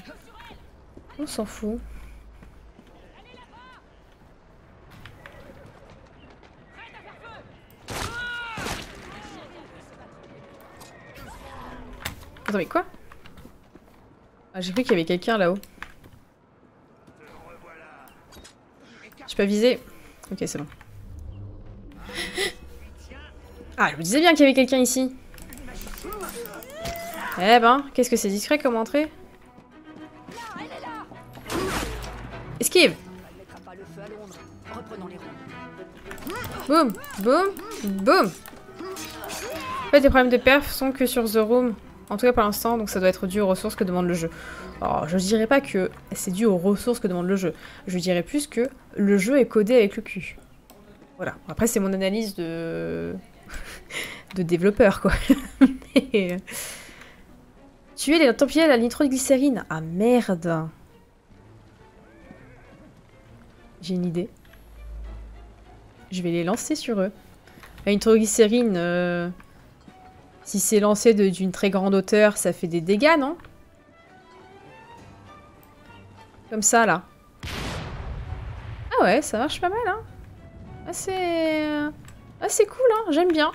A: On s'en fout. Attends, mais quoi? Ah, J'ai cru qu'il y avait quelqu'un là-haut. J'ai pas visé. Ok, c'est bon. Ah, je me disais bien qu'il y avait quelqu'un ici. Eh ben, qu'est-ce que c'est discret comme entrée Esquive Boum, boum, boum En fait, les problèmes de perf sont que sur The Room. En tout cas, pour l'instant, donc ça doit être dû aux ressources que demande le jeu. Alors, je dirais pas que c'est dû aux ressources que demande le jeu. Je dirais plus que le jeu est codé avec le cul. Voilà. Après, c'est mon analyse de... de développeur, quoi. Mais, euh, Tuer les Templiers à la nitroglycérine. Ah, merde J'ai une idée. Je vais les lancer sur eux. La nitroglycérine, euh, si c'est lancé d'une très grande hauteur, ça fait des dégâts, non? Comme ça, là. Ah ouais, ça marche pas mal, hein Assez... euh, assez cool, hein J'aime bien.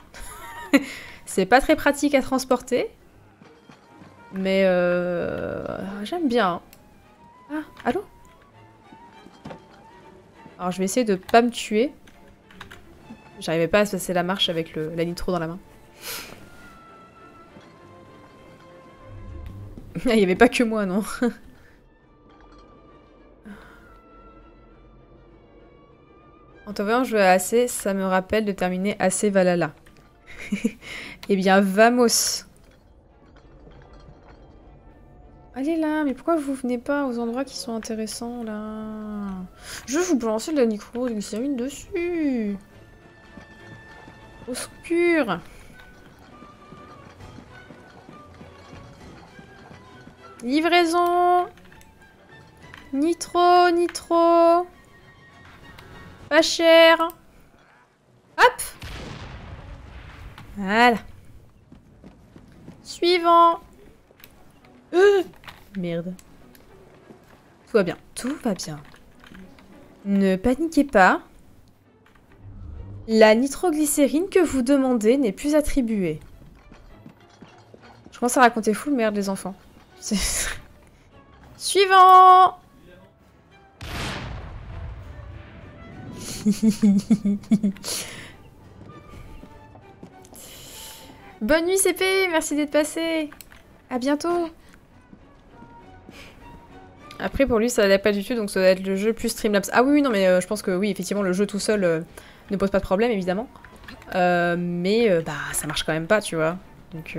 A: c'est pas très pratique à transporter. Mais euh... j'aime bien. Ah, allô? Alors je vais essayer de pas me tuer. J'arrivais pas à se passer la marche avec la nitro dans la main. Il y avait pas que moi, non? En te voyant jouer à AC, ça me rappelle de terminer AC Valhalla. eh bien, vamos Allez là, mais pourquoi vous venez pas aux endroits qui sont intéressants là? Je vous balancer de la micro glycérine dessus. Au secours. Livraison. Nitro, nitro. Pas cher. Hop. Voilà. Suivant. Euh, Merde. Tout va bien. Tout va bien. Ne paniquez pas. La nitroglycérine que vous demandez n'est plus attribuée. Je commence à raconter fou merde les enfants. Suivant Bonne nuit CP, merci d'être passé. À bientôt. Après pour lui ça n'allait pas du tout donc ça doit être le jeu plus Streamlabs. Ah oui, non mais euh, je pense que oui effectivement le jeu tout seul euh, ne pose pas de problème évidemment. Euh, mais bah ça marche quand même pas tu vois. Donc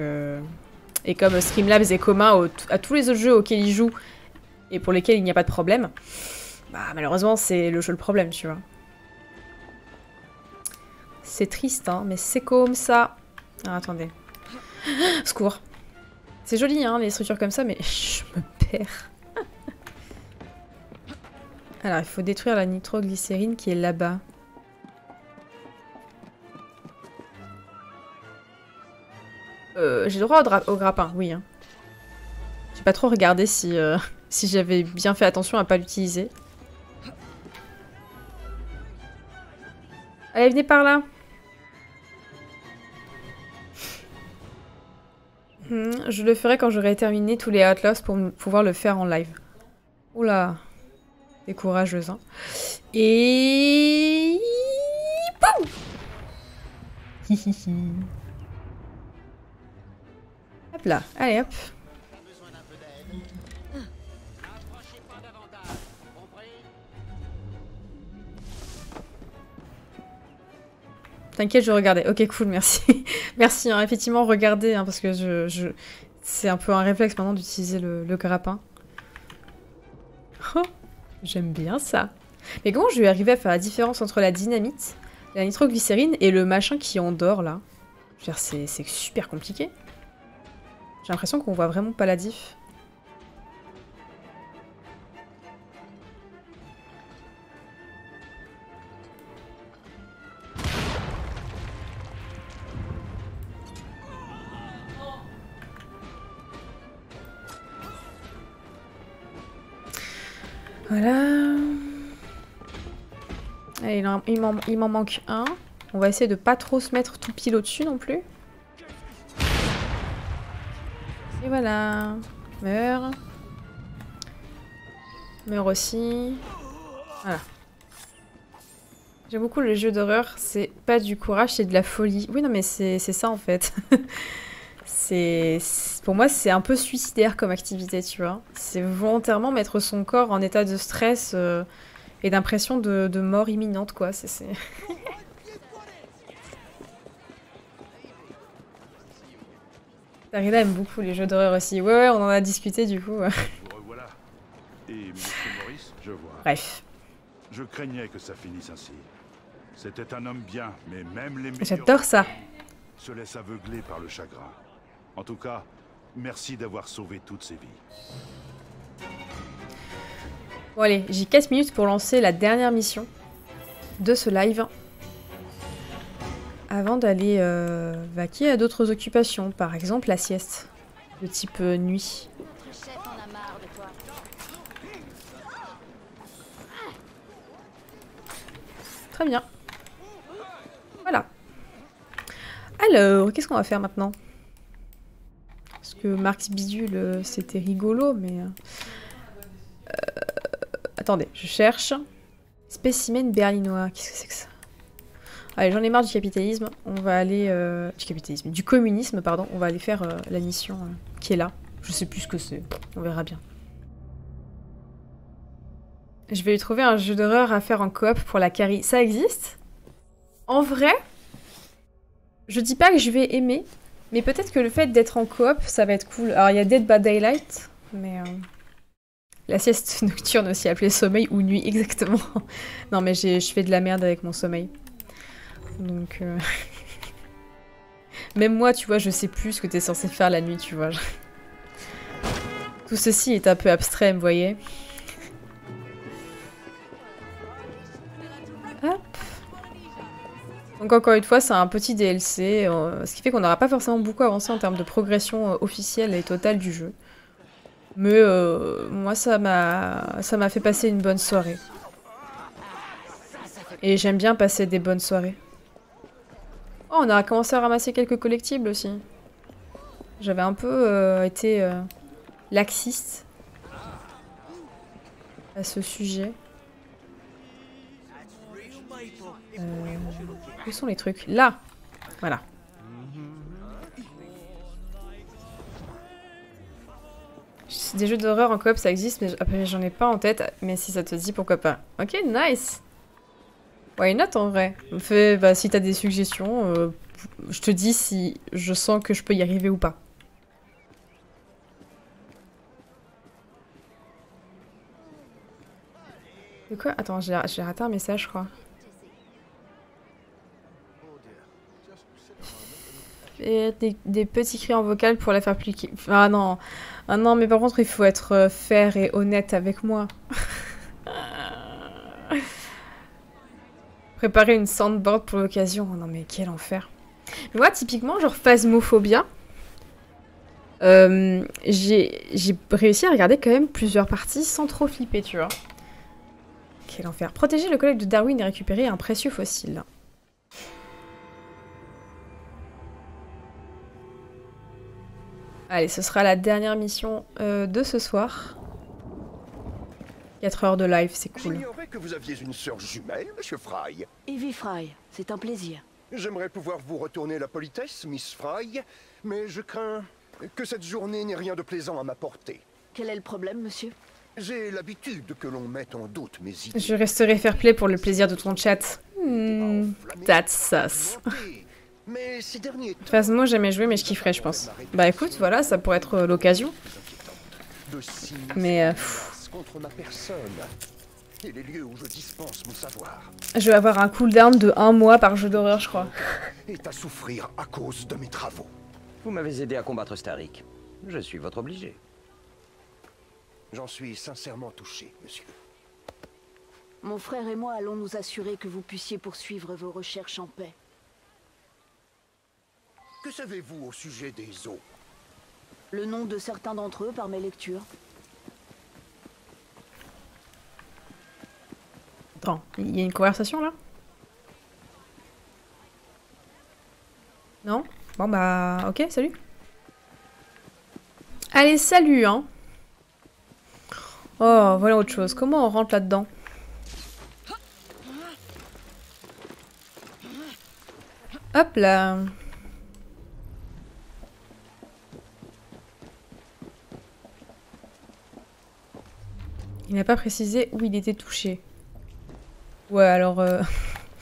A: et comme Streamlabs est commun à tous les autres jeux auxquels il joue et pour lesquels il n'y a pas de problème, bah malheureusement c'est le jeu le problème tu vois. C'est triste hein mais c'est comme ça. Ah, attendez. Secours. C'est joli hein les structures comme ça mais je me perds. Alors, il faut détruire la nitroglycérine qui est là-bas. Euh, j'ai le droit au, grappin, oui. Hein. J'ai pas trop regardé si, euh, si j'avais bien fait attention à pas l'utiliser. Allez, venez par là. Hmm, je le ferai quand j'aurai terminé tous les Atlas pour pouvoir le faire en live. Oula. T'es courageuse, hein. Et... Hihihi. Hop là, allez hop. T'inquiète, je regardais. Ok, cool, merci. merci, hein, effectivement, regardez, hein, parce que je, je... c'est un peu un réflexe maintenant d'utiliser le grappin. J'aime bien ça. Mais comment je vais arriver à faire la différence entre la dynamite, la nitroglycérine et le machin qui endort là? C'est super compliqué. J'ai l'impression qu'on voit vraiment pas la diff. Voilà. Allez, il en- il m'en manque un. On va essayer de pas trop se mettre tout pile au-dessus non plus. Et voilà. Meurs. Meurs aussi. Voilà. J'aime beaucoup le jeu d'horreur. C'est pas du courage, c'est de la folie. Oui, non, mais c'est ça en fait. c'est pour moi c'est un peu suicidaire comme activité tu vois c'est volontairement mettre son corps en état de stress euh, et d'impression de, de mort imminente quoi c'est Tarina aime beaucoup les jeux d'horreur aussi ouais ouais on en a discuté du coup
S: Vous revoilà. Et Monsieur Maurice, je vois.
A: Bref.
S: Je craignais que ça finisse ainsi. C'était un homme bien, mais même les meilleurs
A: J'adore ça.
S: se laissent aveugler par le chagrin. En tout cas, merci d'avoir sauvé toutes ces vies.
A: Bon allez, j'ai 4 minutes pour lancer la dernière mission de ce live. Avant d'aller euh, vaquer à d'autres occupations, par exemple la sieste, de type euh, nuit. Très bien. Voilà. Alors, qu'est-ce qu'on va faire maintenant? Marx Bidule, euh, c'était rigolo, mais... euh, attendez, je cherche. Spécimen berlinois, qu'est-ce que c'est que ça? Allez, j'en ai marre du capitalisme. On va aller... euh, Du capitalisme, du communisme, pardon. On va aller faire la mission qui est là. Je sais plus ce que c'est. On verra bien. Je vais lui trouver un jeu d'horreur à faire en coop pour la Carrie. Ça existe? En vrai Je dis pas que je vais aimer, mais peut-être que le fait d'être en coop, ça va être cool. Alors, il y a Dead by Daylight, mais... euh, La sieste nocturne aussi appelée sommeil ou nuit, exactement. non, mais je fais de la merde avec mon sommeil. Donc... euh, Même moi, tu vois, je sais plus ce que t'es censé faire la nuit, tu vois. Tout ceci est un peu abstrait, vous voyez. Donc encore une fois, c'est un petit DLC, euh, ce qui fait qu'on n'aura pas forcément beaucoup avancé en termes de progression euh, officielle et totale du jeu. Mais euh, moi, ça m'a ça m'a fait passer une bonne soirée. Et j'aime bien passer des bonnes soirées. Oh, on a commencé à ramasser quelques collectibles aussi. J'avais un peu été laxiste à ce sujet. Où sont les trucs Là Voilà. Des jeux d'horreur en coop, ça existe, mais j'en ai pas en tête. Mais si ça te dit, pourquoi pas. Ok, nice Why not, en vrai? Fais, bah, Si t'as des suggestions, euh, je te dis si je sens que je peux y arriver ou pas. De quoi? Attends, j'ai raté un message, je crois. Et des, petits cris en vocal pour la faire pliquer. Ah non. Ah non, mais par contre, il faut être euh, fair et honnête avec moi. Préparer une soundboard pour l'occasion. Oh non, mais quel enfer. Moi, typiquement, genre Phasmophobia, euh, j'ai réussi à regarder quand même plusieurs parties sans trop flipper, tu vois. Quel enfer. Protéger le collègue de Darwin et récupérer un précieux fossile. Allez, ce sera la dernière mission euh, de ce soir. 4 heures de live, c'est cool.
M: J'ignorais que vous aviez une sœur jumelle, Monsieur Fry.
H: Evie Fry, c'est un plaisir.
M: J'aimerais pouvoir vous retourner la politesse, Miss Fry, mais je crains que cette journée n'ait rien de plaisant à m'apporter.
H: Quel est le problème, monsieur?
M: J'ai l'habitude que l'on mette en doute mes idées.
A: Je resterai fair play pour le plaisir de ton chat. Hmm, that's sus.
M: Mais ces derniers
A: De toute façon, moi jamais joué, mais je kifferais, je pense. Bah écoute, voilà, ça pourrait être euh, l'occasion. Mais, euh,
M: et je
A: vais avoir un cooldown de un mois par jeu d'horreur, je crois.
M: est à souffrir à cause de mes travaux.
V: Vous m'avez aidé à combattre Starik. Je suis votre obligé.
M: J'en suis sincèrement touché, monsieur.
H: Mon frère et moi allons nous assurer que vous puissiez poursuivre vos recherches en paix.
M: Que savez-vous au sujet des eaux
H: Le nom de certains d'entre eux par mes lectures.
A: Attends, il y a une conversation là? Non? Bon bah, ok, salut. Allez, salut, hein. Oh, voilà autre chose. Comment on rentre là-dedans? Hop là. Il n'a pas précisé où il était touché. Ouais, alors... euh,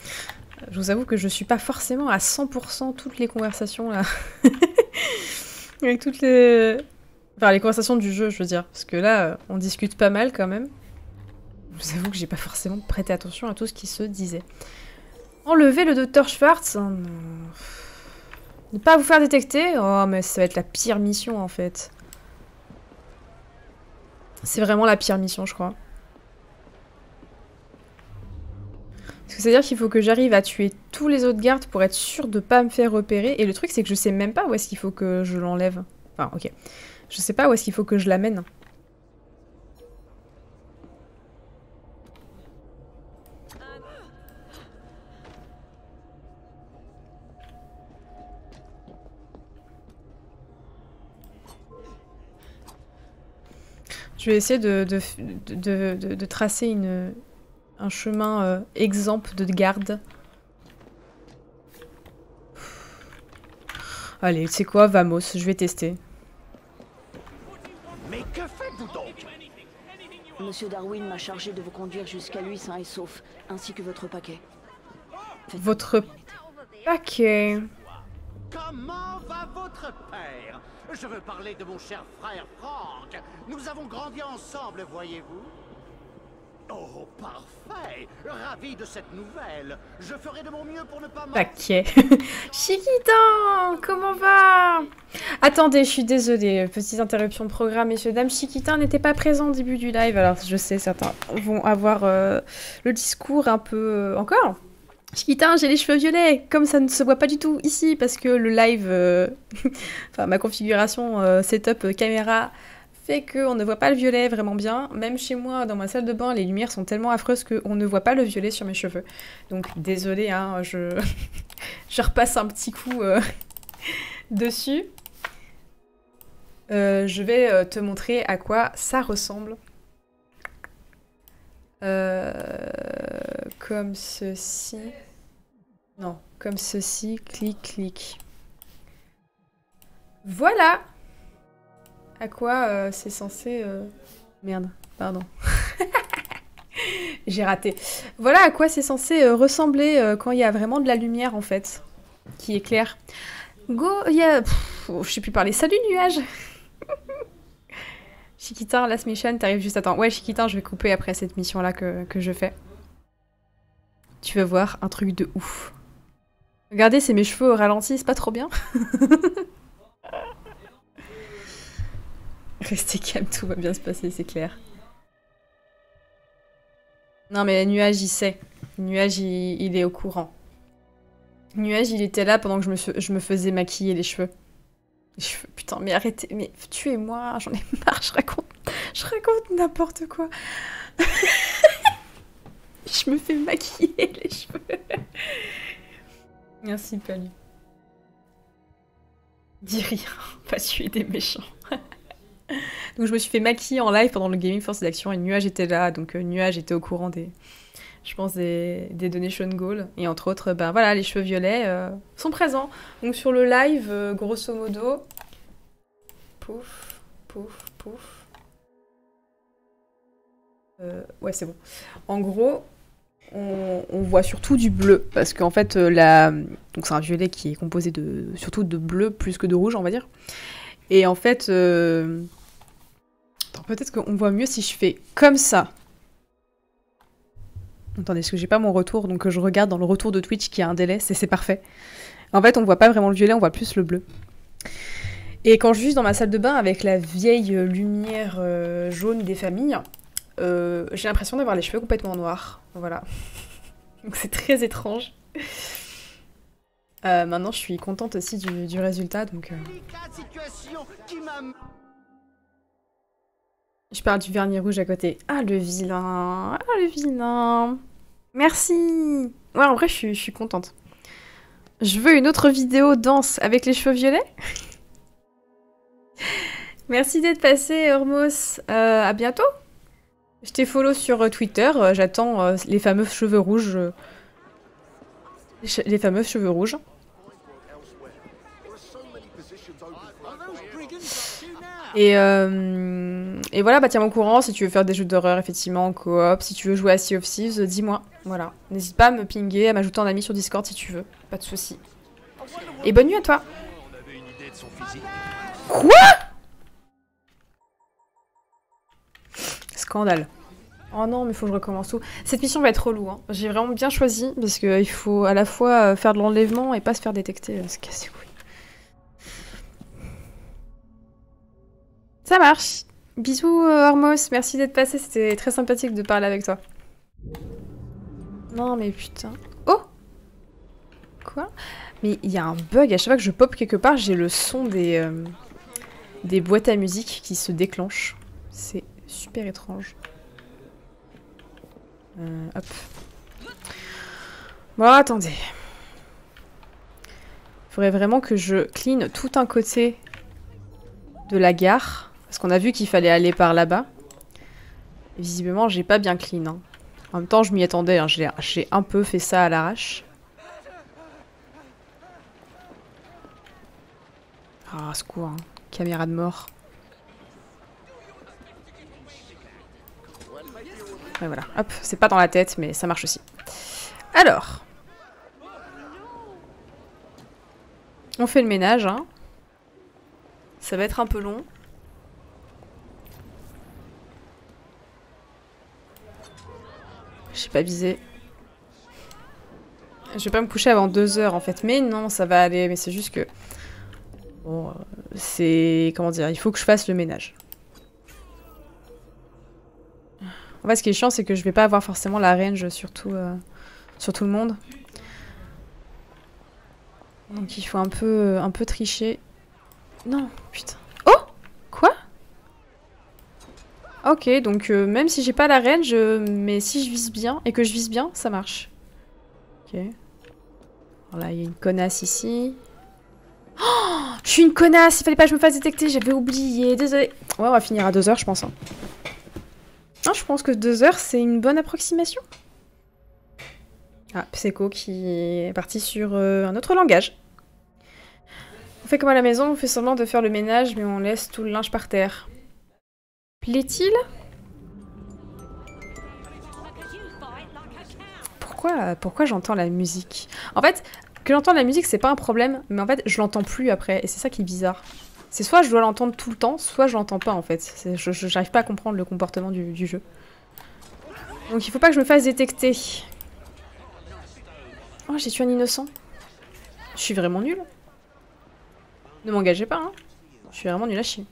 A: je vous avoue que je suis pas forcément à 100% toutes les conversations, là. Avec toutes les... Enfin, les conversations du jeu, je veux dire. Parce que là, euh, on discute pas mal, quand même. Je vous avoue que j'ai pas forcément prêté attention à tout ce qui se disait. Enlever le docteur Schwartz non. Ne pas vous faire détecter Oh, mais ça va être la pire mission, en fait. C'est vraiment la pire mission, je crois. Parce que c'est-à-dire qu'il faut que j'arrive à tuer tous les autres gardes pour être sûr de pas me faire repérer. Et le truc, c'est que je sais même pas où est-ce qu'il faut que je l'enlève. Enfin, ok. Je sais pas où est-ce qu'il faut que je l'amène. Je vais essayer de, de, de- de- de tracer une, un chemin euh, exempt de garde. Allez, tu sais quoi, vamos, je vais tester.
M: Mais que faites-vous donc?
H: Monsieur Darwin m'a chargé de vous conduire jusqu'à lui sain et sauf, ainsi que votre paquet.
A: Votre paquet.
W: Comment va votre père? Je veux parler de mon cher frère Frank. Nous avons grandi ensemble, voyez-vous. Oh, parfait Ravi de cette nouvelle. Je ferai de mon mieux pour ne pas...
A: Paquet. Chiquitin, comment va? Attendez, je suis désolée. Petite interruption de programme, messieurs, dames. Chiquitin n'était pas présent au début du live. Alors, je sais, certains vont avoir euh, le discours un peu... euh, encore Chiquitin, j'ai les cheveux violets, comme ça ne se voit pas du tout ici, parce que le live, euh, enfin ma configuration euh, setup euh, caméra fait qu'on ne voit pas le violet vraiment bien. Même chez moi, dans ma salle de bain, les lumières sont tellement affreuses qu'on ne voit pas le violet sur mes cheveux. Donc désolé, hein, je... je repasse un petit coup dessus. Je vais te montrer à quoi ça ressemble. Euh, comme ceci. Non, comme ceci. Clic, clic. Voilà À quoi euh, c'est censé... euh, Merde, pardon. J'ai raté. Voilà à quoi c'est censé euh, ressembler quand il y a vraiment de la lumière, en fait, qui éclaire. Go, il y a... Oh, je sais plus parler. Salut, nuage Chiquitin, last mission, t'arrives juste à temps. Ouais, Chiquitin, je vais couper après cette mission-là que, que je fais. Tu vas voir un truc de ouf. Regardez, c'est mes cheveux au ralenti, c'est pas trop bien Restez calme, tout va bien se passer, c'est clair. Non mais Nuage, il sait. Nuage, il, il est au courant. Nuage, il était là pendant que je me, je me faisais maquiller les cheveux. Les cheveux, putain, mais arrêtez, mais tuez-moi, j'en ai marre, je raconte, je raconte n'importe quoi. je me fais maquiller les cheveux. Merci, Palu. Dis rien, pas tuer des méchants. donc je me suis fait maquiller en live pendant le Gaming Force d'action et Nuage était là, donc euh, Nuage était au courant des, je pense, des, des donation goals. Et entre autres, ben voilà, les cheveux violets euh, sont présents. Donc sur le live, euh, grosso modo, pouf, pouf, pouf. Ouais, c'est bon. En gros, on, voit surtout du bleu parce qu'en fait, euh, la... donc c'est un violet qui est composé de surtout de bleu plus que de rouge, on va dire. Et en fait, euh, peut-être qu'on voit mieux si je fais comme ça. Attendez, parce que j'ai pas mon retour, donc je regarde dans le retour de Twitch qui a un délai, c'est parfait. En fait, on voit pas vraiment le violet, on voit plus le bleu. Et quand je suis dans ma salle de bain avec la vieille lumière euh, jaune des familles, euh, j'ai l'impression d'avoir les cheveux complètement noirs. Voilà. Donc c'est très étrange. Euh, maintenant, je suis contente aussi du, du résultat, donc... euh. Je parle du vernis rouge à côté. Ah, le vilain. Ah, le vilain. Merci. Ouais, en vrai, je suis, je suis contente. Je veux une autre vidéo danse avec les cheveux violets. Merci d'être passé, Hormos. Euh, à bientôt. Je t'ai follow sur euh, Twitter. euh, J'attends euh, les fameux cheveux rouges. les fameux cheveux rouges. Et, euh, et voilà, bah tiens-moi au courant si tu veux faire des jeux d'horreur effectivement en coop, si tu veux jouer à Sea of Thieves, dis-moi. Voilà. N'hésite pas à me pinguer, à m'ajouter en ami sur Discord si tu veux. Pas de soucis. Et bonne nuit à toi. Quoi? Scandale. Oh non, mais faut que je recommence tout. Cette mission va être relou. Hein. J'ai vraiment bien choisi parce qu'il faut à la fois euh, faire de l'enlèvement et pas se faire détecter. euh, C'est cassé couille. Ça marche. Bisous euh, Hormos, merci d'être passé, c'était très sympathique de parler avec toi. Non mais putain. Oh Quoi? Mais il y a un bug, à chaque fois que je pop quelque part, j'ai le son des, euh, des boîtes à musique qui se déclenchent. C'est super étrange. Euh, hop. Bon, attendez. Faudrait vraiment que je clean tout un côté de la gare. Parce qu'on a vu qu'il fallait aller par là-bas. Visiblement, j'ai pas bien clean. hein. En même temps, je m'y attendais. hein. J'ai j'ai un peu fait ça à l'arrache. Ah, secours. hein. Caméra de mort. Ouais, voilà. Hop, c'est pas dans la tête, mais ça marche aussi. Alors. On fait le ménage, hein. Ça va être un peu long. J'ai pas visé. Je vais pas me coucher avant deux heures en fait. Mais non, ça va aller. Mais c'est juste que. Bon, euh, c'est. Comment dire Il faut que je fasse le ménage. En fait, ce qui est chiant, c'est que je vais pas avoir forcément la range sur tout, euh, sur tout le monde. Donc il faut un peu, un peu tricher. Non, putain. Oh Quoi? Ok, donc euh, même si j'ai pas la range, euh, mais si je vise bien, et que je vise bien, ça marche. Ok. Alors là, il y a une connasse ici. Oh Je suis une connasse, il fallait pas que je me fasse détecter, j'avais oublié, désolé. Ouais, on va finir à 2 heures, je pense. hein. Je pense que 2 heures, c'est une bonne approximation. Ah, Pseco qui est parti sur euh, un autre langage. On fait comme à la maison, on fait semblant de faire le ménage, mais on laisse tout le linge par terre. Plaît-il? Pourquoi, pourquoi j'entends la musique? En fait, que j'entends la musique, c'est pas un problème, mais en fait, je l'entends plus après, et c'est ça qui est bizarre. C'est soit je dois l'entendre tout le temps, soit je l'entends pas en fait. Je pas à comprendre le comportement du, du jeu. Donc il faut pas que je me fasse détecter. Oh, j'ai tué un innocent. Je suis vraiment nulle. Ne m'engagez pas, hein. Je suis vraiment nulle à chier.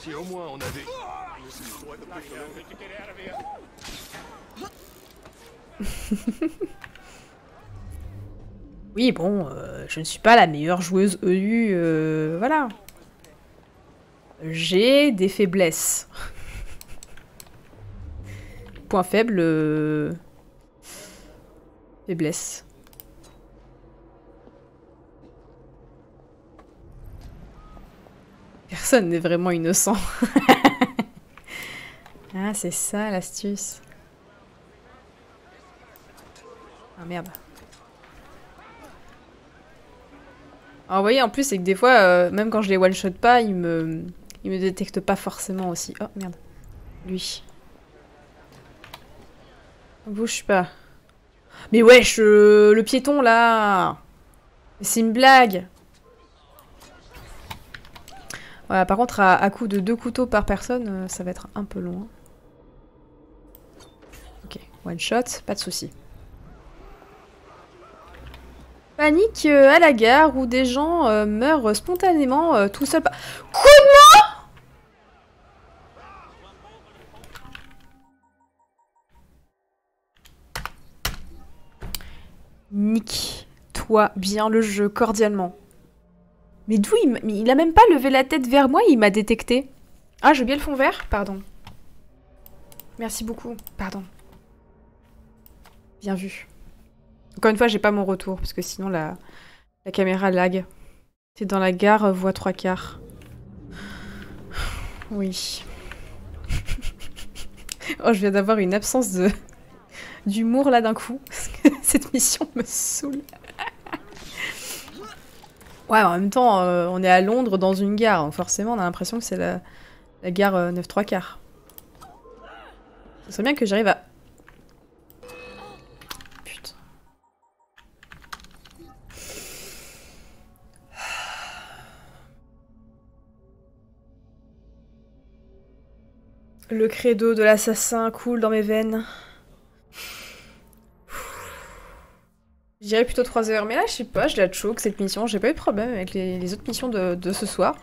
U: Si au moins on avait...
A: Oui, bon, euh, je ne suis pas la meilleure joueuse EU, euh, voilà. J'ai des faiblesses. Point faible... euh, Faiblesse. Personne n'est vraiment innocent. ah, c'est ça l'astuce. Ah merde. Alors vous voyez, en plus, c'est que des fois, euh, même quand je les one-shot pas, ils me... ils me détectent pas forcément aussi. Oh, merde. Lui. Bouge pas. Mais wesh, euh, le piéton, là C'est une blague Voilà, par contre, à, à coup de deux couteaux par personne, euh, ça va être un peu long. hein. Ok, one-shot, pas de souci. Panique euh, à la gare où des gens euh, meurent spontanément euh, tout seuls. par- Comment Nique-toi bien le jeu cordialement. Mais d'où il, il a même pas levé la tête vers moi, il m'a détecté. Ah, j'ai bien le fond vert Pardon. Merci beaucoup. Pardon. Bien vu. Encore une fois, j'ai pas mon retour, parce que sinon la, caméra lag. T'es dans la gare, euh, voie trois quarts. Oui. oh, je viens d'avoir une absence de d'humour là d'un coup. Cette mission me saoule. ouais, en même temps, euh, on est à Londres dans une gare. forcément, on a l'impression que c'est la, gare euh, 9 3 quarts. Ce serait bien que j'arrive à Le credo de l'assassin coule dans mes veines. Je plutôt 3 heures, mais là je sais pas, je la choke cette mission, j'ai pas eu de problème avec les, les autres missions de, de ce soir.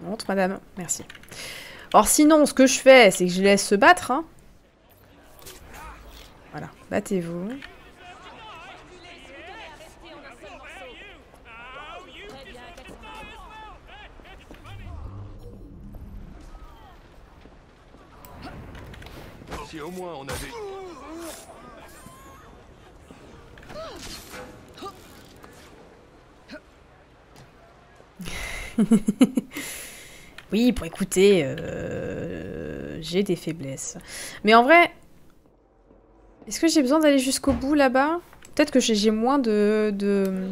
A: Montre madame, merci. Alors sinon, ce que je fais, c'est que je laisse se battre. hein. Voilà, battez-vous.
U: Si au moins on avait...
A: Oui, pour écouter, euh, j'ai des faiblesses. Mais en vrai, est-ce que j'ai besoin d'aller jusqu'au bout là-bas? Peut-être que j'ai moins de, de,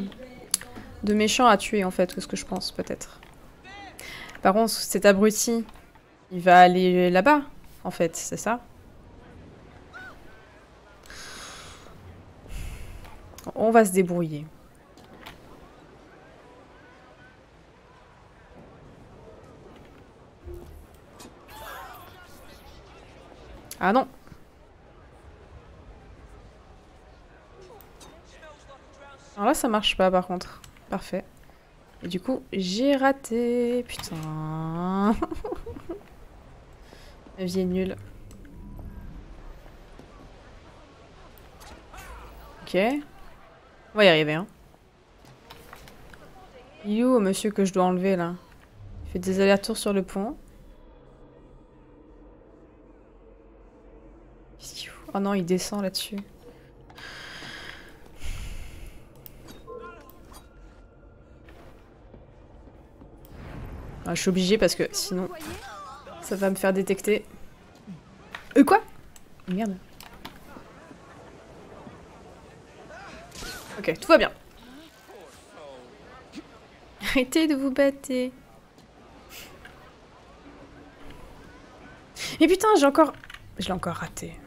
A: de méchants à tuer en fait que ce que je pense, peut-être. Par contre, cet abruti, il va aller là-bas, en fait, c'est ça? On va se débrouiller. Ah non Alors là, ça marche pas, par contre. Parfait. Et du coup, j'ai raté. Putain. La vie est nulle. Ok. On va y arriver, hein. Où, monsieur, que je dois enlever, là Il fait des allers-retours sur le pont. Oh non, il descend là-dessus. Ah, je suis obligée parce que sinon ça va me faire détecter. Euh quoi? Merde. Ok, tout va bien. Arrêtez de vous battre. Mais putain, j'ai encore... Je l'ai encore raté.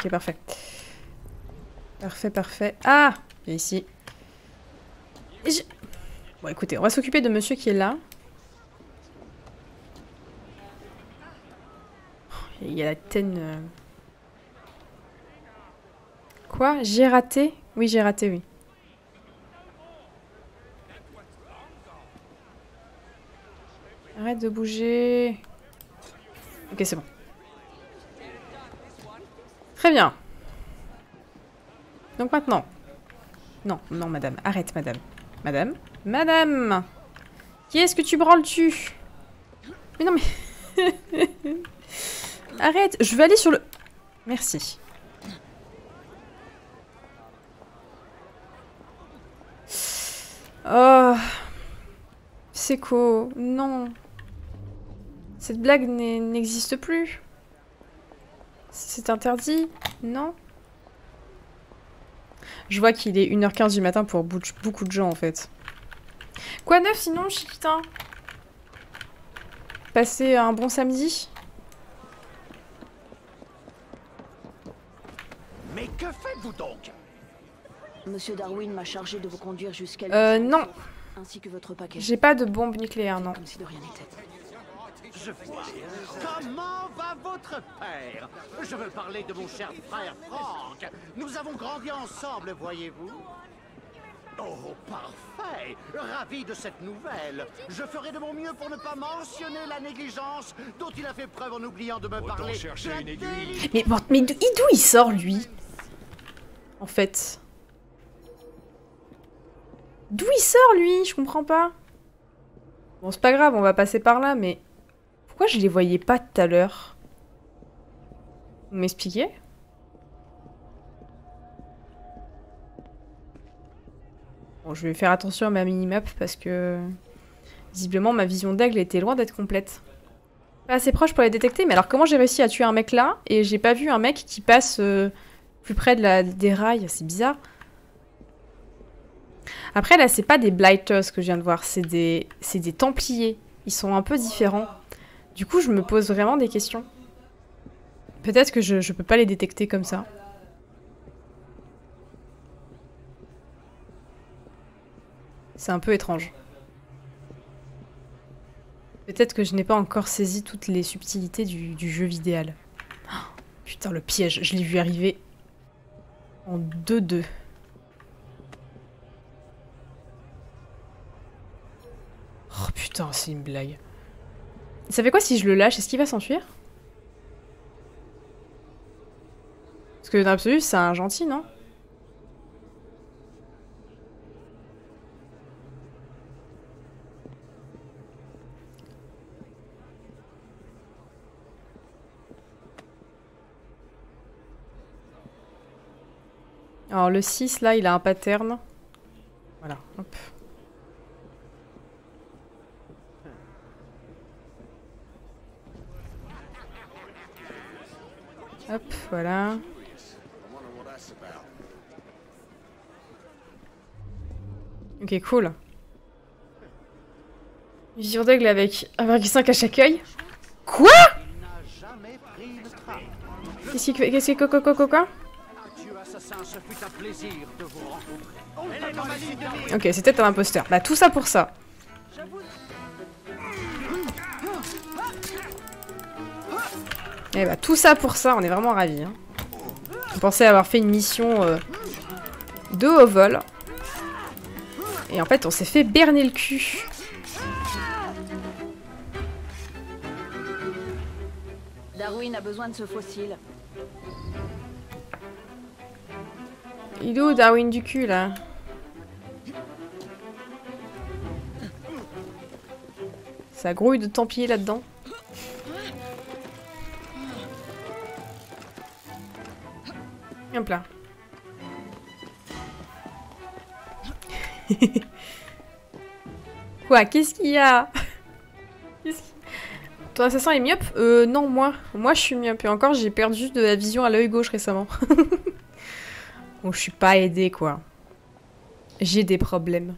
A: Ok, parfait. Parfait, parfait. Ah Et ici. Je- Bon, écoutez, on va s'occuper de monsieur qui est là. Il y a la tenne... euh. Quoi? J'ai raté? Oui, j'ai raté, oui. Arrête de bouger. Ok, c'est bon. Très bien. Donc maintenant. Non, non, madame. Arrête, madame. Madame Madame Qui est-ce que tu branles-tu? Mais non, mais... Arrête, je vais aller sur le... Merci. Oh... Seco, non. Cette blague n'existe plus. C'est interdit, non Je vois qu'il est 1h15 du matin pour beaucoup de gens en fait. Quoi neuf sinon, Chiquitin Passez un bon samedi?
W: Mais que faites-vous donc?
H: Monsieur Darwin m'a chargé de vous conduire jusqu'à
A: Euh, non.
H: ainsi que votre paquet.
A: J'ai pas de bombe nucléaire, non.
H: Comme si de rien n'était.
W: Je vois. Comment va votre père? Je veux parler de mon cher frère Franck. Nous avons grandi ensemble, voyez-vous? Oh, parfait Ravi de cette nouvelle. Je ferai de mon mieux pour ne pas mentionner la négligence dont il a fait preuve en oubliant de me parler.
U: chercher
W: de la
U: une aiguille.
A: Mais, bon, mais d'où il sort, lui? En fait. D'où il sort, lui? Je comprends pas. Bon, c'est pas grave, on va passer par là, mais... Pourquoi je les voyais pas tout à l'heure? Vous m'expliquez? Bon, je vais faire attention à ma minimap parce que... Visiblement, ma vision d'aigle était loin d'être complète. Pas assez proche pour les détecter, mais alors comment j'ai réussi à tuer un mec là et j'ai pas vu un mec qui passe euh, plus près de la, des rails? C'est bizarre. Après là, c'est pas des blighters que je viens de voir, c'est des, c'est des templiers. Ils sont un peu différents. Du coup, je me pose vraiment des questions. Peut-être que je, je peux pas les détecter comme ça. C'est un peu étrange. Peut-être que je n'ai pas encore saisi toutes les subtilités du, du jeu vidéal. Putain, le piège, je l'ai vu arriver en 2-2. Oh putain, c'est une blague. Ça fait quoi si je le lâche? Est-ce qu'il va s'enfuir? Parce que dans l'absolu, c'est un gentil, non? Alors le 6 là, il a un pattern. Voilà, hop. Hop, voilà. Ok, cool. Vision d'aigle avec 1,5 à chaque œil. Quoi? Qu'est-ce fait Qu'est-ce qu'il quoi quoi. Ok, c'est peut-être un imposteur. Bah tout ça pour ça. Eh bah tout ça pour ça, on est vraiment ravis. Hein. On pensait avoir fait une mission euh, de haut vol. Et en fait, on s'est fait berner le cul.
H: Darwin a besoin de ce fossile.
A: Il est où Darwin du cul là? Ça grouille de templiers là-dedans. Hop là. Quoi Qu'est-ce qu'il y a Ton assassin est myope? Euh, non, moi. Moi, je suis myope. Et encore, j'ai perdu de la vision à l'œil gauche récemment. Donc, je suis pas aidée, quoi. J'ai des problèmes.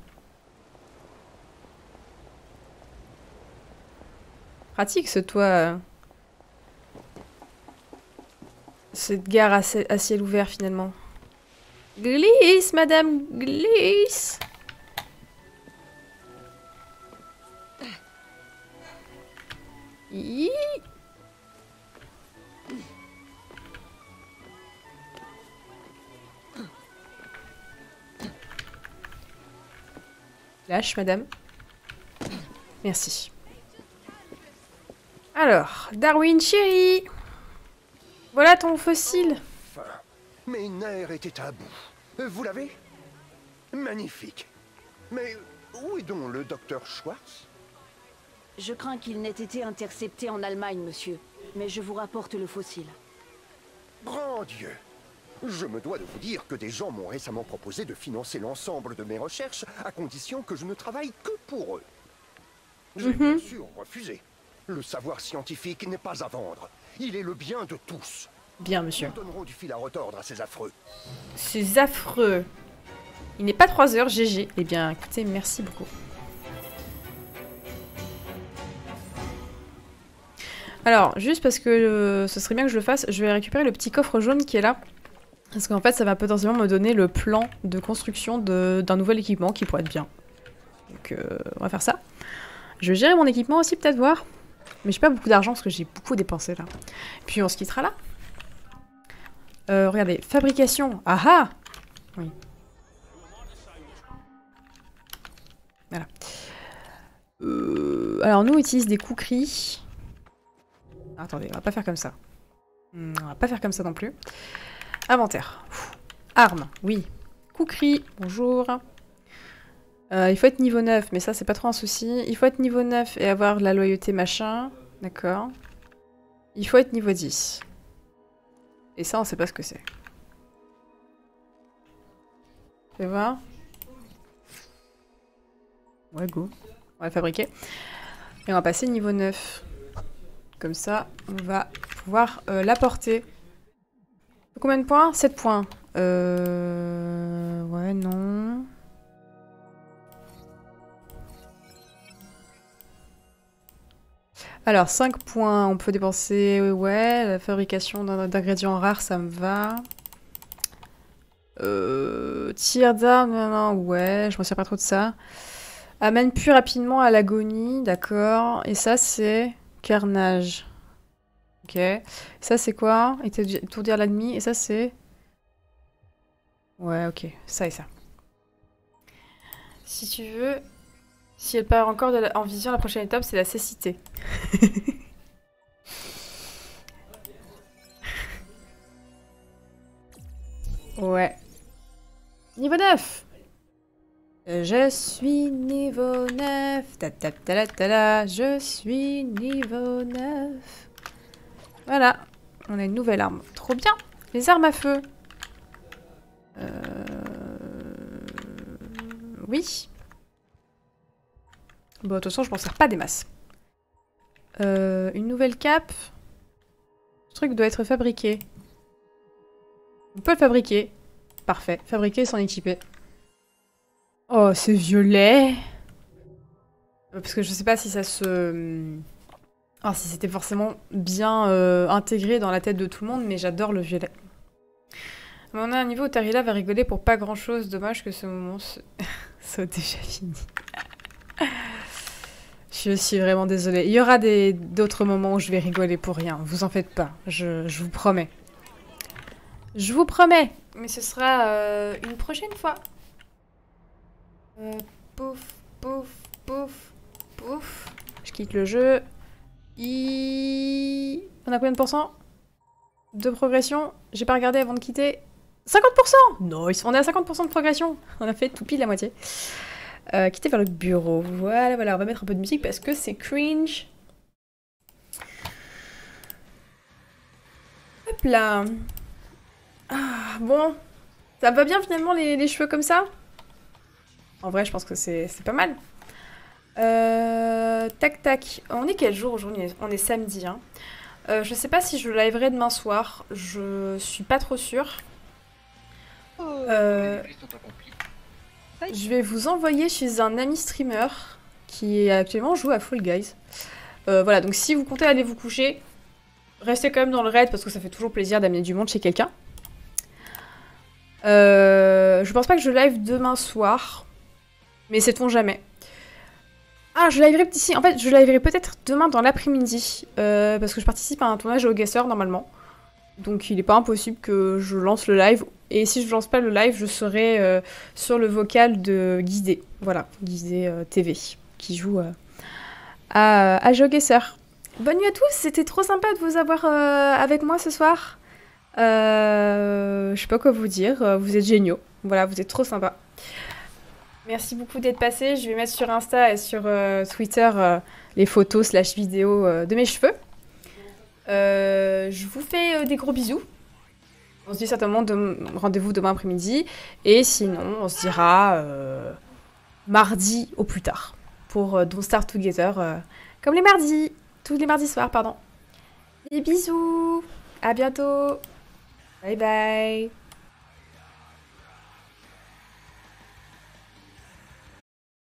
A: Pratique, ce toit. euh. Cette gare à, ci- à ciel ouvert, finalement. Glisse, madame, glisse. Lâche, madame. Merci. Alors, Darwin, chérie Voilà ton fossile
M: Enfin, mes nerfs étaient à bout. Vous l'avez Magnifique. Mais où est donc le docteur Schwartz?
H: Je crains qu'il n'ait été intercepté en Allemagne, monsieur. Mais je vous rapporte le fossile.
M: Grand Dieu Je me dois de vous dire que des gens m'ont récemment proposé de financer l'ensemble de mes recherches à condition que je ne travaille que pour eux. J'ai bien sûr refusé. Le savoir scientifique n'est pas à vendre. Il est le bien de tous.
A: Bien, monsieur.
M: Nous donnerons du fil à retordre à ces affreux.
A: C'est affreux. Il n'est pas 3 heures, GG. Eh bien, écoutez, merci beaucoup. Alors, juste parce que euh, ce serait bien que je le fasse, je vais récupérer le petit coffre jaune qui est là. Parce qu'en fait, ça va potentiellement me donner le plan de construction de- d'un nouvel équipement qui pourrait être bien. Donc, euh, on va faire ça. Je vais gérer mon équipement aussi, peut-être voir. Mais j'ai pas beaucoup d'argent parce que j'ai beaucoup dépensé là. Puis on se quittera là. Euh, regardez, fabrication. Ah ah Oui. Voilà. Euh, alors nous, on utilise des coups Attendez, on va pas faire comme ça. Hmm, On va pas faire comme ça non plus. Inventaire. Armes, oui. Coucri, bonjour. Euh, il faut être niveau 9, mais ça c'est pas trop un souci. Il faut être niveau 9 et avoir la loyauté machin. D'accord. Il faut être niveau 10. Et ça on sait pas ce que c'est. Fais voir. Ouais, go. On va fabriquer. Et on va passer niveau 9. Comme ça, on va pouvoir euh, l'apporter. Combien de points? 7 points. Euh... Ouais, non. Alors, 5 points, on peut dépenser, ouais, la fabrication d'in- d'ingrédients rares, ça me va. Euh, tir d'armes, non, ouais, je me sers pas trop de ça. Amène plus rapidement à l'agonie, d'accord. Et ça, c'est carnage. Ok. Ça, c'est quoi? Étourdi- Étourdir l'ennemi. Et ça, c'est... Ouais, ok. Ça et ça. Si tu veux... Si elle part encore en vision, la prochaine étape, c'est la cécité. ouais. Niveau 9 Je suis niveau 9 ta ta ta la ta la, Je suis niveau 9 Voilà. On a une nouvelle arme. Trop bien Les armes à feu. Euh... Oui. Bon, de toute façon, je m'en sers pas des masses. Euh, une nouvelle cape. Ce truc doit être fabriqué. On peut le fabriquer. Parfait. Fabriquer sans équiper. Oh, c'est violet. Euh, Parce que je sais pas si ça se... Alors, si c'était forcément bien euh, intégré dans la tête de tout le monde, mais j'adore le violet. Mais on a un niveau où Tarila va rigoler pour pas grand chose. Dommage que ce moment soit déjà fini. Je suis vraiment désolée. Il y aura d'autres moments où je vais rigoler pour rien. Vous en faites pas. Je, je vous promets. Je vous promets. Mais ce sera euh, une prochaine fois. Euh, pouf, pouf, pouf, pouf. Je quitte le jeu. I... On a combien de pourcents de progression? J'ai pas regardé avant de quitter. 50% Nice On est à 50% de progression. On a fait tout pile la moitié. Euh, quitter vers le bureau. Voilà, voilà. On va mettre un peu de musique parce que c'est cringe. Hop là. Ah, bon. Ça va bien finalement les, les cheveux comme ça? En vrai, je pense que c'est c'est pas mal. Euh, tac tac. On est quel jour aujourd'hui? On est samedi. Hein. Euh, je sais pas si je liverai demain soir. Je suis pas trop sûre. Euh, je vais vous envoyer chez un ami streamer qui actuellement joue à Fall Guys. Euh, voilà, donc si vous comptez aller vous coucher, restez quand même dans le raid parce que ça fait toujours plaisir d'amener du monde chez quelqu'un. Euh, je pense pas que je live demain soir, mais sait-on jamais. Ah, je liverai ici. En fait, je peut-être demain dans l'après-midi euh, parce que je participe à un tournage au Guesser normalement. Donc il n'est pas impossible que je lance le live. Et si je lance pas le live, je serai euh, sur le vocal de Guidé. Voilà, Guidé euh, TV, qui joue euh, à, à GeoGuessr. Bonne nuit à tous, c'était trop sympa de vous avoir avec moi ce soir. Je sais pas quoi vous dire, vous êtes géniaux. Voilà, vous êtes trop sympas. Merci beaucoup d'être passé. Je vais mettre sur Insta et sur Twitter les photos slash vidéos de mes cheveux. Euh, je vous fais des gros bisous. On se dit certainement de- rendez-vous demain après-midi. Et sinon, on se dira euh, mardi au plus tard pour euh, Don't Start Together euh, comme les mardis. Tous les mardis soirs, pardon. Des bisous. À bientôt. Bye bye.